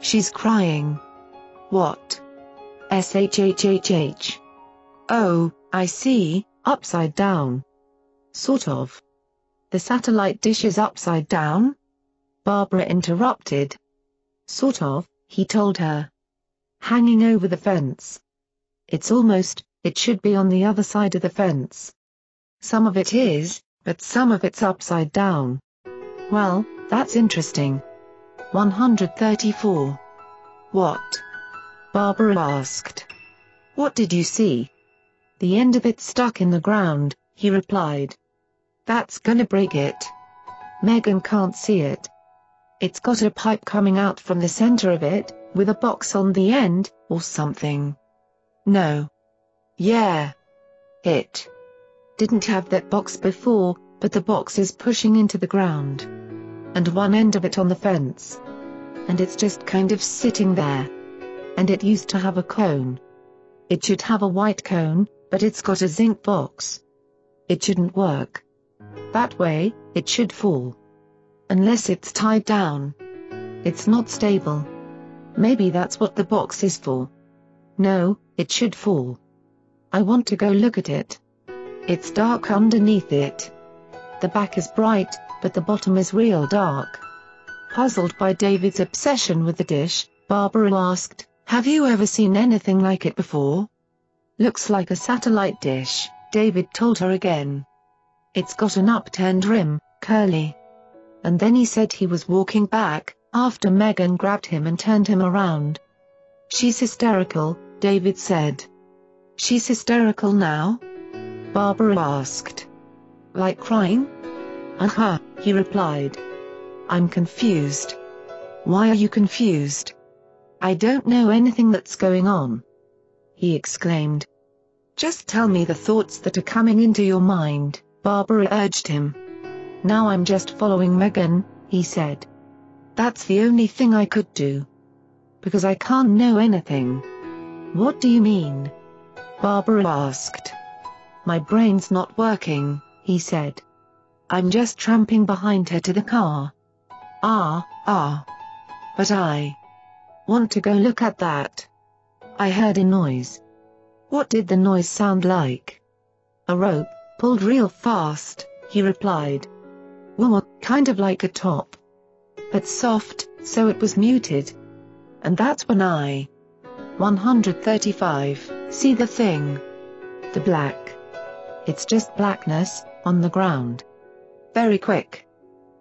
She's crying. What? SHHHH. Oh, I see, upside down. Sort of. The satellite dish is upside down? Barbara interrupted. Sort of, he told her. Hanging over the fence. It's almost, it should be on the other side of the fence. Some of it is, but some of it's upside down. Well, that's interesting. 134. What? Barbara asked. What did you see? The end of it stuck in the ground, he replied. That's gonna break it. Megan can't see it. It's got a pipe coming out from the center of it, with a box on the end, or something. No. Yeah. It didn't have that box before, but the box is pushing into the ground. And one end of it on the fence. And it's just kind of sitting there. And it used to have a cone. It should have a white cone, but it's got a zinc box. It shouldn't work. That way, it should fall. Unless it's tied down. It's not stable. Maybe that's what the box is for. No, it should fall. I want to go look at it. It's dark underneath it. The back is bright, but the bottom is real dark. Puzzled by David's obsession with the dish, Barbara asked, Have you ever seen anything like it before? Looks like a satellite dish, David told her again. It's got an upturned rim, curly. And then he said he was walking back, after Megan grabbed him and turned him around. She's hysterical, David said. She's hysterical now? Barbara asked. Like crying? Uh-huh, he replied. I'm confused. Why are you confused? I don't know anything that's going on. He exclaimed. Just tell me the thoughts that are coming into your mind, Barbara urged him. Now I'm just following Megan, he said. That's the only thing I could do. Because I can't know anything. What do you mean? Barbara asked. My brain's not working, he said. I'm just tramping behind her to the car. Ah, ah. But I want to go look at that. I heard a noise. What did the noise sound like? A rope, pulled real fast, he replied. Well, kind of like a top but soft, so it was muted. And that's when I 135. See the thing. The black. It's just blackness, on the ground. Very quick.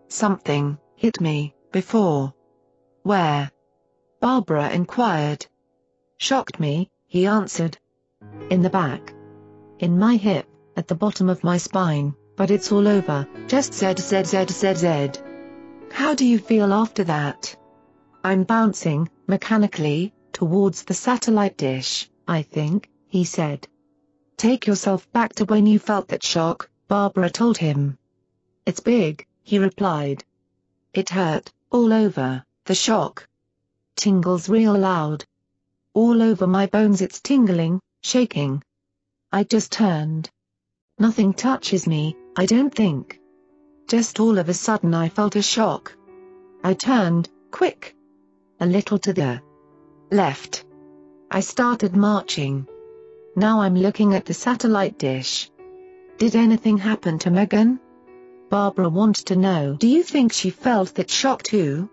Something hit me, before. Where? Barbara inquired. Shocked me, he answered. In the back. In my hip, at the bottom of my spine, but it's all over, just Z Z Z Z Z. How do you feel after that? I'm bouncing, mechanically, towards the satellite dish, I think, he said. Take yourself back to when you felt that shock, Barbara told him. It's big, he replied. It hurt, all over, the shock. Tingles real loud. All over my bones it's tingling, shaking. I just turned. Nothing touches me, I don't think. Just all of a sudden I felt a shock. I turned, quick. A little to the left. I started marching. Now I'm looking at the satellite dish. Did anything happen to Megan? Barbara wants to know. Do you think she felt that shock too?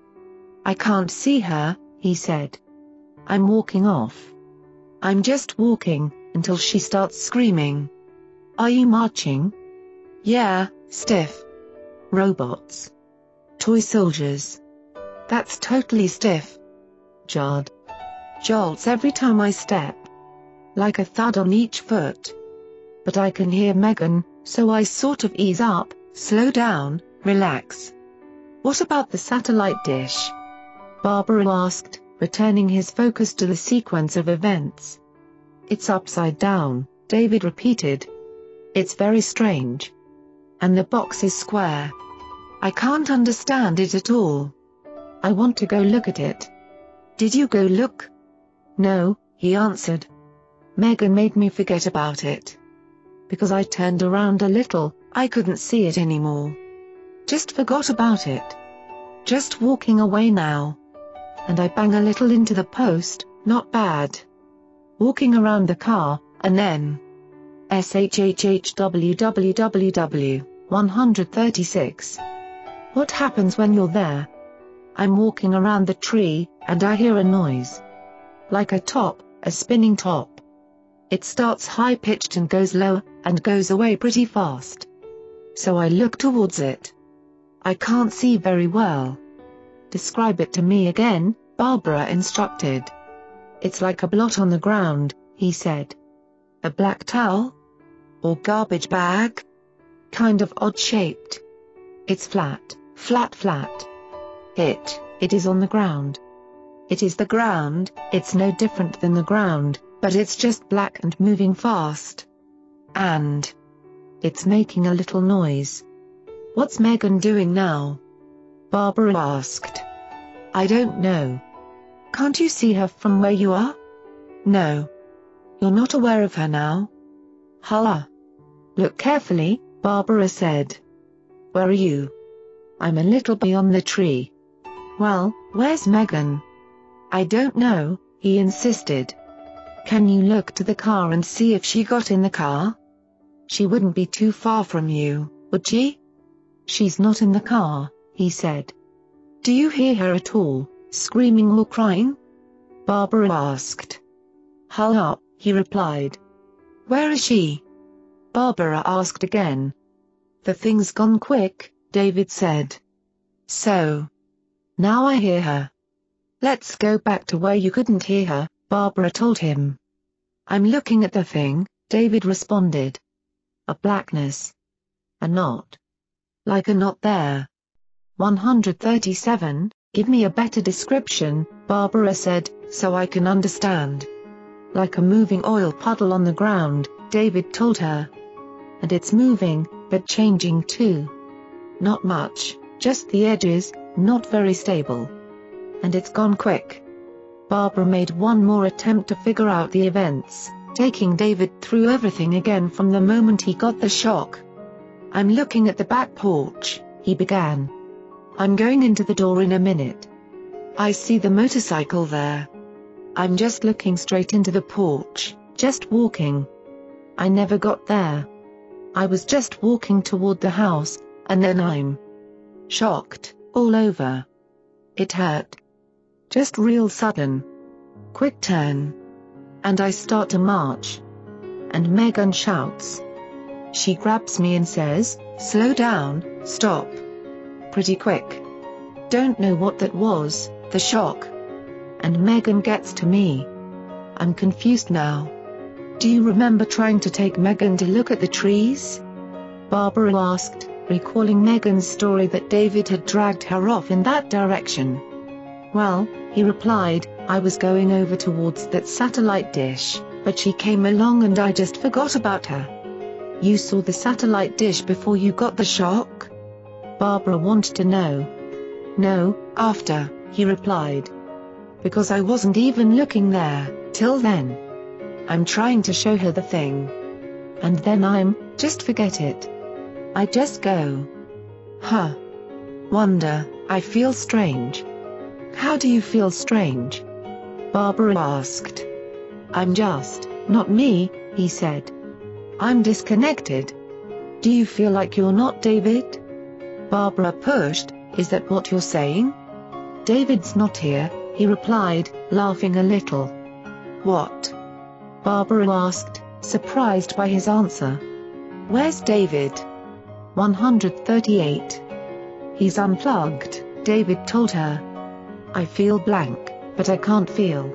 I can't see her, he said. I'm walking off. I'm just walking, until she starts screaming. Are you marching? Yeah, stiff. Robots. Toy soldiers. That's totally stiff. Jarred. Jolts every time I step. Like a thud on each foot. But I can hear Megan, so I sort of ease up, slow down, relax. What about the satellite dish? Barbara asked, returning his focus to the sequence of events. It's upside down, David repeated. It's very strange. And the box is square. I can't understand it at all. I want to go look at it. Did you go look? No, he answered. Megan made me forget about it. Because I turned around a little, I couldn't see it anymore. Just forgot about it. Just walking away now. And I bang a little into the post, not bad. Walking around the car, and then. SHHHWWWW, 136. What happens when you're there? I'm walking around the tree, and I hear a noise. Like a top, a spinning top. It starts high-pitched and goes low, and goes away pretty fast. So I look towards it. I can't see very well. Describe it to me again, Barbara instructed. It's like a blot on the ground, he said. A black towel? Or garbage bag? Kind of odd-shaped. It's flat, flat flat. It, it is on the ground. It is the ground, it's no different than the ground, but it's just black and moving fast. And it's making a little noise. What's Megan doing now? Barbara asked. I don't know. Can't you see her from where you are? No. You're not aware of her now? Huh? Look carefully, Barbara said. Where are you? I'm a little beyond the tree. Well, where's Megan? I don't know, he insisted. Can you look to the car and see if she got in the car? She wouldn't be too far from you, would she? She's not in the car, he said. Do you hear her at all, screaming or crying? Barbara asked. Hull up, he replied. Where is she? Barbara asked again. The thing's gone quick, David said. So. Now I hear her. Let's go back to where you couldn't hear her, Barbara told him. I'm looking at the thing, David responded. A blackness. A knot. Like a knot there. 137, give me a better description, Barbara said, so I can understand. Like a moving oil puddle on the ground, David told her. And it's moving, but changing too. Not much, just the edges, not very stable. And it's gone quick. Barbara made one more attempt to figure out the events, taking David through everything again from the moment he got the shock. I'm looking at the back porch, he began. I'm going into the door in a minute. I see the motorcycle there. I'm just looking straight into the porch, just walking. I never got there. I was just walking toward the house, and then I'm shocked, all over. It hurt. Just real sudden. Quick turn. and I start to march. And Megan shouts. She grabs me and says, Slow down, stop. Pretty quick. Don't know what that was, the shock. And Megan gets to me. I'm confused now. Do you remember trying to take Megan to look at the trees? Barbara asked, recalling Megan's story that David had dragged her off in that direction. Well, he replied, I was going over towards that satellite dish, but she came along and I just forgot about her. You saw the satellite dish before you got the shock? Barbara wanted to know. No, after, he replied. Because I wasn't even looking there, till then. I'm trying to show her the thing. And then I'm, just forget it. I just go. Huh. Wonder, I feel strange. How do you feel strange? Barbara asked. I'm just, not me, he said. I'm disconnected. Do you feel like you're not David? Barbara pushed, is that what you're saying? David's not here, he replied, laughing a little. What? Barbara asked, surprised by his answer. Where's David? 138. He's unplugged, David told her. I feel blank, but I can't feel.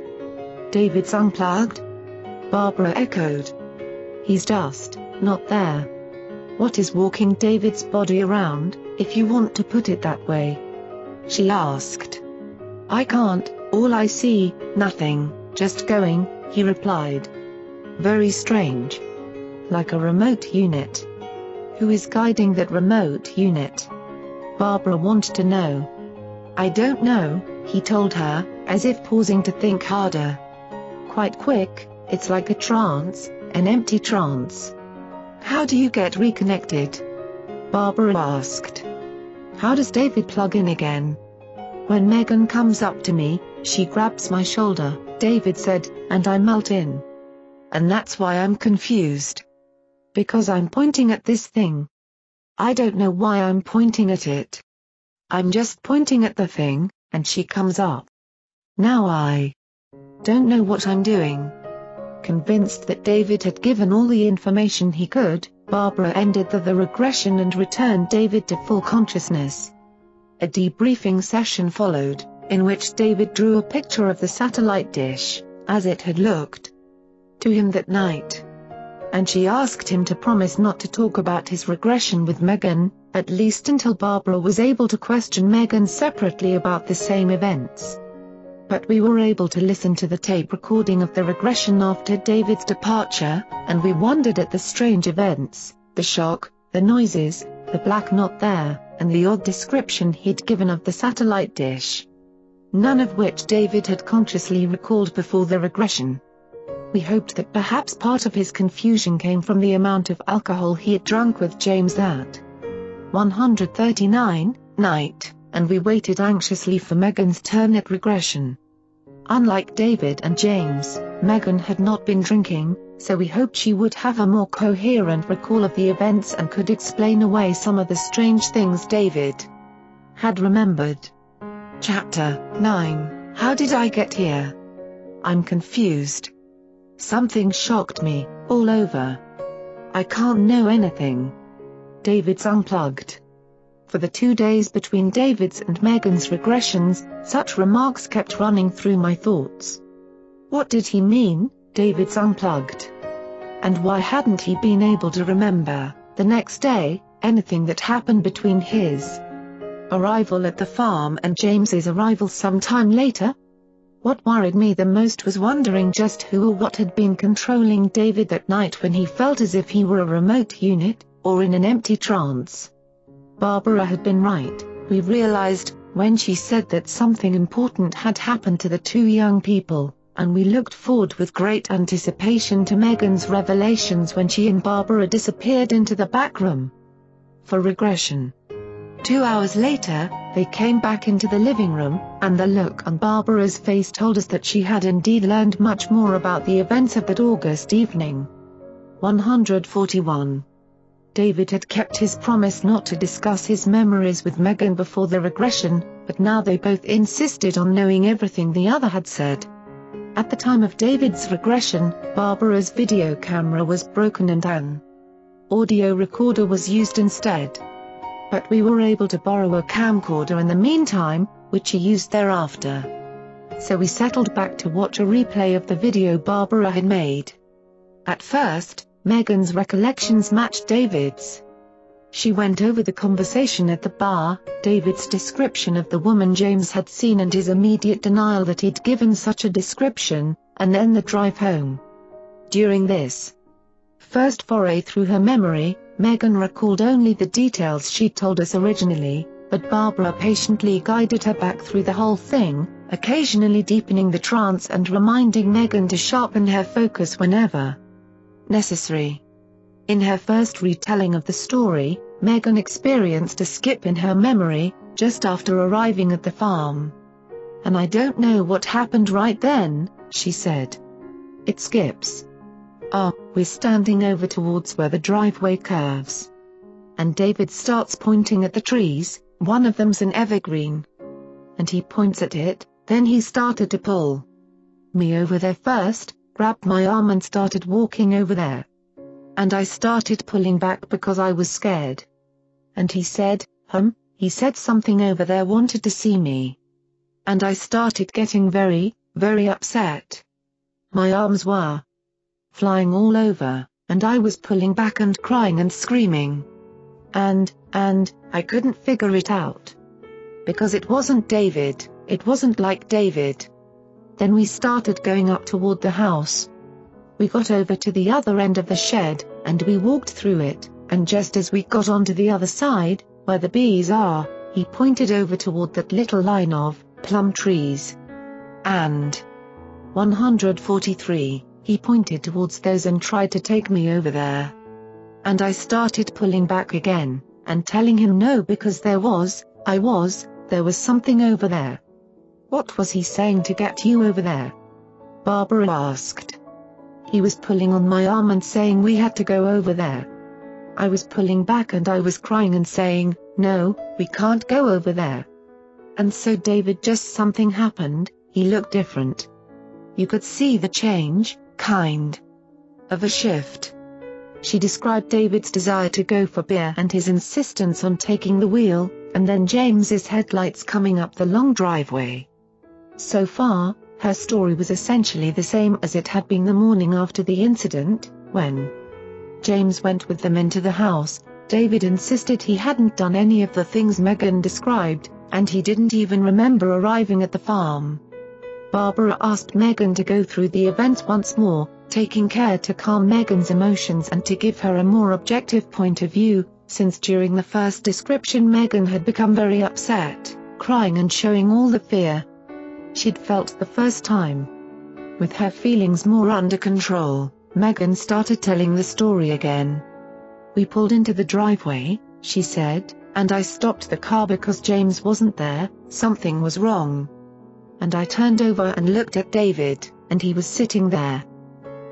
David's unplugged? Barbara echoed. He's just, not there. What is walking David's body around, if you want to put it that way? She asked. I can't, all I see, nothing, just going, he replied. Very strange. Like a remote unit. Who is guiding that remote unit? Barbara wanted to know. I don't know, he told her, as if pausing to think harder. Quite quick, it's like a trance, an empty trance. How do you get reconnected? Barbara asked. How does David plug in again? When Megan comes up to me, she grabs my shoulder, David said, and I melt in. And that's why I'm confused. Because I'm pointing at this thing. I don't know why I'm pointing at it. I'm just pointing at the thing, and she comes up. Now I don't know what I'm doing. Convinced that David had given all the information he could, Barbara ended the, the regression and returned David to full consciousness. A debriefing session followed, in which David drew a picture of the satellite dish, as it had looked to him that night and she asked him to promise knot to talk about his regression with Megan, at least until Barbara was able to question Megan separately about the same events. But we were able to listen to the tape recording of the regression after David's departure, and we wondered at the strange events, the shock, the noises, the black not there, and the odd description he'd given of the satellite dish. None of which David had consciously recalled before the regression. We hoped that perhaps part of his confusion came from the amount of alcohol he had drunk with James that 139 night, and we waited anxiously for Megan's turn at regression. Unlike David and James, Megan had not been drinking, so we hoped she would have a more coherent recall of the events and could explain away some of the strange things David had remembered. Chapter 9 How did I get here? I'm confused. Something shocked me, all over. I can't know anything. David's unplugged. For the two days between David's and Megan's regressions, such remarks kept running through my thoughts. What did he mean, David's unplugged? And why hadn't he been able to remember, the next day, anything that happened between his arrival at the farm and James's arrival some time later? What worried me the most was wondering just who or what had been controlling David that night when he felt as if he were a remote unit, or in an empty trance. Barbara had been right, we realized, when she said that something important had happened to the two young people, and we looked forward with great anticipation to Megan's revelations when she and Barbara disappeared into the back room. For regression. Two hours later, they came back into the living room, and the look on Barbara's face told us that she had indeed learned much more about the events of that August evening. 141. David had kept his promise not to discuss his memories with Megan before the regression, but now they both insisted on knowing everything the other had said. At the time of David's regression, Barbara's video camera was broken and an audio recorder was used instead. But we were able to borrow a camcorder in the meantime, which he used thereafter. So we settled back to watch a replay of the video Barbara had made. At first, Megan's recollections matched David's. She went over the conversation at the bar, David's description of the woman James had seen and his immediate denial that he'd given such a description, and then the drive home. During this first foray through her memory, Megan recalled only the details she'd told us originally, but Barbara patiently guided her back through the whole thing, occasionally deepening the trance and reminding Megan to sharpen her focus whenever necessary. In her first retelling of the story, Megan experienced a skip in her memory, just after arriving at the farm. And I don't know what happened right then, she said. It skips. Ah, we're standing over towards where the driveway curves. And David starts pointing at the trees, one of them's an evergreen. And he points at it, then he started to pull me over there first, grabbed my arm and started walking over there. And I started pulling back because I was scared. And he said, hum, he said something over there wanted to see me. And I started getting very, very upset. My arms were flying all over, and I was pulling back and crying and screaming. And, and, I couldn't figure it out. Because it wasn't David, it wasn't like David. Then we started going up toward the house, we got over to the other end of the shed, and we walked through it, and just as we got onto the other side, where the bees are, he pointed over toward that little line of plum trees. And 143, he pointed towards those and tried to take me over there. And I started pulling back again, and telling him no because there was, I was, there was something over there. What was he saying to get you over there? Barbara asked. He was pulling on my arm and saying we had to go over there. I was pulling back and I was crying and saying, no, we can't go over there. And so David just something happened, he looked different. You could see the change, kind of a shift. She described David's desire to go for beer and his insistence on taking the wheel, and then James's headlights coming up the long driveway. So far, her story was essentially the same as it had been the morning after the incident, when James went with them into the house. David insisted he hadn't done any of the things Megan described, and he didn't even remember arriving at the farm. Barbara asked Megan to go through the events once more, taking care to calm Megan's emotions and to give her a more objective point of view, since during the first description Megan had become very upset, crying and showing all the fear, she'd felt the first time. With her feelings more under control, Megan started telling the story again. We pulled into the driveway, she said, and I stopped the car because James wasn't there, something was wrong. And I turned over and looked at David, and he was sitting there.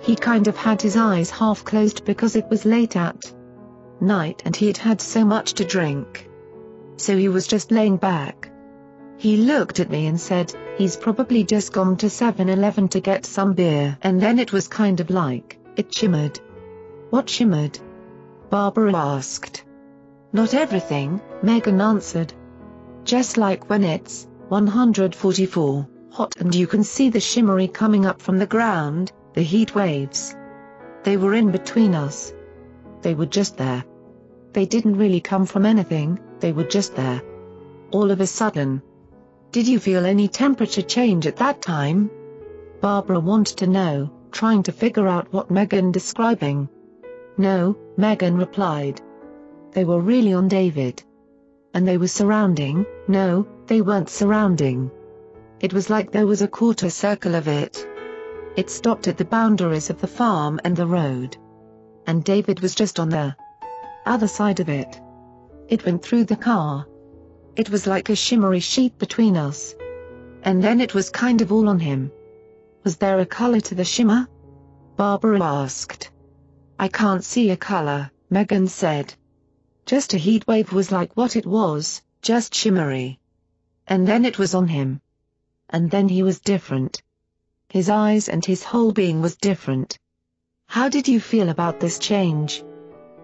He kind of had his eyes half closed because it was late at night and he'd had so much to drink. So he was just laying back. He looked at me and said, he's probably just gone to 7-Eleven to get some beer. And then it was kind of like, it shimmered. What shimmered? Barbara asked. Not everything, Megan answered. Just like when it's 144 hot and you can see the shimmery coming up from the ground, the heat waves. They were in between us. They were just there. They didn't really come from anything, they were just there. All of a sudden, did you feel any temperature change at that time? Barbara wanted to know, trying to figure out what Megan describing. No, Megan replied. They were really on David. And they were surrounding, no, they weren't surrounding. It was like there was a quarter circle of it. It stopped at the boundaries of the farm and the road. And David was just on the other side of it. It went through the car, it was like a shimmery sheet between us. And then it was kind of all on him. Was there a color to the shimmer? Barbara asked. I can't see a color, Megan said. Just a heat wave was like what it was, just shimmery. And then it was on him. And then he was different. His eyes and his whole being was different. How did you feel about this change?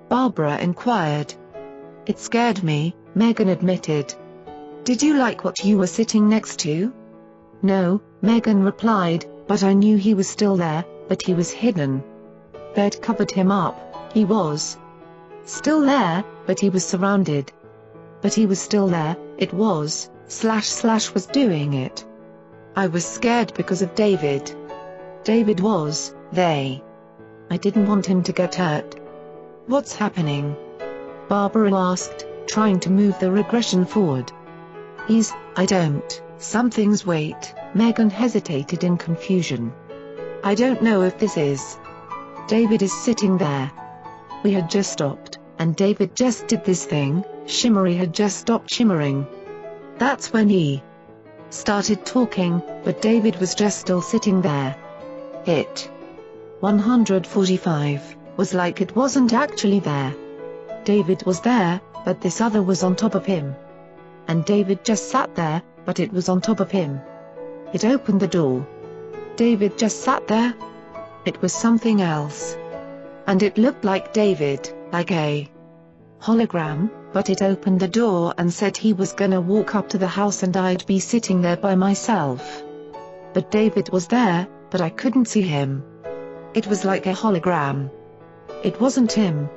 Barbara inquired. It scared me, Megan admitted. Did you like what you were sitting next to? No, Megan replied, but I knew he was still there, but he was hidden. They'd covered him up, he was still there, but he was surrounded. But he was still there, it was, slash slash was doing it. I was scared because of David. David was, they. I didn't want him to get hurt. What's happening? Barbara asked, trying to move the regression forward. He's, I don't, something's wait, Megan hesitated in confusion. I don't know if this is. David is sitting there. We had just stopped, and David just did this thing, Shimmery had just stopped shimmering. That's when he started talking, but David was just still sitting there. It 145 was like it wasn't actually there. David was there, but this other was on top of him. And David just sat there, but it was on top of him. It opened the door. David just sat there. It was something else. And it looked like David, like a hologram, but it opened the door and said he was gonna walk up to the house and I'd be sitting there by myself. But David was there, but I couldn't see him. It was like a hologram. It wasn't him.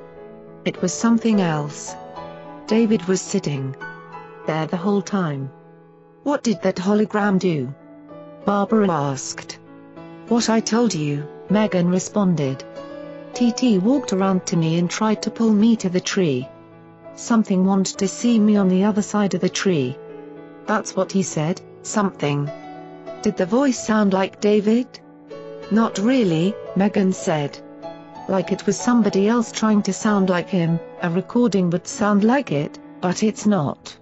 It was something else. David was sitting there the whole time. What did that hologram do? Barbara asked. What I told you, Megan responded. TT walked around to me and tried to pull me to the tree. Something wanted to see me on the other side of the tree. That's what he said, something. Did the voice sound like David? Not really, Megan said. Like it was somebody else trying to sound like him, a recording would sound like it, but it's not.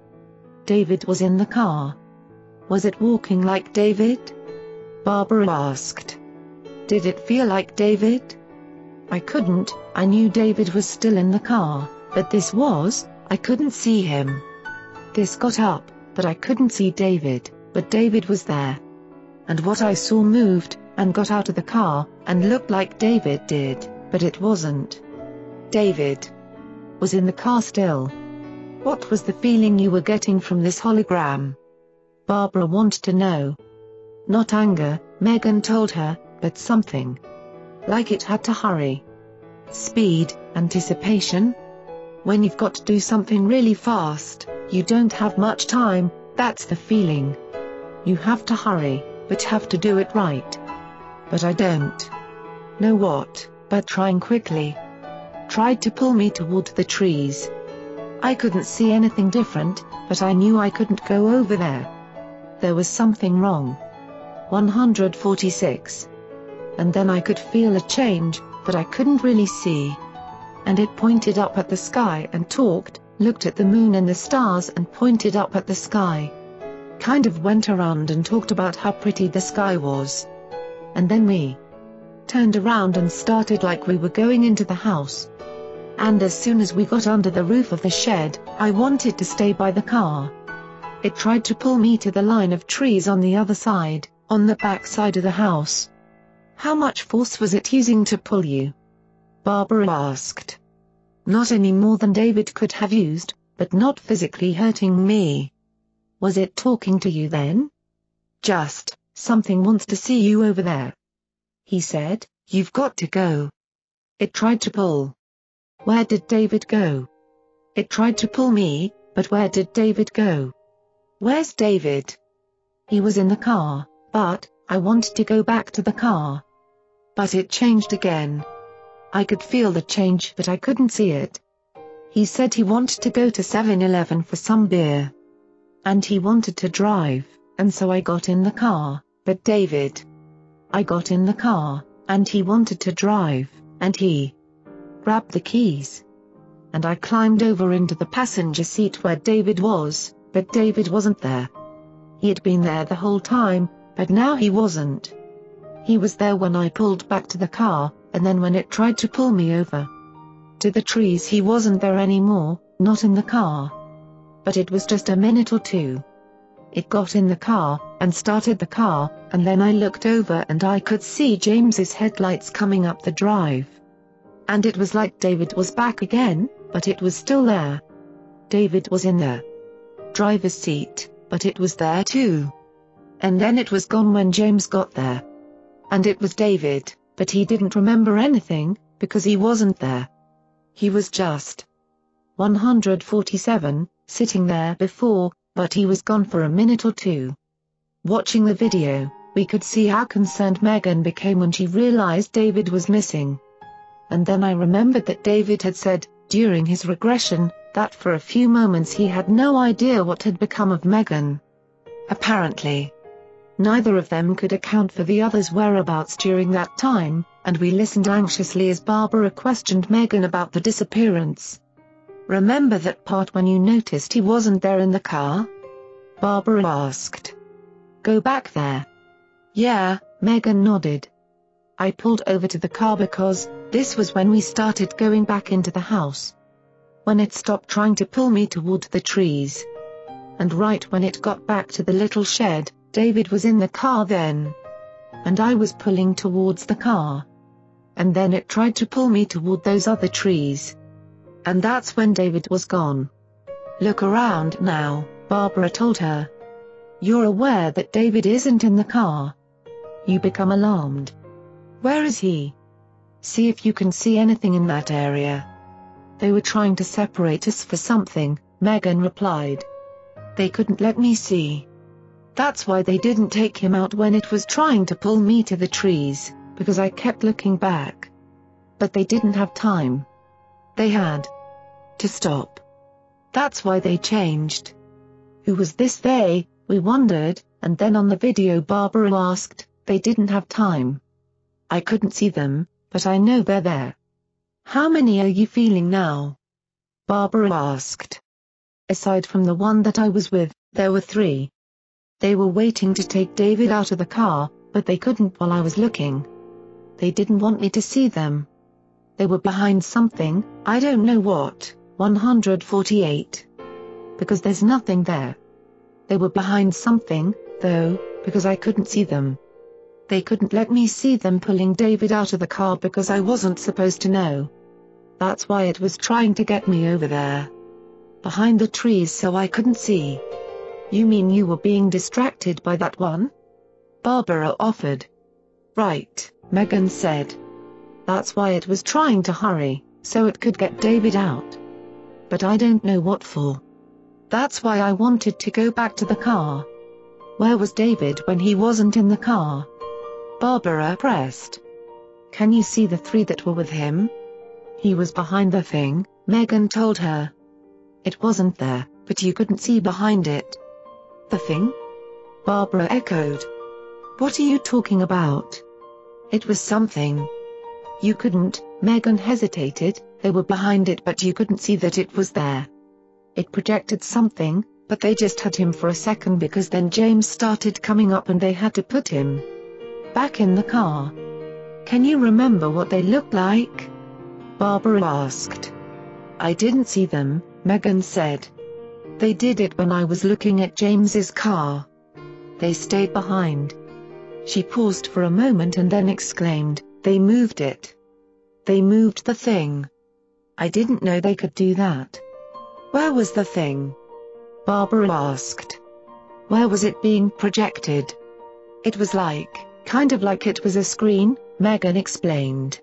David was in the car. Was it walking like David? Barbara asked. Did it feel like David? I couldn't, I knew David was still in the car, but this was, I couldn't see him. This got up, but I couldn't see David, but David was there. And what I saw moved, and got out of the car, and looked like David did, but it wasn't. David was in the car still. What was the feeling you were getting from this hologram? Barbara wanted to know. Not anger, Megan told her, but something. Like it had to hurry. Speed, anticipation? When you've got to do something really fast, you don't have much time, that's the feeling. You have to hurry, but have to do it right. But I don't. Know what, but trying quickly. Tried to pull me toward the trees. I couldn't see anything different, but I knew I couldn't go over there. There was something wrong. 146. And then I could feel a change, but I couldn't really see. And it pointed up at the sky and talked, looked at the moon and the stars and pointed up at the sky. Kind of went around and talked about how pretty the sky was. And then we turned around and started like we were going into the house. And as soon as we got under the roof of the shed, I wanted to stay by the car. It tried to pull me to the line of trees on the other side, on the back side of the house. How much force was it using to pull you? Barbara asked. Not any more than David could have used, but not physically hurting me. Was it talking to you then? Just, something wants to see you over there. He said, you've got to go. It tried to pull. Where did David go? It tried to pull me, but where did David go? Where's David? He was in the car. But, I wanted to go back to the car. But it changed again. I could feel the change but I couldn't see it. He said he wanted to go to 7-Eleven for some beer. And he wanted to drive, and so I got in the car, but David. I got in the car, and he wanted to drive, and he grabbed the keys. And I climbed over into the passenger seat where David was, but David wasn't there. He had been there the whole time, but now he wasn't. He was there when I pulled back to the car, and then when it tried to pull me over to the trees he wasn't there anymore, not in the car. But it was just a minute or two. It got in the car, and started the car, and then I looked over and I could see James's headlights coming up the drive. And it was like David was back again, but it was still there. David was in the driver's seat, but it was there too. And then it was gone when James got there. And it was David, but he didn't remember anything, because he wasn't there. He was just 147, sitting there before, but he was gone for a minute or two. Watching the video, we could see how concerned Megan became when she realized David was missing. And then I remembered that David had said, during his regression, that for a few moments he had no idea what had become of Megan. Apparently, neither of them could account for the other's whereabouts during that time, and we listened anxiously as Barbara questioned Megan about the disappearance. Remember that part when you noticed he wasn't there in the car? Barbara asked. Go back there. Yeah, Megan nodded. I pulled over to the car because, this was when we started going back into the house when it stopped trying to pull me toward the trees. And right when it got back to the little shed, David was in the car then. And I was pulling towards the car. And then it tried to pull me toward those other trees. And that's when David was gone. Look around now, Barbara told her. You're aware that David isn't in the car. You become alarmed. Where is he? See if you can see anything in that area. They were trying to separate us for something, Megan replied. They couldn't let me see. That's why they didn't take him out when it was trying to pull me to the trees, because I kept looking back. But they didn't have time. They had to stop. That's why they changed. Who was this they, we wondered, and then on the video Barbara asked, they didn't have time. I couldn't see them, but I know they're there. How many are you feeling now? Barbara asked. Aside from the one that I was with, there were three. They were waiting to take David out of the car, but they couldn't while I was looking. They didn't want me to see them. They were behind something, I don't know what, 148. Because there's nothing there. They were behind something, though, because I couldn't see them. They couldn't let me see them pulling David out of the car because I wasn't supposed to know. That's why it was trying to get me over there. Behind the trees so I couldn't see. You mean you were being distracted by that one? Barbara offered. Right, Megan said. That's why it was trying to hurry, so it could get David out. But I don't know what for. That's why I wanted to go back to the car. Where was David when he wasn't in the car? Barbara pressed. Can you see the three that were with him? He was behind the thing, Megan told her. It wasn't there, but you couldn't see behind it. The thing? Barbara echoed. What are you talking about? It was something. You couldn't, Megan hesitated, they were behind it but you couldn't see that it was there. It projected something, but they just had him for a second because then James started coming up and they had to put him back in the car. Can you remember what they looked like? Barbara asked. I didn't see them, Megan said. They did it when I was looking at James's car. They stayed behind. She paused for a moment and then exclaimed, they moved it. They moved the thing. I didn't know they could do that. Where was the thing? Barbara asked. Where was it being projected? It was like, kind of like it was a screen, Megan explained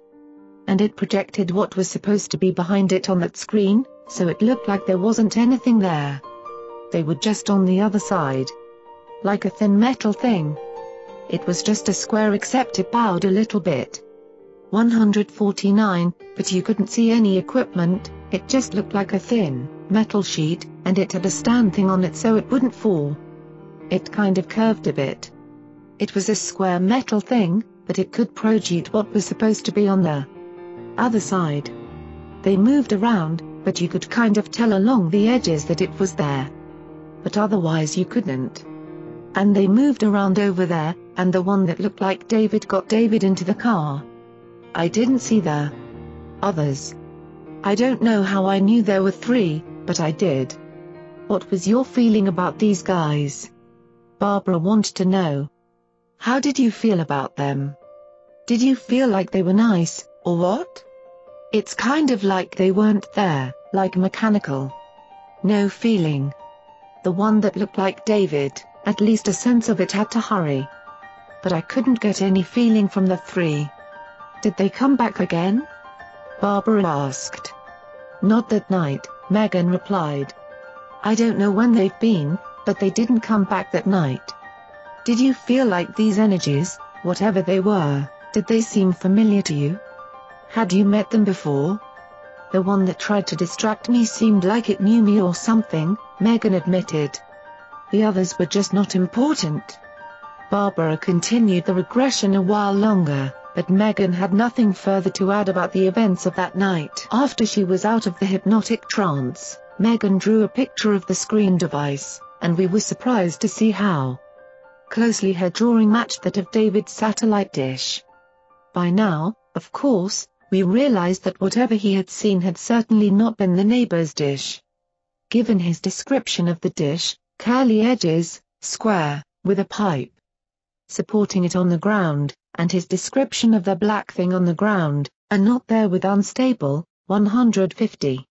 and it projected what was supposed to be behind it on that screen, so it looked like there wasn't anything there. They were just on the other side. Like a thin metal thing. It was just a square except it bowed a little bit. 149, but you couldn't see any equipment, it just looked like a thin, metal sheet, and it had a stand thing on it so it wouldn't fall. It kind of curved a bit. It was a square metal thing, but it could project what was supposed to be on the other side. They moved around, but you could kind of tell along the edges that it was there. But otherwise you couldn't. And they moved around over there, and the one that looked like David got David into the car. I didn't see the others. I don't know how I knew there were three, but I did. What was your feeling about these guys? Barbara wanted to know. How did you feel about them? Did you feel like they were nice, or what? It's kind of like they weren't there, like mechanical. No feeling. The one that looked like David, at least a sense of it had to hurry. But I couldn't get any feeling from the three. Did they come back again? Barbara asked. Not that night, Megan replied. I don't know when they've been, but they didn't come back that night. Did you feel like these energies, whatever they were, did they seem familiar to you? Had you met them before? The one that tried to distract me seemed like it knew me or something, Megan admitted. The others were just not important. Barbara continued the regression a while longer, but Megan had nothing further to add about the events of that night. After she was out of the hypnotic trance, Megan drew a picture of the screen device, and we were surprised to see how closely her drawing matched that of David's satellite dish. By now, of course, we realized that whatever he had seen had certainly not been the neighbor's dish. Given his description of the dish, curly edges, square, with a pipe supporting it on the ground, and his description of the black thing on the ground, and not there with unstable, 150.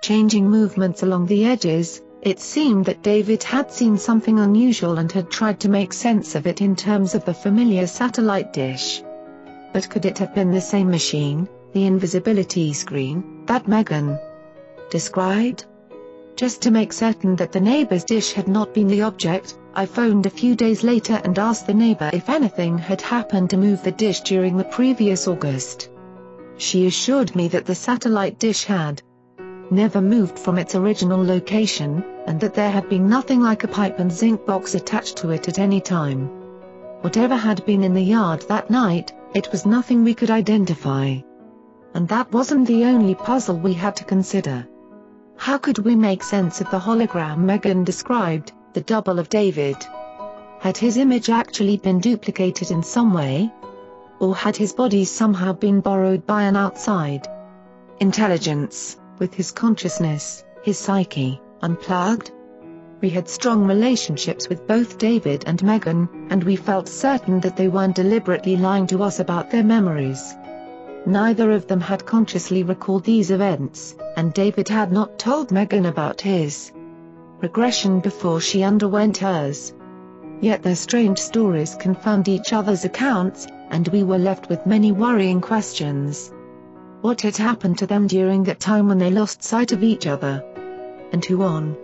Changing movements along the edges, it seemed that David had seen something unusual and had tried to make sense of it in terms of the familiar satellite dish. But could it have been the same machine, the invisibility screen, that Megan described? Just to make certain that the neighbor's dish had not been the object, I phoned a few days later and asked the neighbor if anything had happened to move the dish during the previous August. She assured me that the satellite dish had never moved from its original location, and that there had been nothing like a pipe and zinc box attached to it at any time. Whatever had been in the yard that night, it was nothing we could identify. And that wasn't the only puzzle we had to consider. How could we make sense of the hologram Megan described, the double of David? Had his image actually been duplicated in some way? Or had his body somehow been borrowed by an outside intelligence, with his consciousness, his psyche, unplugged? We had strong relationships with both David and Megan, and we felt certain that they weren't deliberately lying to us about their memories. Neither of them had consciously recalled these events, and David had not told Megan about his regression before she underwent hers. Yet their strange stories confirmed each other's accounts, and we were left with many worrying questions. What had happened to them during that time when they lost sight of each other? And who on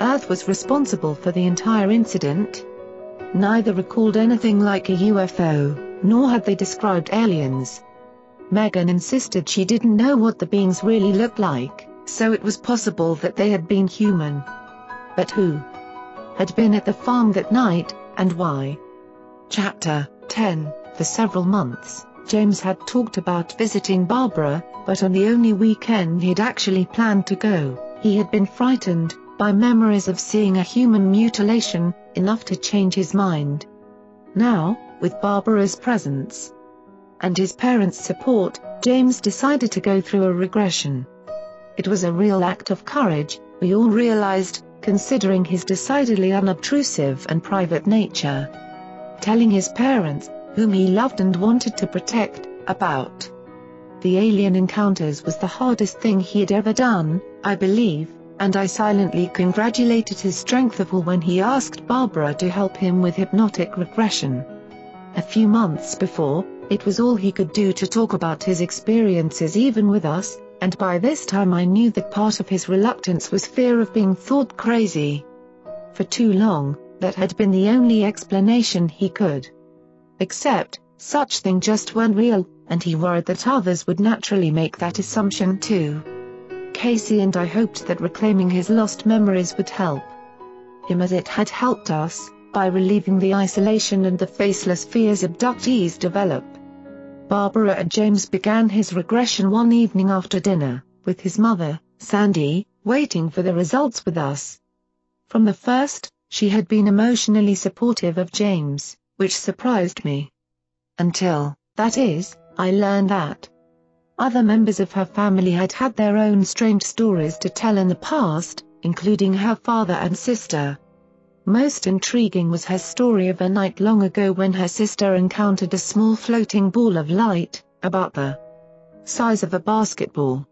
Earth was responsible for the entire incident. Neither recalled anything like a UFO, nor had they described aliens. Megan insisted she didn't know what the beings really looked like, so it was possible that they had been human. But who had been at the farm that night, and why? Chapter 10 For several months, James had talked about visiting Barbara, but on the only weekend he'd actually planned to go, he had been frightened, by memories of seeing a human mutilation, enough to change his mind. Now, with Barbara's presence and his parents' support, James decided to go through a regression. It was a real act of courage, we all realized, considering his decidedly unobtrusive and private nature. Telling his parents, whom he loved and wanted to protect, about the alien encounters was the hardest thing he had ever done, I believe, and I silently congratulated his strength of will when he asked Barbara to help him with hypnotic regression. A few months before, it was all he could do to talk about his experiences even with us, and by this time I knew that part of his reluctance was fear of being thought crazy. For too long, that had been the only explanation he could accept, such thing just weren't real, and he worried that others would naturally make that assumption too. Casey and I hoped that reclaiming his lost memories would help him as it had helped us, by relieving the isolation and the faceless fears abductees develop. Barbara and James began his regression one evening after dinner, with his mother, Sandy, waiting for the results with us. From the first, she had been emotionally supportive of James, which surprised me. Until, that is, I learned that other members of her family had had their own strange stories to tell in the past, including her father and sister. Most intriguing was her story of a night long ago when her sister encountered a small floating ball of light, about the size of a basketball.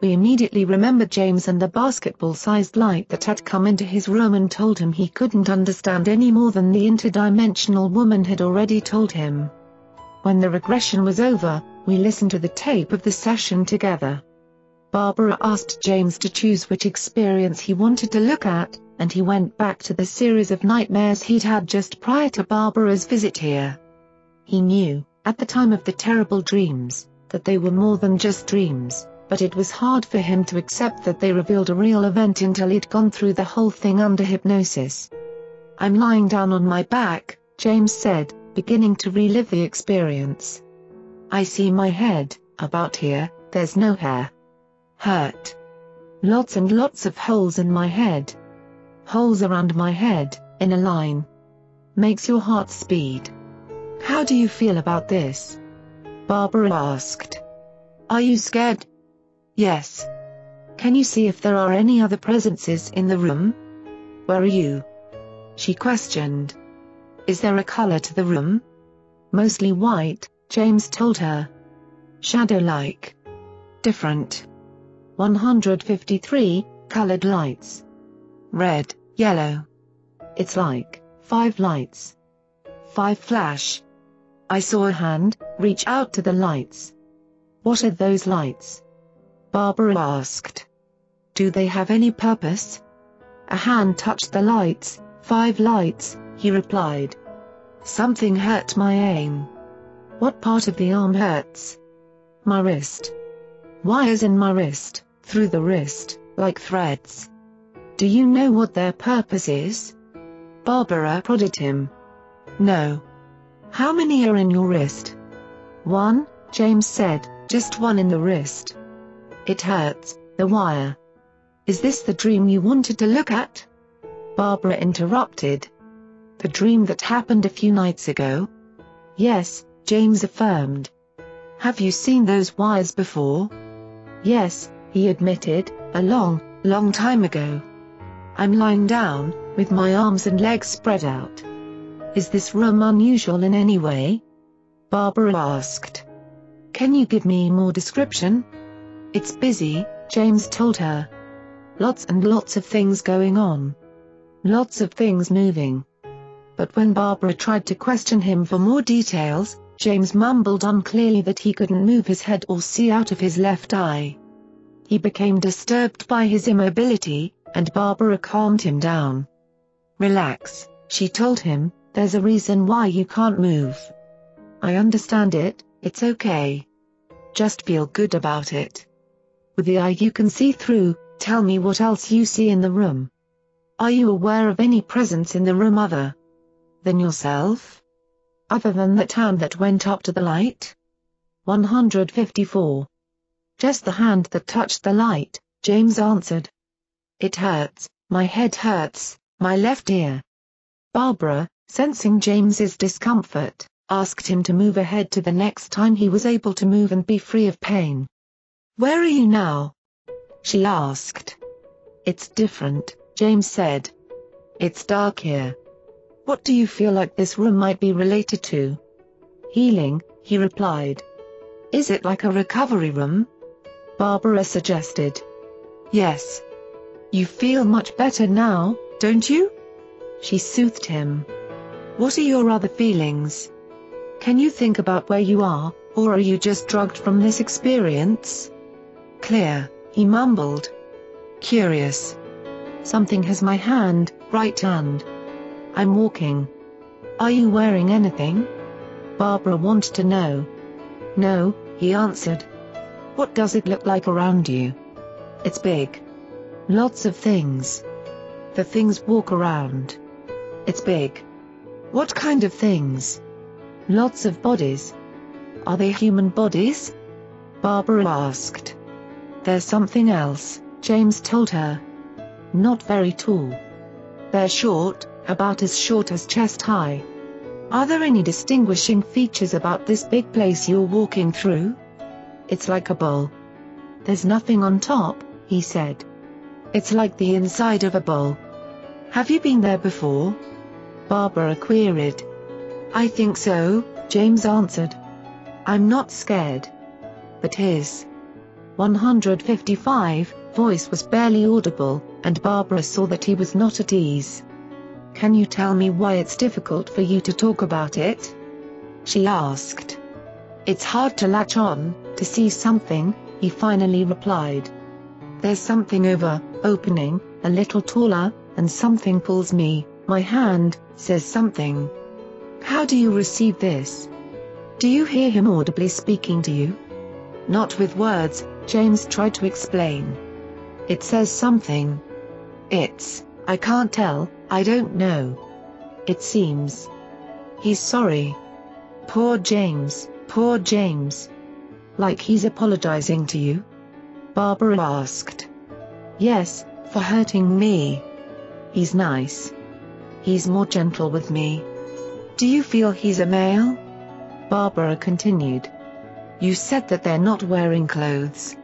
We immediately remembered James and the basketball-sized light that had come into his room and told him he couldn't understand any more than the interdimensional woman had already told him. When the regression was over, we listened to the tape of the session together. Barbara asked James to choose which experience he wanted to look at, and he went back to the series of nightmares he'd had just prior to Barbara's visit here. He knew, at the time of the terrible dreams, that they were more than just dreams, but it was hard for him to accept that they revealed a real event until he'd gone through the whole thing under hypnosis. I'm lying down on my back, James said, beginning to relive the experience. I see my head, about here, there's no hair. Hurt. Lots and lots of holes in my head holes around my head, in a line. Makes your heart speed. How do you feel about this? Barbara asked. Are you scared? Yes. Can you see if there are any other presences in the room? Where are you? She questioned. Is there a color to the room? Mostly white, James told her. Shadow-like. Different. 153, colored lights. Red. Yellow. It's like, five lights. Five flash. I saw a hand, reach out to the lights. What are those lights? Barbara asked. Do they have any purpose? A hand touched the lights, five lights, he replied. Something hurt my aim. What part of the arm hurts? My wrist. Wires in my wrist, through the wrist, like threads. Do you know what their purpose is? Barbara prodded him. No. How many are in your wrist? One, James said, just one in the wrist. It hurts, the wire. Is this the dream you wanted to look at? Barbara interrupted. The dream that happened a few nights ago? Yes, James affirmed. Have you seen those wires before? Yes, he admitted, a long, long time ago. I'm lying down, with my arms and legs spread out. Is this room unusual in any way? Barbara asked. Can you give me more description? It's busy, James told her. Lots and lots of things going on. Lots of things moving. But when Barbara tried to question him for more details, James mumbled unclearly that he couldn't move his head or see out of his left eye. He became disturbed by his immobility, and Barbara calmed him down. Relax, she told him, there's a reason why you can't move. I understand it, it's okay. Just feel good about it. With the eye you can see through, tell me what else you see in the room. Are you aware of any presence in the room other than yourself? Other than that hand that went up to the light? 154. Just the hand that touched the light, James answered. It hurts, my head hurts, my left ear. Barbara, sensing James's discomfort, asked him to move ahead to the next time he was able to move and be free of pain. Where are you now? She asked. It's different, James said. It's dark here. What do you feel like this room might be related to? Healing, he replied. Is it like a recovery room? Barbara suggested. Yes. You feel much better now, don't you? She soothed him. What are your other feelings? Can you think about where you are, or are you just drugged from this experience? Clear, he mumbled. Curious. Something has my hand, right hand. I'm walking. Are you wearing anything? Barbara wanted to know. No, he answered. What does it look like around you? It's big. Lots of things. The things walk around. It's big. What kind of things? Lots of bodies. Are they human bodies? Barbara asked. There's something else, James told her. Not very tall. They're short, about as short as chest high. Are there any distinguishing features about this big place you're walking through? It's like a bowl. There's nothing on top, he said. It's like the inside of a bowl. Have you been there before? Barbara queried. I think so, James answered. I'm not scared. But his 155 voice was barely audible, and Barbara saw that he was not at ease. Can you tell me why it's difficult for you to talk about it? She asked. It's hard to latch on, to see something, he finally replied. There's something over, opening, a little taller, and something pulls me, my hand, says something. How do you receive this? Do you hear him audibly speaking to you? Not with words, James tried to explain. It says something. It's, I can't tell, I don't know. It seems. He's sorry. Poor James, poor James. Like he's apologizing to you? Barbara asked. Yes, for hurting me. He's nice. He's more gentle with me. Do you feel he's a male? Barbara continued. You said that they're not wearing clothes.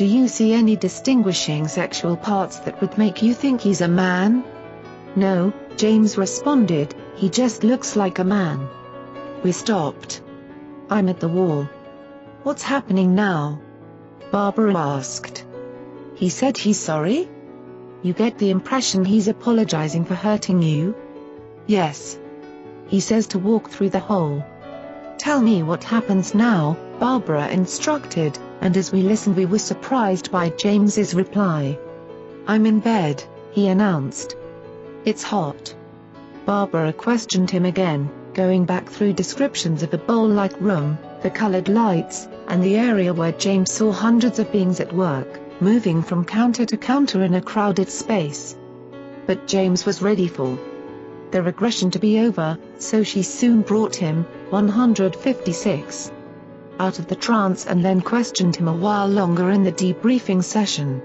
Do you see any distinguishing sexual parts that would make you think he's a man? No, James responded, he just looks like a man. We stopped. I'm at the wall. What's happening now? Barbara asked. He said he's sorry? You get the impression he's apologizing for hurting you? Yes. He says to walk through the hole. Tell me what happens now, Barbara instructed, and as we listened we were surprised by James's reply. I'm in bed, he announced. It's hot. Barbara questioned him again, going back through descriptions of the bowl-like room, the colored lights, and the area where James saw hundreds of beings at work, moving from counter to counter in a crowded space. But James was ready for the regression to be over, so she soon brought him, 156, out of the trance and then questioned him a while longer in the debriefing session.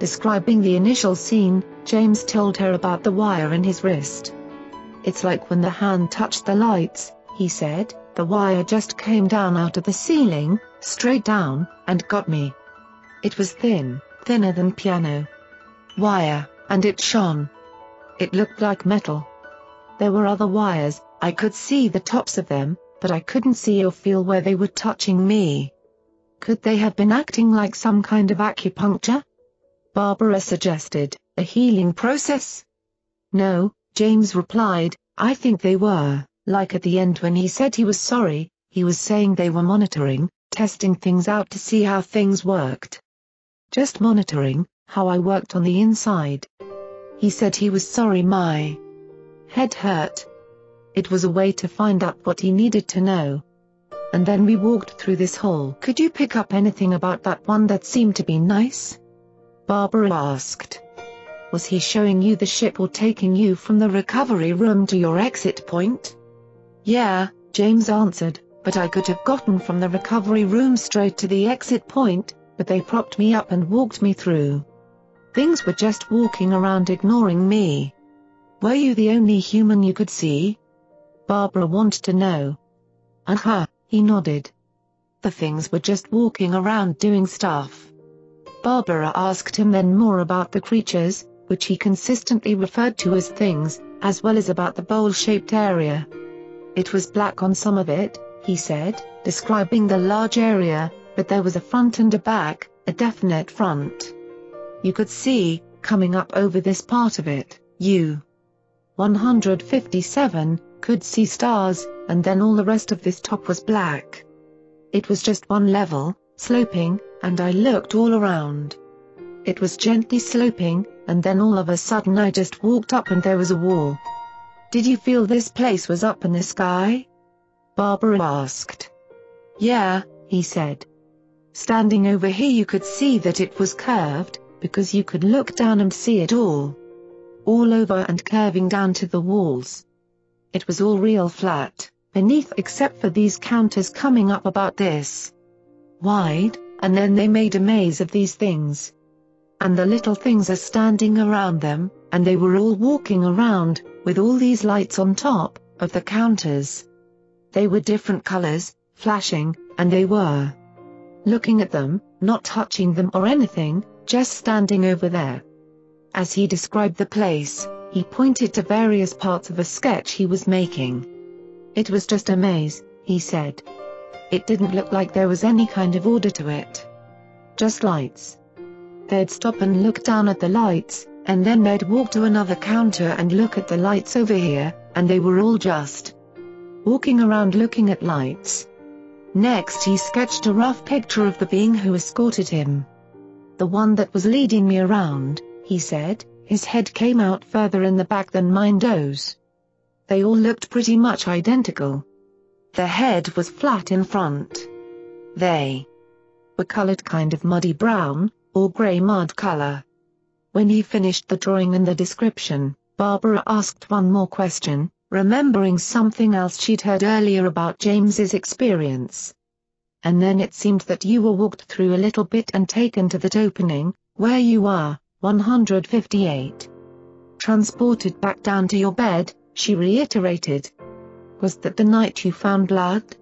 Describing the initial scene, James told her about the wire in his wrist. It's like when the hand touched the lights, he said, the wire just came down out of the ceiling, straight down, and got me. It was thin, thinner than piano wire, and it shone. It looked like metal. There were other wires, I could see the tops of them, but I couldn't see or feel where they were touching me. Could they have been acting like some kind of acupuncture? Barbara suggested, a healing process? No, James replied, I think they were, like at the end when he said he was sorry, he was saying they were monitoring, testing things out to see how things worked. Just monitoring, how I worked on the inside. He said he was sorry my head hurt. It was a way to find out what he needed to know. And then we walked through this hall. Could you pick up anything about that one that seemed to be nice? Barbara asked. Was he showing you the ship or taking you from the recovery room to your exit point? Yeah, James answered, but I could have gotten from the recovery room straight to the exit point, but they propped me up and walked me through. Things were just walking around ignoring me. Were you the only human you could see? Barbara wanted to know. Uh-huh, he nodded. The things were just walking around doing stuff. Barbara asked him then more about the creatures, which he consistently referred to as things, as well as about the bowl-shaped area. It was black on some of it, he said, describing the large area, but there was a front and a back, a definite front. You could see, coming up over this part of it, you 157, could see stars, and then all the rest of this top was black. It was just one level, sloping, and I looked all around. It was gently sloping, and then all of a sudden I just walked up and there was a wall. Did you feel this place was up in the sky? Barbara asked. Yeah, he said. Standing over here you could see that it was curved, because you could look down and see it all. All over and curving down to the walls. It was all real flat, beneath except for these counters coming up about this wide, and then they made a maze of these things. And the little things are standing around them, and they were all walking around, with all these lights on top, of the counters. They were different colors, flashing, and they were looking at them, not touching them or anything, just standing over there. As he described the place, He pointed to various parts of a sketch he was making. It was just a maze, he said. It didn't look like there was any kind of order to it. Just lights. They'd stop and look down at the lights, and then they'd walk to another counter and look at the lights over here, and they were all just walking around looking at lights. Next he sketched a rough picture of the being who escorted him. The one that was leading me around, he said, his head came out further in the back than mine does. They all looked pretty much identical. The head was flat in front. They were colored kind of muddy brown, or gray mud color. When he finished the drawing and the description, Barbara asked one more question, remembering something else she'd heard earlier about James's experience. And then it seemed that you were walked through a little bit and taken to that opening, where you are, 158. Transported back down to your bed, she reiterated. Was that the night you found blood?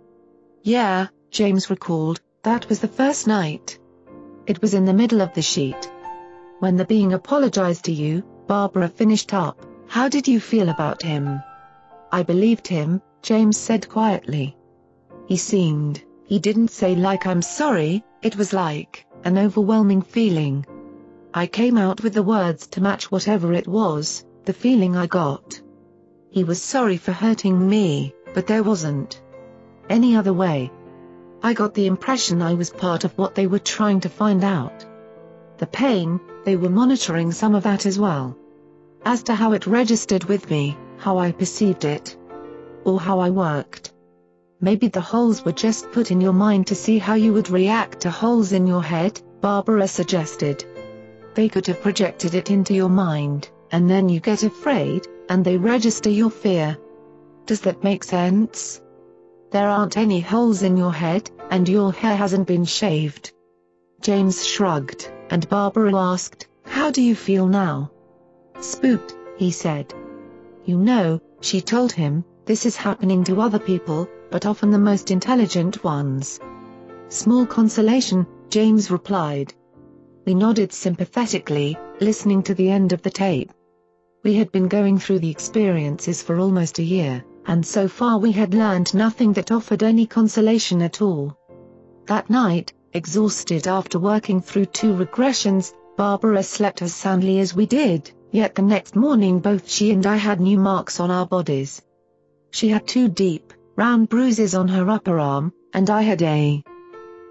Yeah, James recalled, that was the first night. It was in the middle of the sheet. When the being apologized to you, Barbara finished up, how did you feel about him? I believed him, James said quietly. He seemed, he didn't say like I'm sorry, it was like, an overwhelming feeling. I came out with the words to match whatever it was, the feeling I got. He was sorry for hurting me, but there wasn't any other way. I got the impression I was part of what they were trying to find out. The pain, they were monitoring some of that as well. As to how it registered with me, how I perceived it, or how I worked. Maybe the holes were just put in your mind to see how you would react to holes in your head, Barbara suggested. They could have projected it into your mind, and then you get afraid, and they register your fear. Does that make sense? There aren't any holes in your head, and your hair hasn't been shaved. James shrugged, and Barbara asked, How do you feel now? Spooked, he said. You know, she told him, this is happening to other people, but often the most intelligent ones. Small consolation, James replied. We nodded sympathetically, listening to the end of the tape. We had been going through the experiences for almost a year, and so far we had learned nothing that offered any consolation at all. That night, exhausted after working through two regressions, Barbara slept as soundly as we did, yet the next morning both she and I had new marks on our bodies. She had two deep, round bruises on her upper arm, and I had a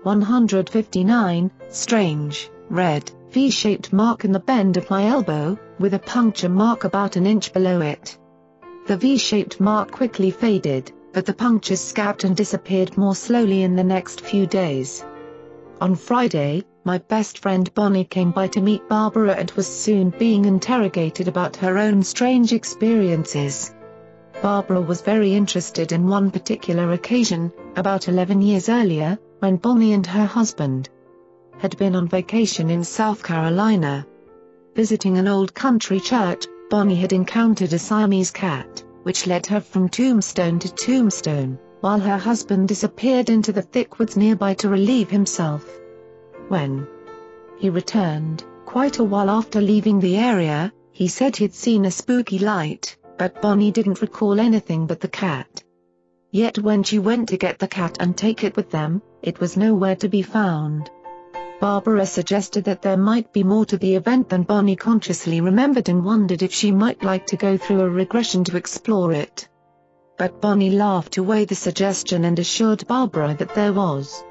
159, strange, red, V-shaped mark in the bend of my elbow, with a puncture mark about an inch below it. The V-shaped mark quickly faded, but the punctures scabbed and disappeared more slowly in the next few days. On Friday, my best friend Bonnie came by to meet Barbara and was soon being interrogated about her own strange experiences. Barbara was very interested in one particular occasion, about 11 years earlier, when Bonnie and her husband, had been on vacation in South Carolina. Visiting an old country church, Bonnie had encountered a Siamese cat, which led her from tombstone to tombstone, while her husband disappeared into the thick woods nearby to relieve himself. When he returned, quite a while after leaving the area, he said he'd seen a spooky light, but Bonnie didn't recall anything but the cat. Yet when she went to get the cat and take it with them, it was nowhere to be found. Barbara suggested that there might be more to the event than Bonnie consciously remembered and wondered if she might like to go through a regression to explore it. But Bonnie laughed away the suggestion and assured Barbara that there was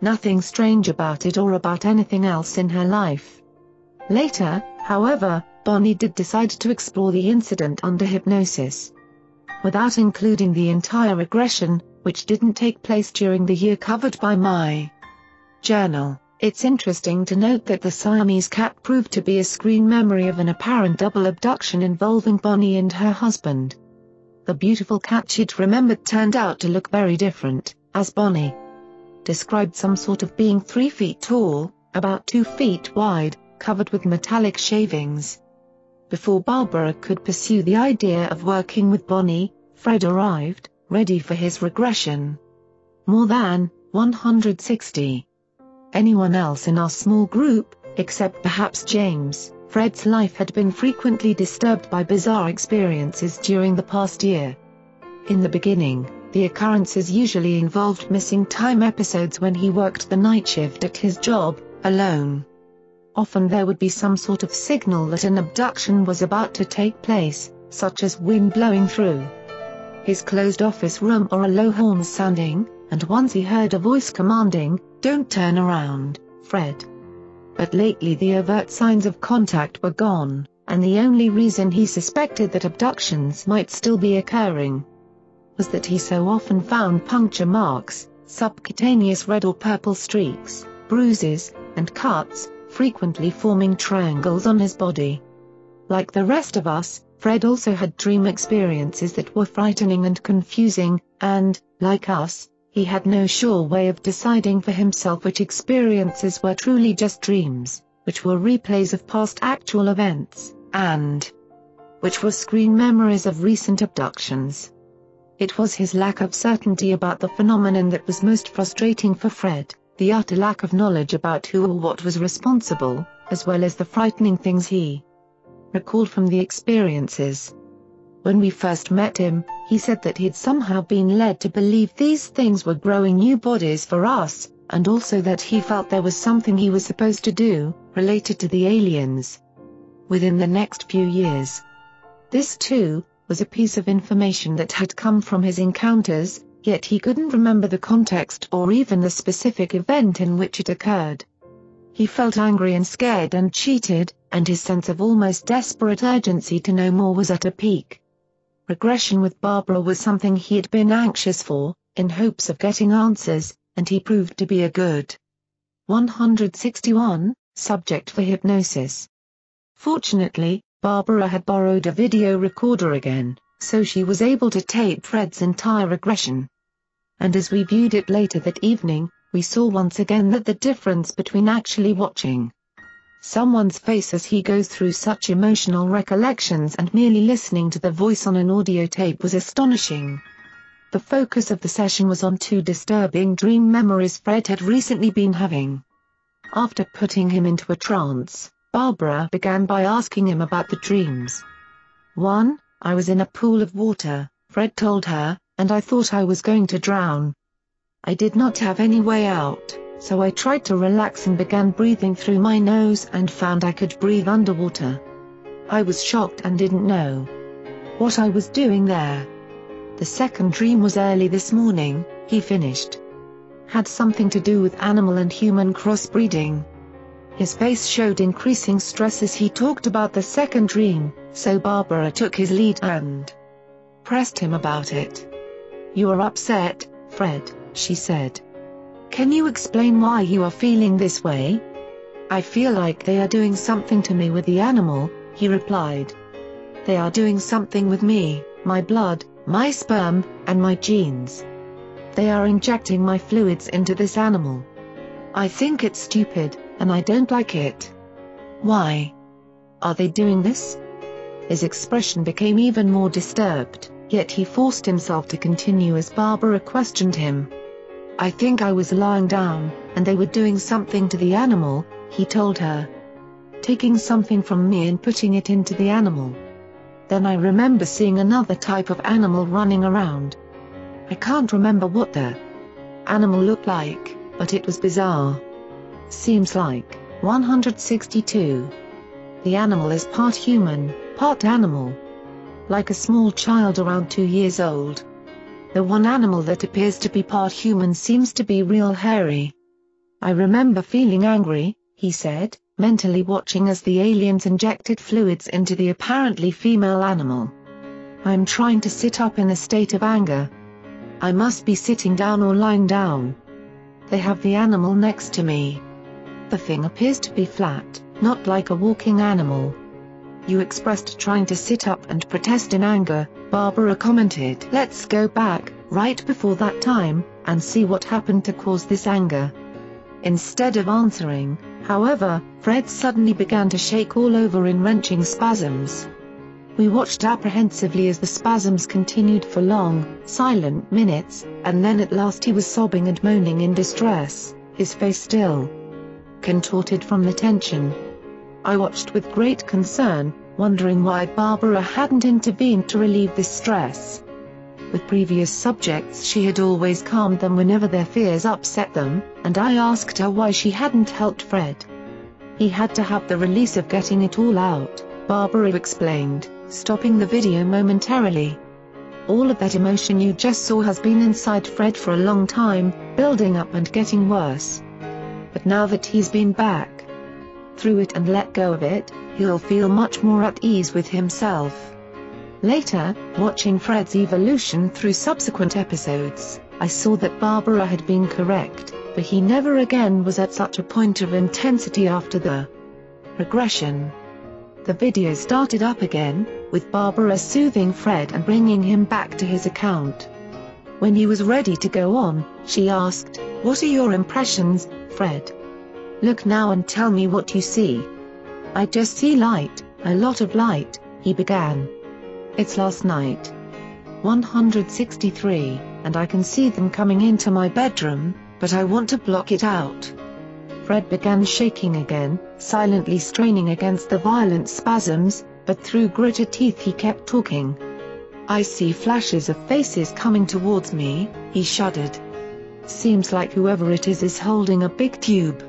nothing strange about it or about anything else in her life. Later, however, Bonnie did decide to explore the incident under hypnosis. Without including the entire regression, which didn't take place during the year covered by my journal. It's interesting to note that the Siamese cat proved to be a screen memory of an apparent double abduction involving Bonnie and her husband. The beautiful cat she'd remembered turned out to look very different, as Bonnie described some sort of being three feet tall, about two feet wide, covered with metallic shavings. Before Barbara could pursue the idea of working with Bonnie, Fred arrived, ready for his regression. More than 160 anyone else in our small group, except perhaps James, Fred's life had been frequently disturbed by bizarre experiences during the past year. In the beginning, the occurrences usually involved missing time episodes when he worked the night shift at his job, alone. Often there would be some sort of signal that an abduction was about to take place, such as wind blowing through his closed office room or a low horn sounding, and once he heard a voice commanding, Don't turn around, Fred. But lately the overt signs of contact were gone, and the only reason he suspected that abductions might still be occurring was that he so often found puncture marks, subcutaneous red or purple streaks, bruises, and cuts, frequently forming triangles on his body. Like the rest of us, Fred also had dream experiences that were frightening and confusing, and, like us, he had no sure way of deciding for himself which experiences were truly just dreams, which were replays of past actual events, and which were screen memories of recent abductions. It was his lack of certainty about the phenomenon that was most frustrating for Fred, the utter lack of knowledge about who or what was responsible, as well as the frightening things he recalled from the experiences. When we first met him, he said that he'd somehow been led to believe these things were growing new bodies for us, and also that he felt there was something he was supposed to do, related to the aliens. Within the next few years. This too, was a piece of information that had come from his encounters, yet he couldn't remember the context or even the specific event in which it occurred. He felt angry and scared and cheated, and his sense of almost desperate urgency to know more was at a peak. Regression with Barbara was something he had been anxious for, in hopes of getting answers, and he proved to be a good 161 subject for hypnosis. Fortunately, Barbara had borrowed a video recorder again, so she was able to tape Fred's entire regression. And as we viewed it later that evening, we saw once again that the difference between actually watching someone's face as he goes through such emotional recollections and merely listening to the voice on an audio tape was astonishing. The focus of the session was on two disturbing dream memories Fred had recently been having. After putting him into a trance, Barbara began by asking him about the dreams. 1. I was in a pool of water, Fred told her, and I thought I was going to drown. I did not have any way out so I tried to relax and began breathing through my nose and found I could breathe underwater. I was shocked and didn't know what I was doing there. The second dream was early this morning, he finished. Had something to do with animal and human crossbreeding. His face showed increasing stress as he talked about the second dream, so Barbara took his lead and pressed him about it. You are upset, Fred, she said. Can you explain why you are feeling this way? I feel like they are doing something to me with the animal, he replied. They are doing something with me, my blood, my sperm, and my genes. They are injecting my fluids into this animal. I think it's stupid, and I don't like it. Why? Are they doing this? His expression became even more disturbed, yet he forced himself to continue as Barbara questioned him. I think I was lying down, and they were doing something to the animal, he told her. Taking something from me and putting it into the animal. Then I remember seeing another type of animal running around. I can't remember what the animal looked like, but it was bizarre. Seems like 162. The animal is part human, part animal. Like a small child around two years old. The one animal that appears to be part human seems to be real hairy. I remember feeling angry, he said, mentally watching as the aliens injected fluids into the apparently female animal. I'm trying to sit up in a state of anger. I must be sitting down or lying down. They have the animal next to me. The thing appears to be flat, not like a walking animal. You expressed trying to sit up and protest in anger, Barbara commented. Let's go back, right before that time, and see what happened to cause this anger. Instead of answering, however, Fred suddenly began to shake all over in wrenching spasms. We watched apprehensively as the spasms continued for long, silent minutes, and then at last he was sobbing and moaning in distress, his face still contorted from the tension. I watched with great concern, wondering why Barbara hadn't intervened to relieve this stress. With previous subjects she had always calmed them whenever their fears upset them, and I asked her why she hadn't helped Fred. He had to have the release of getting it all out, Barbara explained, stopping the video momentarily. All of that emotion you just saw has been inside Fred for a long time, building up and getting worse. But now that he's been back through it and let go of it, he'll feel much more at ease with himself. Later, watching Fred's evolution through subsequent episodes, I saw that Barbara had been correct, but he never again was at such a point of intensity after the regression. The video started up again, with Barbara soothing Fred and bringing him back to his account. When he was ready to go on, she asked, What are your impressions, Fred? Look now and tell me what you see. I just see light, a lot of light, he began. It's last night. 163, and I can see them coming into my bedroom, but I want to block it out. Fred began shaking again, silently straining against the violent spasms, but through gritted teeth he kept talking. I see flashes of faces coming towards me, he shuddered. Seems like whoever it is is holding a big tube.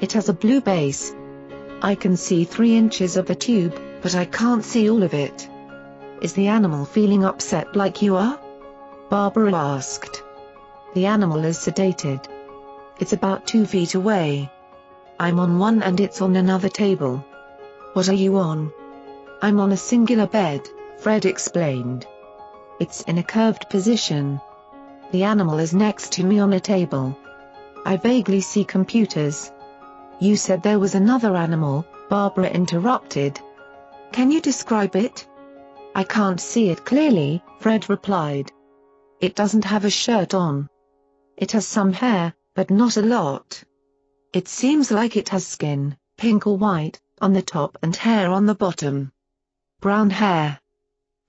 It has a blue base. I can see three inches of the tube, but I can't see all of it. Is the animal feeling upset like you are? Barbara asked. The animal is sedated. It's about two feet away. I'm on one and it's on another table. What are you on? I'm on a singular bed, Fred explained. It's in a curved position. The animal is next to me on a table. I vaguely see computers. You said there was another animal, Barbara interrupted. Can you describe it? I can't see it clearly, Fred replied. It doesn't have a shirt on. It has some hair, but not a lot. It seems like it has skin, pink or white, on the top and hair on the bottom. Brown hair.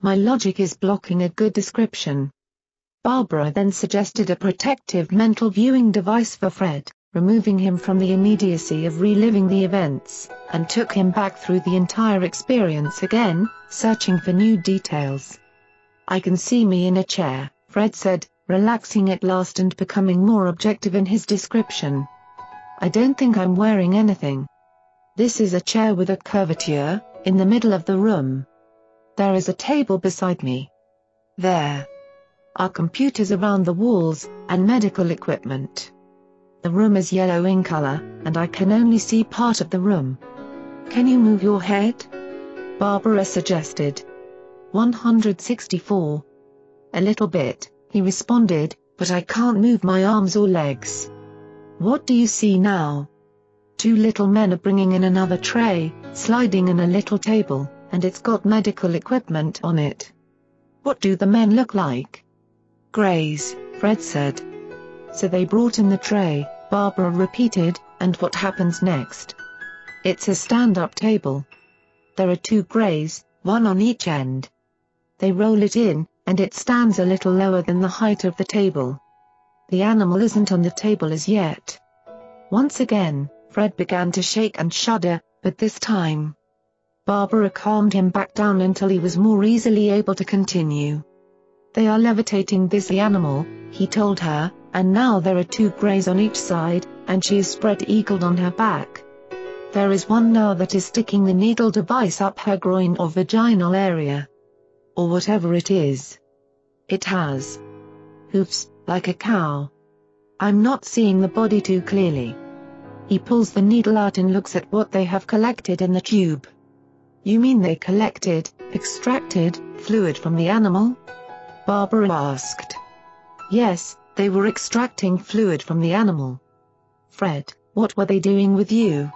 My logic is blocking a good description. Barbara then suggested a protective mental viewing device for Fred removing him from the immediacy of reliving the events, and took him back through the entire experience again, searching for new details. I can see me in a chair, Fred said, relaxing at last and becoming more objective in his description. I don't think I'm wearing anything. This is a chair with a curvature, in the middle of the room. There is a table beside me. There are computers around the walls, and medical equipment. The room is yellow in color, and I can only see part of the room. Can you move your head? Barbara suggested. 164. A little bit, he responded, but I can't move my arms or legs. What do you see now? Two little men are bringing in another tray, sliding in a little table, and it's got medical equipment on it. What do the men look like? Greys, Fred said. So they brought in the tray, Barbara repeated, and what happens next? It's a stand-up table. There are two greys, one on each end. They roll it in, and it stands a little lower than the height of the table. The animal isn't on the table as yet. Once again, Fred began to shake and shudder, but this time. Barbara calmed him back down until he was more easily able to continue. They are levitating this animal, he told her, and now there are two greys on each side, and she is spread-eagled on her back. There is one now that is sticking the needle device up her groin or vaginal area. Or whatever it is. It has hoofs, like a cow. I'm not seeing the body too clearly. He pulls the needle out and looks at what they have collected in the tube. You mean they collected, extracted, fluid from the animal? Barbara asked. Yes, they were extracting fluid from the animal. Fred, what were they doing with you?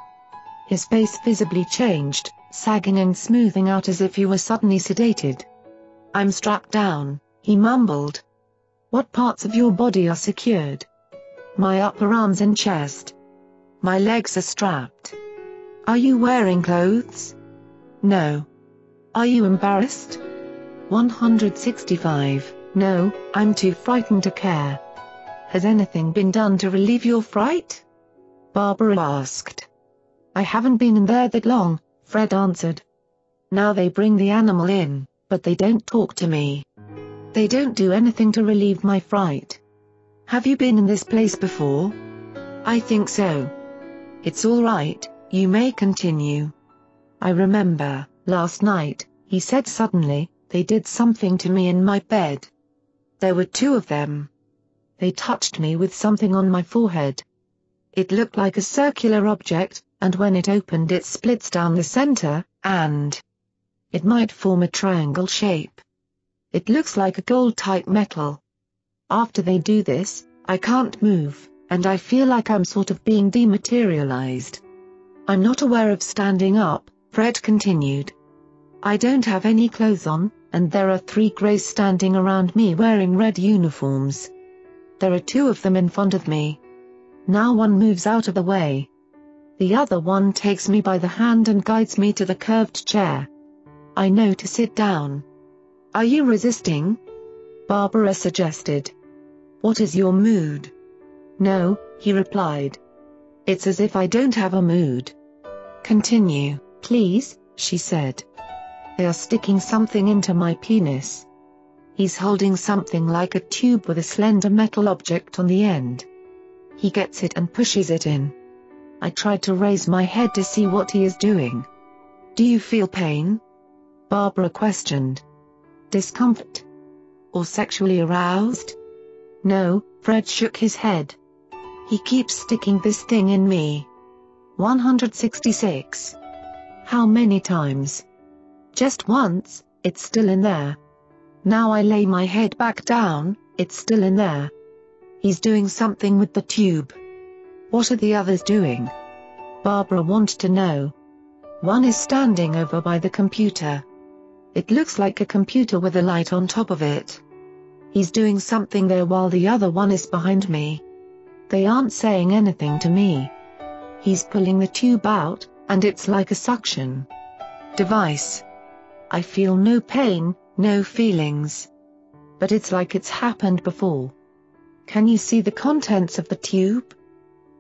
His face visibly changed, sagging and smoothing out as if he were suddenly sedated. I'm strapped down, he mumbled. What parts of your body are secured? My upper arms and chest. My legs are strapped. Are you wearing clothes? No. Are you embarrassed? 165. No, I'm too frightened to care. Has anything been done to relieve your fright? Barbara asked. I haven't been in there that long, Fred answered. Now they bring the animal in, but they don't talk to me. They don't do anything to relieve my fright. Have you been in this place before? I think so. It's all right, you may continue. I remember, last night, he said suddenly, they did something to me in my bed. There were two of them. They touched me with something on my forehead. It looked like a circular object, and when it opened it splits down the center, and it might form a triangle shape. It looks like a gold-type metal. After they do this, I can't move, and I feel like I'm sort of being dematerialized. I'm not aware of standing up, Fred continued. I don't have any clothes on, and there are three greys standing around me wearing red uniforms. There are two of them in front of me. Now one moves out of the way. The other one takes me by the hand and guides me to the curved chair. I know to sit down. Are you resisting? Barbara suggested. What is your mood? No, he replied. It's as if I don't have a mood. Continue, please, she said. They are sticking something into my penis. He's holding something like a tube with a slender metal object on the end. He gets it and pushes it in. I tried to raise my head to see what he is doing. Do you feel pain? Barbara questioned. Discomfort? Or sexually aroused? No, Fred shook his head. He keeps sticking this thing in me. 166. How many times? Just once, it's still in there. Now I lay my head back down, it's still in there. He's doing something with the tube. What are the others doing? Barbara wanted to know. One is standing over by the computer. It looks like a computer with a light on top of it. He's doing something there while the other one is behind me. They aren't saying anything to me. He's pulling the tube out, and it's like a suction device. I feel no pain, no feelings. But it's like it's happened before. Can you see the contents of the tube?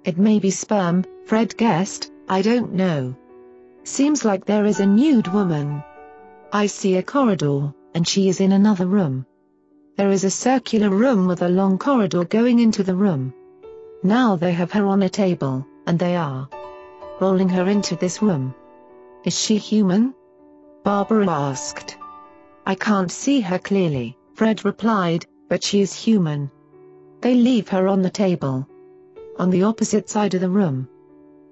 It may be sperm, Fred guessed, I don't know. Seems like there is a nude woman. I see a corridor, and she is in another room. There is a circular room with a long corridor going into the room. Now they have her on a table, and they are rolling her into this room. Is she human? Barbara asked. I can't see her clearly, Fred replied, but she is human. They leave her on the table. On the opposite side of the room.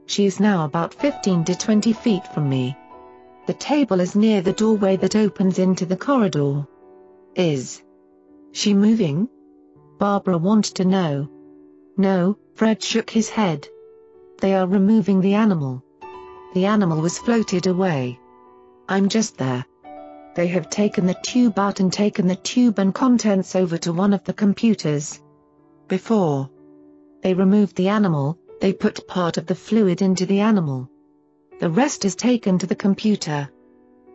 She is now about 15 to 20 feet from me. The table is near the doorway that opens into the corridor. Is she moving? Barbara wanted to know. No, Fred shook his head. They are removing the animal. The animal was floated away. I'm just there. They have taken the tube out and taken the tube and contents over to one of the computers. Before they removed the animal, they put part of the fluid into the animal. The rest is taken to the computer.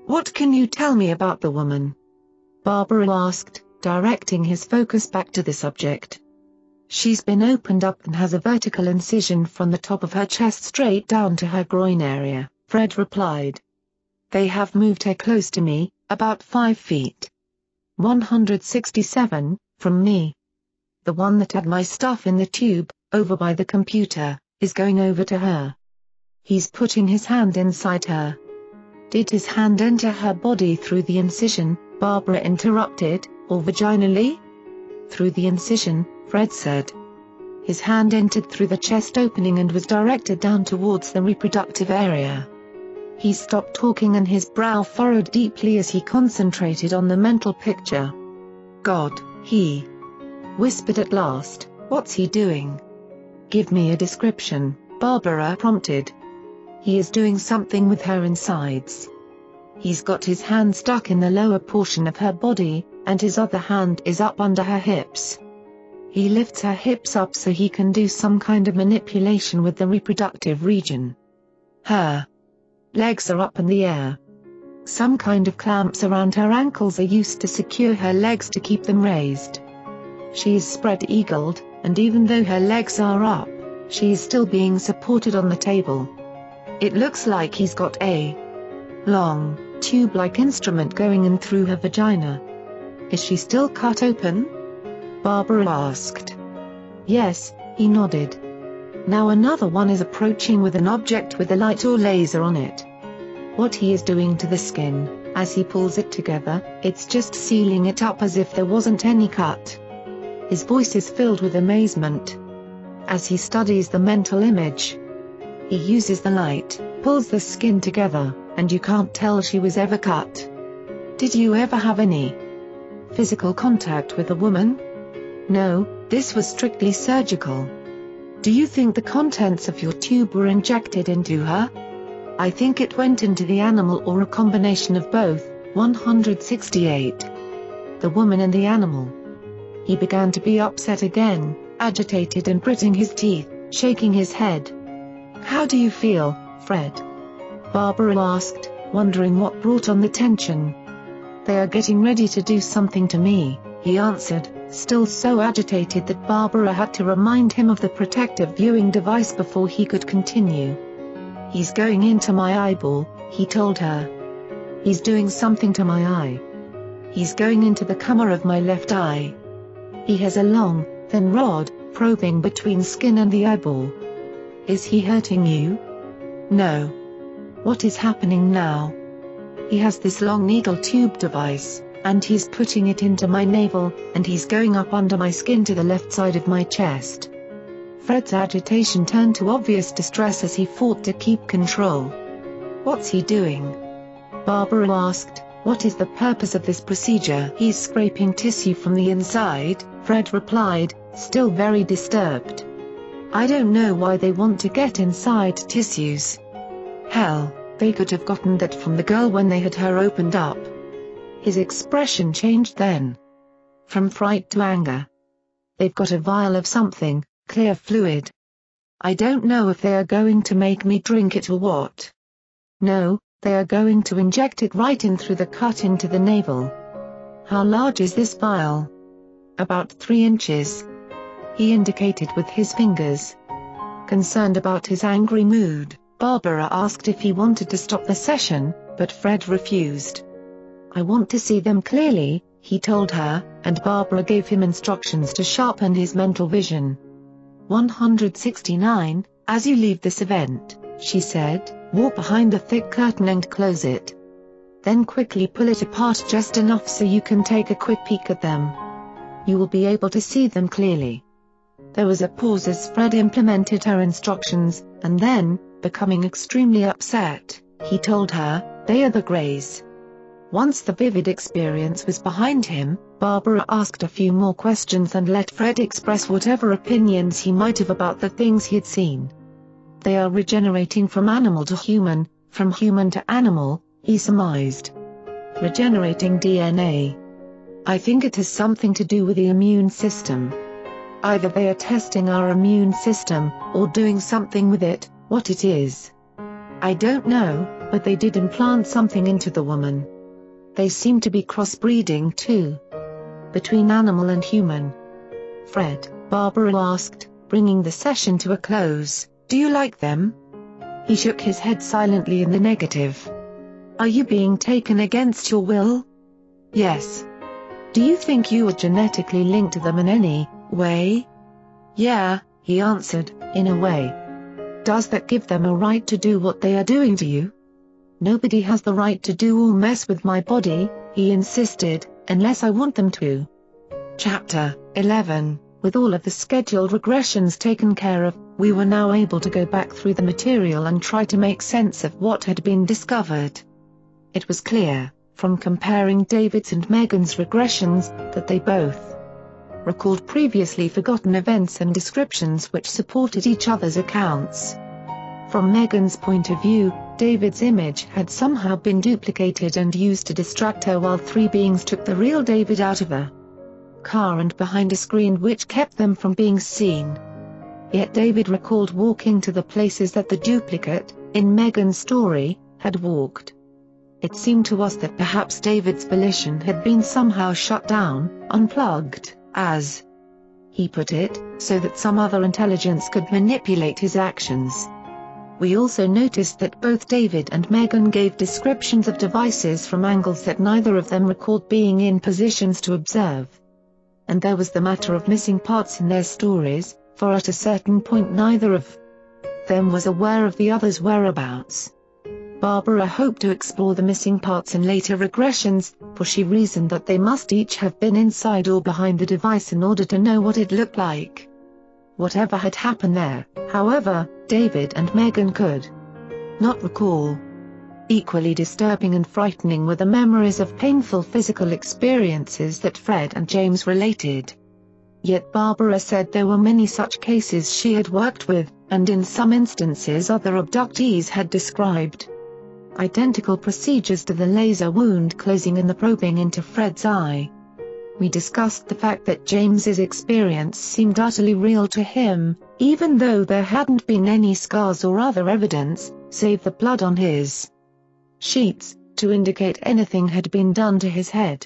What can you tell me about the woman? Barbara asked, directing his focus back to the subject. She's been opened up and has a vertical incision from the top of her chest straight down to her groin area, Fred replied. They have moved her close to me, about 5 feet. 167, from me. The one that had my stuff in the tube, over by the computer, is going over to her. He's putting his hand inside her. Did his hand enter her body through the incision, Barbara interrupted, or vaginally? Through the incision, Fred said. His hand entered through the chest opening and was directed down towards the reproductive area. He stopped talking and his brow furrowed deeply as he concentrated on the mental picture. God, he whispered at last, what's he doing? Give me a description, Barbara prompted. He is doing something with her insides. He's got his hand stuck in the lower portion of her body, and his other hand is up under her hips. He lifts her hips up so he can do some kind of manipulation with the reproductive region. Her legs are up in the air. Some kind of clamps around her ankles are used to secure her legs to keep them raised. She is spread-eagled, and even though her legs are up, she is still being supported on the table. It looks like he's got a long, tube-like instrument going in through her vagina. Is she still cut open? Barbara asked. Yes, he nodded. Now another one is approaching with an object with a light or laser on it. What he is doing to the skin, as he pulls it together, it's just sealing it up as if there wasn't any cut. His voice is filled with amazement. As he studies the mental image, he uses the light, pulls the skin together, and you can't tell she was ever cut. Did you ever have any physical contact with a woman? No, this was strictly surgical. Do you think the contents of your tube were injected into her? I think it went into the animal or a combination of both. 168. The woman and the animal. He began to be upset again, agitated and gritting his teeth, shaking his head. How do you feel, Fred? Barbara asked, wondering what brought on the tension. They are getting ready to do something to me, he answered, still so agitated that Barbara had to remind him of the protective viewing device before he could continue. He's going into my eyeball, he told her. He's doing something to my eye. He's going into the camera of my left eye. He has a long, thin rod, probing between skin and the eyeball. Is he hurting you? No. What is happening now? He has this long needle tube device, and he's putting it into my navel, and he's going up under my skin to the left side of my chest. Fred's agitation turned to obvious distress as he fought to keep control. What's he doing? Barbara asked, what is the purpose of this procedure? He's scraping tissue from the inside, Fred replied, still very disturbed. I don't know why they want to get inside tissues. Hell, they could have gotten that from the girl when they had her opened up. His expression changed then. From fright to anger. They've got a vial of something, clear fluid. I don't know if they are going to make me drink it or what. No, they are going to inject it right in through the cut into the navel. How large is this vial? About three inches he indicated with his fingers. Concerned about his angry mood, Barbara asked if he wanted to stop the session, but Fred refused. I want to see them clearly, he told her, and Barbara gave him instructions to sharpen his mental vision. 169, As you leave this event, she said, walk behind the thick curtain and close it. Then quickly pull it apart just enough so you can take a quick peek at them. You will be able to see them clearly. There was a pause as Fred implemented her instructions, and then, becoming extremely upset, he told her, they are the Greys. Once the vivid experience was behind him, Barbara asked a few more questions and let Fred express whatever opinions he might have about the things he had seen. They are regenerating from animal to human, from human to animal, he surmised. Regenerating DNA. I think it has something to do with the immune system. Either they are testing our immune system, or doing something with it, what it is. I don't know, but they did implant something into the woman. They seem to be crossbreeding too. Between animal and human. Fred, Barbara asked, bringing the session to a close, do you like them? He shook his head silently in the negative. Are you being taken against your will? Yes. Do you think you are genetically linked to them in any way? Yeah, he answered, in a way. Does that give them a right to do what they are doing to you? Nobody has the right to do or mess with my body, he insisted, unless I want them to. Chapter 11 With all of the scheduled regressions taken care of, we were now able to go back through the material and try to make sense of what had been discovered. It was clear, from comparing David's and Megan's regressions, that they both recalled previously forgotten events and descriptions which supported each other's accounts. From Megan's point of view, David's image had somehow been duplicated and used to distract her while three beings took the real David out of a car and behind a screen which kept them from being seen. Yet David recalled walking to the places that the duplicate, in Megan's story, had walked. It seemed to us that perhaps David's volition had been somehow shut down, unplugged as he put it, so that some other intelligence could manipulate his actions. We also noticed that both David and Megan gave descriptions of devices from angles that neither of them recalled being in positions to observe. And there was the matter of missing parts in their stories, for at a certain point neither of them was aware of the other's whereabouts. Barbara hoped to explore the missing parts in later regressions, for she reasoned that they must each have been inside or behind the device in order to know what it looked like. Whatever had happened there, however, David and Megan could not recall. Equally disturbing and frightening were the memories of painful physical experiences that Fred and James related. Yet Barbara said there were many such cases she had worked with, and in some instances other abductees had described identical procedures to the laser wound closing and the probing into Fred's eye. We discussed the fact that James's experience seemed utterly real to him, even though there hadn't been any scars or other evidence, save the blood on his sheets, to indicate anything had been done to his head.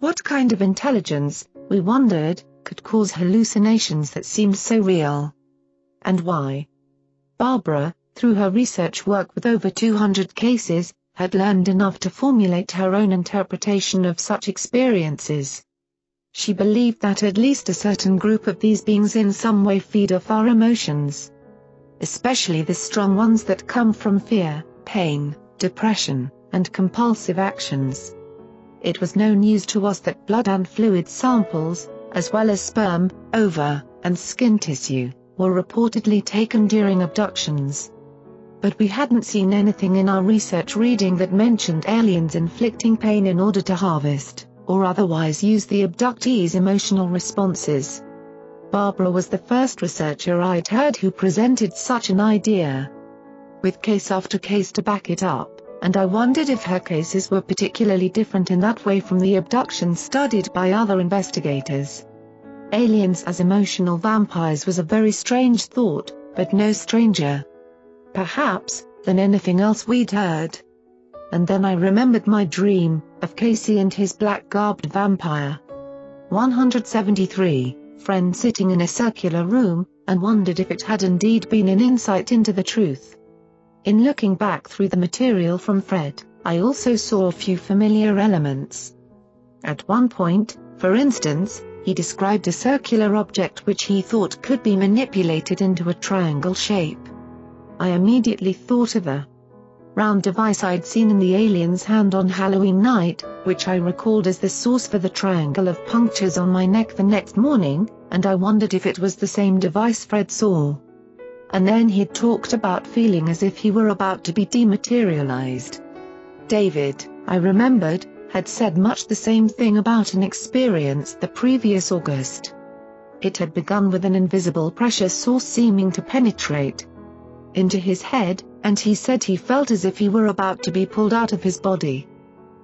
What kind of intelligence, we wondered, could cause hallucinations that seemed so real. And why? Barbara, through her research work with over 200 cases, had learned enough to formulate her own interpretation of such experiences. She believed that at least a certain group of these beings in some way feed off our emotions. Especially the strong ones that come from fear, pain, depression, and compulsive actions. It was no news to us that blood and fluid samples, as well as sperm, ova, and skin tissue, were reportedly taken during abductions. But we hadn't seen anything in our research reading that mentioned aliens inflicting pain in order to harvest, or otherwise use the abductees' emotional responses. Barbara was the first researcher I'd heard who presented such an idea. With case after case to back it up, and I wondered if her cases were particularly different in that way from the abductions studied by other investigators. Aliens as emotional vampires was a very strange thought, but no stranger. Perhaps, than anything else we'd heard. And then I remembered my dream, of Casey and his black-garbed vampire. 173, friend sitting in a circular room, and wondered if it had indeed been an insight into the truth. In looking back through the material from Fred, I also saw a few familiar elements. At one point, for instance, he described a circular object which he thought could be manipulated into a triangle shape. I immediately thought of the round device I'd seen in the alien's hand on Halloween night, which I recalled as the source for the triangle of punctures on my neck the next morning, and I wondered if it was the same device Fred saw and then he'd talked about feeling as if he were about to be dematerialized. David, I remembered, had said much the same thing about an experience the previous August. It had begun with an invisible pressure source seeming to penetrate into his head, and he said he felt as if he were about to be pulled out of his body.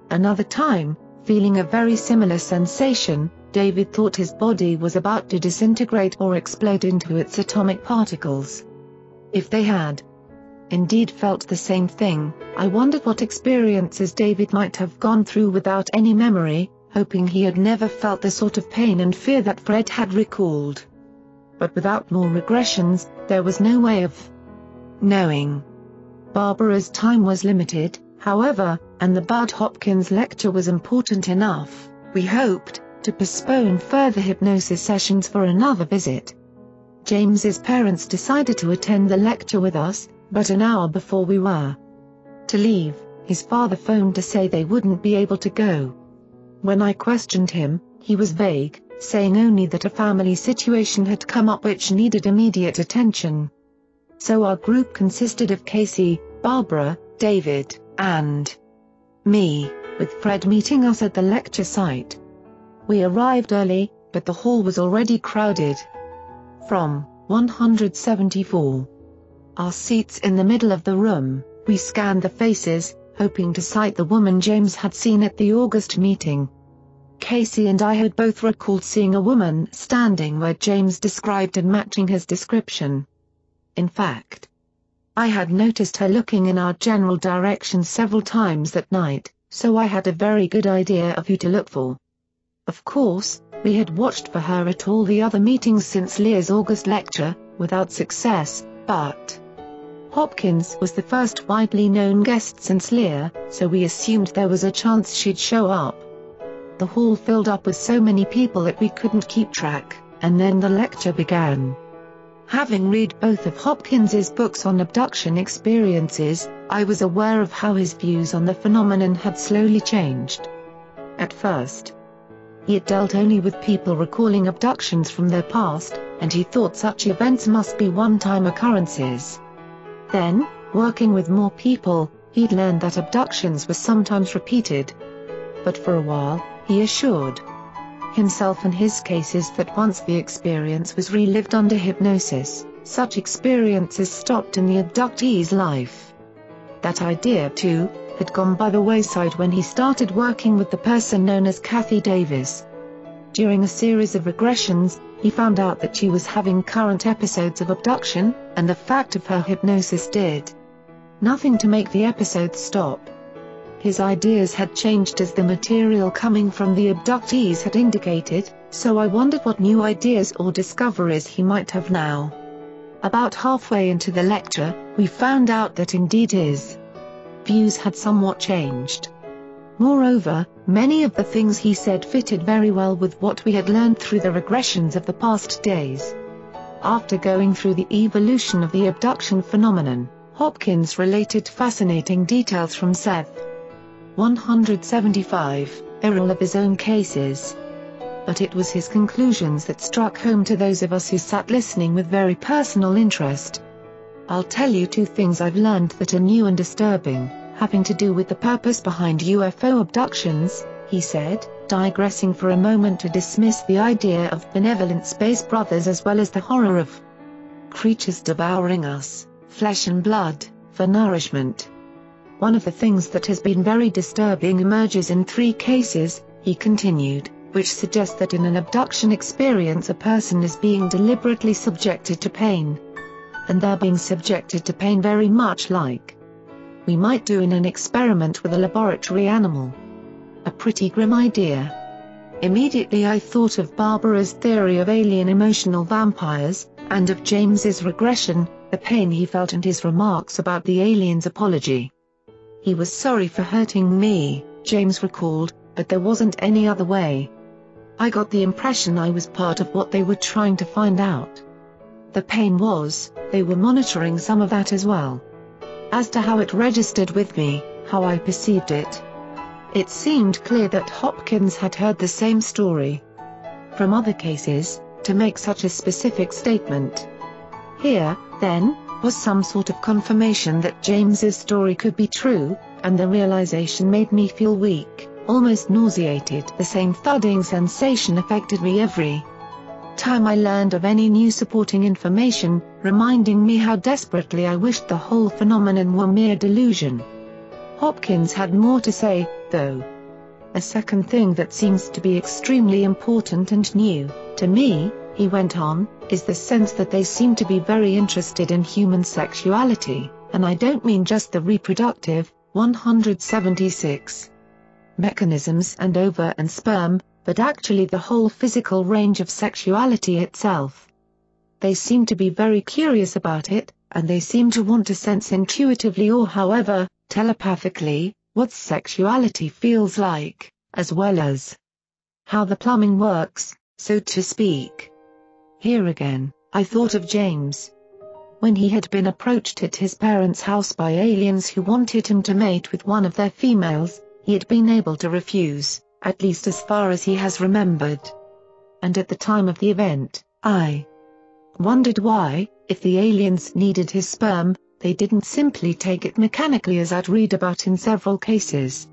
Another time, feeling a very similar sensation, David thought his body was about to disintegrate or explode into its atomic particles. If they had indeed felt the same thing, I wondered what experiences David might have gone through without any memory, hoping he had never felt the sort of pain and fear that Fred had recalled. But without more regressions, there was no way of knowing. Barbara's time was limited, however, and the Bud Hopkins lecture was important enough, we hoped, to postpone further hypnosis sessions for another visit. James's parents decided to attend the lecture with us, but an hour before we were to leave, his father phoned to say they wouldn't be able to go. When I questioned him, he was vague, saying only that a family situation had come up which needed immediate attention. So our group consisted of Casey, Barbara, David, and me, with Fred meeting us at the lecture site. We arrived early, but the hall was already crowded. From 174. Our seats in the middle of the room, we scanned the faces, hoping to sight the woman James had seen at the August meeting. Casey and I had both recalled seeing a woman standing where James described and matching his description. In fact, I had noticed her looking in our general direction several times that night, so I had a very good idea of who to look for. Of course, we had watched for her at all the other meetings since Lear's August lecture, without success, but Hopkins was the first widely known guest since Lear, so we assumed there was a chance she'd show up. The hall filled up with so many people that we couldn't keep track, and then the lecture began. Having read both of Hopkins's books on abduction experiences, I was aware of how his views on the phenomenon had slowly changed. At first, he had dealt only with people recalling abductions from their past, and he thought such events must be one-time occurrences. Then, working with more people, he'd learned that abductions were sometimes repeated. But for a while, he assured himself and his cases that once the experience was relived under hypnosis, such experiences stopped in the abductee's life. That idea, too, had gone by the wayside when he started working with the person known as Kathy Davis. During a series of regressions, he found out that she was having current episodes of abduction, and the fact of her hypnosis did nothing to make the episodes stop. His ideas had changed as the material coming from the abductees had indicated, so I wondered what new ideas or discoveries he might have now. About halfway into the lecture, we found out that indeed his views had somewhat changed. Moreover, many of the things he said fitted very well with what we had learned through the regressions of the past days. After going through the evolution of the abduction phenomenon, Hopkins related fascinating details from Seth 175, Errol of his own cases. But it was his conclusions that struck home to those of us who sat listening with very personal interest. I'll tell you two things I've learned that are new and disturbing, having to do with the purpose behind UFO abductions, he said, digressing for a moment to dismiss the idea of benevolent space brothers as well as the horror of creatures devouring us, flesh and blood, for nourishment. One of the things that has been very disturbing emerges in three cases, he continued, which suggests that in an abduction experience a person is being deliberately subjected to pain. And they're being subjected to pain very much like we might do in an experiment with a laboratory animal. A pretty grim idea. Immediately I thought of Barbara's theory of alien emotional vampires, and of James's regression, the pain he felt and his remarks about the alien's apology. He was sorry for hurting me, James recalled, but there wasn't any other way. I got the impression I was part of what they were trying to find out. The pain was, they were monitoring some of that as well. As to how it registered with me, how I perceived it. It seemed clear that Hopkins had heard the same story from other cases, to make such a specific statement. Here, then, was some sort of confirmation that James's story could be true, and the realization made me feel weak, almost nauseated. The same thudding sensation affected me every time I learned of any new supporting information, reminding me how desperately I wished the whole phenomenon were mere delusion. Hopkins had more to say, though. A second thing that seems to be extremely important and new, to me, he went on, is the sense that they seem to be very interested in human sexuality, and I don't mean just the reproductive, 176 mechanisms and ova and sperm, but actually the whole physical range of sexuality itself. They seem to be very curious about it, and they seem to want to sense intuitively or however, telepathically, what sexuality feels like, as well as how the plumbing works, so to speak. Here again, I thought of James. When he had been approached at his parents' house by aliens who wanted him to mate with one of their females, he had been able to refuse, at least as far as he has remembered. And at the time of the event, I wondered why, if the aliens needed his sperm, they didn't simply take it mechanically as I'd read about in several cases.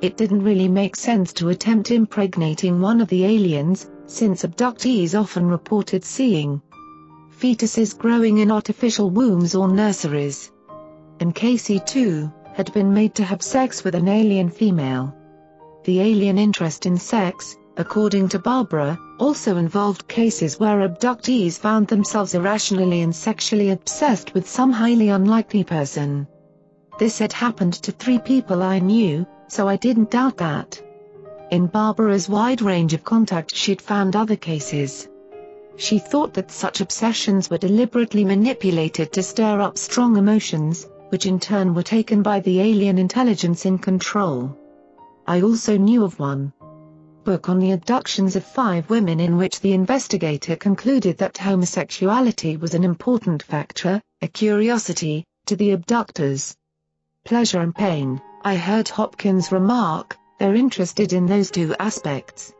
It didn't really make sense to attempt impregnating one of the aliens, since abductees often reported seeing fetuses growing in artificial wombs or nurseries. And Casey too, had been made to have sex with an alien female. The alien interest in sex, according to Barbara, also involved cases where abductees found themselves irrationally and sexually obsessed with some highly unlikely person. This had happened to three people I knew, so I didn't doubt that. In Barbara's wide range of contact she'd found other cases. She thought that such obsessions were deliberately manipulated to stir up strong emotions, which in turn were taken by the alien intelligence in control. I also knew of one book on the abductions of five women in which the investigator concluded that homosexuality was an important factor, a curiosity, to the abductors. Pleasure and pain, I heard Hopkins remark, they're interested in those two aspects.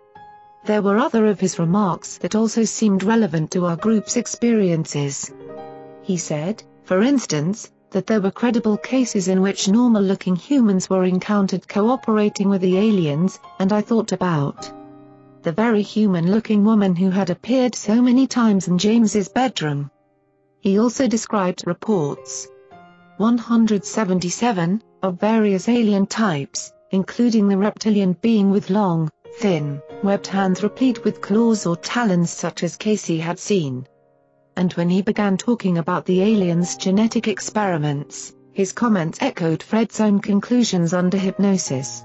There were other of his remarks that also seemed relevant to our group's experiences. He said, for instance, that there were credible cases in which normal-looking humans were encountered cooperating with the aliens, and I thought about the very human-looking woman who had appeared so many times in James's bedroom. He also described reports 177 of various alien types, including the reptilian being with long, thin, webbed hands replete with claws or talons such as Casey had seen. And when he began talking about the aliens' genetic experiments, his comments echoed Fred's own conclusions under hypnosis.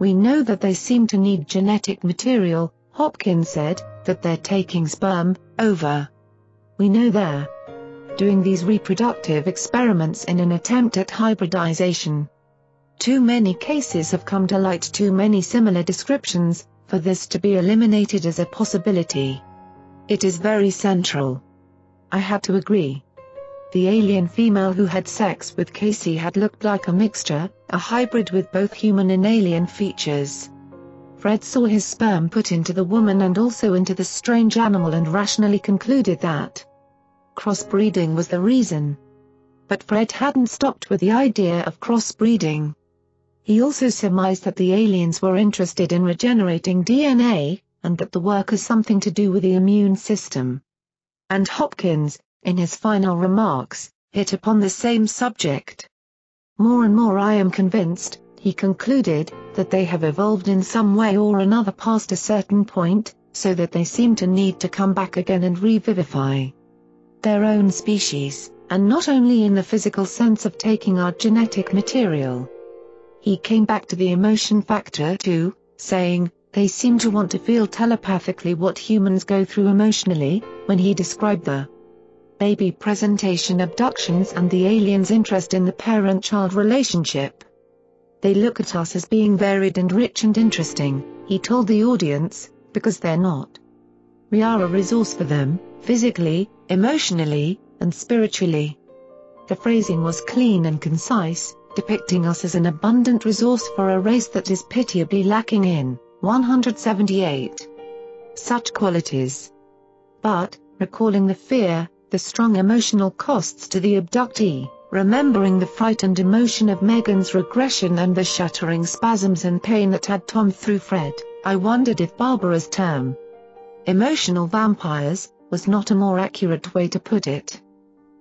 We know that they seem to need genetic material, Hopkins said, that they're taking sperm, ova. We know they're doing these reproductive experiments in an attempt at hybridization. Too many cases have come to light too many similar descriptions, for this to be eliminated as a possibility. It is very central. I had to agree. The alien female who had sex with Casey had looked like a mixture, a hybrid with both human and alien features. Fred saw his sperm put into the woman and also into the strange animal and rationally concluded that crossbreeding was the reason. But Fred hadn't stopped with the idea of crossbreeding. He also surmised that the aliens were interested in regenerating DNA, and that the work has something to do with the immune system. And Hopkins, in his final remarks, hit upon the same subject. More and more I am convinced, he concluded, that they have evolved in some way or another past a certain point, so that they seem to need to come back again and revivify their own species, and not only in the physical sense of taking our genetic material. He came back to the emotion factor too, saying, they seem to want to feel telepathically what humans go through emotionally, when he described the baby presentation abductions and the aliens' interest in the parent-child relationship. They look at us as being varied and rich and interesting, he told the audience, because they're not. We are a resource for them, physically, emotionally, and spiritually. The phrasing was clean and concise, depicting us as an abundant resource for a race that is pitiably lacking in 178 such qualities. But, recalling the fear, the strong emotional costs to the abductee, remembering the frightened emotion of Megan's regression and the shattering spasms and pain that had Tom through Fred, I wondered if Barbara's term, emotional vampires, was not a more accurate way to put it.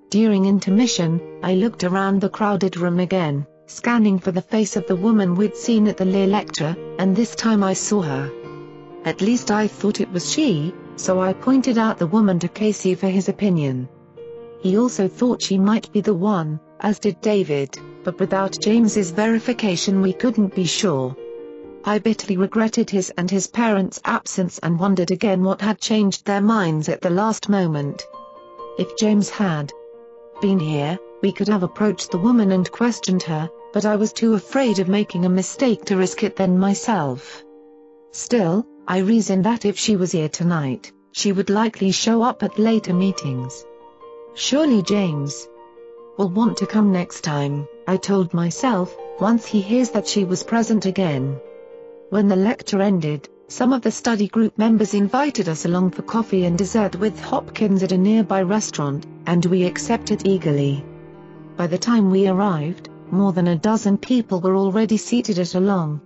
During intermission, I looked around the crowded room again, scanning for the face of the woman we'd seen at the Lear lecture, and this time I saw her. At least I thought it was she, so I pointed out the woman to Casey for his opinion. He also thought she might be the one, as did David, but without James's verification we couldn't be sure. I bitterly regretted his and his parents' absence and wondered again what had changed their minds at the last moment. If James had, been here, we could have approached the woman and questioned her, but I was too afraid of making a mistake to risk it then myself. Still, I reasoned that if she was here tonight, she would likely show up at later meetings. Surely James will want to come next time, I told myself, once he hears that she was present again. When the lecture ended, some of the study group members invited us along for coffee and dessert with Hopkins at a nearby restaurant, and we accepted eagerly. By the time we arrived, more than a dozen people were already seated at a long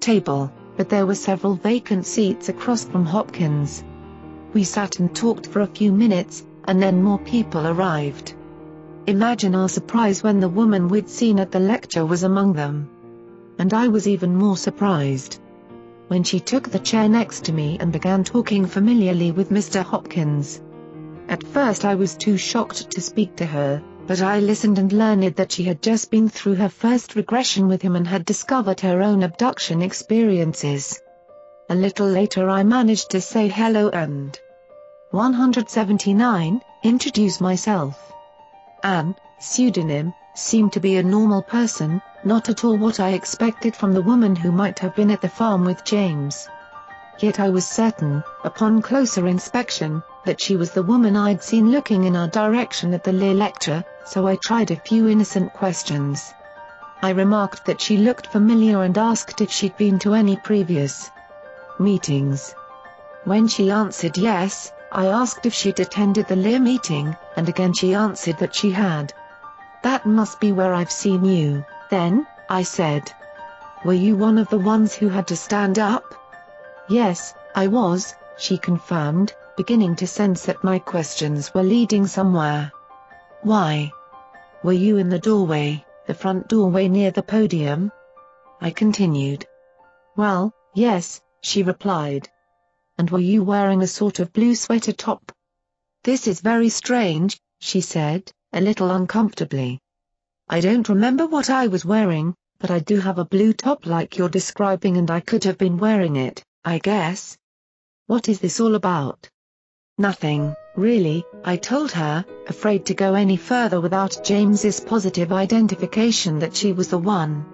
table, but there were several vacant seats across from Hopkins. We sat and talked for a few minutes, and then more people arrived. Imagine our surprise when the woman we'd seen at the lecture was among them. And I was even more surprised when she took the chair next to me and began talking familiarly with Mr. Hopkins. At first I was too shocked to speak to her, but I listened and learned that she had just been through her first regression with him and had discovered her own abduction experiences. A little later I managed to say hello and 179, introduce myself. Anne, pseudonym, seemed to be a normal person, not at all what I expected from the woman who might have been at the farm with James. Yet I was certain, upon closer inspection, that she was the woman I'd seen looking in our direction at the Lear lecture, so I tried a few innocent questions. I remarked that she looked familiar and asked if she'd been to any previous meetings. When she answered yes, I asked if she'd attended the Lear meeting, and again she answered that she had. That must be where I've seen you, then, I said. Were you one of the ones who had to stand up? Yes, I was, she confirmed, beginning to sense that my questions were leading somewhere. Why? Were you in the doorway, the front doorway near the podium? I continued. Well, yes, she replied. And were you wearing a sort of blue sweater top? This is very strange, she said, a little uncomfortably. I don't remember what I was wearing, but I do have a blue top like you're describing and I could have been wearing it, I guess. What is this all about? Nothing, really, I told her, afraid to go any further without James's positive identification that she was the one.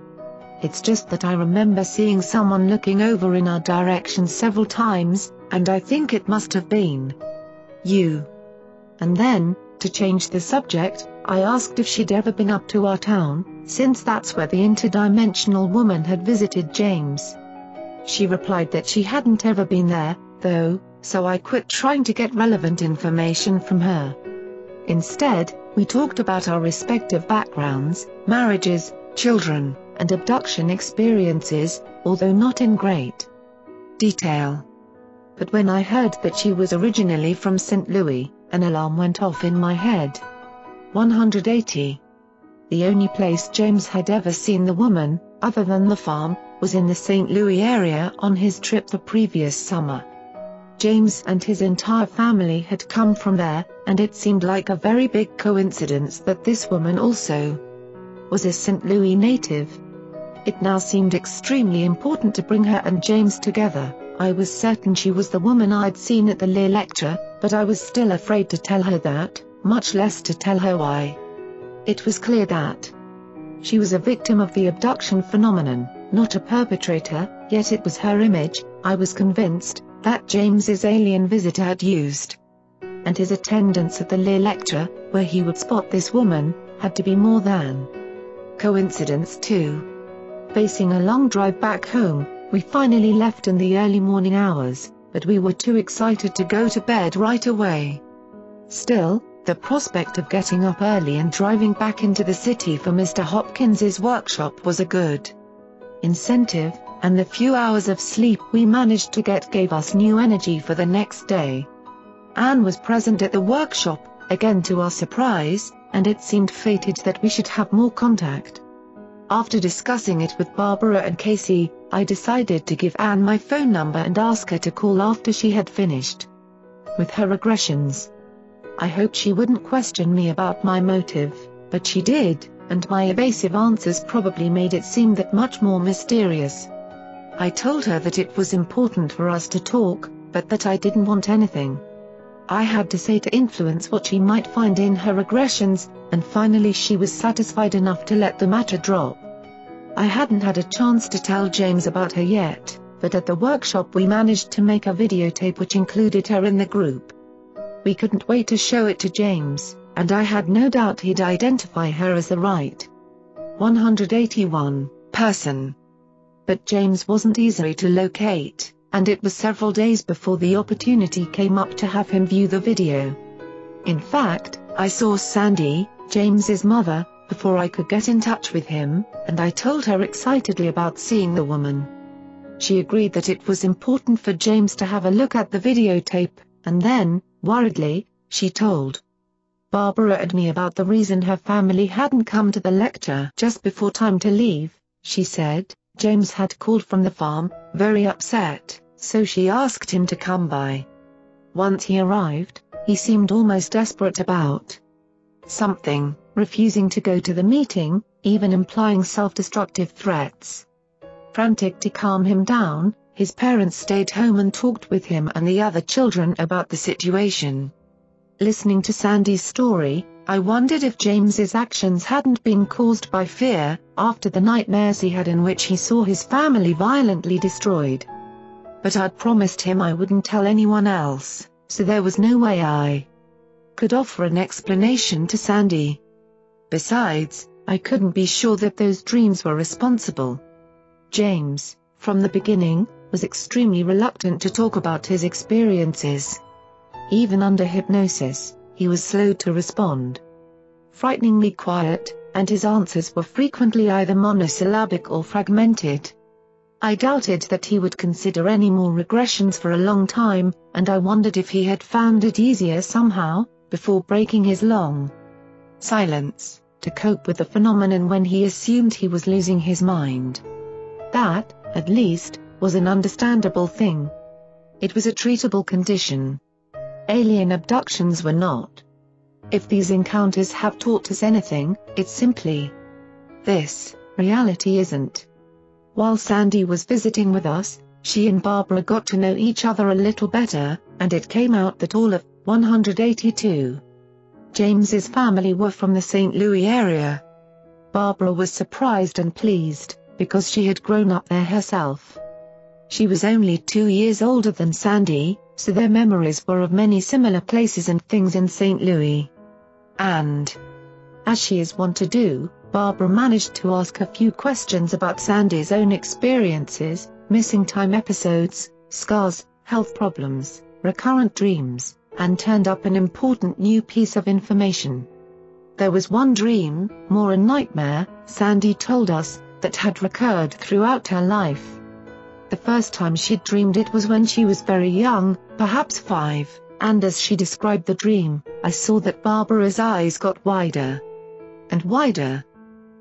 It's just that I remember seeing someone looking over in our direction several times, and I think it must have been you. And then, to change the subject, I asked if she'd ever been up to our town, since that's where the interdimensional woman had visited James. She replied that she hadn't ever been there, though, so I quit trying to get relevant information from her. Instead, we talked about our respective backgrounds, marriages, children, and abduction experiences, although not in great detail. But when I heard that she was originally from St. Louis, an alarm went off in my head. 180. The only place James had ever seen the woman, other than the farm, was in the St. Louis area on his trip the previous summer. James and his entire family had come from there, and it seemed like a very big coincidence that this woman also was a St. Louis native. It now seemed extremely important to bring her and James together. I was certain she was the woman I'd seen at the Lear lecture, but I was still afraid to tell her that, much less to tell her why. It was clear that she was a victim of the abduction phenomenon not a perpetrator, yet it was her image, I was convinced, that James's alien visitor had used. And his attendance at the Lear lecture, where he would spot this woman, had to be more than coincidence too. Facing a long drive back home, we finally left in the early morning hours, but we were too excited to go to bed right away. Still, the prospect of getting up early and driving back into the city for Mr. Hopkins's workshop was a good incentive, and the few hours of sleep we managed to get gave us new energy for the next day. Anne was present at the workshop, again to our surprise, and it seemed fated that we should have more contact. After discussing it with Barbara and Casey, I decided to give Anne my phone number and ask her to call after she had finished with her regressions. I hoped she wouldn't question me about my motive, but she did and my evasive answers probably made it seem that much more mysterious. I told her that it was important for us to talk, but that I didn't want anything. I had to say to influence what she might find in her regressions, and finally she was satisfied enough to let the matter drop. I hadn't had a chance to tell James about her yet, but at the workshop we managed to make a videotape which included her in the group. We couldn't wait to show it to James and I had no doubt he'd identify her as the right 181 person. But James wasn't easy to locate, and it was several days before the opportunity came up to have him view the video. In fact, I saw Sandy, James's mother, before I could get in touch with him, and I told her excitedly about seeing the woman. She agreed that it was important for James to have a look at the videotape, and then, worriedly, she told Barbara and me about the reason her family hadn't come to the lecture just before time to leave, she said, James had called from the farm, very upset, so she asked him to come by. Once he arrived, he seemed almost desperate about something, refusing to go to the meeting, even implying self-destructive threats. Frantic to calm him down, his parents stayed home and talked with him and the other children about the situation. Listening to Sandy's story, I wondered if James's actions hadn't been caused by fear, after the nightmares he had in which he saw his family violently destroyed. But I'd promised him I wouldn't tell anyone else, so there was no way I could offer an explanation to Sandy. Besides, I couldn't be sure that those dreams were responsible. James, from the beginning, was extremely reluctant to talk about his experiences. Even under hypnosis, he was slow to respond. Frighteningly quiet, and his answers were frequently either monosyllabic or fragmented. I doubted that he would consider any more regressions for a long time, and I wondered if he had found it easier somehow, before breaking his long silence, to cope with the phenomenon when he assumed he was losing his mind. That, at least, was an understandable thing. It was a treatable condition. Alien abductions were not. If these encounters have taught us anything, it's simply this, reality isn't. While Sandy was visiting with us, she and Barbara got to know each other a little better, and it came out that all of 182 James's family were from the St. Louis area. Barbara was surprised and pleased, because she had grown up there herself. She was only two years older than Sandy, so their memories were of many similar places and things in St. Louis. And, as she is wont to do, Barbara managed to ask a few questions about Sandy's own experiences, missing time episodes, scars, health problems, recurrent dreams, and turned up an important new piece of information. There was one dream, more a nightmare, Sandy told us, that had recurred throughout her life. The first time she'd dreamed it was when she was very young, perhaps five, and as she described the dream, I saw that Barbara's eyes got wider and wider.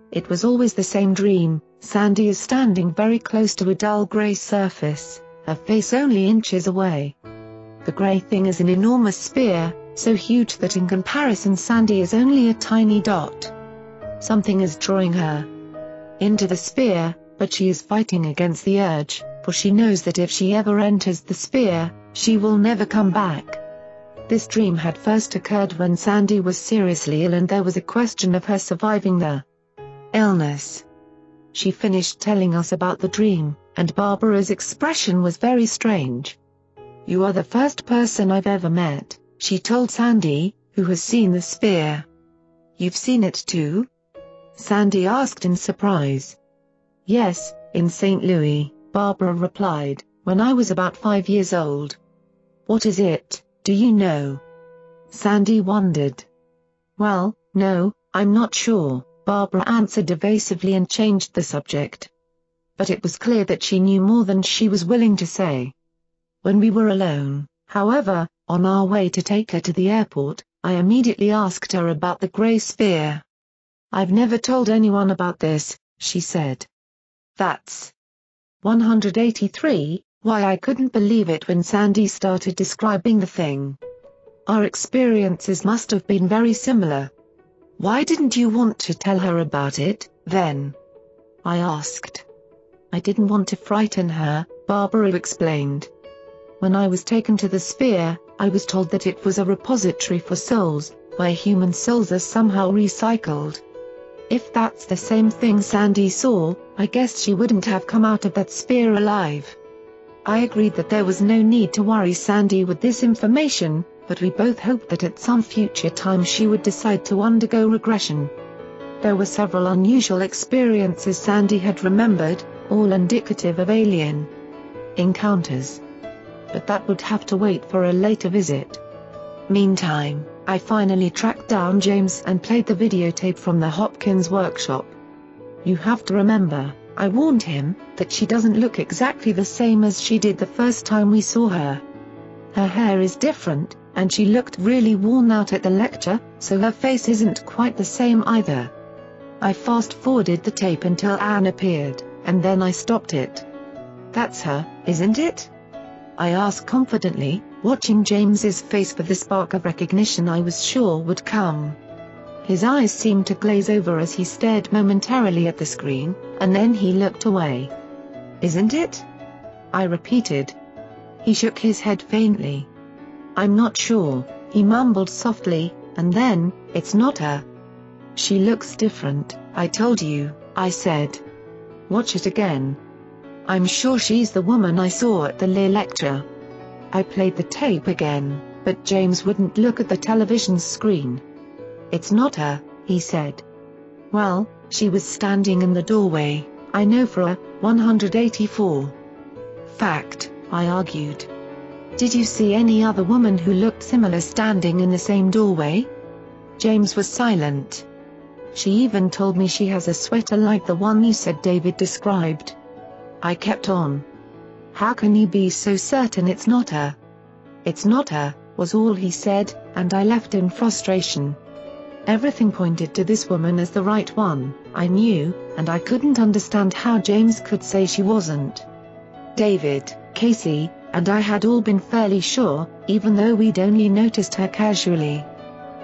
It was always the same dream, Sandy is standing very close to a dull grey surface, her face only inches away. The grey thing is an enormous spear, so huge that in comparison Sandy is only a tiny dot. Something is drawing her into the spear, but she is fighting against the urge, for she knows that if she ever enters the spear, she will never come back. This dream had first occurred when Sandy was seriously ill and there was a question of her surviving the illness. She finished telling us about the dream, and Barbara's expression was very strange. You are the first person I've ever met, she told Sandy, who has seen the spear. You've seen it too? Sandy asked in surprise. Yes, in St. Louis. Barbara replied, when I was about five years old. What is it, do you know? Sandy wondered. Well, no, I'm not sure, Barbara answered evasively and changed the subject. But it was clear that she knew more than she was willing to say. When we were alone, however, on our way to take her to the airport, I immediately asked her about the grey sphere. I've never told anyone about this, she said. That's 183, why I couldn't believe it when Sandy started describing the thing. Our experiences must have been very similar. Why didn't you want to tell her about it, then? I asked. I didn't want to frighten her, Barbara explained. When I was taken to the sphere, I was told that it was a repository for souls, where human souls are somehow recycled. If that's the same thing Sandy saw, I guess she wouldn't have come out of that sphere alive. I agreed that there was no need to worry Sandy with this information, but we both hoped that at some future time she would decide to undergo regression. There were several unusual experiences Sandy had remembered, all indicative of alien encounters. But that would have to wait for a later visit. Meantime, I finally tracked down James and played the videotape from the Hopkins workshop. You have to remember, I warned him, that she doesn't look exactly the same as she did the first time we saw her. Her hair is different, and she looked really worn out at the lecture, so her face isn't quite the same either. I fast-forwarded the tape until Anne appeared, and then I stopped it. That's her, isn't it? I asked confidently, watching James's face for the spark of recognition I was sure would come. His eyes seemed to glaze over as he stared momentarily at the screen, and then he looked away. Isn't it? I repeated. He shook his head faintly. I'm not sure, he mumbled softly, and then, it's not her. She looks different, I told you, I said. Watch it again. I'm sure she's the woman I saw at the Lear lecture. I played the tape again, but James wouldn't look at the television screen. It's not her, he said. Well, she was standing in the doorway, I know for a 184. Fact, I argued. Did you see any other woman who looked similar standing in the same doorway? James was silent. She even told me she has a sweater like the one you said David described. I kept on. How can you be so certain it's not her? It's not her, was all he said, and I left in frustration. Everything pointed to this woman as the right one, I knew, and I couldn't understand how James could say she wasn't. David, Casey, and I had all been fairly sure, even though we'd only noticed her casually.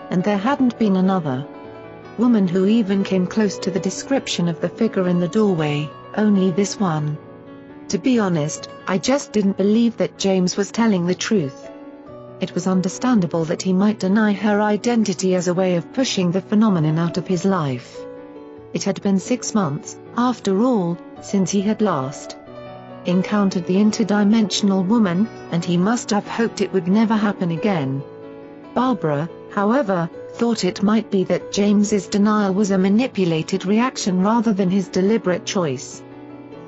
And there hadn't been another woman who even came close to the description of the figure in the doorway, only this one. To be honest, I just didn't believe that James was telling the truth. It was understandable that he might deny her identity as a way of pushing the phenomenon out of his life. It had been six months, after all, since he had last encountered the interdimensional woman, and he must have hoped it would never happen again. Barbara, however, thought it might be that James's denial was a manipulated reaction rather than his deliberate choice.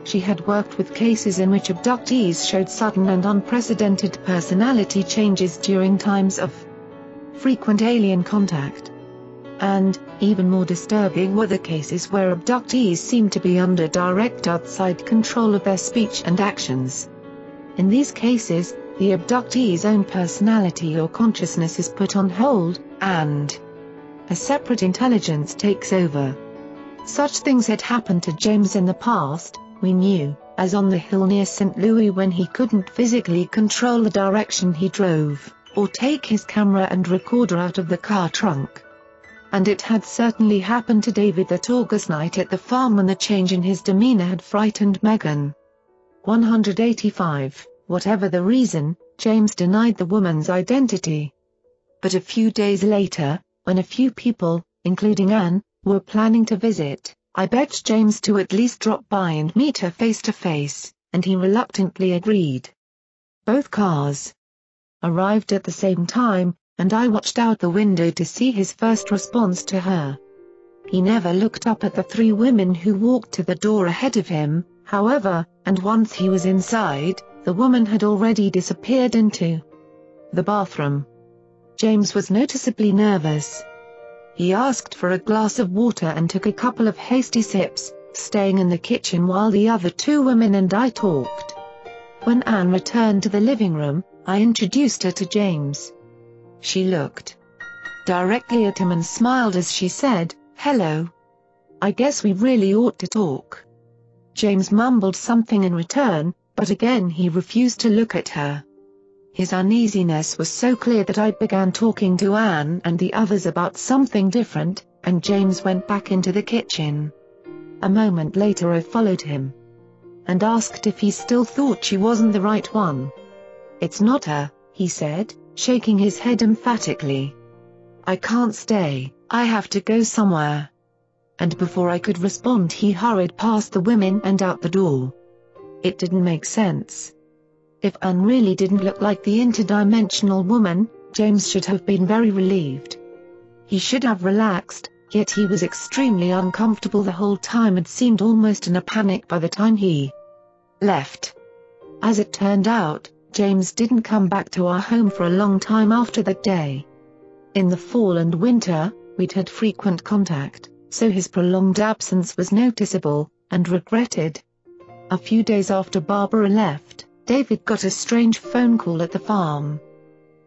She had worked with cases in which abductees showed sudden and unprecedented personality changes during times of frequent alien contact. And, even more disturbing were the cases where abductees seemed to be under direct outside control of their speech and actions. In these cases, the abductee's own personality or consciousness is put on hold, and a separate intelligence takes over. Such things had happened to James in the past, we knew, as on the hill near St. Louis when he couldn't physically control the direction he drove, or take his camera and recorder out of the car trunk. And it had certainly happened to David that August night at the farm when the change in his demeanor had frightened Megan. 185 Whatever the reason, James denied the woman's identity. But a few days later, when a few people, including Anne, were planning to visit, I begged James to at least drop by and meet her face to face, and he reluctantly agreed. Both cars arrived at the same time, and I watched out the window to see his first response to her. He never looked up at the three women who walked to the door ahead of him, however, and once he was inside, the woman had already disappeared into the bathroom. James was noticeably nervous. He asked for a glass of water and took a couple of hasty sips, staying in the kitchen while the other two women and I talked. When Anne returned to the living room, I introduced her to James. She looked directly at him and smiled as she said, Hello. I guess we really ought to talk. James mumbled something in return, but again he refused to look at her. His uneasiness was so clear that I began talking to Anne and the others about something different, and James went back into the kitchen. A moment later I followed him. And asked if he still thought she wasn't the right one. It's not her, he said, shaking his head emphatically. I can't stay, I have to go somewhere. And before I could respond he hurried past the women and out the door. It didn't make sense. If Anne really didn't look like the interdimensional woman, James should have been very relieved. He should have relaxed, yet he was extremely uncomfortable the whole time and seemed almost in a panic by the time he left. As it turned out, James didn't come back to our home for a long time after that day. In the fall and winter, we'd had frequent contact, so his prolonged absence was noticeable, and regretted. A few days after Barbara left, David got a strange phone call at the farm.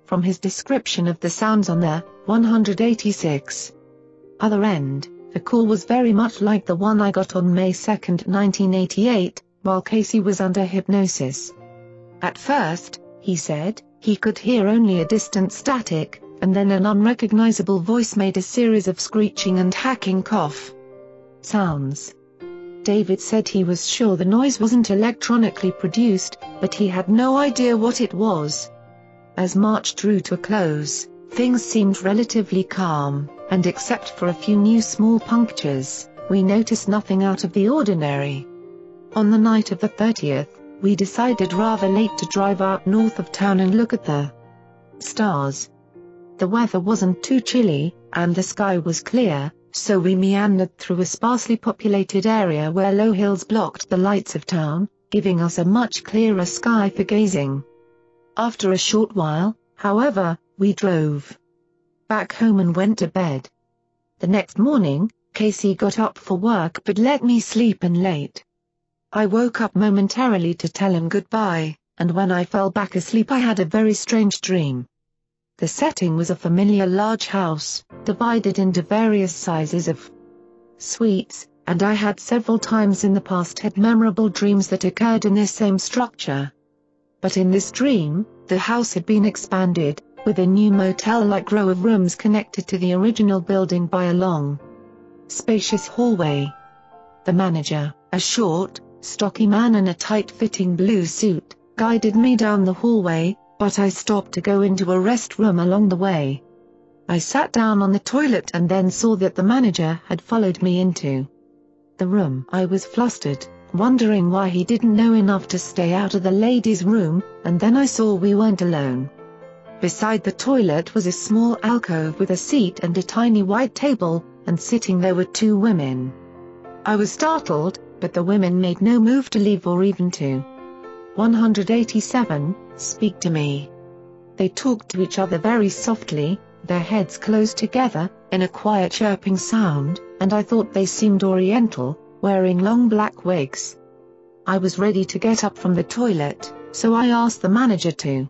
From his description of the sounds on the 186 other end, the call was very much like the one I got on May 2, 1988, while Casey was under hypnosis. At first, he said, he could hear only a distant static, and then an unrecognizable voice made a series of screeching and hacking cough sounds. David said he was sure the noise wasn't electronically produced, but he had no idea what it was. As March drew to a close, things seemed relatively calm, and except for a few new small punctures, we noticed nothing out of the ordinary. On the night of the 30th, we decided rather late to drive out north of town and look at the stars. The weather wasn't too chilly, and the sky was clear, so we meandered through a sparsely populated area where low hills blocked the lights of town, giving us a much clearer sky for gazing. After a short while, however, we drove back home and went to bed. The next morning, Casey got up for work but let me sleep in late. I woke up momentarily to tell him goodbye, and when I fell back asleep I had a very strange dream. The setting was a familiar large house, divided into various sizes of suites, and I had several times in the past had memorable dreams that occurred in this same structure. But in this dream, the house had been expanded, with a new motel-like row of rooms connected to the original building by a long, spacious hallway. The manager, a short, stocky man in a tight-fitting blue suit, guided me down the hallway, but I stopped to go into a restroom along the way. I sat down on the toilet and then saw that the manager had followed me into the room. I was flustered, wondering why he didn't know enough to stay out of the ladies' room, and then I saw we weren't alone. Beside the toilet was a small alcove with a seat and a tiny white table, and sitting there were two women. I was startled, but the women made no move to leave or even to 187, speak to me. They talked to each other very softly, their heads close together, in a quiet chirping sound, and I thought they seemed oriental, wearing long black wigs. I was ready to get up from the toilet, so I asked the manager to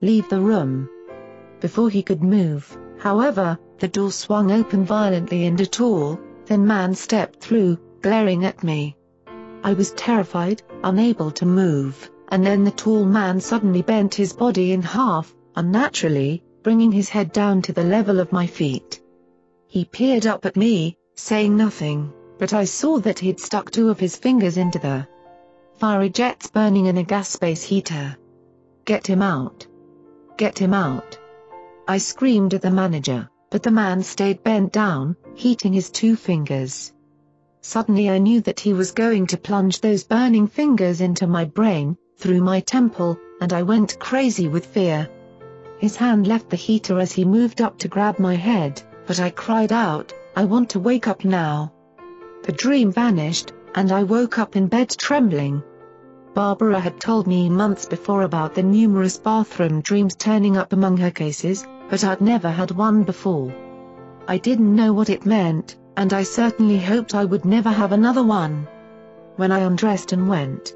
leave the room. Before he could move, however, the door swung open violently and a tall, thin man stepped through, glaring at me. I was terrified, unable to move, and then the tall man suddenly bent his body in half, unnaturally, bringing his head down to the level of my feet. He peered up at me, saying nothing, but I saw that he'd stuck two of his fingers into the fiery jets burning in a gas space heater. Get him out. Get him out. I screamed at the manager, but the man stayed bent down, heating his two fingers. Suddenly I knew that he was going to plunge those burning fingers into my brain, through my temple, and I went crazy with fear. His hand left the heater as he moved up to grab my head, but I cried out, I want to wake up now. The dream vanished, and I woke up in bed trembling. Barbara had told me months before about the numerous bathroom dreams turning up among her cases, but I'd never had one before. I didn't know what it meant, and I certainly hoped I would never have another one. When I undressed and went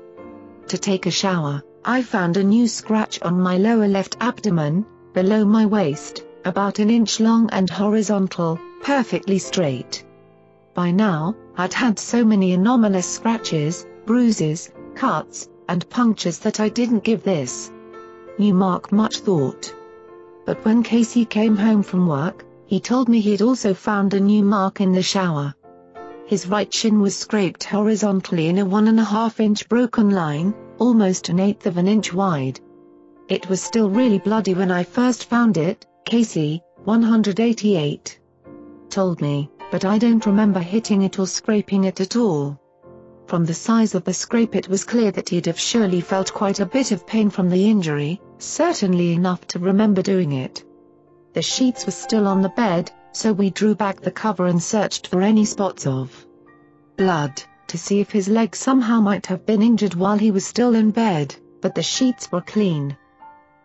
to take a shower, I found a new scratch on my lower left abdomen, below my waist, about an inch long and horizontal, perfectly straight. By now, I'd had so many anomalous scratches, bruises, cuts, and punctures that I didn't give this new mark much thought. But when Casey came home from work, he told me he'd also found a new mark in the shower. His right shin was scraped horizontally in a one and a half inch broken line, almost an eighth of an inch wide. It was still really bloody when I first found it, Casey, 188, told me, but I don't remember hitting it or scraping it at all. From the size of the scrape it was clear that he'd have surely felt quite a bit of pain from the injury, certainly enough to remember doing it. The sheets were still on the bed, so we drew back the cover and searched for any spots of blood, to see if his leg somehow might have been injured while he was still in bed, but the sheets were clean.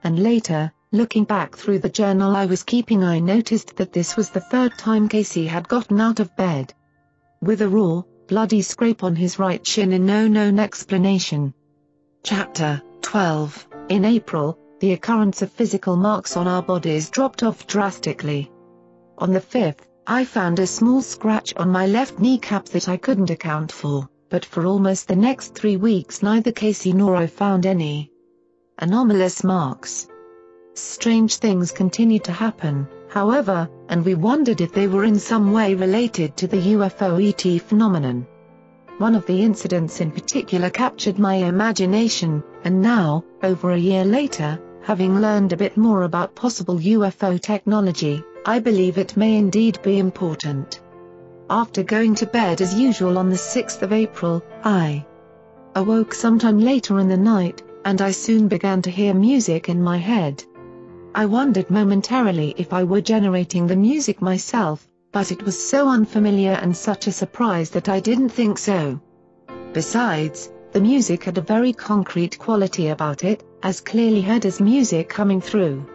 And later, looking back through the journal I was keeping I noticed that this was the third time Casey had gotten out of bed. With a raw, bloody scrape on his right shin and no known explanation. Chapter 12 In April, the occurrence of physical marks on our bodies dropped off drastically. On the 5th, I found a small scratch on my left kneecap that I couldn't account for, but for almost the next three weeks neither Casey nor I found any anomalous marks. Strange things continued to happen, however, and we wondered if they were in some way related to the UFO ET phenomenon. one of the incidents in particular captured my imagination, and now, over a year later, having learned a bit more about possible UFO technology, I believe it may indeed be important. After going to bed as usual on the 6th of April, I awoke sometime later in the night, and I soon began to hear music in my head. I wondered momentarily if I were generating the music myself, but it was so unfamiliar and such a surprise that I didn't think so. Besides, the music had a very concrete quality about it, as clearly heard as music coming through.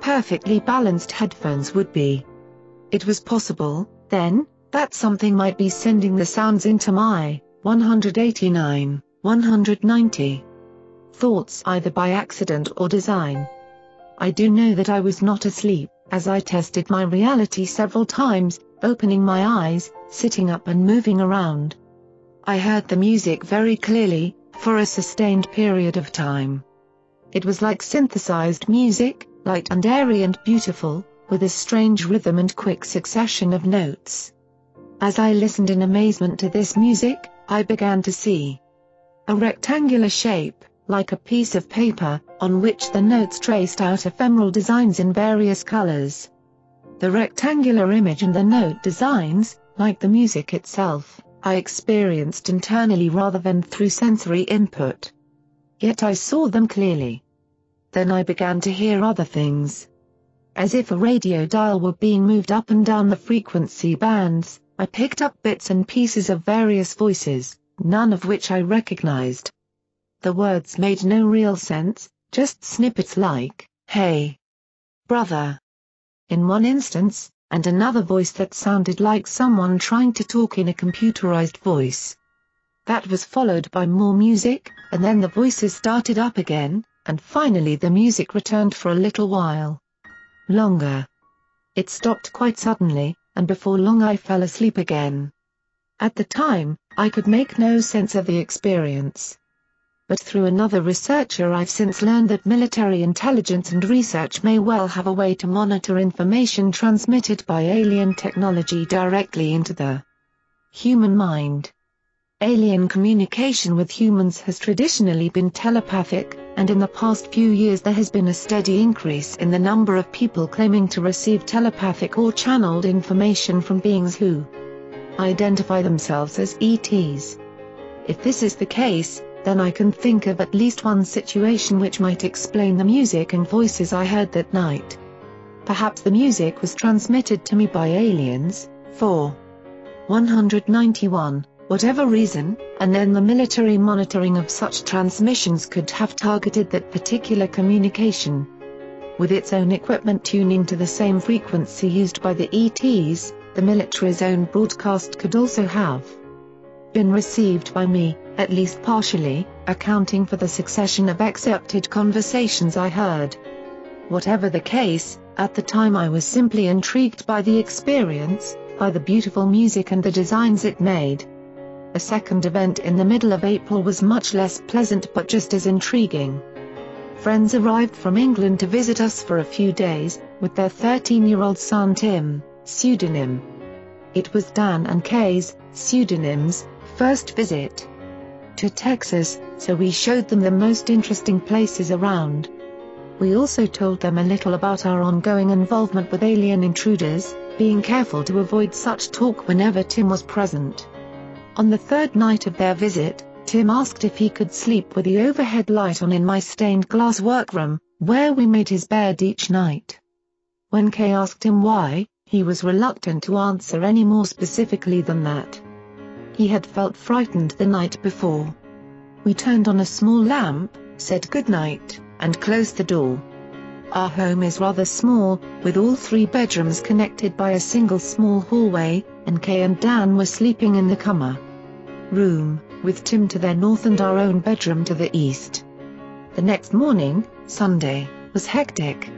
Perfectly balanced headphones would be. It was possible, then, that something might be sending the sounds into my 189, 190 thoughts either by accident or design. I do know that I was not asleep, as I tested my reality several times, opening my eyes, sitting up and moving around. I heard the music very clearly, for a sustained period of time. It was like synthesized music, light and airy and beautiful, with a strange rhythm and quick succession of notes. As I listened in amazement to this music, I began to see a rectangular shape, like a piece of paper, on which the notes traced out ephemeral designs in various colors. The rectangular image and the note designs, like the music itself, I experienced internally rather than through sensory input. Yet I saw them clearly. Then I began to hear other things. As if a radio dial were being moved up and down the frequency bands, I picked up bits and pieces of various voices, none of which I recognized. The words made no real sense, just snippets like, hey, brother, in one instance, and another voice that sounded like someone trying to talk in a computerized voice. That was followed by more music, and then the voices started up again, and finally the music returned for a little while. Longer. It stopped quite suddenly, and before long I fell asleep again. At the time, I could make no sense of the experience but through another researcher I've since learned that military intelligence and research may well have a way to monitor information transmitted by alien technology directly into the human mind. Alien communication with humans has traditionally been telepathic, and in the past few years there has been a steady increase in the number of people claiming to receive telepathic or channeled information from beings who identify themselves as ETs. If this is the case, then I can think of at least one situation which might explain the music and voices I heard that night. Perhaps the music was transmitted to me by aliens, for 191, whatever reason, and then the military monitoring of such transmissions could have targeted that particular communication. With its own equipment tuning to the same frequency used by the ETs, the military's own broadcast could also have been received by me, at least partially, accounting for the succession of excerpted conversations I heard. Whatever the case, at the time I was simply intrigued by the experience, by the beautiful music and the designs it made. A second event in the middle of April was much less pleasant but just as intriguing. Friends arrived from England to visit us for a few days, with their 13-year-old son Tim, pseudonym. It was Dan and Kay's, pseudonyms, first visit to Texas, so we showed them the most interesting places around. We also told them a little about our ongoing involvement with alien intruders, being careful to avoid such talk whenever Tim was present. On the third night of their visit, Tim asked if he could sleep with the overhead light on in my stained glass workroom, where we made his bed each night. When Kay asked him why, he was reluctant to answer any more specifically than that. He had felt frightened the night before. We turned on a small lamp, said goodnight, and closed the door. Our home is rather small, with all three bedrooms connected by a single small hallway, and Kay and Dan were sleeping in the Kummer room, with Tim to their north and our own bedroom to the east. The next morning, Sunday, was hectic.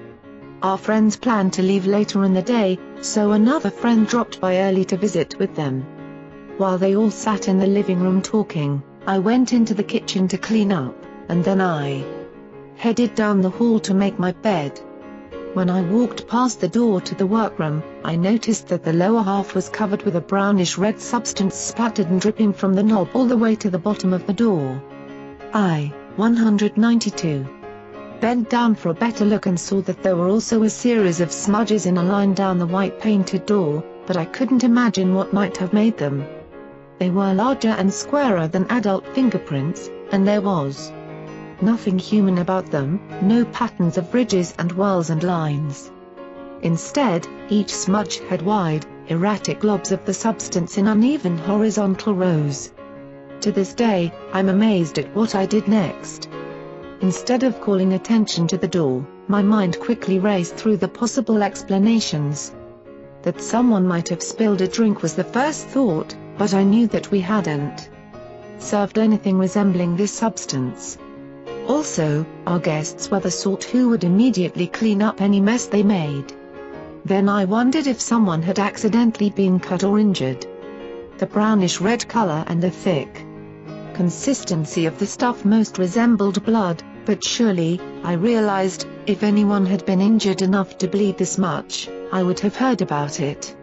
Our friends planned to leave later in the day, so another friend dropped by early to visit with them. While they all sat in the living room talking, I went into the kitchen to clean up, and then I headed down the hall to make my bed. When I walked past the door to the workroom, I noticed that the lower half was covered with a brownish-red substance splattered and dripping from the knob all the way to the bottom of the door. I, 192, bent down for a better look and saw that there were also a series of smudges in a line down the white painted door, but I couldn't imagine what might have made them. They were larger and squarer than adult fingerprints, and there was nothing human about them, no patterns of ridges and whorls and lines. Instead, each smudge had wide, erratic globs of the substance in uneven horizontal rows. To this day, I'm amazed at what I did next. Instead of calling attention to the door, my mind quickly raced through the possible explanations. That someone might have spilled a drink was the first thought, but I knew that we hadn't served anything resembling this substance. Also, our guests were the sort who would immediately clean up any mess they made. Then I wondered if someone had accidentally been cut or injured. The brownish-red color and the thick consistency of the stuff most resembled blood, but surely, I realized, if anyone had been injured enough to bleed this much, I would have heard about it.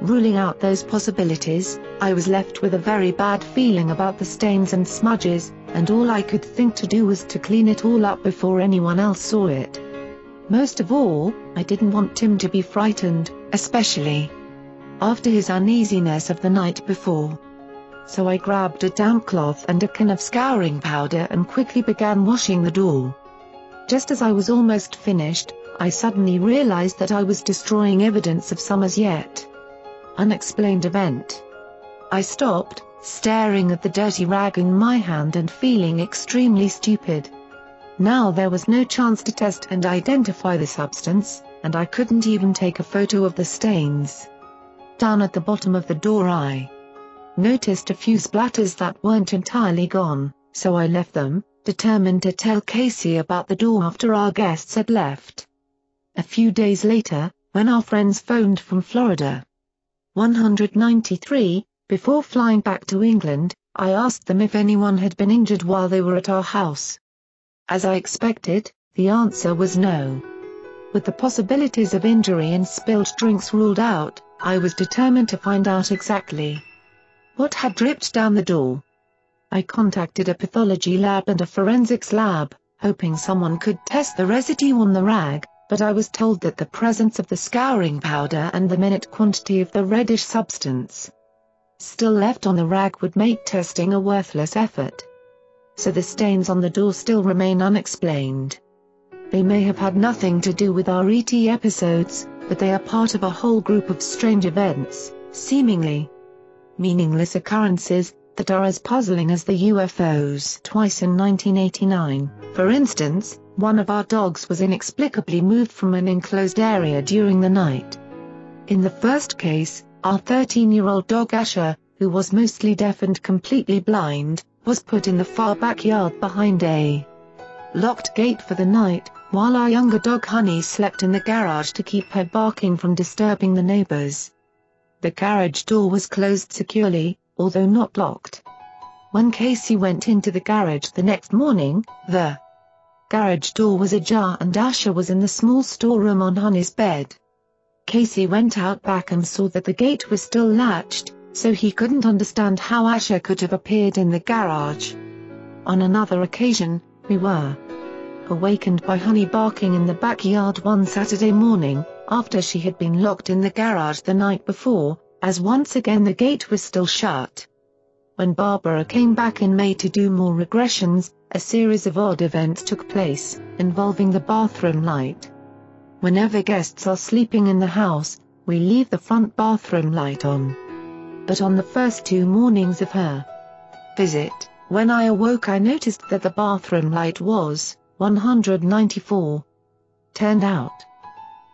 Ruling out those possibilities, I was left with a very bad feeling about the stains and smudges, and all I could think to do was to clean it all up before anyone else saw it. Most of all, I didn't want Tim to be frightened, especially after his uneasiness of the night before. So I grabbed a damp cloth and a can of scouring powder and quickly began washing the door. Just as I was almost finished, I suddenly realized that I was destroying evidence of some as yet unexplained event. I stopped, staring at the dirty rag in my hand and feeling extremely stupid. Now there was no chance to test and identify the substance, and I couldn't even take a photo of the stains. Down at the bottom of the door I noticed a few splatters that weren't entirely gone, so I left them, determined to tell Casey about the door after our guests had left. A few days later, when our friends phoned from Florida, 193, before flying back to England, I asked them if anyone had been injured while they were at our house. As I expected, the answer was no. With the possibilities of injury and spilled drinks ruled out, I was determined to find out exactly what had dripped down the door. I contacted a pathology lab and a forensics lab, hoping someone could test the residue on the rag, but I was told that the presence of the scouring powder and the minute quantity of the reddish substance still left on the rag would make testing a worthless effort. So the stains on the door still remain unexplained. They may have had nothing to do with our ET episodes, but they are part of a whole group of strange events, seemingly meaningless occurrences, that are as puzzling as the UFOs. Twice in 1989, for instance, one of our dogs was inexplicably moved from an enclosed area during the night. In the first case, our 13-year-old dog Asher, who was mostly deaf and completely blind, was put in the far backyard behind a locked gate for the night, while our younger dog Honey slept in the garage to keep her barking from disturbing the neighbors. The garage door was closed securely, although not locked. When Casey went into the garage the next morning, the garage door was ajar and Asher was in the small storeroom on Honey's bed. Casey went out back and saw that the gate was still latched, so he couldn't understand how Asher could have appeared in the garage. On another occasion, we were awakened by Honey barking in the backyard one Saturday morning, after she had been locked in the garage the night before, as once again the gate was still shut. When Barbara came back in May to do more regressions, a series of odd events took place, involving the bathroom light. Whenever guests are sleeping in the house, we leave the front bathroom light on. But on the first two mornings of her visit, when I awoke I noticed that the bathroom light was 194. Turned out.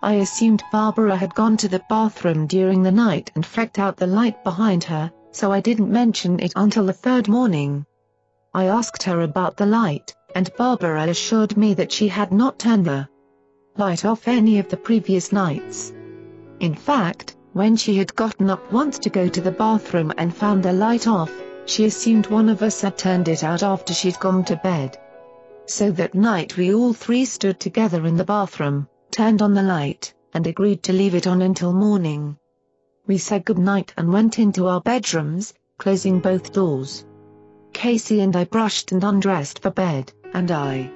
I assumed Barbara had gone to the bathroom during the night and freaked out the light behind her, so I didn't mention it until the third morning. I asked her about the light, and Barbara assured me that she had not turned the light off any of the previous nights. In fact, when she had gotten up once to go to the bathroom and found the light off, she assumed one of us had turned it out after she'd gone to bed. So that night we all three stood together in the bathroom, turned on the light, and agreed to leave it on until morning. We said goodnight and went into our bedrooms, closing both doors. Casey and I brushed and undressed for bed, and I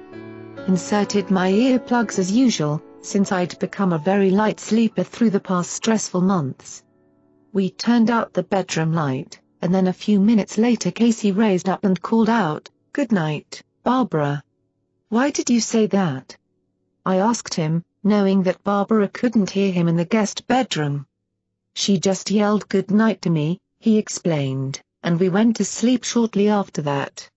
inserted my earplugs as usual, since I'd become a very light sleeper through the past stressful months. We turned out the bedroom light, and then a few minutes later Casey raised up and called out, Good night, Barbara. Why did you say that? I asked him, knowing that Barbara couldn't hear him in the guest bedroom. She just yelled good night to me, he explained, and we went to sleep shortly after that.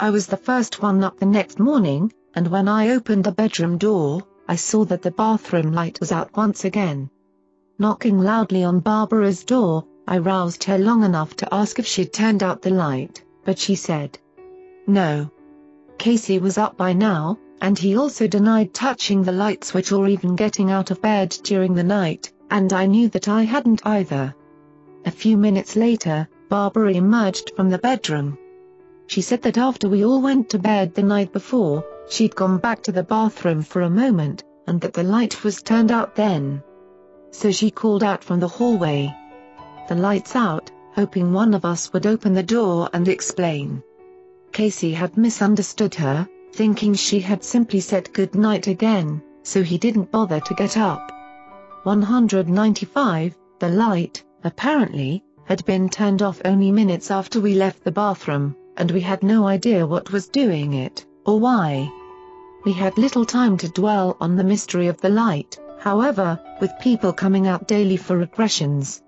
I was the first one up the next morning, and when I opened the bedroom door, I saw that the bathroom light was out once again. Knocking loudly on Barbara's door, I roused her long enough to ask if she'd turned out the light, but she said no. Casey was up by now, and he also denied touching the light switch or even getting out of bed during the night, and I knew that I hadn't either. A few minutes later, Barbara emerged from the bedroom. She said that after we all went to bed the night before, she'd gone back to the bathroom for a moment, and that the light was turned out then. So she called out from the hallway. The light's out, hoping one of us would open the door and explain. Casey had misunderstood her, thinking she had simply said good night again, so he didn't bother to get up. 195, the light, apparently, had been turned off only minutes after we left the bathroom, and we had no idea what was doing it, or why. We had little time to dwell on the mystery of the light, however, with people coming out daily for regressions.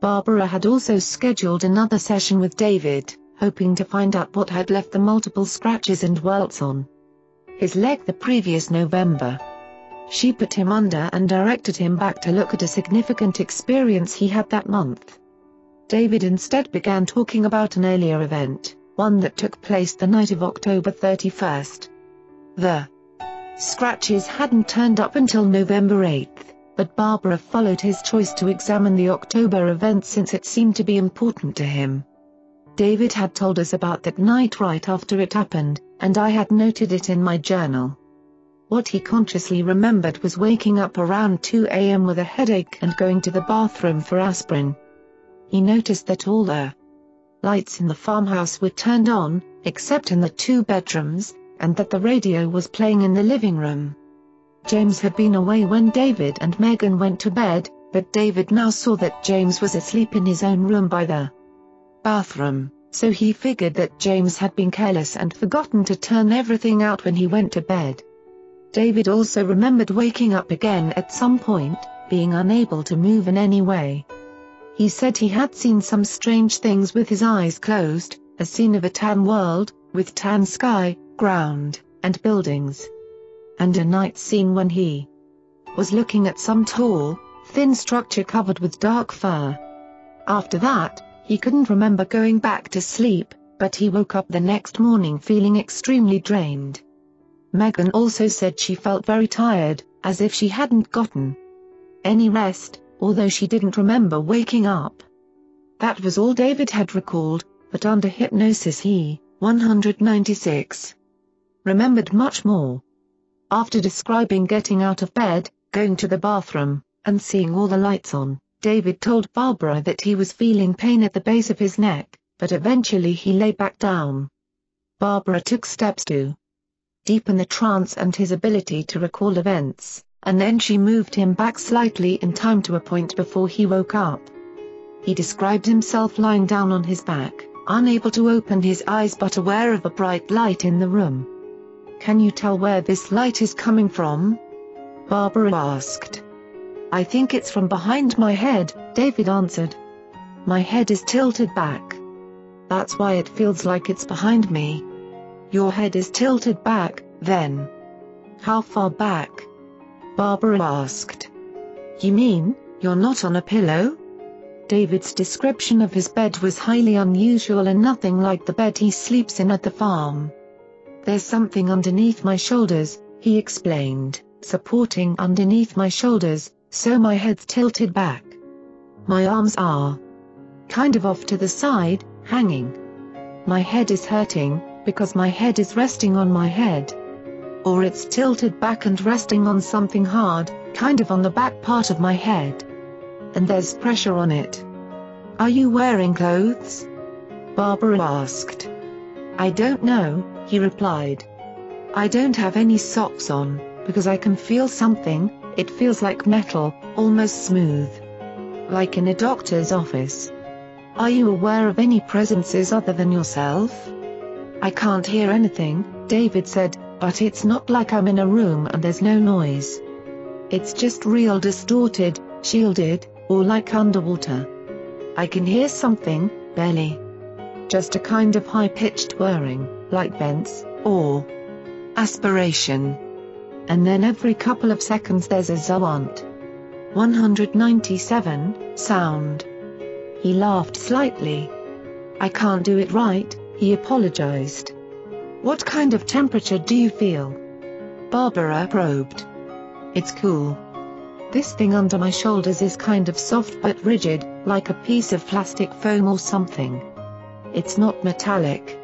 Barbara had also scheduled another session with David hoping to find out what had left the multiple scratches and welts on his leg the previous November. She put him under and directed him back to look at a significant experience he had that month. David instead began talking about an earlier event, one that took place the night of October 31st. The scratches hadn't turned up until November 8th, but Barbara followed his choice to examine the October event since it seemed to be important to him. David had told us about that night right after it happened, and I had noted it in my journal. What he consciously remembered was waking up around 2 a.m. with a headache and going to the bathroom for aspirin. He noticed that all the lights in the farmhouse were turned on, except in the two bedrooms, and that the radio was playing in the living room. James had been away when David and Megan went to bed, but David now saw that James was asleep in his own room by the bathroom, so he figured that James had been careless and forgotten to turn everything out when he went to bed. David also remembered waking up again at some point, being unable to move in any way. He said he had seen some strange things with his eyes closed, a scene of a tan world, with tan sky, ground, and buildings. And a night scene when he was looking at some tall, thin structure covered with dark fur. After that, he couldn't remember going back to sleep, but he woke up the next morning feeling extremely drained. Megan also said she felt very tired, as if she hadn't gotten any rest, although she didn't remember waking up. That was all David had recalled, but under hypnosis he, 196, remembered much more. After describing getting out of bed, going to the bathroom, and seeing all the lights on, David told Barbara that he was feeling pain at the base of his neck, but eventually he lay back down. Barbara took steps to deepen the trance and his ability to recall events, and then she moved him back slightly in time to a point before he woke up. He described himself lying down on his back, unable to open his eyes but aware of a bright light in the room. Can you tell where this light is coming from? Barbara asked. I think it's from behind my head, David answered. My head is tilted back. That's why it feels like it's behind me. Your head is tilted back, then. How far back? Barbara asked. You mean, you're not on a pillow? David's description of his bed was highly unusual and nothing like the bed he sleeps in at the farm. There's something underneath my shoulders, he explained, supporting underneath my shoulders, so my head's tilted back. My arms are kind of off to the side, hanging. My head is hurting, because my head is resting on my head. Or it's tilted back and resting on something hard, kind of on the back part of my head. And there's pressure on it. Are you wearing clothes? Barbara asked. I don't know, he replied. I don't have any socks on, because I can feel something, it feels like metal, almost smooth. Like in a doctor's office. Are you aware of any presences other than yourself? I can't hear anything, David said, but it's not like I'm in a room and there's no noise. It's just real distorted, shielded, or like underwater. I can hear something, barely. Just a kind of high-pitched whirring, like vents, or aspiration. And then every couple of seconds there's a Zawant. 197, sound. He laughed slightly. I can't do it right, he apologized. What kind of temperature do you feel? Barbara probed. It's cool. This thing under my shoulders is kind of soft but rigid, like a piece of plastic foam or something. It's not metallic.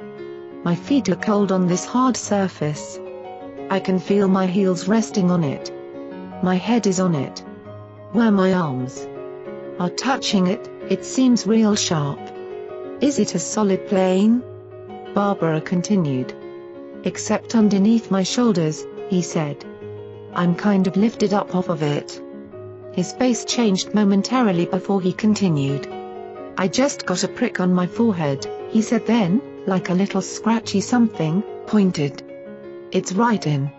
My feet are cold on this hard surface. I can feel my heels resting on it. My head is on it. Where my arms are touching it, it seems real sharp. Is it a solid plane? Barbara continued. Except underneath my shoulders, he said. I'm kind of lifted up off of it. His face changed momentarily before he continued. I just got a prick on my forehead, he said then, like a little scratchy something, pointed. It's right in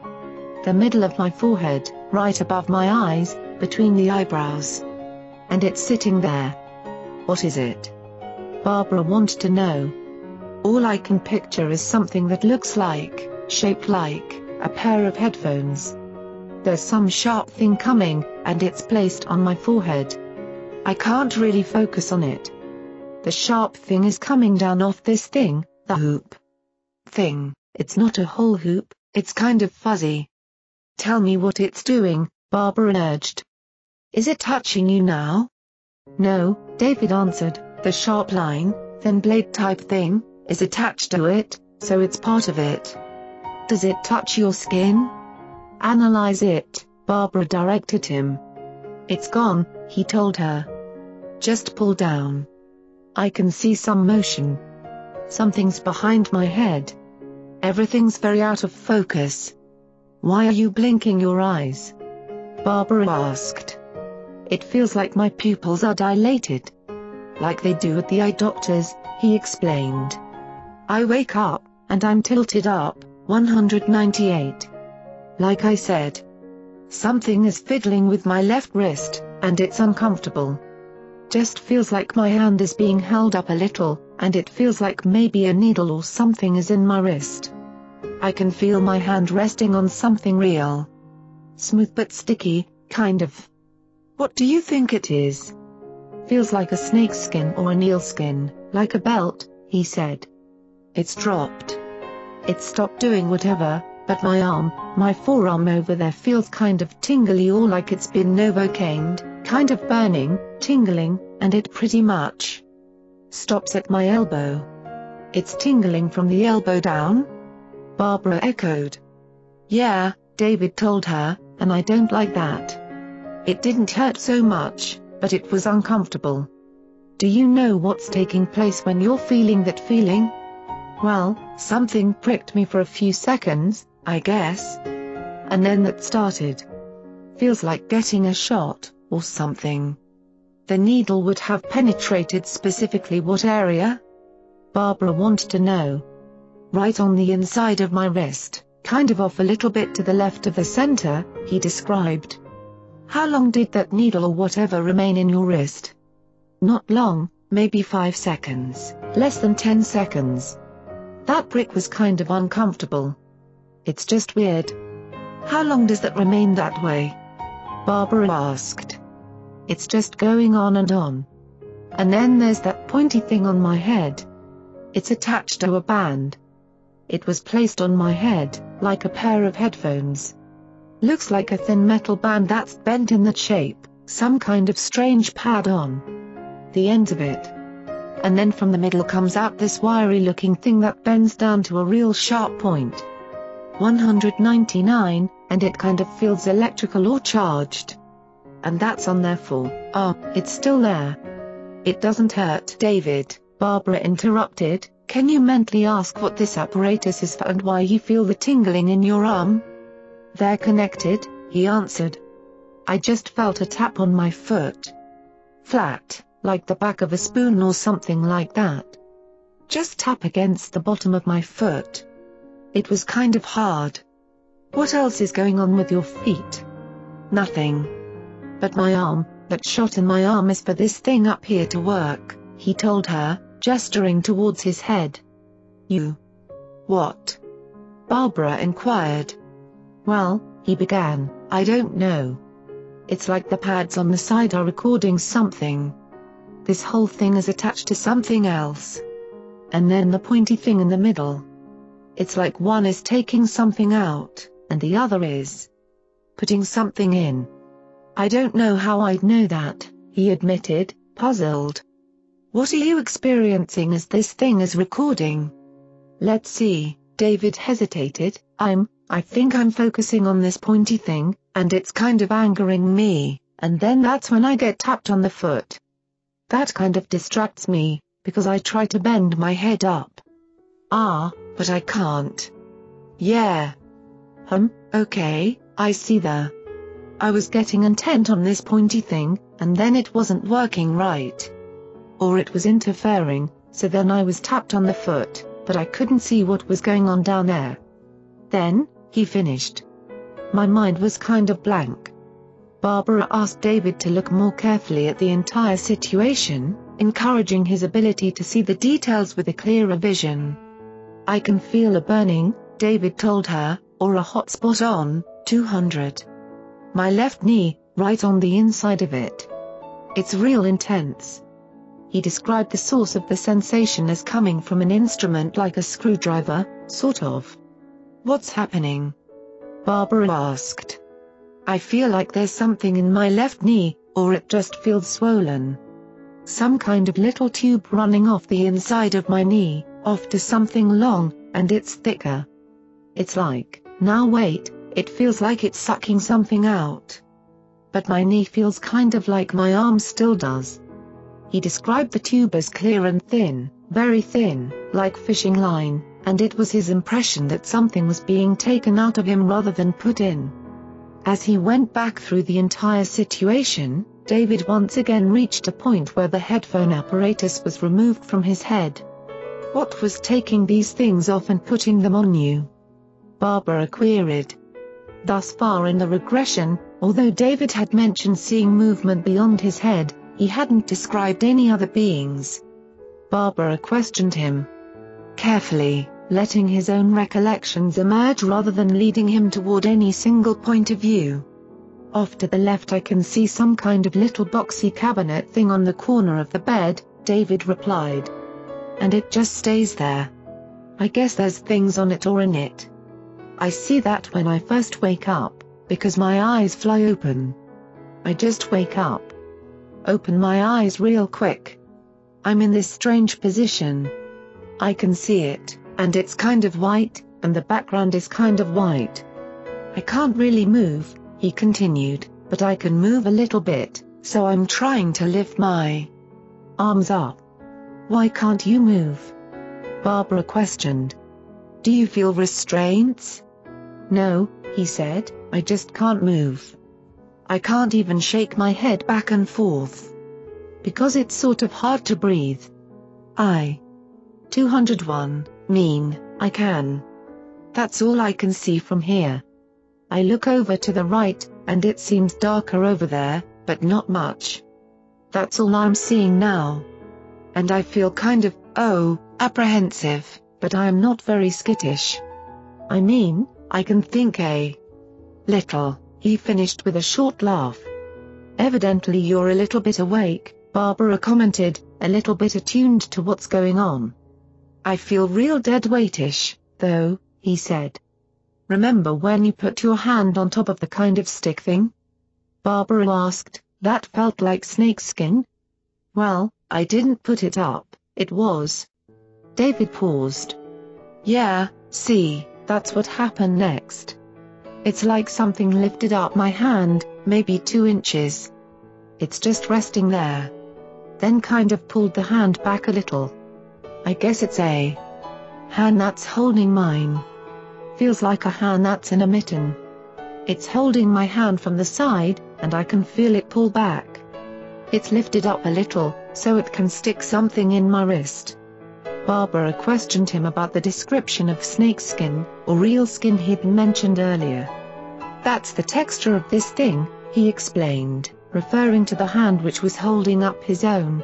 the middle of my forehead, right above my eyes, between the eyebrows. And it's sitting there. What is it? Barbara wanted to know. All I can picture is something that looks like, shaped like, a pair of headphones. There's some sharp thing coming, and it's placed on my forehead. I can't really focus on it. The sharp thing is coming down off this thing, the hoop. Thing, it's not a whole hoop, it's kind of fuzzy. Tell me what it's doing, Barbara urged. Is it touching you now? No, David answered, the sharp line, thin blade type thing, is attached to it, so it's part of it. Does it touch your skin? Analyze it, Barbara directed him. It's gone, he told her. Just pull down. I can see some motion. Something's behind my head. Everything's very out of focus. Why are you blinking your eyes? Barbara asked. It feels like my pupils are dilated. Like they do at the eye doctors, he explained. I wake up, and I'm tilted up, 198. Like I said. Something is fiddling with my left wrist, and it's uncomfortable. Just feels like my hand is being held up a little, and it feels like maybe a needle or something is in my wrist. I can feel my hand resting on something real. Smooth but sticky, kind of. What do you think it is? Feels like a snake skin or an eel skin, like a belt, he said. It's dropped. It stopped doing whatever, but my arm, my forearm over there feels kind of tingly or like it's been novocained, kind of burning, tingling, and it pretty much stops at my elbow. It's tingling from the elbow down? Barbara echoed. Yeah, David told her, and I don't like that. It didn't hurt so much, but it was uncomfortable. Do you know what's taking place when you're feeling that feeling? Well, something pricked me for a few seconds, I guess. And then that started. Feels like getting a shot, or something. The needle would have penetrated specifically what area? Barbara wanted to know. Right on the inside of my wrist, kind of off a little bit to the left of the center, he described. How long did that needle or whatever remain in your wrist? Not long, maybe 5 seconds, less than 10 seconds. That brick was kind of uncomfortable. It's just weird. How long does that remain that way? Barbara asked. It's just going on and on. And then there's that pointy thing on my head. It's attached to a band. It was placed on my head, like a pair of headphones. Looks like a thin metal band that's bent in that shape, some kind of strange pad on the end of it. And then from the middle comes out this wiry looking thing that bends down to a real sharp point. 199, and it kind of feels electrical or charged. And that's on their full ah, arm, it's still there. It doesn't hurt. David, Barbara interrupted, can you mentally ask what this apparatus is for and why you feel the tingling in your arm? They're connected, he answered. I just felt a tap on my foot. Flat, like the back of a spoon or something like that. Just tap against the bottom of my foot. It was kind of hard. What else is going on with your feet? Nothing. But my arm, that shot in my arm is for this thing up here to work, he told her, gesturing towards his head. You. What? Barbara inquired. Well, he began, I don't know. It's like the pads on the side are recording something. This whole thing is attached to something else. And then the pointy thing in the middle. It's like one is taking something out, and the other is putting something in. I don't know how I'd know that, he admitted, puzzled. What are you experiencing as this thing is recording? Let's see, David hesitated, I'm, I think I'm focusing on this pointy thing, and it's kind of angering me, and then that's when I get tapped on the foot. That kind of distracts me, because I try to bend my head up. Ah, but I can't. Yeah. Um, okay, I see the. I was getting intent on this pointy thing, and then it wasn't working right. Or it was interfering, so then I was tapped on the foot, but I couldn't see what was going on down there. Then, he finished. My mind was kind of blank. Barbara asked David to look more carefully at the entire situation, encouraging his ability to see the details with a clearer vision. I can feel a burning, David told her, or a hot spot on, 200. My left knee, right on the inside of it. It's real intense. He described the source of the sensation as coming from an instrument like a screwdriver, sort of. What's happening? Barbara asked. I feel like there's something in my left knee, or it just feels swollen. Some kind of little tube running off the inside of my knee, off to something long, and it's thicker. It's like, now wait, it feels like it's sucking something out. But my knee feels kind of like my arm still does. He described the tube as clear and thin, very thin, like fishing line, and it was his impression that something was being taken out of him rather than put in. As he went back through the entire situation, David once again reached a point where the headphone apparatus was removed from his head. What was taking these things off and putting them on you? Barbara queried. Thus far in the regression, although David had mentioned seeing movement beyond his head, he hadn't described any other beings. Barbara questioned him carefully, letting his own recollections emerge rather than leading him toward any single point of view. Off to the left I can see some kind of little boxy cabinet thing on the corner of the bed, David replied. And it just stays there. I guess there's things on it or in it. I see that when I first wake up, because my eyes fly open. I just wake up. Open my eyes real quick. I'm in this strange position. I can see it and it's kind of white, and the background is kind of white. I can't really move, he continued, but I can move a little bit, so I'm trying to lift my arms up. Why can't you move? Barbara questioned. Do you feel restraints? No, he said, I just can't move. I can't even shake my head back and forth. Because it's sort of hard to breathe. I. 201 mean, I can. That's all I can see from here. I look over to the right, and it seems darker over there, but not much. That's all I'm seeing now. And I feel kind of, oh, apprehensive, but I am not very skittish. I mean, I can think a little, he finished with a short laugh. Evidently you're a little bit awake, Barbara commented, a little bit attuned to what's going on. I feel real dead weightish, though, he said. Remember when you put your hand on top of the kind of stick thing? Barbara asked, that felt like snakeskin? Well, I didn't put it up, it was. David paused. Yeah, see, that's what happened next. It's like something lifted up my hand, maybe two inches. It's just resting there. Then kind of pulled the hand back a little. I guess it's a hand that's holding mine. Feels like a hand that's in a mitten. It's holding my hand from the side, and I can feel it pull back. It's lifted up a little, so it can stick something in my wrist. Barbara questioned him about the description of snakeskin, or real skin he'd mentioned earlier. That's the texture of this thing, he explained, referring to the hand which was holding up his own.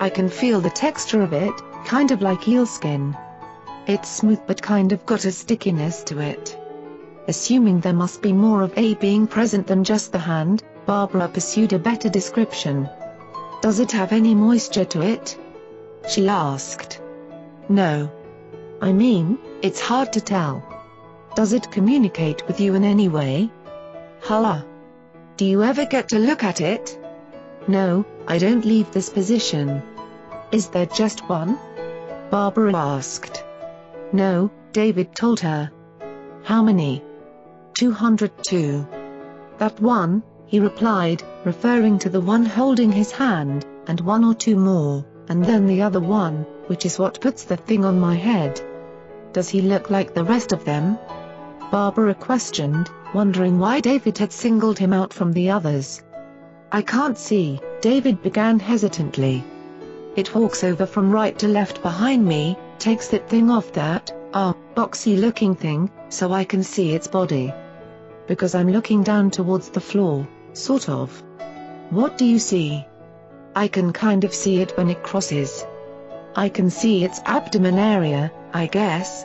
I can feel the texture of it, kind of like eel skin. It's smooth but kind of got a stickiness to it. Assuming there must be more of A being present than just the hand, Barbara pursued a better description. Does it have any moisture to it? She asked. No. I mean, it's hard to tell. Does it communicate with you in any way? Huh? Do you ever get to look at it? No, I don't leave this position. Is there just one? Barbara asked. No, David told her. How many? 202. That one, he replied, referring to the one holding his hand, and one or two more, and then the other one, which is what puts the thing on my head. Does he look like the rest of them? Barbara questioned, wondering why David had singled him out from the others. I can't see, David began hesitantly. It walks over from right to left behind me, takes that thing off that, ah, boxy looking thing, so I can see its body. Because I'm looking down towards the floor, sort of. What do you see? I can kind of see it when it crosses. I can see its abdomen area, I guess.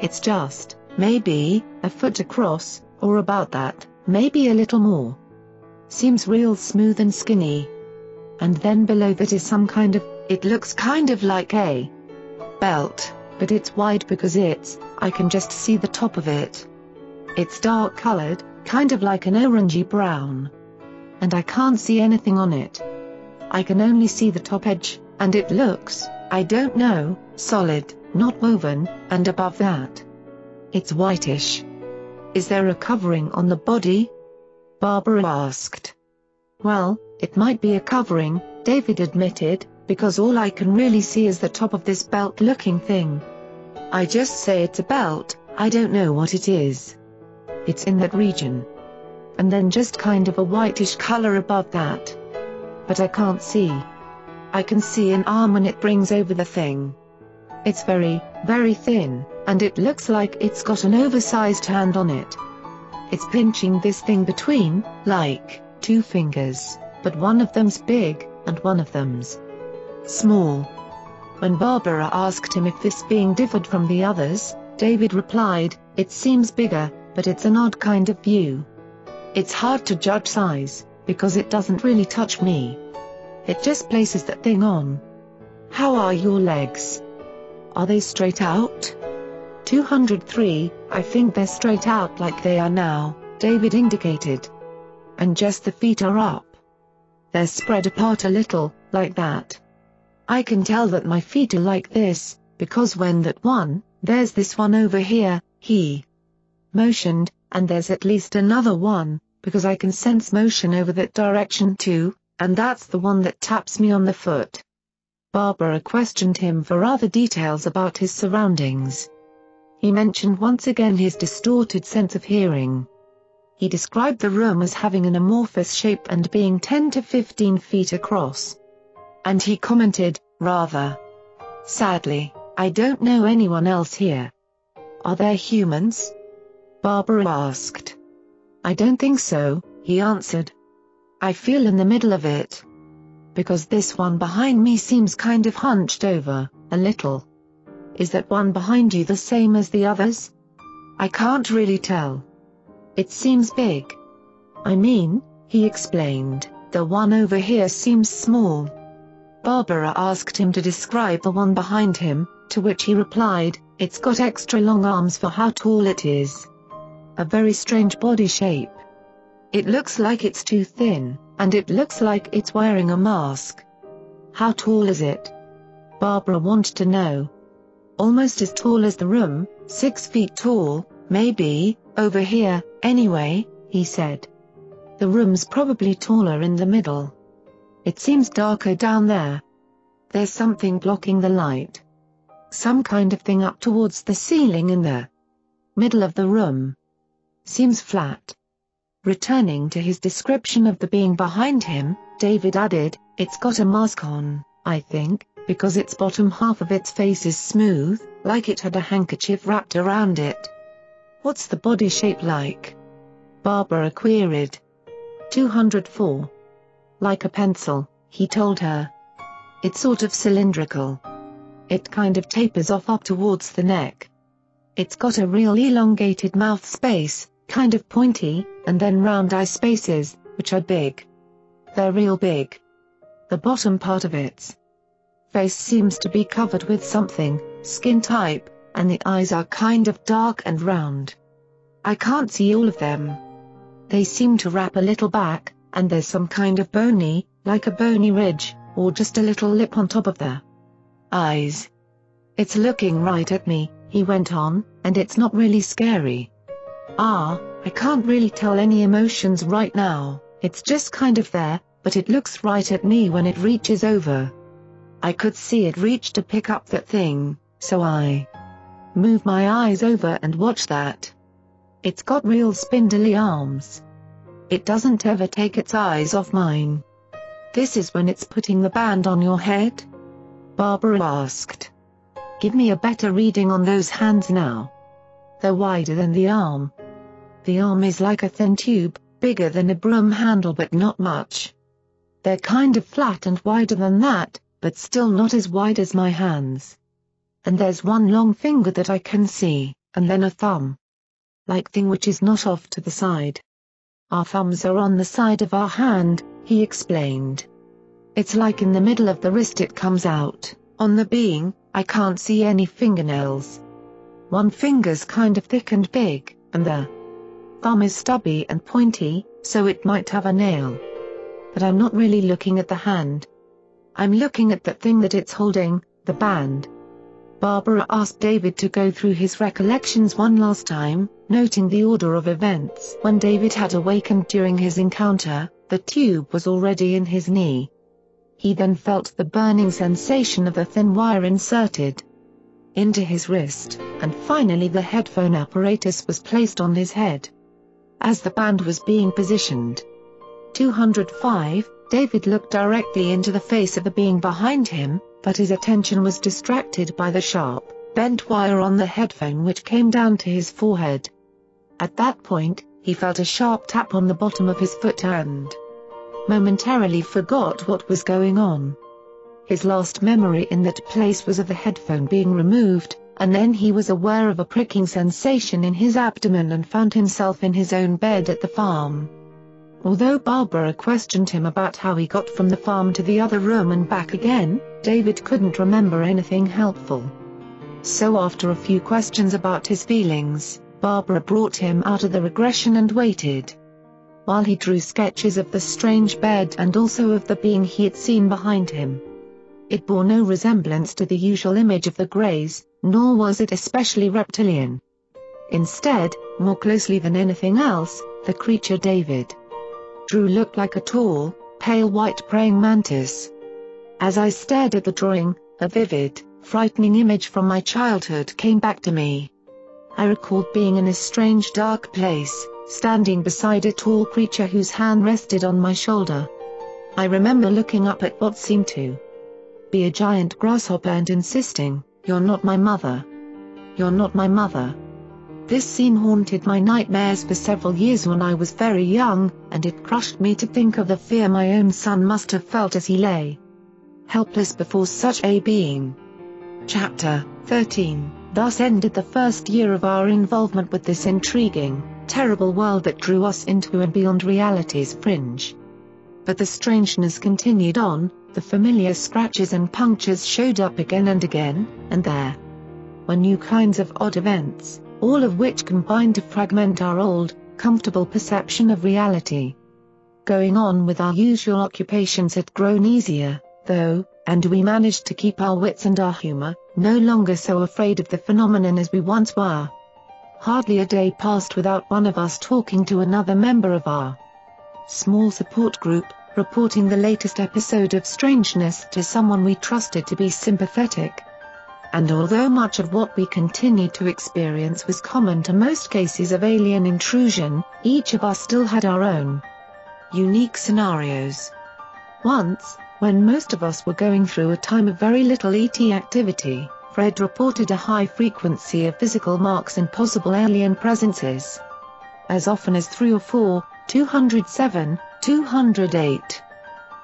It's just, maybe, a foot across, or about that, maybe a little more. Seems real smooth and skinny. And then below that is some kind of, it looks kind of like a belt, but it's wide because it's, I can just see the top of it. It's dark colored, kind of like an orangey brown. And I can't see anything on it. I can only see the top edge, and it looks, I don't know, solid, not woven, and above that. It's whitish. Is there a covering on the body? Barbara asked. Well, it might be a covering, David admitted, because all I can really see is the top of this belt-looking thing. I just say it's a belt, I don't know what it is. It's in that region. And then just kind of a whitish color above that. But I can't see. I can see an arm when it brings over the thing. It's very, very thin, and it looks like it's got an oversized hand on it. It's pinching this thing between, like, two fingers, but one of them's big, and one of them's small. When Barbara asked him if this being differed from the others, David replied, It seems bigger, but it's an odd kind of view. It's hard to judge size, because it doesn't really touch me. It just places that thing on. How are your legs? Are they straight out? 203, I think they're straight out like they are now, David indicated. And just the feet are up. They're spread apart a little, like that. I can tell that my feet are like this, because when that one, there's this one over here, he motioned, and there's at least another one, because I can sense motion over that direction too, and that's the one that taps me on the foot. Barbara questioned him for other details about his surroundings. He mentioned once again his distorted sense of hearing. He described the room as having an amorphous shape and being 10 to 15 feet across. And he commented, rather sadly, I don't know anyone else here. Are there humans? Barbara asked. I don't think so, he answered. I feel in the middle of it. Because this one behind me seems kind of hunched over, a little. Is that one behind you the same as the others? I can't really tell. It seems big. I mean, he explained, the one over here seems small. Barbara asked him to describe the one behind him, to which he replied, it's got extra long arms for how tall it is. A very strange body shape. It looks like it's too thin, and it looks like it's wearing a mask. How tall is it? Barbara wanted to know. almost as tall as the room, six feet tall, maybe, over here, anyway, he said. The room's probably taller in the middle. It seems darker down there. There's something blocking the light. Some kind of thing up towards the ceiling in the middle of the room. Seems flat. Returning to his description of the being behind him, David added, It's got a mask on, I think, because its bottom half of its face is smooth, like it had a handkerchief wrapped around it. What's the body shape like? Barbara queried. 204. Like a pencil, he told her. It's sort of cylindrical. It kind of tapers off up towards the neck. It's got a real elongated mouth space, kind of pointy, and then round eye spaces, which are big. They're real big. The bottom part of its face seems to be covered with something, skin type, and the eyes are kind of dark and round. I can't see all of them. They seem to wrap a little back, and there's some kind of bony, like a bony ridge, or just a little lip on top of the eyes. It's looking right at me, he went on, and it's not really scary. Ah, I can't really tell any emotions right now, it's just kind of there, but it looks right at me when it reaches over. I could see it reach to pick up that thing, so I move my eyes over and watch that. It's got real spindly arms. It doesn't ever take its eyes off mine. This is when it's putting the band on your head? Barbara asked. Give me a better reading on those hands now. They're wider than the arm, the arm is like a thin tube, bigger than a broom handle but not much. They're kind of flat and wider than that, but still not as wide as my hands. And there's one long finger that I can see, and then a thumb. Like thing which is not off to the side. Our thumbs are on the side of our hand, he explained. It's like in the middle of the wrist it comes out, on the being, I can't see any fingernails. One finger's kind of thick and big, and the thumb is stubby and pointy, so it might have a nail. But I'm not really looking at the hand. I'm looking at that thing that it's holding, the band. Barbara asked David to go through his recollections one last time, noting the order of events. When David had awakened during his encounter, the tube was already in his knee. He then felt the burning sensation of the thin wire inserted into his wrist, and finally the headphone apparatus was placed on his head as the band was being positioned. 205, David looked directly into the face of the being behind him, but his attention was distracted by the sharp, bent wire on the headphone which came down to his forehead. At that point, he felt a sharp tap on the bottom of his foot and momentarily forgot what was going on. His last memory in that place was of the headphone being removed, and then he was aware of a pricking sensation in his abdomen and found himself in his own bed at the farm. Although Barbara questioned him about how he got from the farm to the other room and back again, David couldn't remember anything helpful. So after a few questions about his feelings, Barbara brought him out of the regression and waited. While he drew sketches of the strange bed and also of the being he had seen behind him. It bore no resemblance to the usual image of the Greys, nor was it especially reptilian. Instead, more closely than anything else, the creature David drew looked like a tall, pale white praying mantis. As I stared at the drawing, a vivid, frightening image from my childhood came back to me. I recalled being in a strange dark place, standing beside a tall creature whose hand rested on my shoulder. I remember looking up at what seemed to be a giant grasshopper and insisting, You're not my mother. You're not my mother. This scene haunted my nightmares for several years when I was very young, and it crushed me to think of the fear my own son must have felt as he lay helpless before such a being. Chapter 13 Thus ended the first year of our involvement with this intriguing, terrible world that drew us into and beyond reality's fringe. But the strangeness continued on, the familiar scratches and punctures showed up again and again, and there were new kinds of odd events, all of which combined to fragment our old, comfortable perception of reality. Going on with our usual occupations had grown easier, though, and we managed to keep our wits and our humor, no longer so afraid of the phenomenon as we once were. Hardly a day passed without one of us talking to another member of our small support group, reporting the latest episode of strangeness to someone we trusted to be sympathetic. And although much of what we continued to experience was common to most cases of alien intrusion, each of us still had our own unique scenarios. Once, when most of us were going through a time of very little ET activity, Fred reported a high frequency of physical marks and possible alien presences. As often as 3 or 4, 207, 208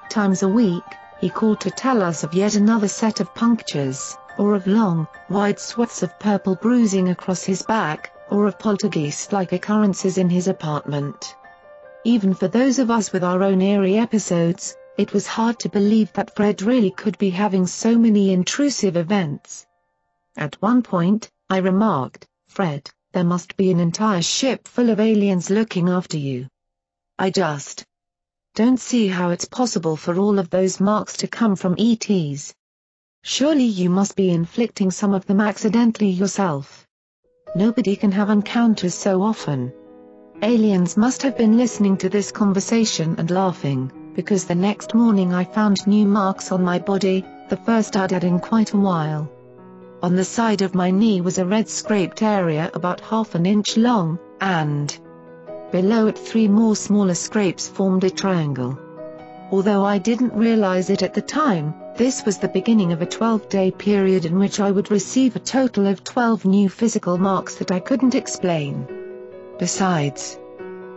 times a week, he called to tell us of yet another set of punctures, or of long, wide swaths of purple bruising across his back, or of poltergeist-like occurrences in his apartment. Even for those of us with our own eerie episodes, it was hard to believe that Fred really could be having so many intrusive events. At one point, I remarked, Fred, there must be an entire ship full of aliens looking after you. I just don't see how it's possible for all of those marks to come from ETs. Surely you must be inflicting some of them accidentally yourself. Nobody can have encounters so often. Aliens must have been listening to this conversation and laughing because the next morning I found new marks on my body, the first I'd had in quite a while. On the side of my knee was a red scraped area about half an inch long, and below it three more smaller scrapes formed a triangle. Although I didn't realize it at the time, this was the beginning of a 12-day period in which I would receive a total of 12 new physical marks that I couldn't explain. Besides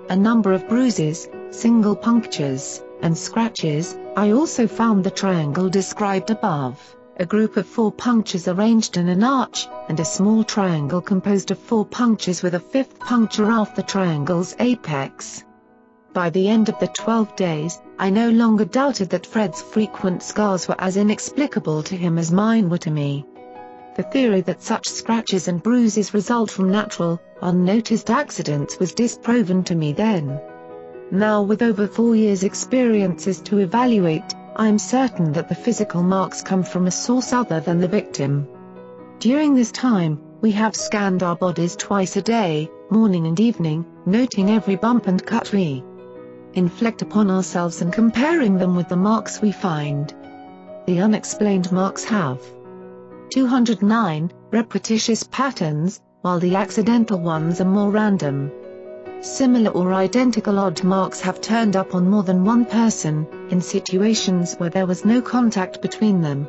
a number of bruises, single punctures, and scratches, I also found the triangle described above, a group of four punctures arranged in an arch, and a small triangle composed of four punctures with a fifth puncture off the triangle's apex. By the end of the 12 days, I no longer doubted that Fred's frequent scars were as inexplicable to him as mine were to me. The theory that such scratches and bruises result from natural, unnoticed accidents was disproven to me then. Now with over four years experiences to evaluate, I am certain that the physical marks come from a source other than the victim. During this time, we have scanned our bodies twice a day, morning and evening, noting every bump and cut we inflict upon ourselves and comparing them with the marks we find. The unexplained marks have 209 repetitious patterns, while the accidental ones are more random. Similar or identical odd marks have turned up on more than one person, in situations where there was no contact between them.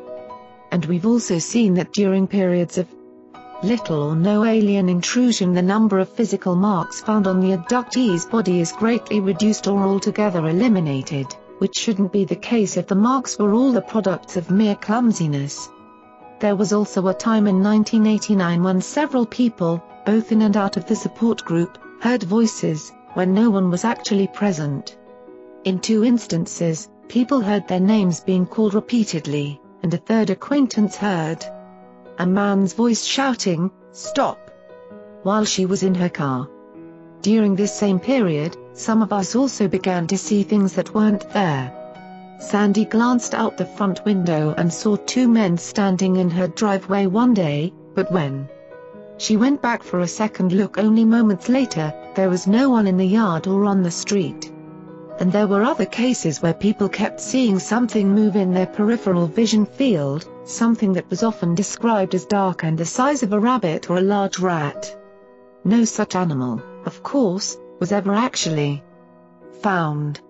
And we've also seen that during periods of little or no alien intrusion the number of physical marks found on the abductee's body is greatly reduced or altogether eliminated, which shouldn't be the case if the marks were all the products of mere clumsiness. There was also a time in 1989 when several people, both in and out of the support group, heard voices, when no one was actually present. In two instances, people heard their names being called repeatedly, and a third acquaintance heard a man's voice shouting, Stop! while she was in her car. During this same period, some of us also began to see things that weren't there. Sandy glanced out the front window and saw two men standing in her driveway one day, but when she went back for a second look only moments later, there was no one in the yard or on the street. And there were other cases where people kept seeing something move in their peripheral vision field, something that was often described as dark and the size of a rabbit or a large rat. No such animal, of course, was ever actually found.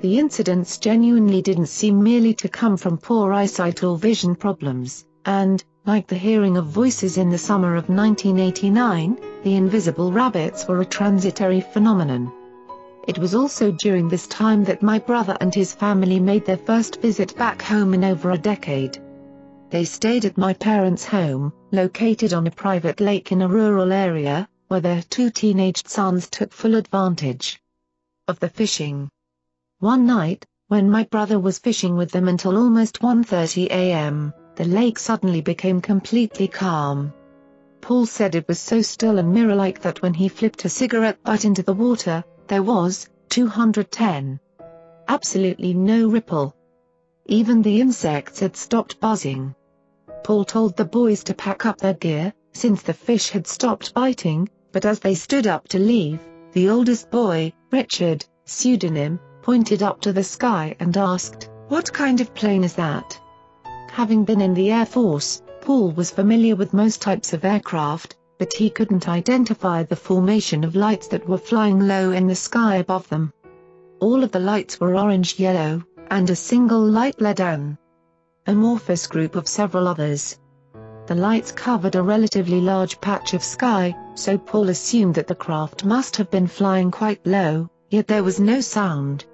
The incidents genuinely didn't seem merely to come from poor eyesight or vision problems, and, like the hearing of voices in the summer of 1989, the invisible rabbits were a transitory phenomenon. It was also during this time that my brother and his family made their first visit back home in over a decade. They stayed at my parents' home, located on a private lake in a rural area, where their two teenaged sons took full advantage of the fishing. One night, when my brother was fishing with them until almost 1.30 am, the lake suddenly became completely calm. Paul said it was so still and mirror-like that when he flipped a cigarette butt into the water, there was, 210. Absolutely no ripple. even the insects had stopped buzzing. Paul told the boys to pack up their gear, since the fish had stopped biting, but as they stood up to leave, the oldest boy, Richard, pseudonym, pointed up to the sky and asked, What kind of plane is that? Having been in the Air Force, Paul was familiar with most types of aircraft, but he couldn't identify the formation of lights that were flying low in the sky above them. All of the lights were orange-yellow, and a single light led an amorphous group of several others. The lights covered a relatively large patch of sky, so Paul assumed that the craft must have been flying quite low, yet there was no sound.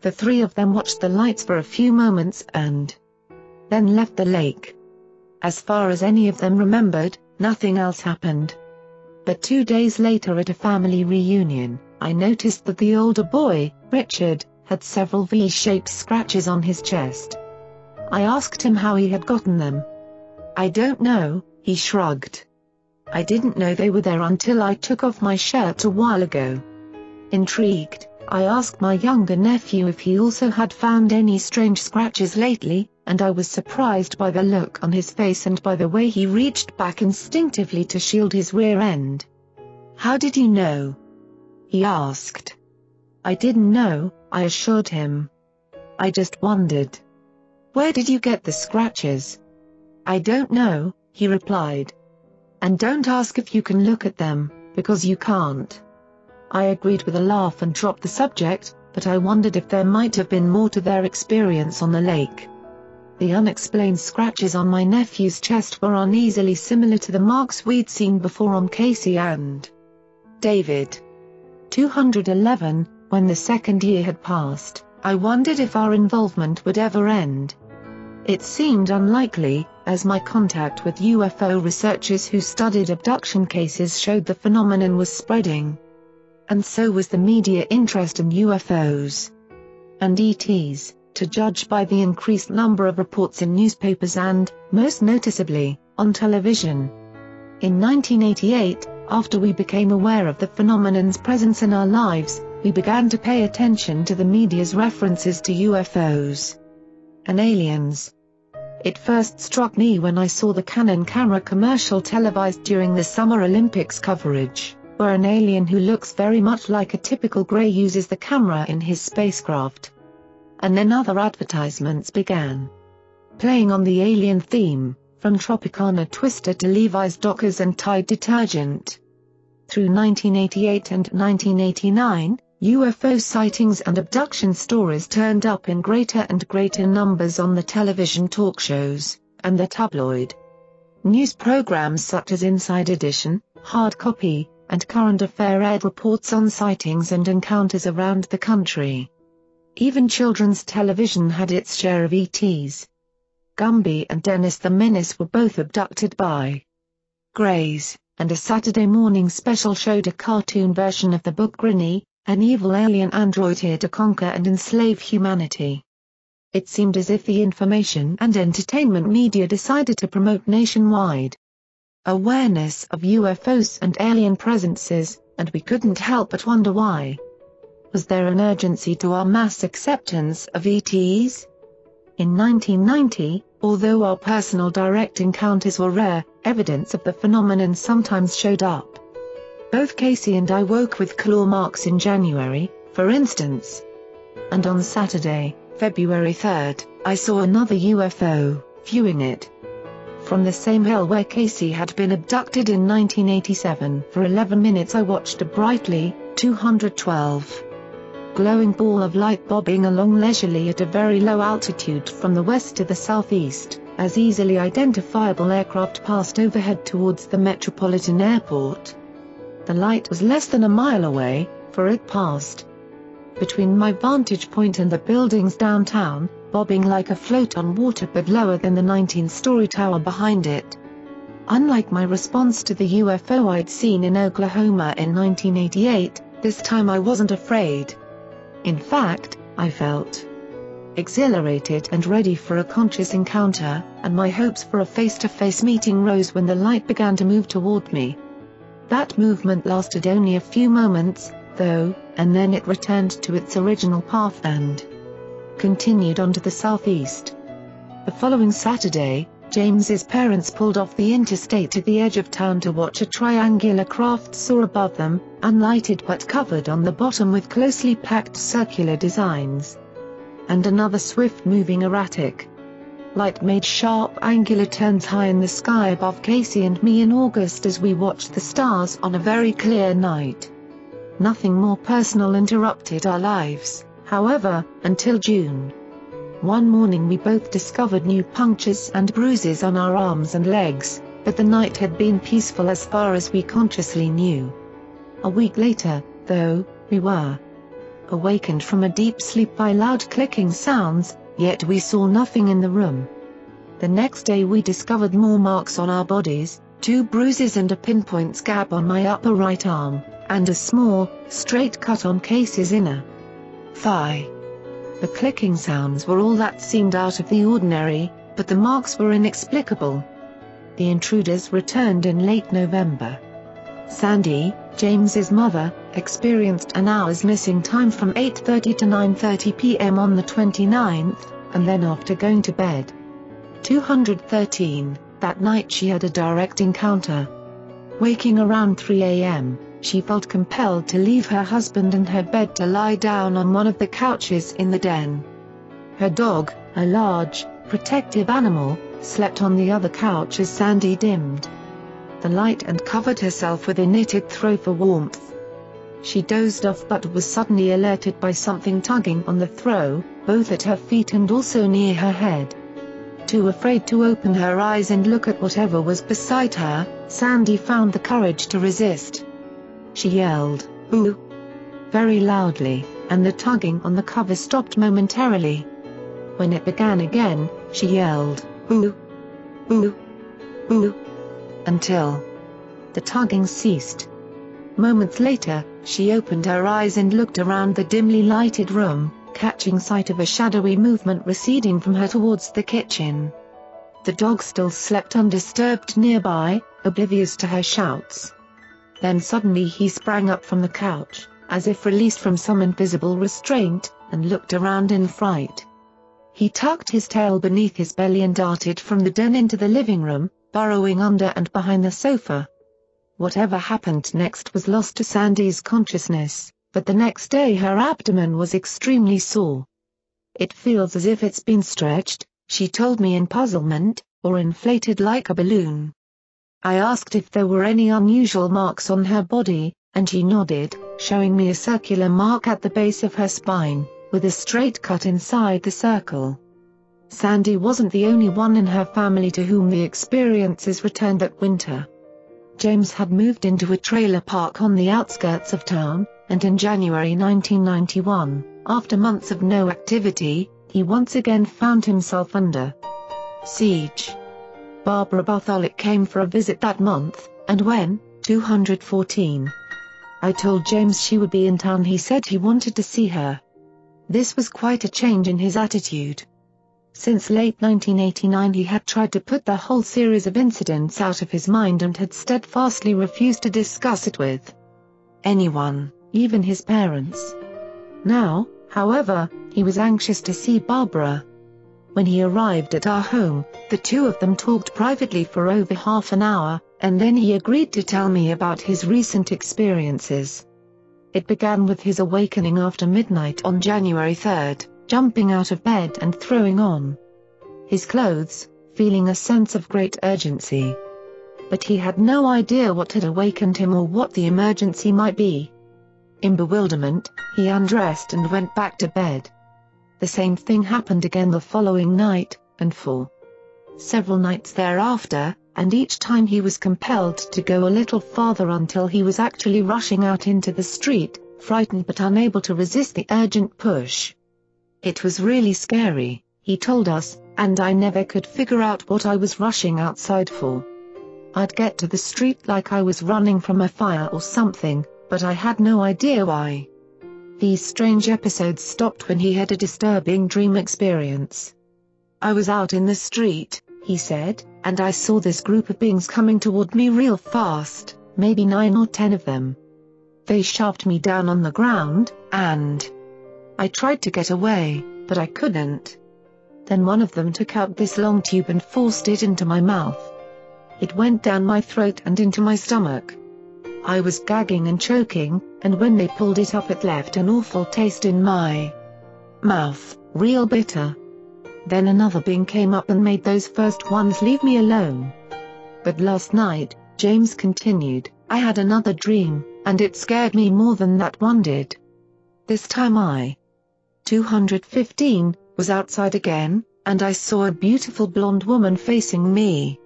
The three of them watched the lights for a few moments and then left the lake. As far as any of them remembered, nothing else happened. But two days later at a family reunion, I noticed that the older boy, Richard, had several V-shaped scratches on his chest. I asked him how he had gotten them. I don't know, he shrugged. I didn't know they were there until I took off my shirt a while ago. Intrigued, I asked my younger nephew if he also had found any strange scratches lately, and I was surprised by the look on his face and by the way he reached back instinctively to shield his rear end. How did you know? He asked. I didn't know, I assured him. I just wondered. Where did you get the scratches? I don't know, he replied. And don't ask if you can look at them, because you can't. I agreed with a laugh and dropped the subject, but I wondered if there might have been more to their experience on the lake. The unexplained scratches on my nephew's chest were uneasily similar to the marks we'd seen before on Casey and David. 211, when the second year had passed, I wondered if our involvement would ever end. It seemed unlikely, as my contact with UFO researchers who studied abduction cases showed the phenomenon was spreading. And so was the media interest in UFOs and ETs to judge by the increased number of reports in newspapers and, most noticeably, on television. In 1988, after we became aware of the phenomenon's presence in our lives, we began to pay attention to the media's references to UFOs and aliens. It first struck me when I saw the Canon camera commercial televised during the Summer Olympics coverage, where an alien who looks very much like a typical Grey uses the camera in his spacecraft and then other advertisements began. Playing on the alien theme, from Tropicana Twister to Levi's Dockers and Tide detergent. Through 1988 and 1989, UFO sightings and abduction stories turned up in greater and greater numbers on the television talk shows, and the tabloid news programs such as Inside Edition, Hard Copy, and Current Affair aired reports on sightings and encounters around the country. Even children's television had its share of ETs. Gumby and Dennis the Menace were both abducted by Greys, and a Saturday morning special showed a cartoon version of the book Grinny, an evil alien android here to conquer and enslave humanity. It seemed as if the information and entertainment media decided to promote nationwide awareness of UFOs and alien presences, and we couldn't help but wonder why. Was there an urgency to our mass acceptance of ETs? In 1990, although our personal direct encounters were rare, evidence of the phenomenon sometimes showed up. Both Casey and I woke with claw marks in January, for instance. And on Saturday, February 3, I saw another UFO, viewing it from the same hill where Casey had been abducted in 1987. For 11 minutes I watched a brightly, 212 glowing ball of light bobbing along leisurely at a very low altitude from the west to the southeast, as easily identifiable aircraft passed overhead towards the Metropolitan Airport. The light was less than a mile away, for it passed between my vantage point and the buildings downtown, bobbing like a float on water but lower than the 19-story tower behind it. Unlike my response to the UFO I'd seen in Oklahoma in 1988, this time I wasn't afraid. In fact, I felt exhilarated and ready for a conscious encounter, and my hopes for a face-to-face meeting rose when the light began to move toward me. That movement lasted only a few moments, though, and then it returned to its original path and continued on to the southeast. The following Saturday, James's parents pulled off the interstate to the edge of town to watch a triangular craft soar above them, unlighted but covered on the bottom with closely packed circular designs. And another swift-moving erratic. Light made sharp angular turns high in the sky above Casey and me in August as we watched the stars on a very clear night. Nothing more personal interrupted our lives, however, until June. One morning we both discovered new punctures and bruises on our arms and legs, but the night had been peaceful as far as we consciously knew. A week later, though, we were awakened from a deep sleep by loud clicking sounds, yet we saw nothing in the room. The next day we discovered more marks on our bodies, two bruises and a pinpoint scab on my upper right arm, and a small, straight cut on Casey's inner thigh. The clicking sounds were all that seemed out of the ordinary, but the marks were inexplicable. The intruders returned in late November. Sandy, James's mother, experienced an hour's missing time from 8.30 to 9.30 p.m. on the 29th, and then after going to bed. 213, that night she had a direct encounter. Waking around 3 a.m., she felt compelled to leave her husband and her bed to lie down on one of the couches in the den. Her dog, a large, protective animal, slept on the other couch as Sandy dimmed the light and covered herself with a knitted throw for warmth. She dozed off but was suddenly alerted by something tugging on the throw, both at her feet and also near her head. Too afraid to open her eyes and look at whatever was beside her, Sandy found the courage to resist. She yelled, Boo! very loudly, and the tugging on the cover stopped momentarily. When it began again, she yelled, Boo! Boo! Boo! until the tugging ceased. Moments later, she opened her eyes and looked around the dimly lighted room, catching sight of a shadowy movement receding from her towards the kitchen. The dog still slept undisturbed nearby, oblivious to her shouts. Then suddenly he sprang up from the couch, as if released from some invisible restraint, and looked around in fright. He tucked his tail beneath his belly and darted from the den into the living room, burrowing under and behind the sofa. Whatever happened next was lost to Sandy's consciousness, but the next day her abdomen was extremely sore. It feels as if it's been stretched, she told me in puzzlement, or inflated like a balloon. I asked if there were any unusual marks on her body, and she nodded, showing me a circular mark at the base of her spine, with a straight cut inside the circle. Sandy wasn't the only one in her family to whom the experiences returned that winter. James had moved into a trailer park on the outskirts of town, and in January 1991, after months of no activity, he once again found himself under siege. Barbara Bartholic came for a visit that month, and when, 214. I told James she would be in town he said he wanted to see her. This was quite a change in his attitude. Since late 1989 he had tried to put the whole series of incidents out of his mind and had steadfastly refused to discuss it with anyone, even his parents. Now, however, he was anxious to see Barbara. When he arrived at our home, the two of them talked privately for over half an hour, and then he agreed to tell me about his recent experiences. It began with his awakening after midnight on January 3, jumping out of bed and throwing on his clothes, feeling a sense of great urgency. But he had no idea what had awakened him or what the emergency might be. In bewilderment, he undressed and went back to bed. The same thing happened again the following night, and for several nights thereafter, and each time he was compelled to go a little farther until he was actually rushing out into the street, frightened but unable to resist the urgent push. It was really scary, he told us, and I never could figure out what I was rushing outside for. I'd get to the street like I was running from a fire or something, but I had no idea why. These strange episodes stopped when he had a disturbing dream experience. I was out in the street, he said, and I saw this group of beings coming toward me real fast, maybe nine or ten of them. They shoved me down on the ground, and I tried to get away, but I couldn't. Then one of them took out this long tube and forced it into my mouth. It went down my throat and into my stomach. I was gagging and choking, and when they pulled it up it left an awful taste in my mouth, real bitter. Then another being came up and made those first ones leave me alone. But last night, James continued, I had another dream, and it scared me more than that one did. This time I 215 was outside again, and I saw a beautiful blonde woman facing me.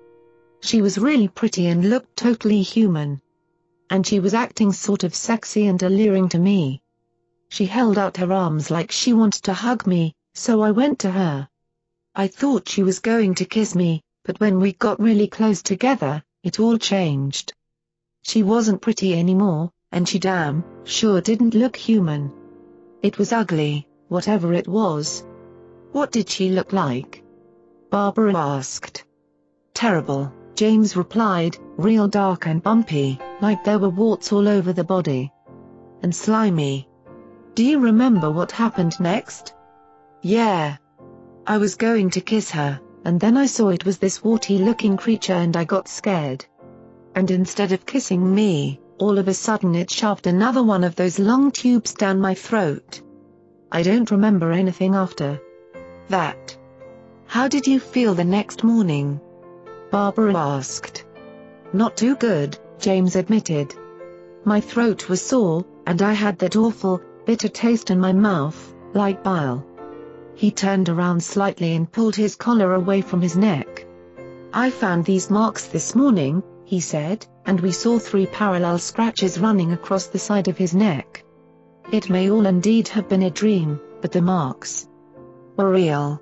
She was really pretty and looked totally human. And she was acting sort of sexy and alluring to me. She held out her arms like she wanted to hug me, so I went to her. I thought she was going to kiss me, but when we got really close together, it all changed. She wasn't pretty anymore, and she damn sure didn't look human. It was ugly, whatever it was. What did she look like? Barbara asked. Terrible, James replied, real dark and bumpy, like there were warts all over the body. And slimy. Do you remember what happened next? Yeah. I was going to kiss her, and then I saw it was this warty-looking creature and I got scared. And instead of kissing me, all of a sudden it shoved another one of those long tubes down my throat. I don't remember anything after that. How did you feel the next morning? Barbara asked. Not too good, James admitted. My throat was sore, and I had that awful, bitter taste in my mouth, like bile. He turned around slightly and pulled his collar away from his neck. I found these marks this morning, he said, and we saw three parallel scratches running across the side of his neck. It may all indeed have been a dream, but the marks were real.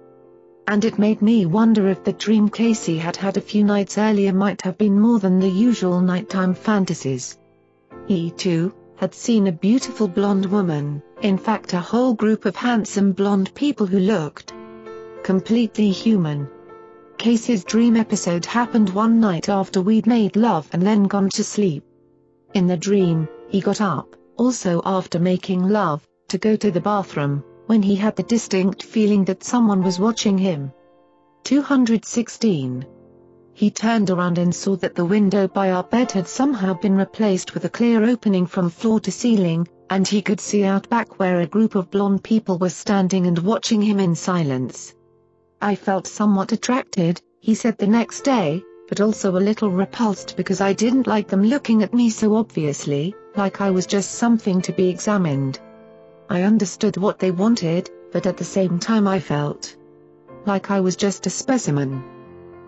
And it made me wonder if the dream Casey had had a few nights earlier might have been more than the usual nighttime fantasies. He, too, had seen a beautiful blonde woman, in fact a whole group of handsome blonde people who looked completely human. Casey's dream episode happened one night after we'd made love and then gone to sleep. In the dream, he got up, also after making love, to go to the bathroom, when he had the distinct feeling that someone was watching him. 216. He turned around and saw that the window by our bed had somehow been replaced with a clear opening from floor to ceiling, and he could see out back where a group of blonde people were standing and watching him in silence. I felt somewhat attracted, he said the next day, but also a little repulsed because I didn't like them looking at me so obviously, like I was just something to be examined. I understood what they wanted, but at the same time I felt like I was just a specimen.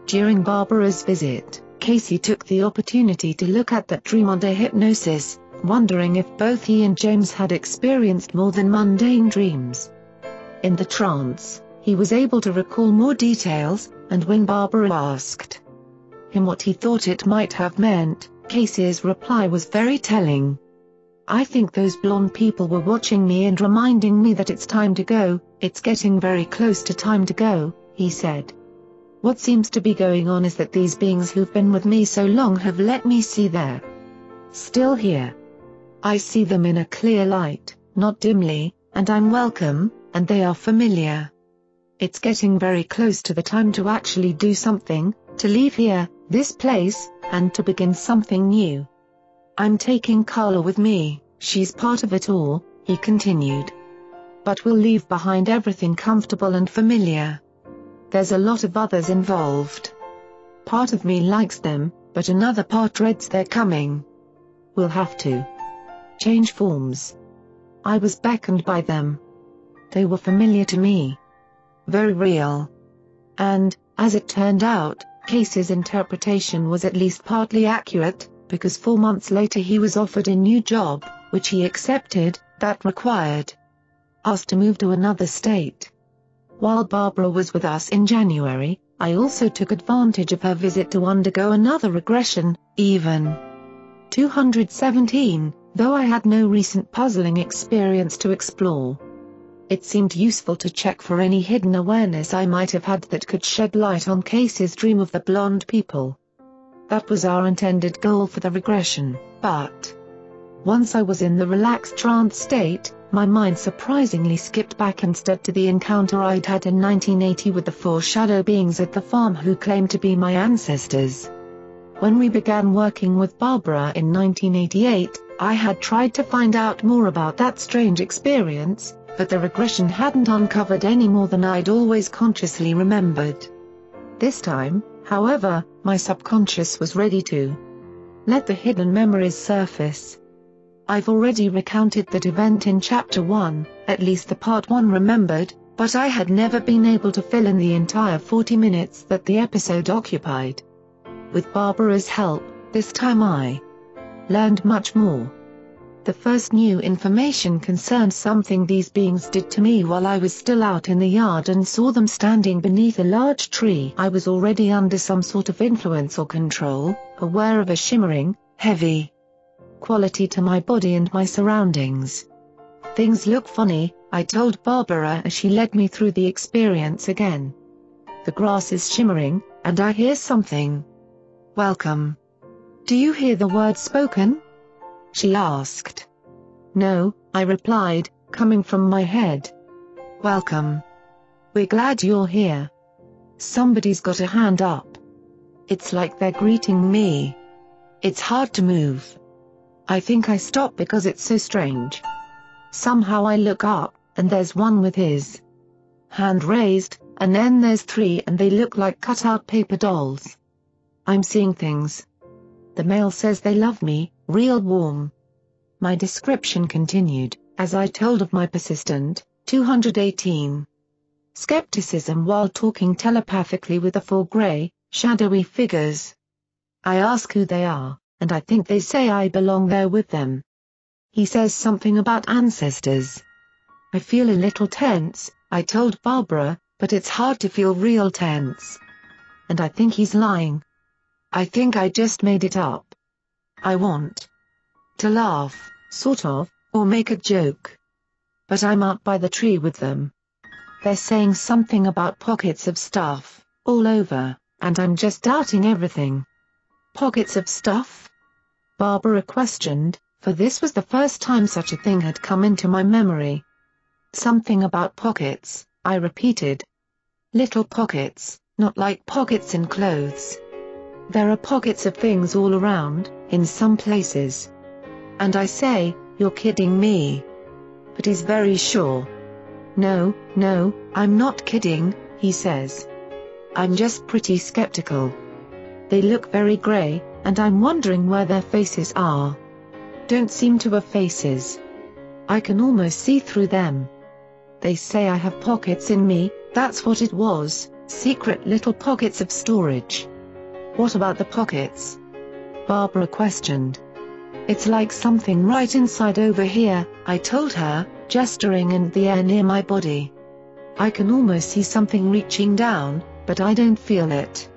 During Barbara's visit, Casey took the opportunity to look at that dream under hypnosis, wondering if both he and James had experienced more than mundane dreams. In the trance, he was able to recall more details, and when Barbara asked him what he thought it might have meant, Casey's reply was very telling. I think those blonde people were watching me and reminding me that it's time to go, it's getting very close to time to go, he said. What seems to be going on is that these beings who've been with me so long have let me see they're still here. I see them in a clear light, not dimly, and I'm welcome, and they are familiar. It's getting very close to the time to actually do something, to leave here, this place, and to begin something new. I'm taking Karla with me, she's part of it all, he continued. But we'll leave behind everything comfortable and familiar. There's a lot of others involved. Part of me likes them, but another part dreads their coming. We'll have to change forms. I was beckoned by them. They were familiar to me. Very real. And, as it turned out, Casey's interpretation was at least partly accurate, because four months later he was offered a new job, which he accepted, that required us to move to another state. While Barbara was with us in January, I also took advantage of her visit to undergo another regression, even 217, though I had no recent puzzling experience to explore. It seemed useful to check for any hidden awareness I might have had that could shed light on Casey's dream of the blonde people. That was our intended goal for the regression, but once I was in the relaxed trance state, my mind surprisingly skipped back instead to the encounter I'd had in 1980 with the four shadow beings at the farm who claimed to be my ancestors. When we began working with Barbara in 1988, I had tried to find out more about that strange experience, but the regression hadn't uncovered any more than I'd always consciously remembered. This time, however, my subconscious was ready to let the hidden memories surface. I've already recounted that event in Chapter 1, at least the part 1 remembered, but I had never been able to fill in the entire 40 minutes that the episode occupied. With Barbara's help, this time I learned much more. The first new information concerned something these beings did to me while I was still out in the yard and saw them standing beneath a large tree. I was already under some sort of influence or control, aware of a shimmering, heavy quality to my body and my surroundings. Things look funny, I told Barbara as she led me through the experience again. The grass is shimmering, and I hear something. Welcome. Do you hear the words spoken? She asked. No, I replied, coming from my head. Welcome. We're glad you're here. Somebody's got a hand up. It's like they're greeting me. It's hard to move. I think I stop because it's so strange. Somehow I look up, and there's one with his hand raised, and then there's three and they look like cut-out paper dolls. I'm seeing things. The male says they love me, real warm. My description continued, as I told of my persistent, 218 skepticism while talking telepathically with the four grey, shadowy figures. I ask who they are, and I think they say I belong there with them. He says something about ancestors. I feel a little tense, I told Barbara, but it's hard to feel real tense. And I think he's lying. I think I just made it up. I want to laugh, sort of, or make a joke. But I'm up by the tree with them. They're saying something about pockets of stuff, all over, and I'm just doubting everything. Pockets of stuff? Barbara questioned, for this was the first time such a thing had come into my memory. Something about pockets, I repeated. Little pockets, not like pockets in clothes. There are pockets of things all around, in some places. And I say, you're kidding me. But he's very sure. No, no, I'm not kidding, he says. I'm just pretty skeptical. They look very grey, and I'm wondering where their faces are. Don't seem to have faces. I can almost see through them. They say I have pockets in me, that's what it was, secret little pockets of storage. What about the pockets? Barbara questioned. It's like something right inside over here, I told her, gesturing in the air near my body. I can almost see something reaching down, but I don't feel it.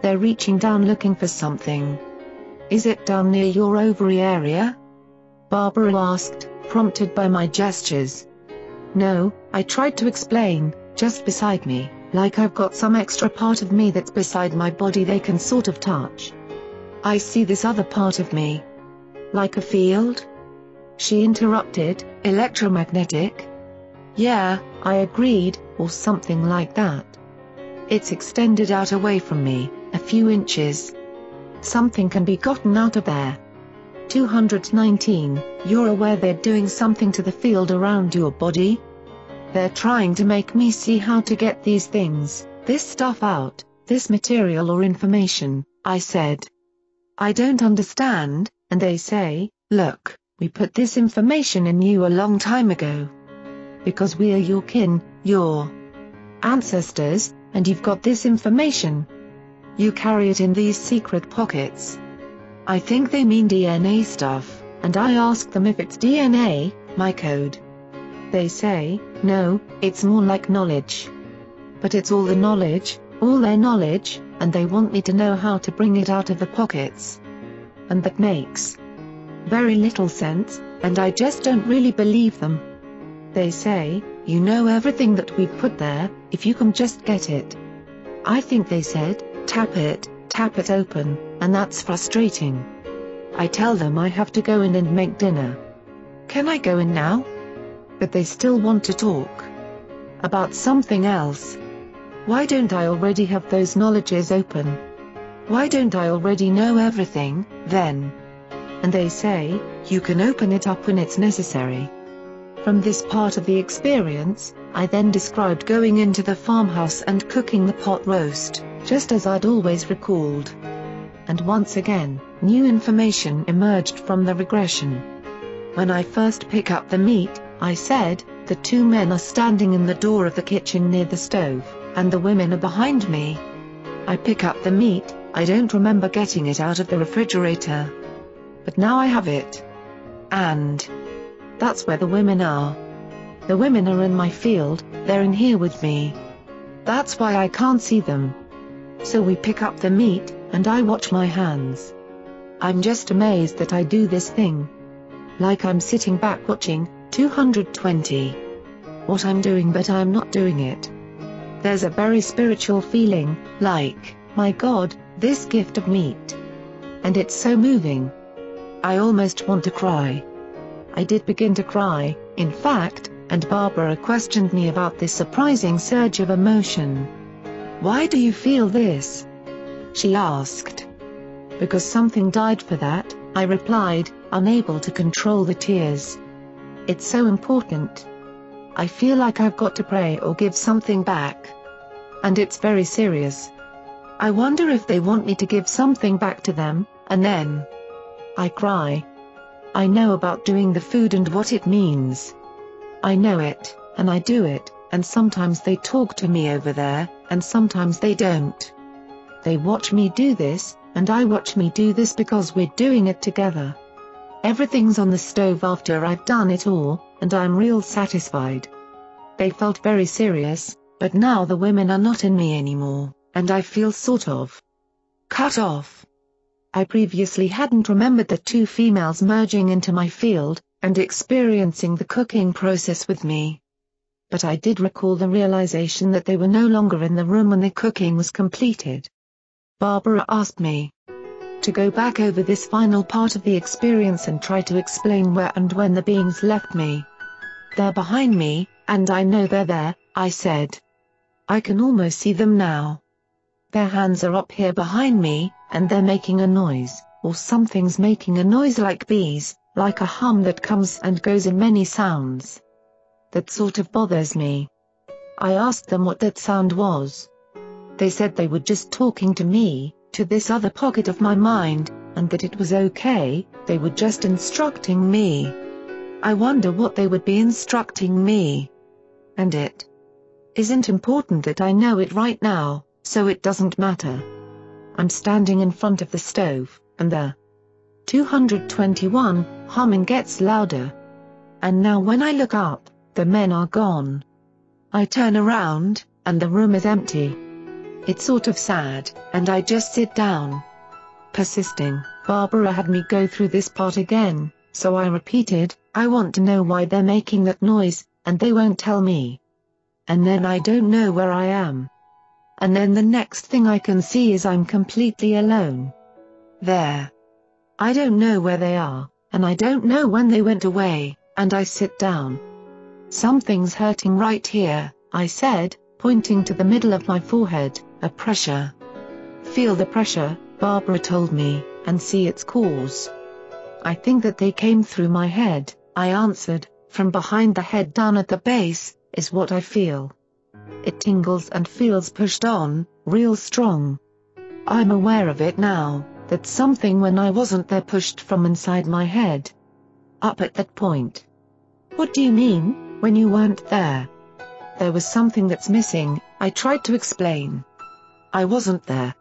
They're reaching down looking for something. Is it down near your ovary area? Barbara asked, prompted by my gestures. No, I tried to explain, just beside me. Like I've got some extra part of me that's beside my body they can sort of touch. I see this other part of me. Like a field? She interrupted, electromagnetic? Yeah, I agreed, or something like that. It's extended out away from me, a few inches. Something can be gotten out of there. 219, you're aware they're doing something to the field around your body? They're trying to make me see how to get these things, this stuff out, this material or information, I said. I don't understand, and they say, look, we put this information in you a long time ago. Because we are your kin, your ancestors, and you've got this information. You carry it in these secret pockets. I think they mean DNA stuff, and I ask them if it's DNA, my code. They say, no, it's more like knowledge. But it's all the knowledge, all their knowledge, and they want me to know how to bring it out of the pockets. And that makes very little sense, and I just don't really believe them. They say, you know everything that we've put there, if you can just get it. I think they said, tap it, tap it open, and that's frustrating. I tell them I have to go in and make dinner. Can I go in now? But they still want to talk. About something else. Why don't I already have those knowledges open? Why don't I already know everything, then? And they say, you can open it up when it's necessary. From this part of the experience, I then described going into the farmhouse and cooking the pot roast, just as I'd always recalled. And once again, new information emerged from the regression. When I first pick up the meat, I said, the two men are standing in the door of the kitchen near the stove, and the women are behind me. I pick up the meat, I don't remember getting it out of the refrigerator. But now I have it. And that's where the women are. The women are in my field, they're in here with me. That's why I can't see them. So we pick up the meat, and I watch my hands. I'm just amazed that I do this thing. Like I'm sitting back watching, 220. What I'm doing but I'm not doing it. There's a very spiritual feeling, like, my God, this gift of meat. And it's so moving. I almost want to cry. I did begin to cry, in fact, and Barbara questioned me about this surprising surge of emotion. Why do you feel this? She asked. Because something died for that, I replied, unable to control the tears. It's so important. I feel like I've got to pray or give something back. And it's very serious. I wonder if they want me to give something back to them, and then I cry. I know about doing the food and what it means. I know it, and I do it, and sometimes they talk to me over there, and sometimes they don't. They watch me do this, and I watch me do this because we're doing it together. Everything's on the stove after I've done it all, and I'm real satisfied. They felt very serious, but now the women are not in me anymore, and I feel sort of cut off. I previously hadn't remembered the two females merging into my field, and experiencing the cooking process with me. But I did recall the realization that they were no longer in the room when the cooking was completed. Barbara asked me to go back over this final part of the experience and try to explain where and when the beings left me. They're behind me, and I know they're there, I said. I can almost see them now. Their hands are up here behind me, and they're making a noise, or something's making a noise like bees, like a hum that comes and goes in many sounds. That sort of bothers me. I asked them what that sound was. They said they were just talking to me, to this other pocket of my mind, and that it was okay, they were just instructing me. I wonder what they would be instructing me. And it isn't important that I know it right now, so it doesn't matter. I'm standing in front of the stove, and the 221 humming gets louder. And now when I look up, the men are gone. I turn around, and the room is empty. It's sort of sad, and I just sit down. Persisting, Barbara had me go through this part again, so I repeated, I want to know why they're making that noise, and they won't tell me. And then I don't know where I am and then the next thing I can see is I'm completely alone. There. I don't know where they are, and I don't know when they went away, and I sit down. Something's hurting right here, I said, pointing to the middle of my forehead, a pressure. Feel the pressure, Barbara told me, and see its cause. I think that they came through my head, I answered, from behind the head down at the base, is what I feel. It tingles and feels pushed on, real strong. I'm aware of it now, that something when I wasn't there pushed from inside my head. Up at that point. What do you mean, when you weren't there? There was something that's missing, I tried to explain. I wasn't there.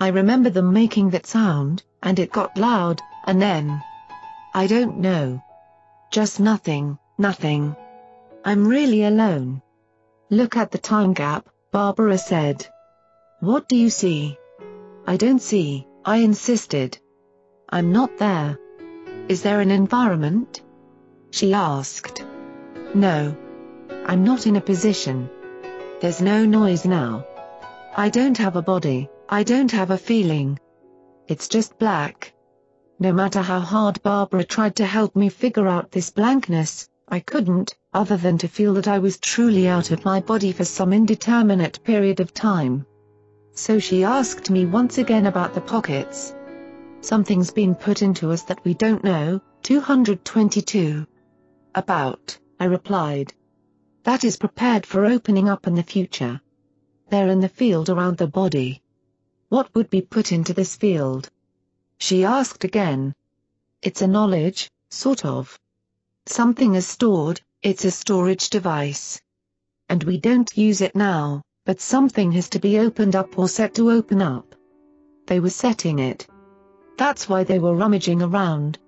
I remember them making that sound, and it got loud, and then. I don't know. Just nothing, nothing. I'm really alone. Look at the time gap, Barbara said. What do you see? I don't see, I insisted. I'm not there. Is there an environment? She asked. No. I'm not in a position. There's no noise now. I don't have a body, I don't have a feeling. It's just black. No matter how hard Barbara tried to help me figure out this blankness, I couldn't, other than to feel that I was truly out of my body for some indeterminate period of time. So she asked me once again about the pockets. Something's been put into us that we don't know, 222. About, I replied. That is prepared for opening up in the future. They're in the field around the body. What would be put into this field? She asked again. It's a knowledge, sort of. Something is stored, it's a storage device. And we don't use it now, but something has to be opened up or set to open up. They were setting it. That's why they were rummaging around.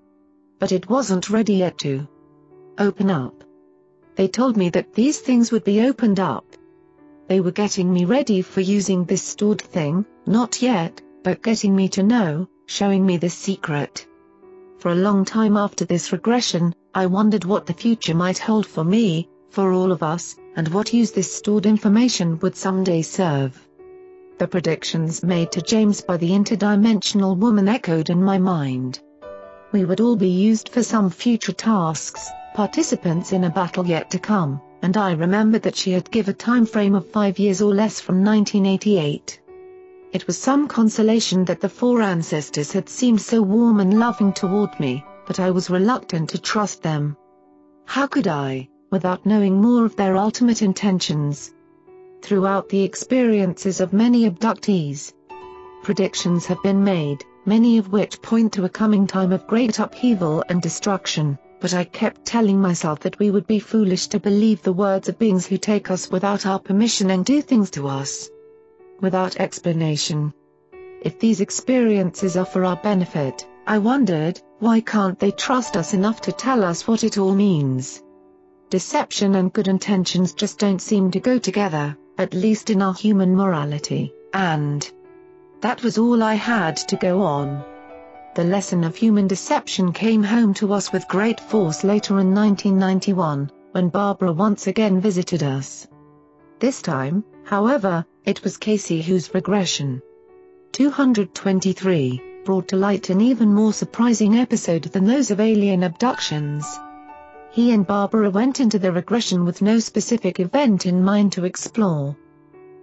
But it wasn't ready yet to open up. They told me that these things would be opened up. They were getting me ready for using this stored thing, not yet, but getting me to know, showing me the secret. For a long time after this regression, I wondered what the future might hold for me, for all of us, and what use this stored information would someday serve. The predictions made to James by the interdimensional woman echoed in my mind. We would all be used for some future tasks, participants in a battle yet to come, and I remembered that she had give a time frame of five years or less from 1988. It was some consolation that the four ancestors had seemed so warm and loving toward me, but I was reluctant to trust them. How could I, without knowing more of their ultimate intentions? Throughout the experiences of many abductees, predictions have been made, many of which point to a coming time of great upheaval and destruction, but I kept telling myself that we would be foolish to believe the words of beings who take us without our permission and do things to us without explanation. If these experiences are for our benefit, I wondered, why can't they trust us enough to tell us what it all means? Deception and good intentions just don't seem to go together, at least in our human morality, and that was all I had to go on. The lesson of human deception came home to us with great force later in 1991, when Barbara once again visited us. This time, however, it was Casey whose regression 223 brought to light an even more surprising episode than those of alien abductions. He and Barbara went into the regression with no specific event in mind to explore.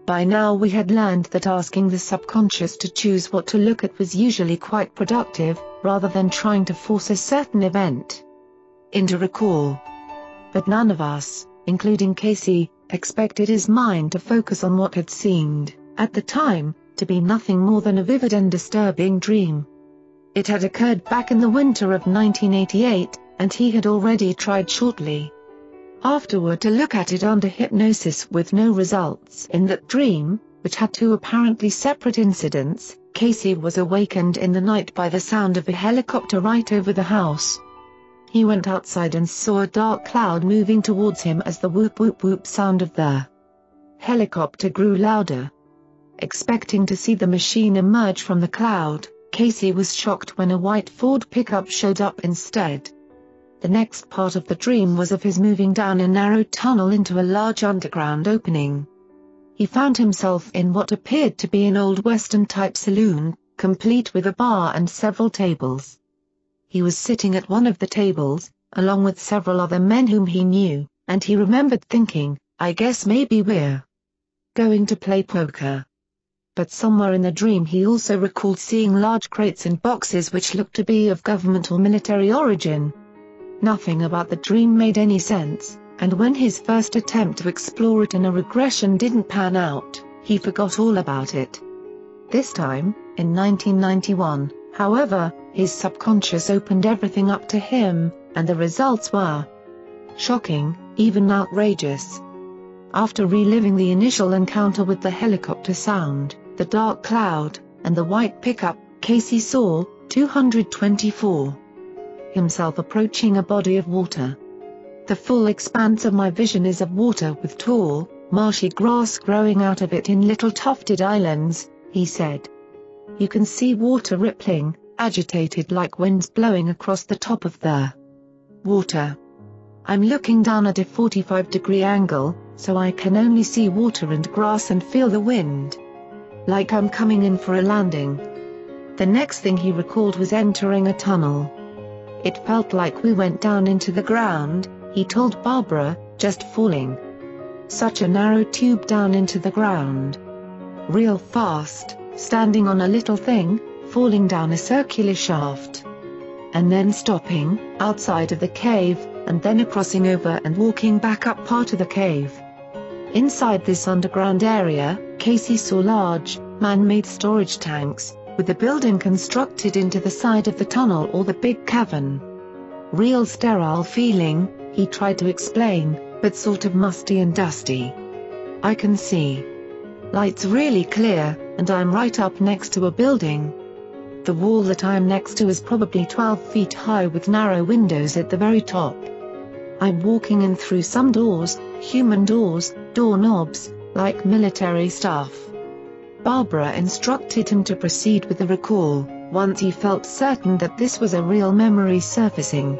By now we had learned that asking the subconscious to choose what to look at was usually quite productive, rather than trying to force a certain event into recall. But none of us, including Casey, expected his mind to focus on what had seemed, at the time, to be nothing more than a vivid and disturbing dream. It had occurred back in the winter of 1988, and he had already tried shortly afterward to look at it under hypnosis with no results. In that dream, which had two apparently separate incidents, Casey was awakened in the night by the sound of a helicopter right over the house. He went outside and saw a dark cloud moving towards him as the whoop whoop whoop sound of the helicopter grew louder. Expecting to see the machine emerge from the cloud, Casey was shocked when a white Ford pickup showed up instead. The next part of the dream was of his moving down a narrow tunnel into a large underground opening. He found himself in what appeared to be an old Western-type saloon, complete with a bar and several tables. He was sitting at one of the tables, along with several other men whom he knew, and he remembered thinking, I guess maybe we're going to play poker. But somewhere in the dream he also recalled seeing large crates and boxes which looked to be of government or military origin. Nothing about the dream made any sense, and when his first attempt to explore it in a regression didn't pan out, he forgot all about it. This time, in 1991, However, his subconscious opened everything up to him, and the results were shocking, even outrageous. After reliving the initial encounter with the helicopter sound, the dark cloud, and the white pickup, Casey saw, 224, himself approaching a body of water. The full expanse of my vision is of water with tall, marshy grass growing out of it in little tufted islands, he said. You can see water rippling, agitated like winds blowing across the top of the water. I'm looking down at a 45 degree angle, so I can only see water and grass and feel the wind. Like I'm coming in for a landing. The next thing he recalled was entering a tunnel. It felt like we went down into the ground, he told Barbara, just falling. Such a narrow tube down into the ground. Real fast, standing on a little thing, falling down a circular shaft. And then stopping, outside of the cave, and then a crossing over and walking back up part of the cave. Inside this underground area, Casey saw large, man-made storage tanks, with the building constructed into the side of the tunnel or the big cavern. Real sterile feeling, he tried to explain, but sort of musty and dusty. I can see. Light's really clear, and I'm right up next to a building. The wall that I am next to is probably 12 feet high with narrow windows at the very top. I'm walking in through some doors, human doors, doorknobs, like military stuff. Barbara instructed him to proceed with the recall, once he felt certain that this was a real memory surfacing.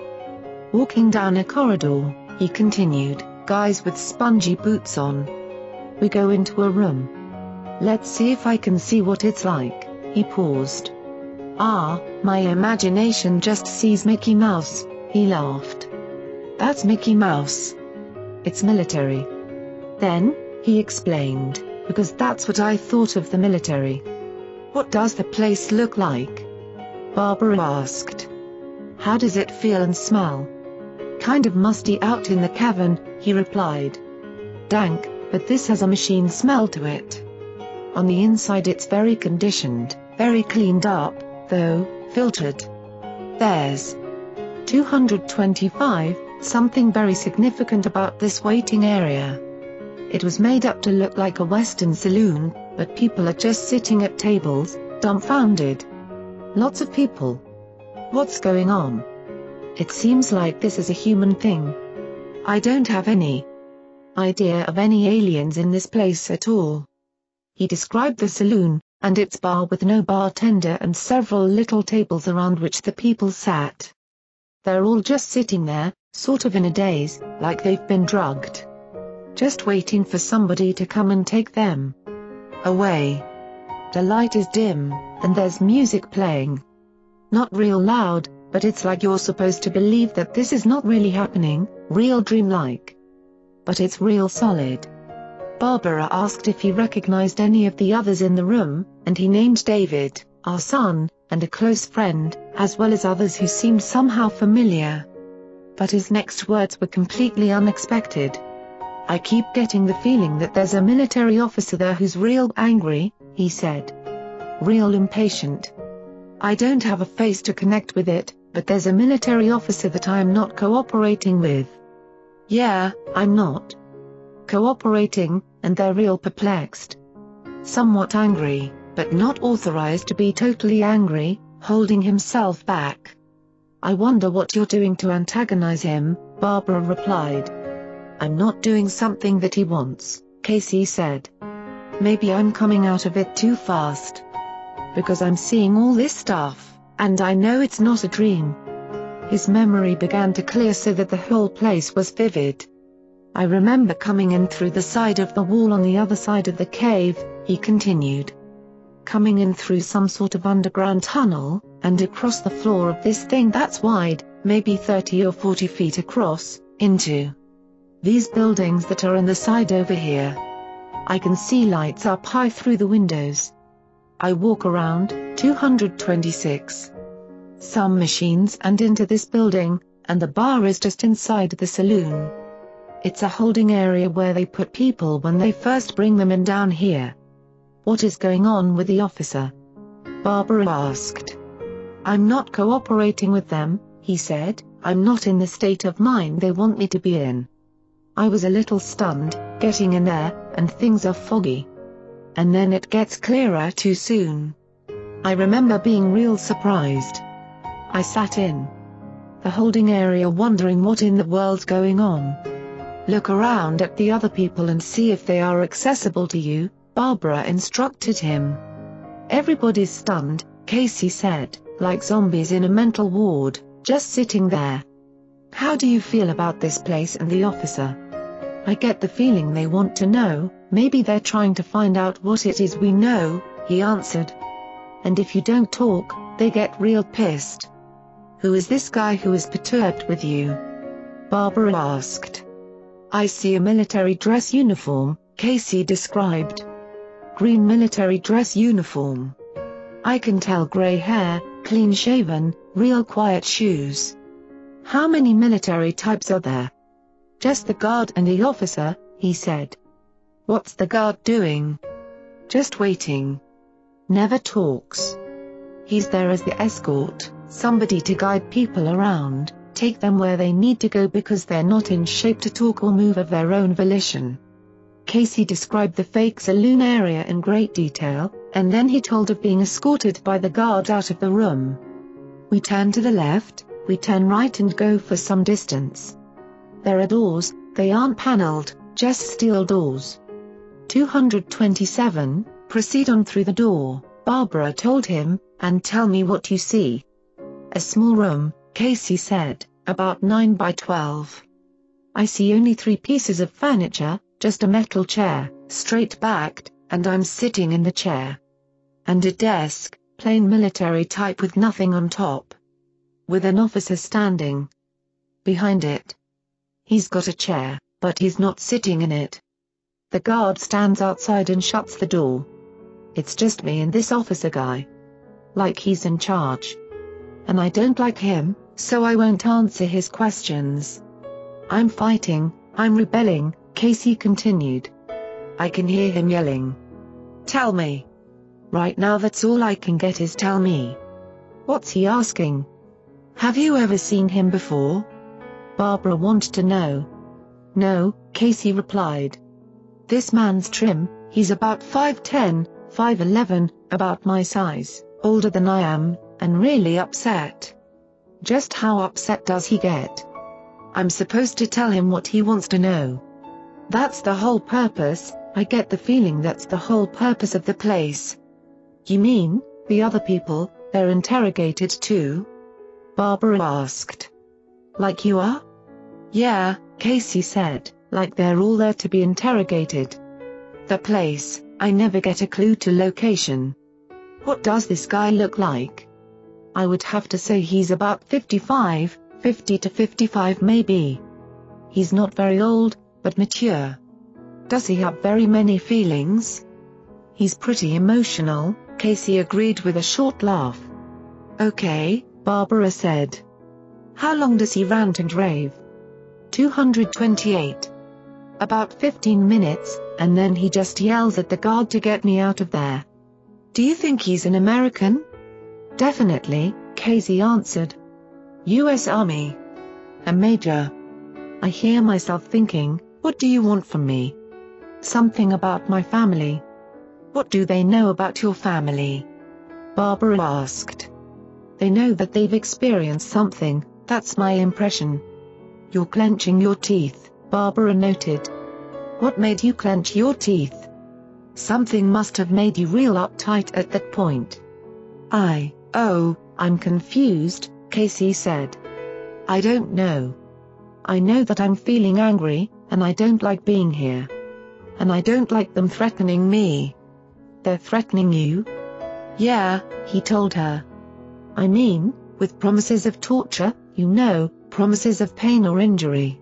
Walking down a corridor, he continued, guys with spongy boots on. We go into a room. Let's see if I can see what it's like, he paused. Ah, my imagination just sees Mickey Mouse, he laughed. That's Mickey Mouse. It's military. Then, he explained, because that's what I thought of the military. What does the place look like? Barbara asked. How does it feel and smell? Kind of musty out in the cavern, he replied. Dank, but this has a machine smell to it. On the inside it's very conditioned, very cleaned up, though, filtered. There's 225, something very significant about this waiting area. It was made up to look like a western saloon, but people are just sitting at tables, dumbfounded. Lots of people. What's going on? It seems like this is a human thing. I don't have any idea of any aliens in this place at all. He described the saloon, and its bar with no bartender and several little tables around which the people sat. They're all just sitting there, sort of in a daze, like they've been drugged just waiting for somebody to come and take them away. The light is dim, and there's music playing. Not real loud, but it's like you're supposed to believe that this is not really happening, real dreamlike. But it's real solid. Barbara asked if he recognized any of the others in the room, and he named David, our son, and a close friend, as well as others who seemed somehow familiar. But his next words were completely unexpected. I keep getting the feeling that there's a military officer there who's real angry, he said. Real impatient. I don't have a face to connect with it, but there's a military officer that I am not cooperating with. Yeah, I'm not cooperating, and they're real perplexed. Somewhat angry, but not authorized to be totally angry, holding himself back. I wonder what you're doing to antagonize him, Barbara replied. I'm not doing something that he wants, Casey said. Maybe I'm coming out of it too fast. Because I'm seeing all this stuff, and I know it's not a dream. His memory began to clear so that the whole place was vivid. I remember coming in through the side of the wall on the other side of the cave, he continued. Coming in through some sort of underground tunnel, and across the floor of this thing that's wide, maybe 30 or 40 feet across, into these buildings that are on the side over here. I can see lights up high through the windows. I walk around, 226. Some machines and into this building, and the bar is just inside the saloon. It's a holding area where they put people when they first bring them in down here. What is going on with the officer? Barbara asked. I'm not cooperating with them, he said, I'm not in the state of mind they want me to be in. I was a little stunned, getting in there, and things are foggy. And then it gets clearer too soon. I remember being real surprised. I sat in the holding area wondering what in the world's going on. Look around at the other people and see if they are accessible to you, Barbara instructed him. Everybody's stunned, Casey said, like zombies in a mental ward, just sitting there. How do you feel about this place and the officer? I get the feeling they want to know, maybe they're trying to find out what it is we know, he answered. And if you don't talk, they get real pissed. Who is this guy who is perturbed with you? Barbara asked. I see a military dress uniform, Casey described. Green military dress uniform. I can tell grey hair, clean shaven, real quiet shoes. How many military types are there? Just the guard and the officer, he said. What's the guard doing? Just waiting. Never talks. He's there as the escort, somebody to guide people around, take them where they need to go because they're not in shape to talk or move of their own volition. Casey described the fake saloon area in great detail, and then he told of being escorted by the guard out of the room. We turn to the left, we turn right and go for some distance. There are doors, they aren't paneled, just steel doors. 227, proceed on through the door, Barbara told him, and tell me what you see. A small room, Casey said, about 9 by 12. I see only three pieces of furniture, just a metal chair, straight-backed, and I'm sitting in the chair. And a desk, plain military type with nothing on top. With an officer standing behind it. He's got a chair, but he's not sitting in it. The guard stands outside and shuts the door. It's just me and this officer guy. Like he's in charge. And I don't like him, so I won't answer his questions. I'm fighting, I'm rebelling, Casey continued. I can hear him yelling. Tell me. Right now that's all I can get is tell me. What's he asking? Have you ever seen him before? Barbara wanted to know. No, Casey replied. This man's trim, he's about 5'10", 5'11", about my size, older than I am, and really upset. Just how upset does he get? I'm supposed to tell him what he wants to know. That's the whole purpose, I get the feeling that's the whole purpose of the place. You mean, the other people, they're interrogated too? Barbara asked. Like you are? Yeah, Casey said, like they're all there to be interrogated. The place, I never get a clue to location. What does this guy look like? I would have to say he's about 55, 50 to 55 maybe. He's not very old, but mature. Does he have very many feelings? He's pretty emotional, Casey agreed with a short laugh. Okay, Barbara said. How long does he rant and rave? 228. About 15 minutes, and then he just yells at the guard to get me out of there. Do you think he's an American? Definitely, Casey answered. U.S. Army. A major. I hear myself thinking, what do you want from me? Something about my family. What do they know about your family? Barbara asked. They know that they've experienced something, that's my impression. You're clenching your teeth, Barbara noted. What made you clench your teeth? Something must have made you real uptight at that point. I, oh, I'm confused, Casey said. I don't know. I know that I'm feeling angry, and I don't like being here. And I don't like them threatening me. They're threatening you? Yeah, he told her. I mean, with promises of torture, you know, promises of pain or injury.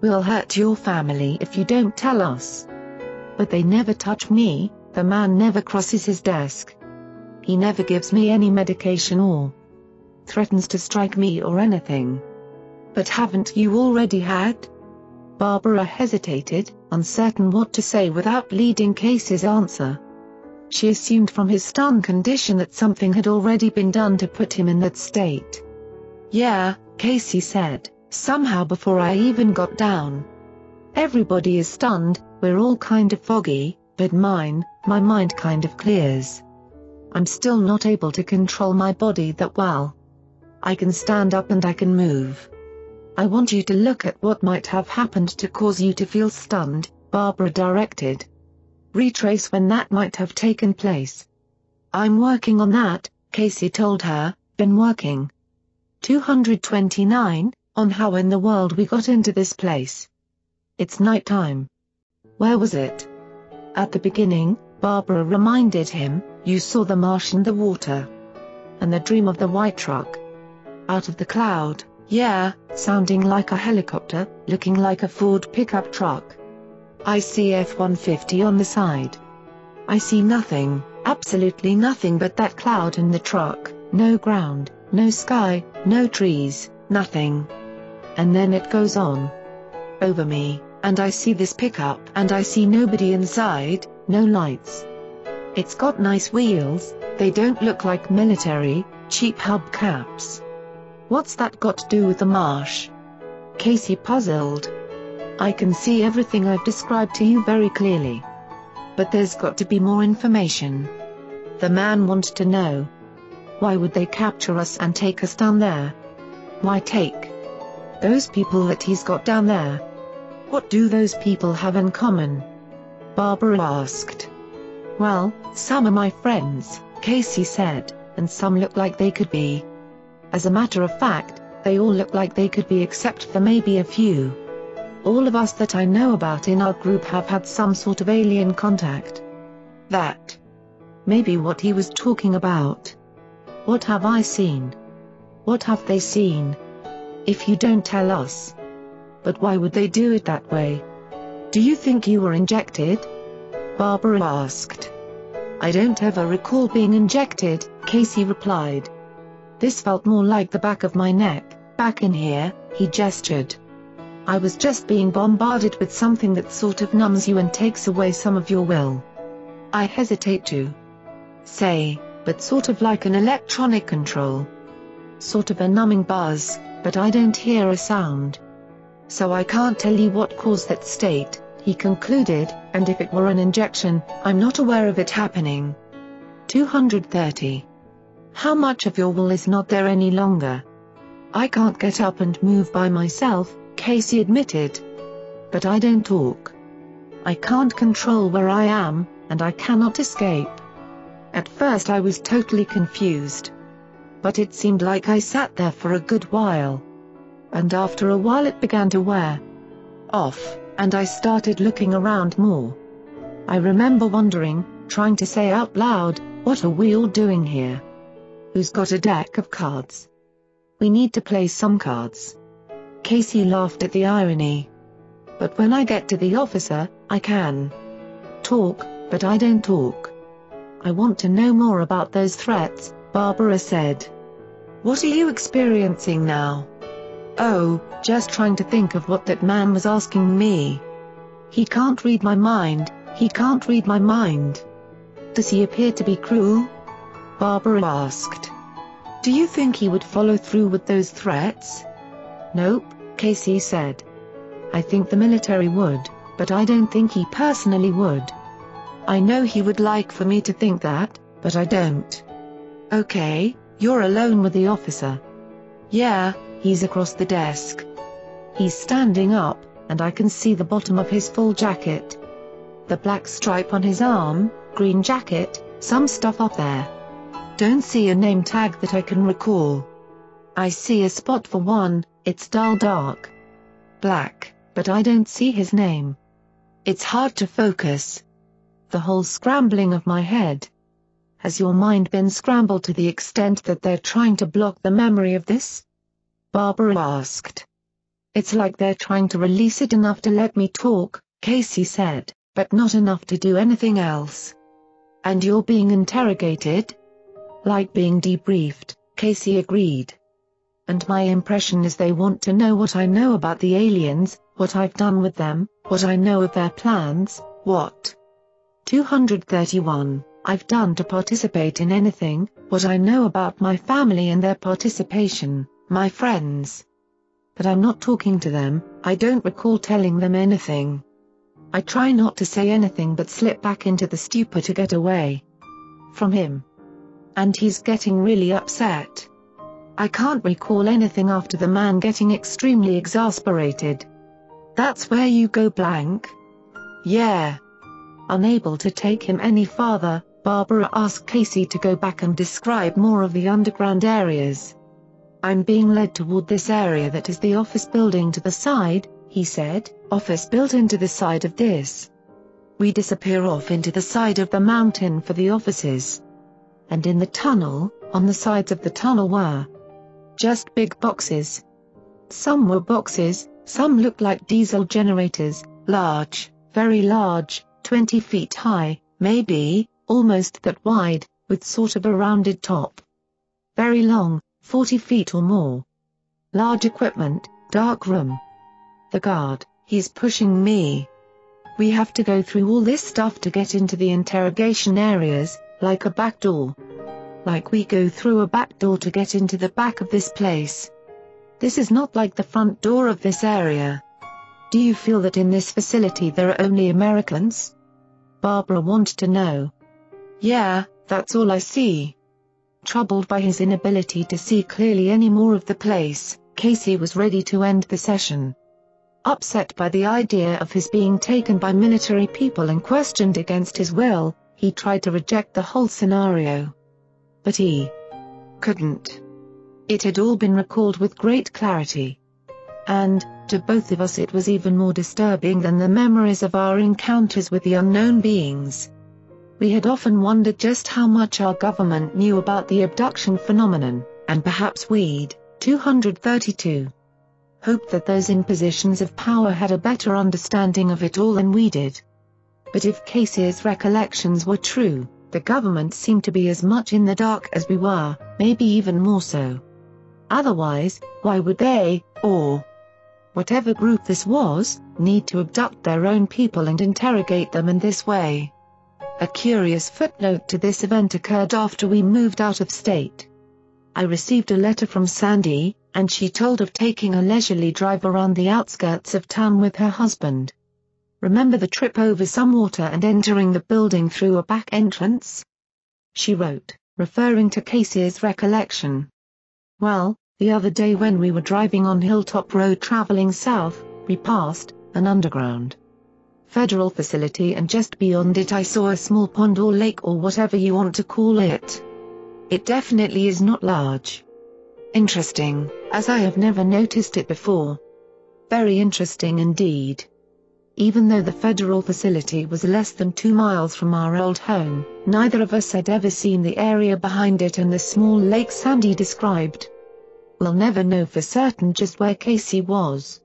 We'll hurt your family if you don't tell us. But they never touch me, the man never crosses his desk. He never gives me any medication or threatens to strike me or anything. But haven't you already had? Barbara hesitated, uncertain what to say without leading Casey's answer. She assumed from his stunned condition that something had already been done to put him in that state. Yeah, Casey said, somehow before I even got down. Everybody is stunned, we're all kind of foggy, but mine, my mind kind of clears. I'm still not able to control my body that well. I can stand up and I can move. I want you to look at what might have happened to cause you to feel stunned, Barbara directed. Retrace when that might have taken place. I'm working on that, Casey told her, been working. 229, on how in the world we got into this place. It's night time. Where was it? At the beginning, Barbara reminded him, you saw the marsh and the water. And the dream of the white truck. Out of the cloud, Yeah, sounding like a helicopter, looking like a Ford pickup truck. I see F-150 on the side. I see nothing, absolutely nothing but that cloud and the truck, no ground, no sky, no trees, nothing. And then it goes on. Over me, and I see this pickup and I see nobody inside, no lights. It's got nice wheels, they don't look like military, cheap hubcaps. What's that got to do with the marsh? Casey puzzled. I can see everything I've described to you very clearly. But there's got to be more information. The man wanted to know. Why would they capture us and take us down there? Why take those people that he's got down there? What do those people have in common? Barbara asked. Well, some are my friends, Casey said, and some look like they could be. As a matter of fact, they all look like they could be except for maybe a few. All of us that I know about in our group have had some sort of alien contact. That. Maybe what he was talking about. What have I seen? What have they seen? If you don't tell us. But why would they do it that way? Do you think you were injected? Barbara asked. I don't ever recall being injected, Casey replied. This felt more like the back of my neck, back in here, he gestured. I was just being bombarded with something that sort of numbs you and takes away some of your will. I hesitate to say, but sort of like an electronic control. Sort of a numbing buzz, but I don't hear a sound. So I can't tell you what caused that state, he concluded, and if it were an injection, I'm not aware of it happening. 230. How much of your will is not there any longer? I can't get up and move by myself, Casey admitted. But I don't talk. I can't control where I am, and I cannot escape. At first I was totally confused. But it seemed like I sat there for a good while. And after a while it began to wear off, and I started looking around more. I remember wondering, trying to say out loud, what are we all doing here? Who's got a deck of cards? We need to play some cards. Casey laughed at the irony. But when I get to the officer, I can talk, but I don't talk. I want to know more about those threats, Barbara said. What are you experiencing now? Oh, just trying to think of what that man was asking me. He can't read my mind, he can't read my mind. Does he appear to be cruel? Barbara asked. Do you think he would follow through with those threats? Nope, Casey said. I think the military would, but I don't think he personally would. I know he would like for me to think that, but I don't. Okay, you're alone with the officer. Yeah, he's across the desk. He's standing up, and I can see the bottom of his full jacket. The black stripe on his arm, green jacket, some stuff up there. Don't see a name tag that I can recall. I see a spot for one, it's dull dark. Black, but I don't see his name. It's hard to focus. The whole scrambling of my head. Has your mind been scrambled to the extent that they're trying to block the memory of this? Barbara asked. It's like they're trying to release it enough to let me talk, Casey said, but not enough to do anything else. And you're being interrogated? Like being debriefed, Casey agreed. And my impression is they want to know what I know about the aliens, what I've done with them, what I know of their plans, what 231 I've done to participate in anything, what I know about my family and their participation, my friends. But I'm not talking to them, I don't recall telling them anything. I try not to say anything but slip back into the stupor to get away from him and he's getting really upset. I can't recall anything after the man getting extremely exasperated. That's where you go blank? Yeah. Unable to take him any farther, Barbara asked Casey to go back and describe more of the underground areas. I'm being led toward this area that is the office building to the side, he said, office built into the side of this. We disappear off into the side of the mountain for the offices and in the tunnel, on the sides of the tunnel were just big boxes. Some were boxes, some looked like diesel generators, large, very large, 20 feet high, maybe, almost that wide, with sort of a rounded top. Very long, 40 feet or more. Large equipment, dark room. The guard, he's pushing me. We have to go through all this stuff to get into the interrogation areas, like a back door. Like we go through a back door to get into the back of this place. This is not like the front door of this area. Do you feel that in this facility there are only Americans? Barbara wanted to know. Yeah, that's all I see. Troubled by his inability to see clearly any more of the place, Casey was ready to end the session. Upset by the idea of his being taken by military people and questioned against his will, he tried to reject the whole scenario. But he couldn't. It had all been recalled with great clarity. And, to both of us it was even more disturbing than the memories of our encounters with the unknown beings. We had often wondered just how much our government knew about the abduction phenomenon, and perhaps we'd, 232, hoped that those in positions of power had a better understanding of it all than we did. But if Casey's recollections were true, the government seemed to be as much in the dark as we were, maybe even more so. Otherwise, why would they, or whatever group this was, need to abduct their own people and interrogate them in this way? A curious footnote to this event occurred after we moved out of state. I received a letter from Sandy, and she told of taking a leisurely drive around the outskirts of town with her husband. Remember the trip over some water and entering the building through a back entrance? She wrote, referring to Casey's recollection. Well, the other day when we were driving on Hilltop Road traveling south, we passed an underground federal facility and just beyond it I saw a small pond or lake or whatever you want to call it. It definitely is not large. Interesting, as I have never noticed it before. Very interesting indeed. Even though the federal facility was less than two miles from our old home, neither of us had ever seen the area behind it and the small lake Sandy described. We'll never know for certain just where Casey was.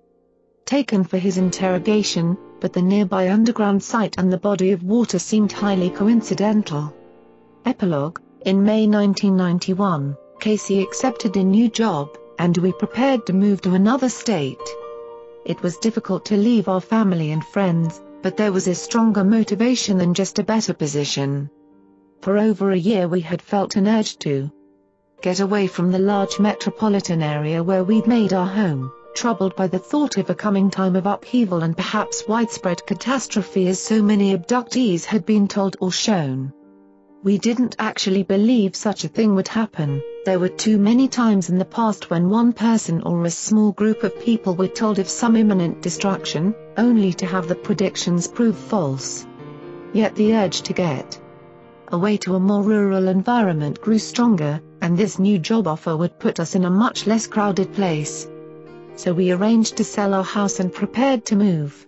Taken for his interrogation, but the nearby underground site and the body of water seemed highly coincidental. Epilogue In May 1991, Casey accepted a new job, and we prepared to move to another state. It was difficult to leave our family and friends, but there was a stronger motivation than just a better position. For over a year we had felt an urge to get away from the large metropolitan area where we'd made our home, troubled by the thought of a coming time of upheaval and perhaps widespread catastrophe as so many abductees had been told or shown. We didn't actually believe such a thing would happen, there were too many times in the past when one person or a small group of people were told of some imminent destruction, only to have the predictions prove false. Yet the urge to get away to a more rural environment grew stronger, and this new job offer would put us in a much less crowded place. So we arranged to sell our house and prepared to move.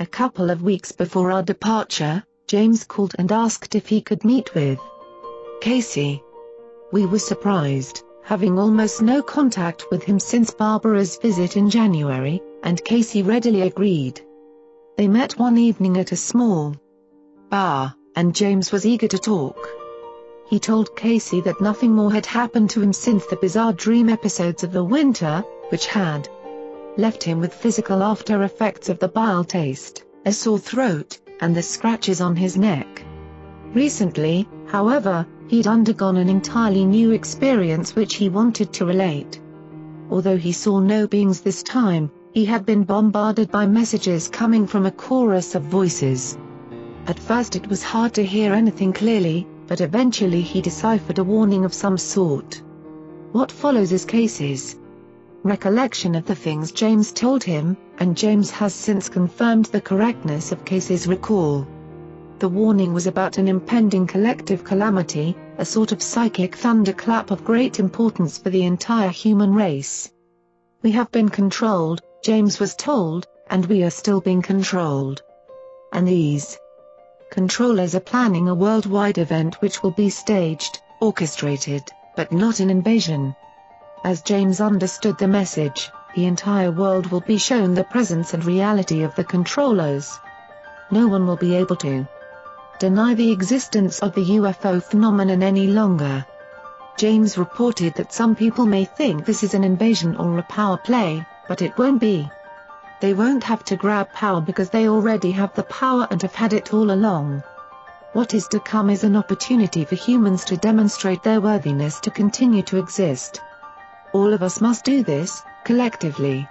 A couple of weeks before our departure, James called and asked if he could meet with Casey. We were surprised, having almost no contact with him since Barbara's visit in January, and Casey readily agreed. They met one evening at a small bar, and James was eager to talk. He told Casey that nothing more had happened to him since the bizarre dream episodes of the winter, which had left him with physical after effects of the bile taste, a sore throat, and the scratches on his neck. Recently, however, he'd undergone an entirely new experience which he wanted to relate. Although he saw no beings this time, he had been bombarded by messages coming from a chorus of voices. At first it was hard to hear anything clearly, but eventually he deciphered a warning of some sort. What follows is Casey's recollection of the things James told him, and James has since confirmed the correctness of Casey's recall. The warning was about an impending collective calamity, a sort of psychic thunderclap of great importance for the entire human race. We have been controlled, James was told, and we are still being controlled. And these Controllers are planning a worldwide event which will be staged, orchestrated, but not an invasion. As James understood the message, the entire world will be shown the presence and reality of the controllers. No one will be able to deny the existence of the UFO phenomenon any longer. James reported that some people may think this is an invasion or a power play, but it won't be. They won't have to grab power because they already have the power and have had it all along. What is to come is an opportunity for humans to demonstrate their worthiness to continue to exist. All of us must do this, collectively.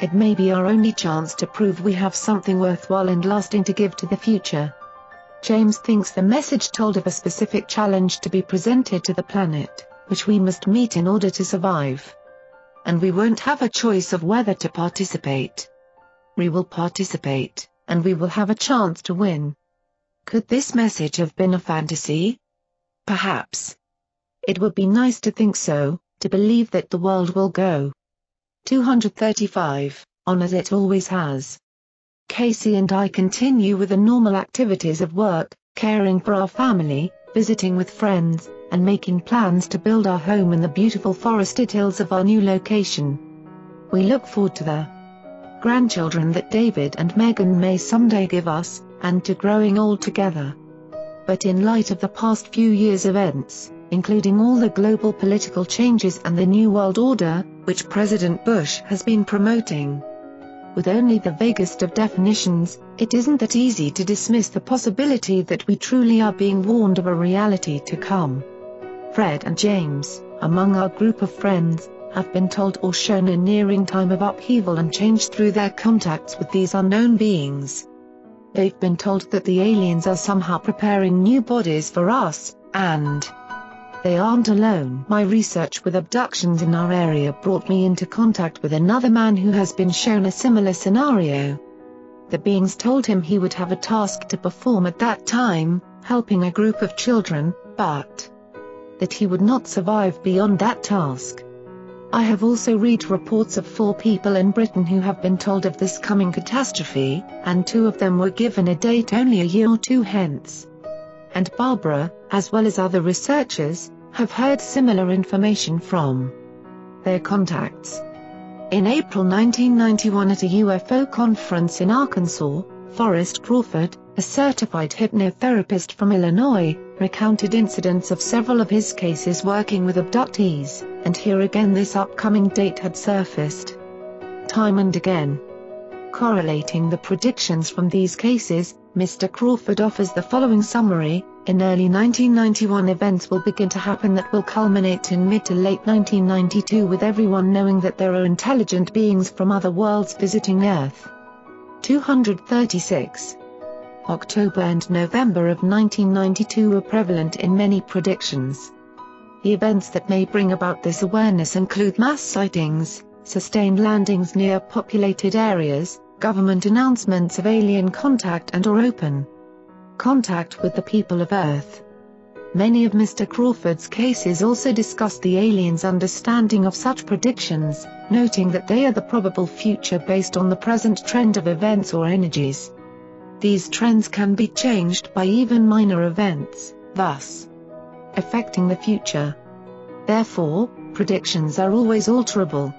It may be our only chance to prove we have something worthwhile and lasting to give to the future. James thinks the message told of a specific challenge to be presented to the planet, which we must meet in order to survive. And we won't have a choice of whether to participate. We will participate, and we will have a chance to win. Could this message have been a fantasy? Perhaps. It would be nice to think so, to believe that the world will go 235, on as it always has. Casey and I continue with the normal activities of work, caring for our family, visiting with friends, and making plans to build our home in the beautiful forested hills of our new location. We look forward to the grandchildren that David and Megan may someday give us, and to growing old together. But in light of the past few years' events, including all the global political changes and the New World Order, which President Bush has been promoting. With only the vaguest of definitions, it isn't that easy to dismiss the possibility that we truly are being warned of a reality to come. Fred and James, among our group of friends, have been told or shown a nearing time of upheaval and change through their contacts with these unknown beings. They've been told that the aliens are somehow preparing new bodies for us, and they aren't alone. My research with abductions in our area brought me into contact with another man who has been shown a similar scenario. The beings told him he would have a task to perform at that time, helping a group of children, but that he would not survive beyond that task. I have also read reports of four people in Britain who have been told of this coming catastrophe, and two of them were given a date only a year or two hence and Barbara, as well as other researchers, have heard similar information from their contacts. In April 1991 at a UFO conference in Arkansas, Forrest Crawford, a certified hypnotherapist from Illinois, recounted incidents of several of his cases working with abductees, and here again this upcoming date had surfaced. Time and again. Correlating the predictions from these cases, Mr. Crawford offers the following summary, in early 1991 events will begin to happen that will culminate in mid to late 1992 with everyone knowing that there are intelligent beings from other worlds visiting Earth. 236. October and November of 1992 were prevalent in many predictions. The events that may bring about this awareness include mass sightings, sustained landings near populated areas, government announcements of alien contact and or open contact with the people of Earth. Many of Mr. Crawford's cases also discuss the aliens' understanding of such predictions, noting that they are the probable future based on the present trend of events or energies. These trends can be changed by even minor events, thus affecting the future. Therefore, predictions are always alterable.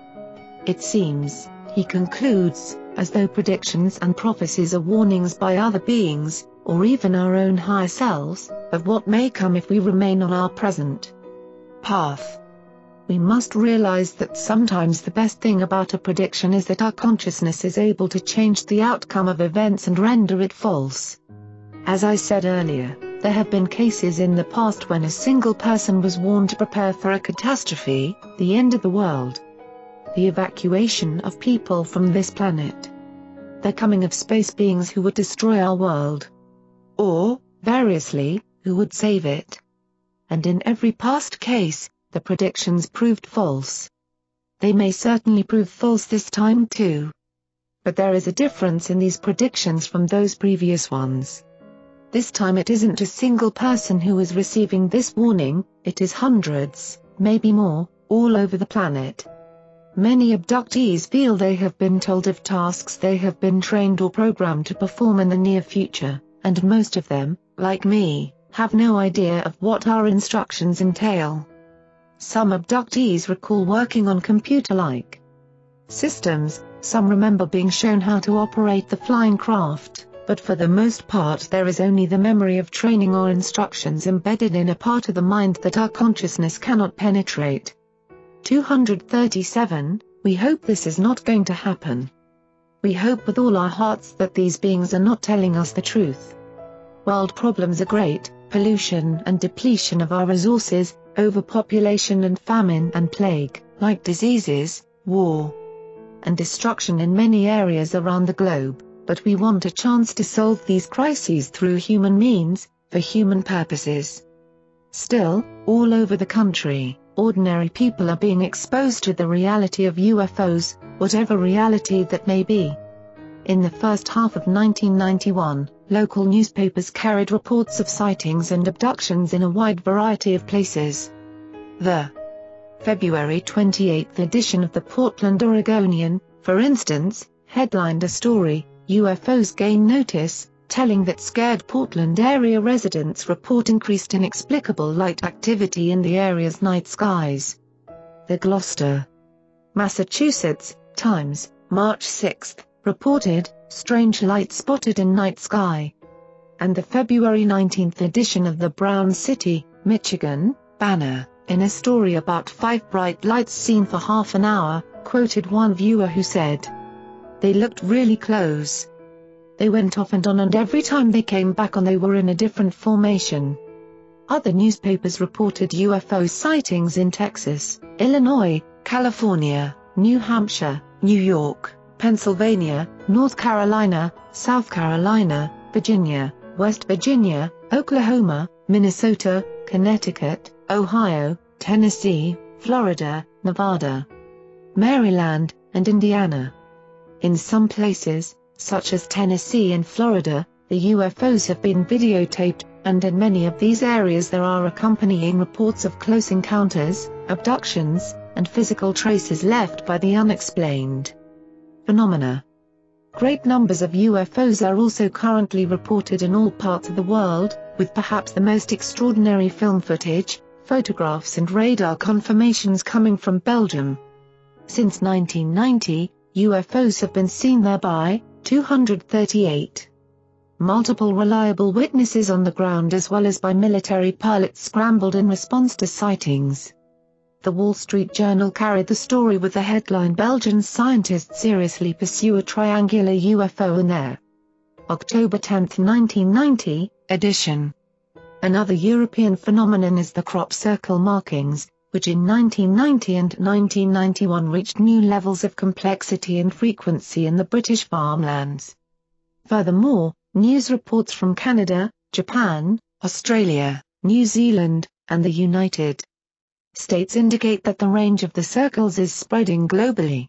It seems, he concludes, as though predictions and prophecies are warnings by other beings, or even our own higher selves, of what may come if we remain on our present path. We must realize that sometimes the best thing about a prediction is that our consciousness is able to change the outcome of events and render it false. As I said earlier, there have been cases in the past when a single person was warned to prepare for a catastrophe, the end of the world the evacuation of people from this planet. The coming of space beings who would destroy our world. Or, variously, who would save it. And in every past case, the predictions proved false. They may certainly prove false this time too. But there is a difference in these predictions from those previous ones. This time it isn't a single person who is receiving this warning, it is hundreds, maybe more, all over the planet. Many abductees feel they have been told of tasks they have been trained or programmed to perform in the near future, and most of them, like me, have no idea of what our instructions entail. Some abductees recall working on computer-like systems, some remember being shown how to operate the flying craft, but for the most part there is only the memory of training or instructions embedded in a part of the mind that our consciousness cannot penetrate. 237, we hope this is not going to happen. We hope with all our hearts that these beings are not telling us the truth. World problems are great, pollution and depletion of our resources, overpopulation and famine and plague, like diseases, war, and destruction in many areas around the globe, but we want a chance to solve these crises through human means, for human purposes. Still, all over the country, ordinary people are being exposed to the reality of UFOs, whatever reality that may be. In the first half of 1991, local newspapers carried reports of sightings and abductions in a wide variety of places. The February 28 edition of the Portland Oregonian, for instance, headlined a story, UFOs gain notice, telling that scared Portland area residents report increased inexplicable light activity in the area's night skies. The Gloucester, Massachusetts, Times, March 6, reported, strange light spotted in night sky. And the February 19 edition of the Brown City, Michigan, Banner, in a story about five bright lights seen for half an hour, quoted one viewer who said, They looked really close. They went off and on and every time they came back on they were in a different formation. Other newspapers reported UFO sightings in Texas, Illinois, California, New Hampshire, New York, Pennsylvania, North Carolina, South Carolina, Virginia, West Virginia, Oklahoma, Minnesota, Connecticut, Ohio, Tennessee, Florida, Nevada, Maryland, and Indiana. In some places, such as Tennessee and Florida, the UFOs have been videotaped, and in many of these areas there are accompanying reports of close encounters, abductions, and physical traces left by the unexplained phenomena. Great numbers of UFOs are also currently reported in all parts of the world, with perhaps the most extraordinary film footage, photographs and radar confirmations coming from Belgium. Since 1990, UFOs have been seen there by 238. Multiple reliable witnesses on the ground as well as by military pilots scrambled in response to sightings. The Wall Street Journal carried the story with the headline Belgian scientists seriously pursue a triangular UFO in their October 10, 1990, edition. Another European phenomenon is the crop circle markings, which in 1990 and 1991 reached new levels of complexity and frequency in the British farmlands. Furthermore, news reports from Canada, Japan, Australia, New Zealand, and the United States indicate that the range of the circles is spreading globally.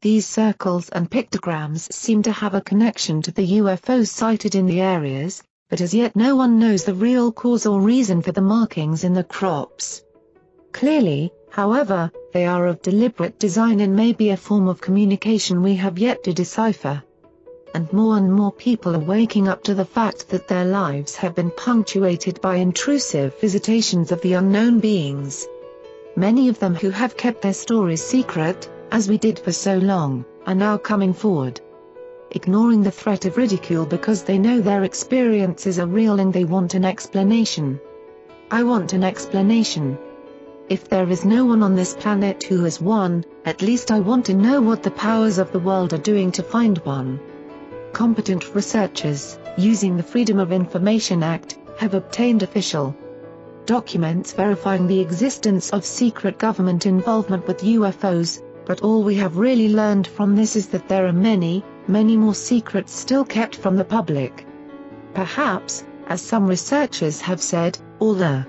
These circles and pictograms seem to have a connection to the UFOs sighted in the areas, but as yet no one knows the real cause or reason for the markings in the crops. Clearly, however, they are of deliberate design and may be a form of communication we have yet to decipher. And more and more people are waking up to the fact that their lives have been punctuated by intrusive visitations of the unknown beings. Many of them who have kept their stories secret, as we did for so long, are now coming forward ignoring the threat of ridicule because they know their experiences are real and they want an explanation. I want an explanation. If there is no one on this planet who has one, at least I want to know what the powers of the world are doing to find one. Competent researchers, using the Freedom of Information Act, have obtained official documents verifying the existence of secret government involvement with UFOs, but all we have really learned from this is that there are many, many more secrets still kept from the public. Perhaps, as some researchers have said, all the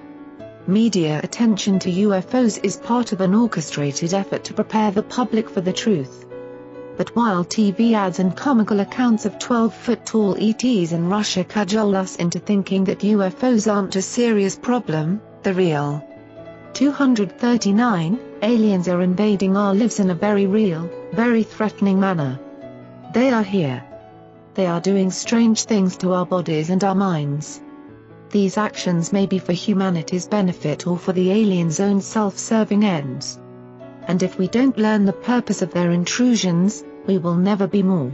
media attention to UFOs is part of an orchestrated effort to prepare the public for the truth. But while TV ads and comical accounts of 12-foot-tall ETs in Russia cajole us into thinking that UFOs aren't a serious problem, the real 239 aliens are invading our lives in a very real, very threatening manner. They are here. They are doing strange things to our bodies and our minds. These actions may be for humanity's benefit or for the aliens' own self-serving ends. And if we don't learn the purpose of their intrusions, we will never be more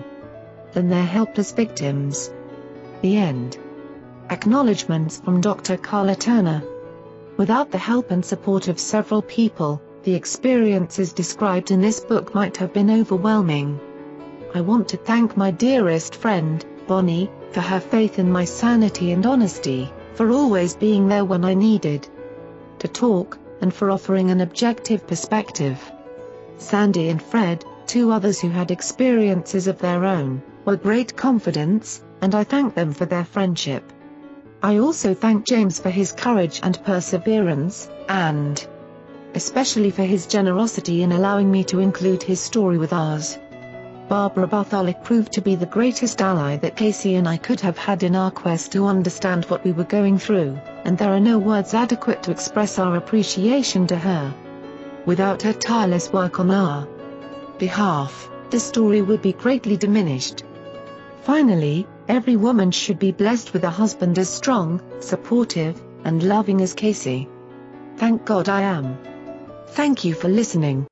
than their helpless victims. The end. Acknowledgements from Dr. Karla Turner. Without the help and support of several people, the experiences described in this book might have been overwhelming. I want to thank my dearest friend, Bonnie, for her faith in my sanity and honesty, for always being there when I needed to talk, and for offering an objective perspective. Sandy and Fred, two others who had experiences of their own, were great confidants, and I thank them for their friendship. I also thank James for his courage and perseverance, and especially for his generosity in allowing me to include his story with ours. Barbara Bartholic proved to be the greatest ally that Casey and I could have had in our quest to understand what we were going through, and there are no words adequate to express our appreciation to her. Without her tireless work on our behalf, the story would be greatly diminished. Finally, every woman should be blessed with a husband as strong, supportive, and loving as Casey. Thank God I am. Thank you for listening.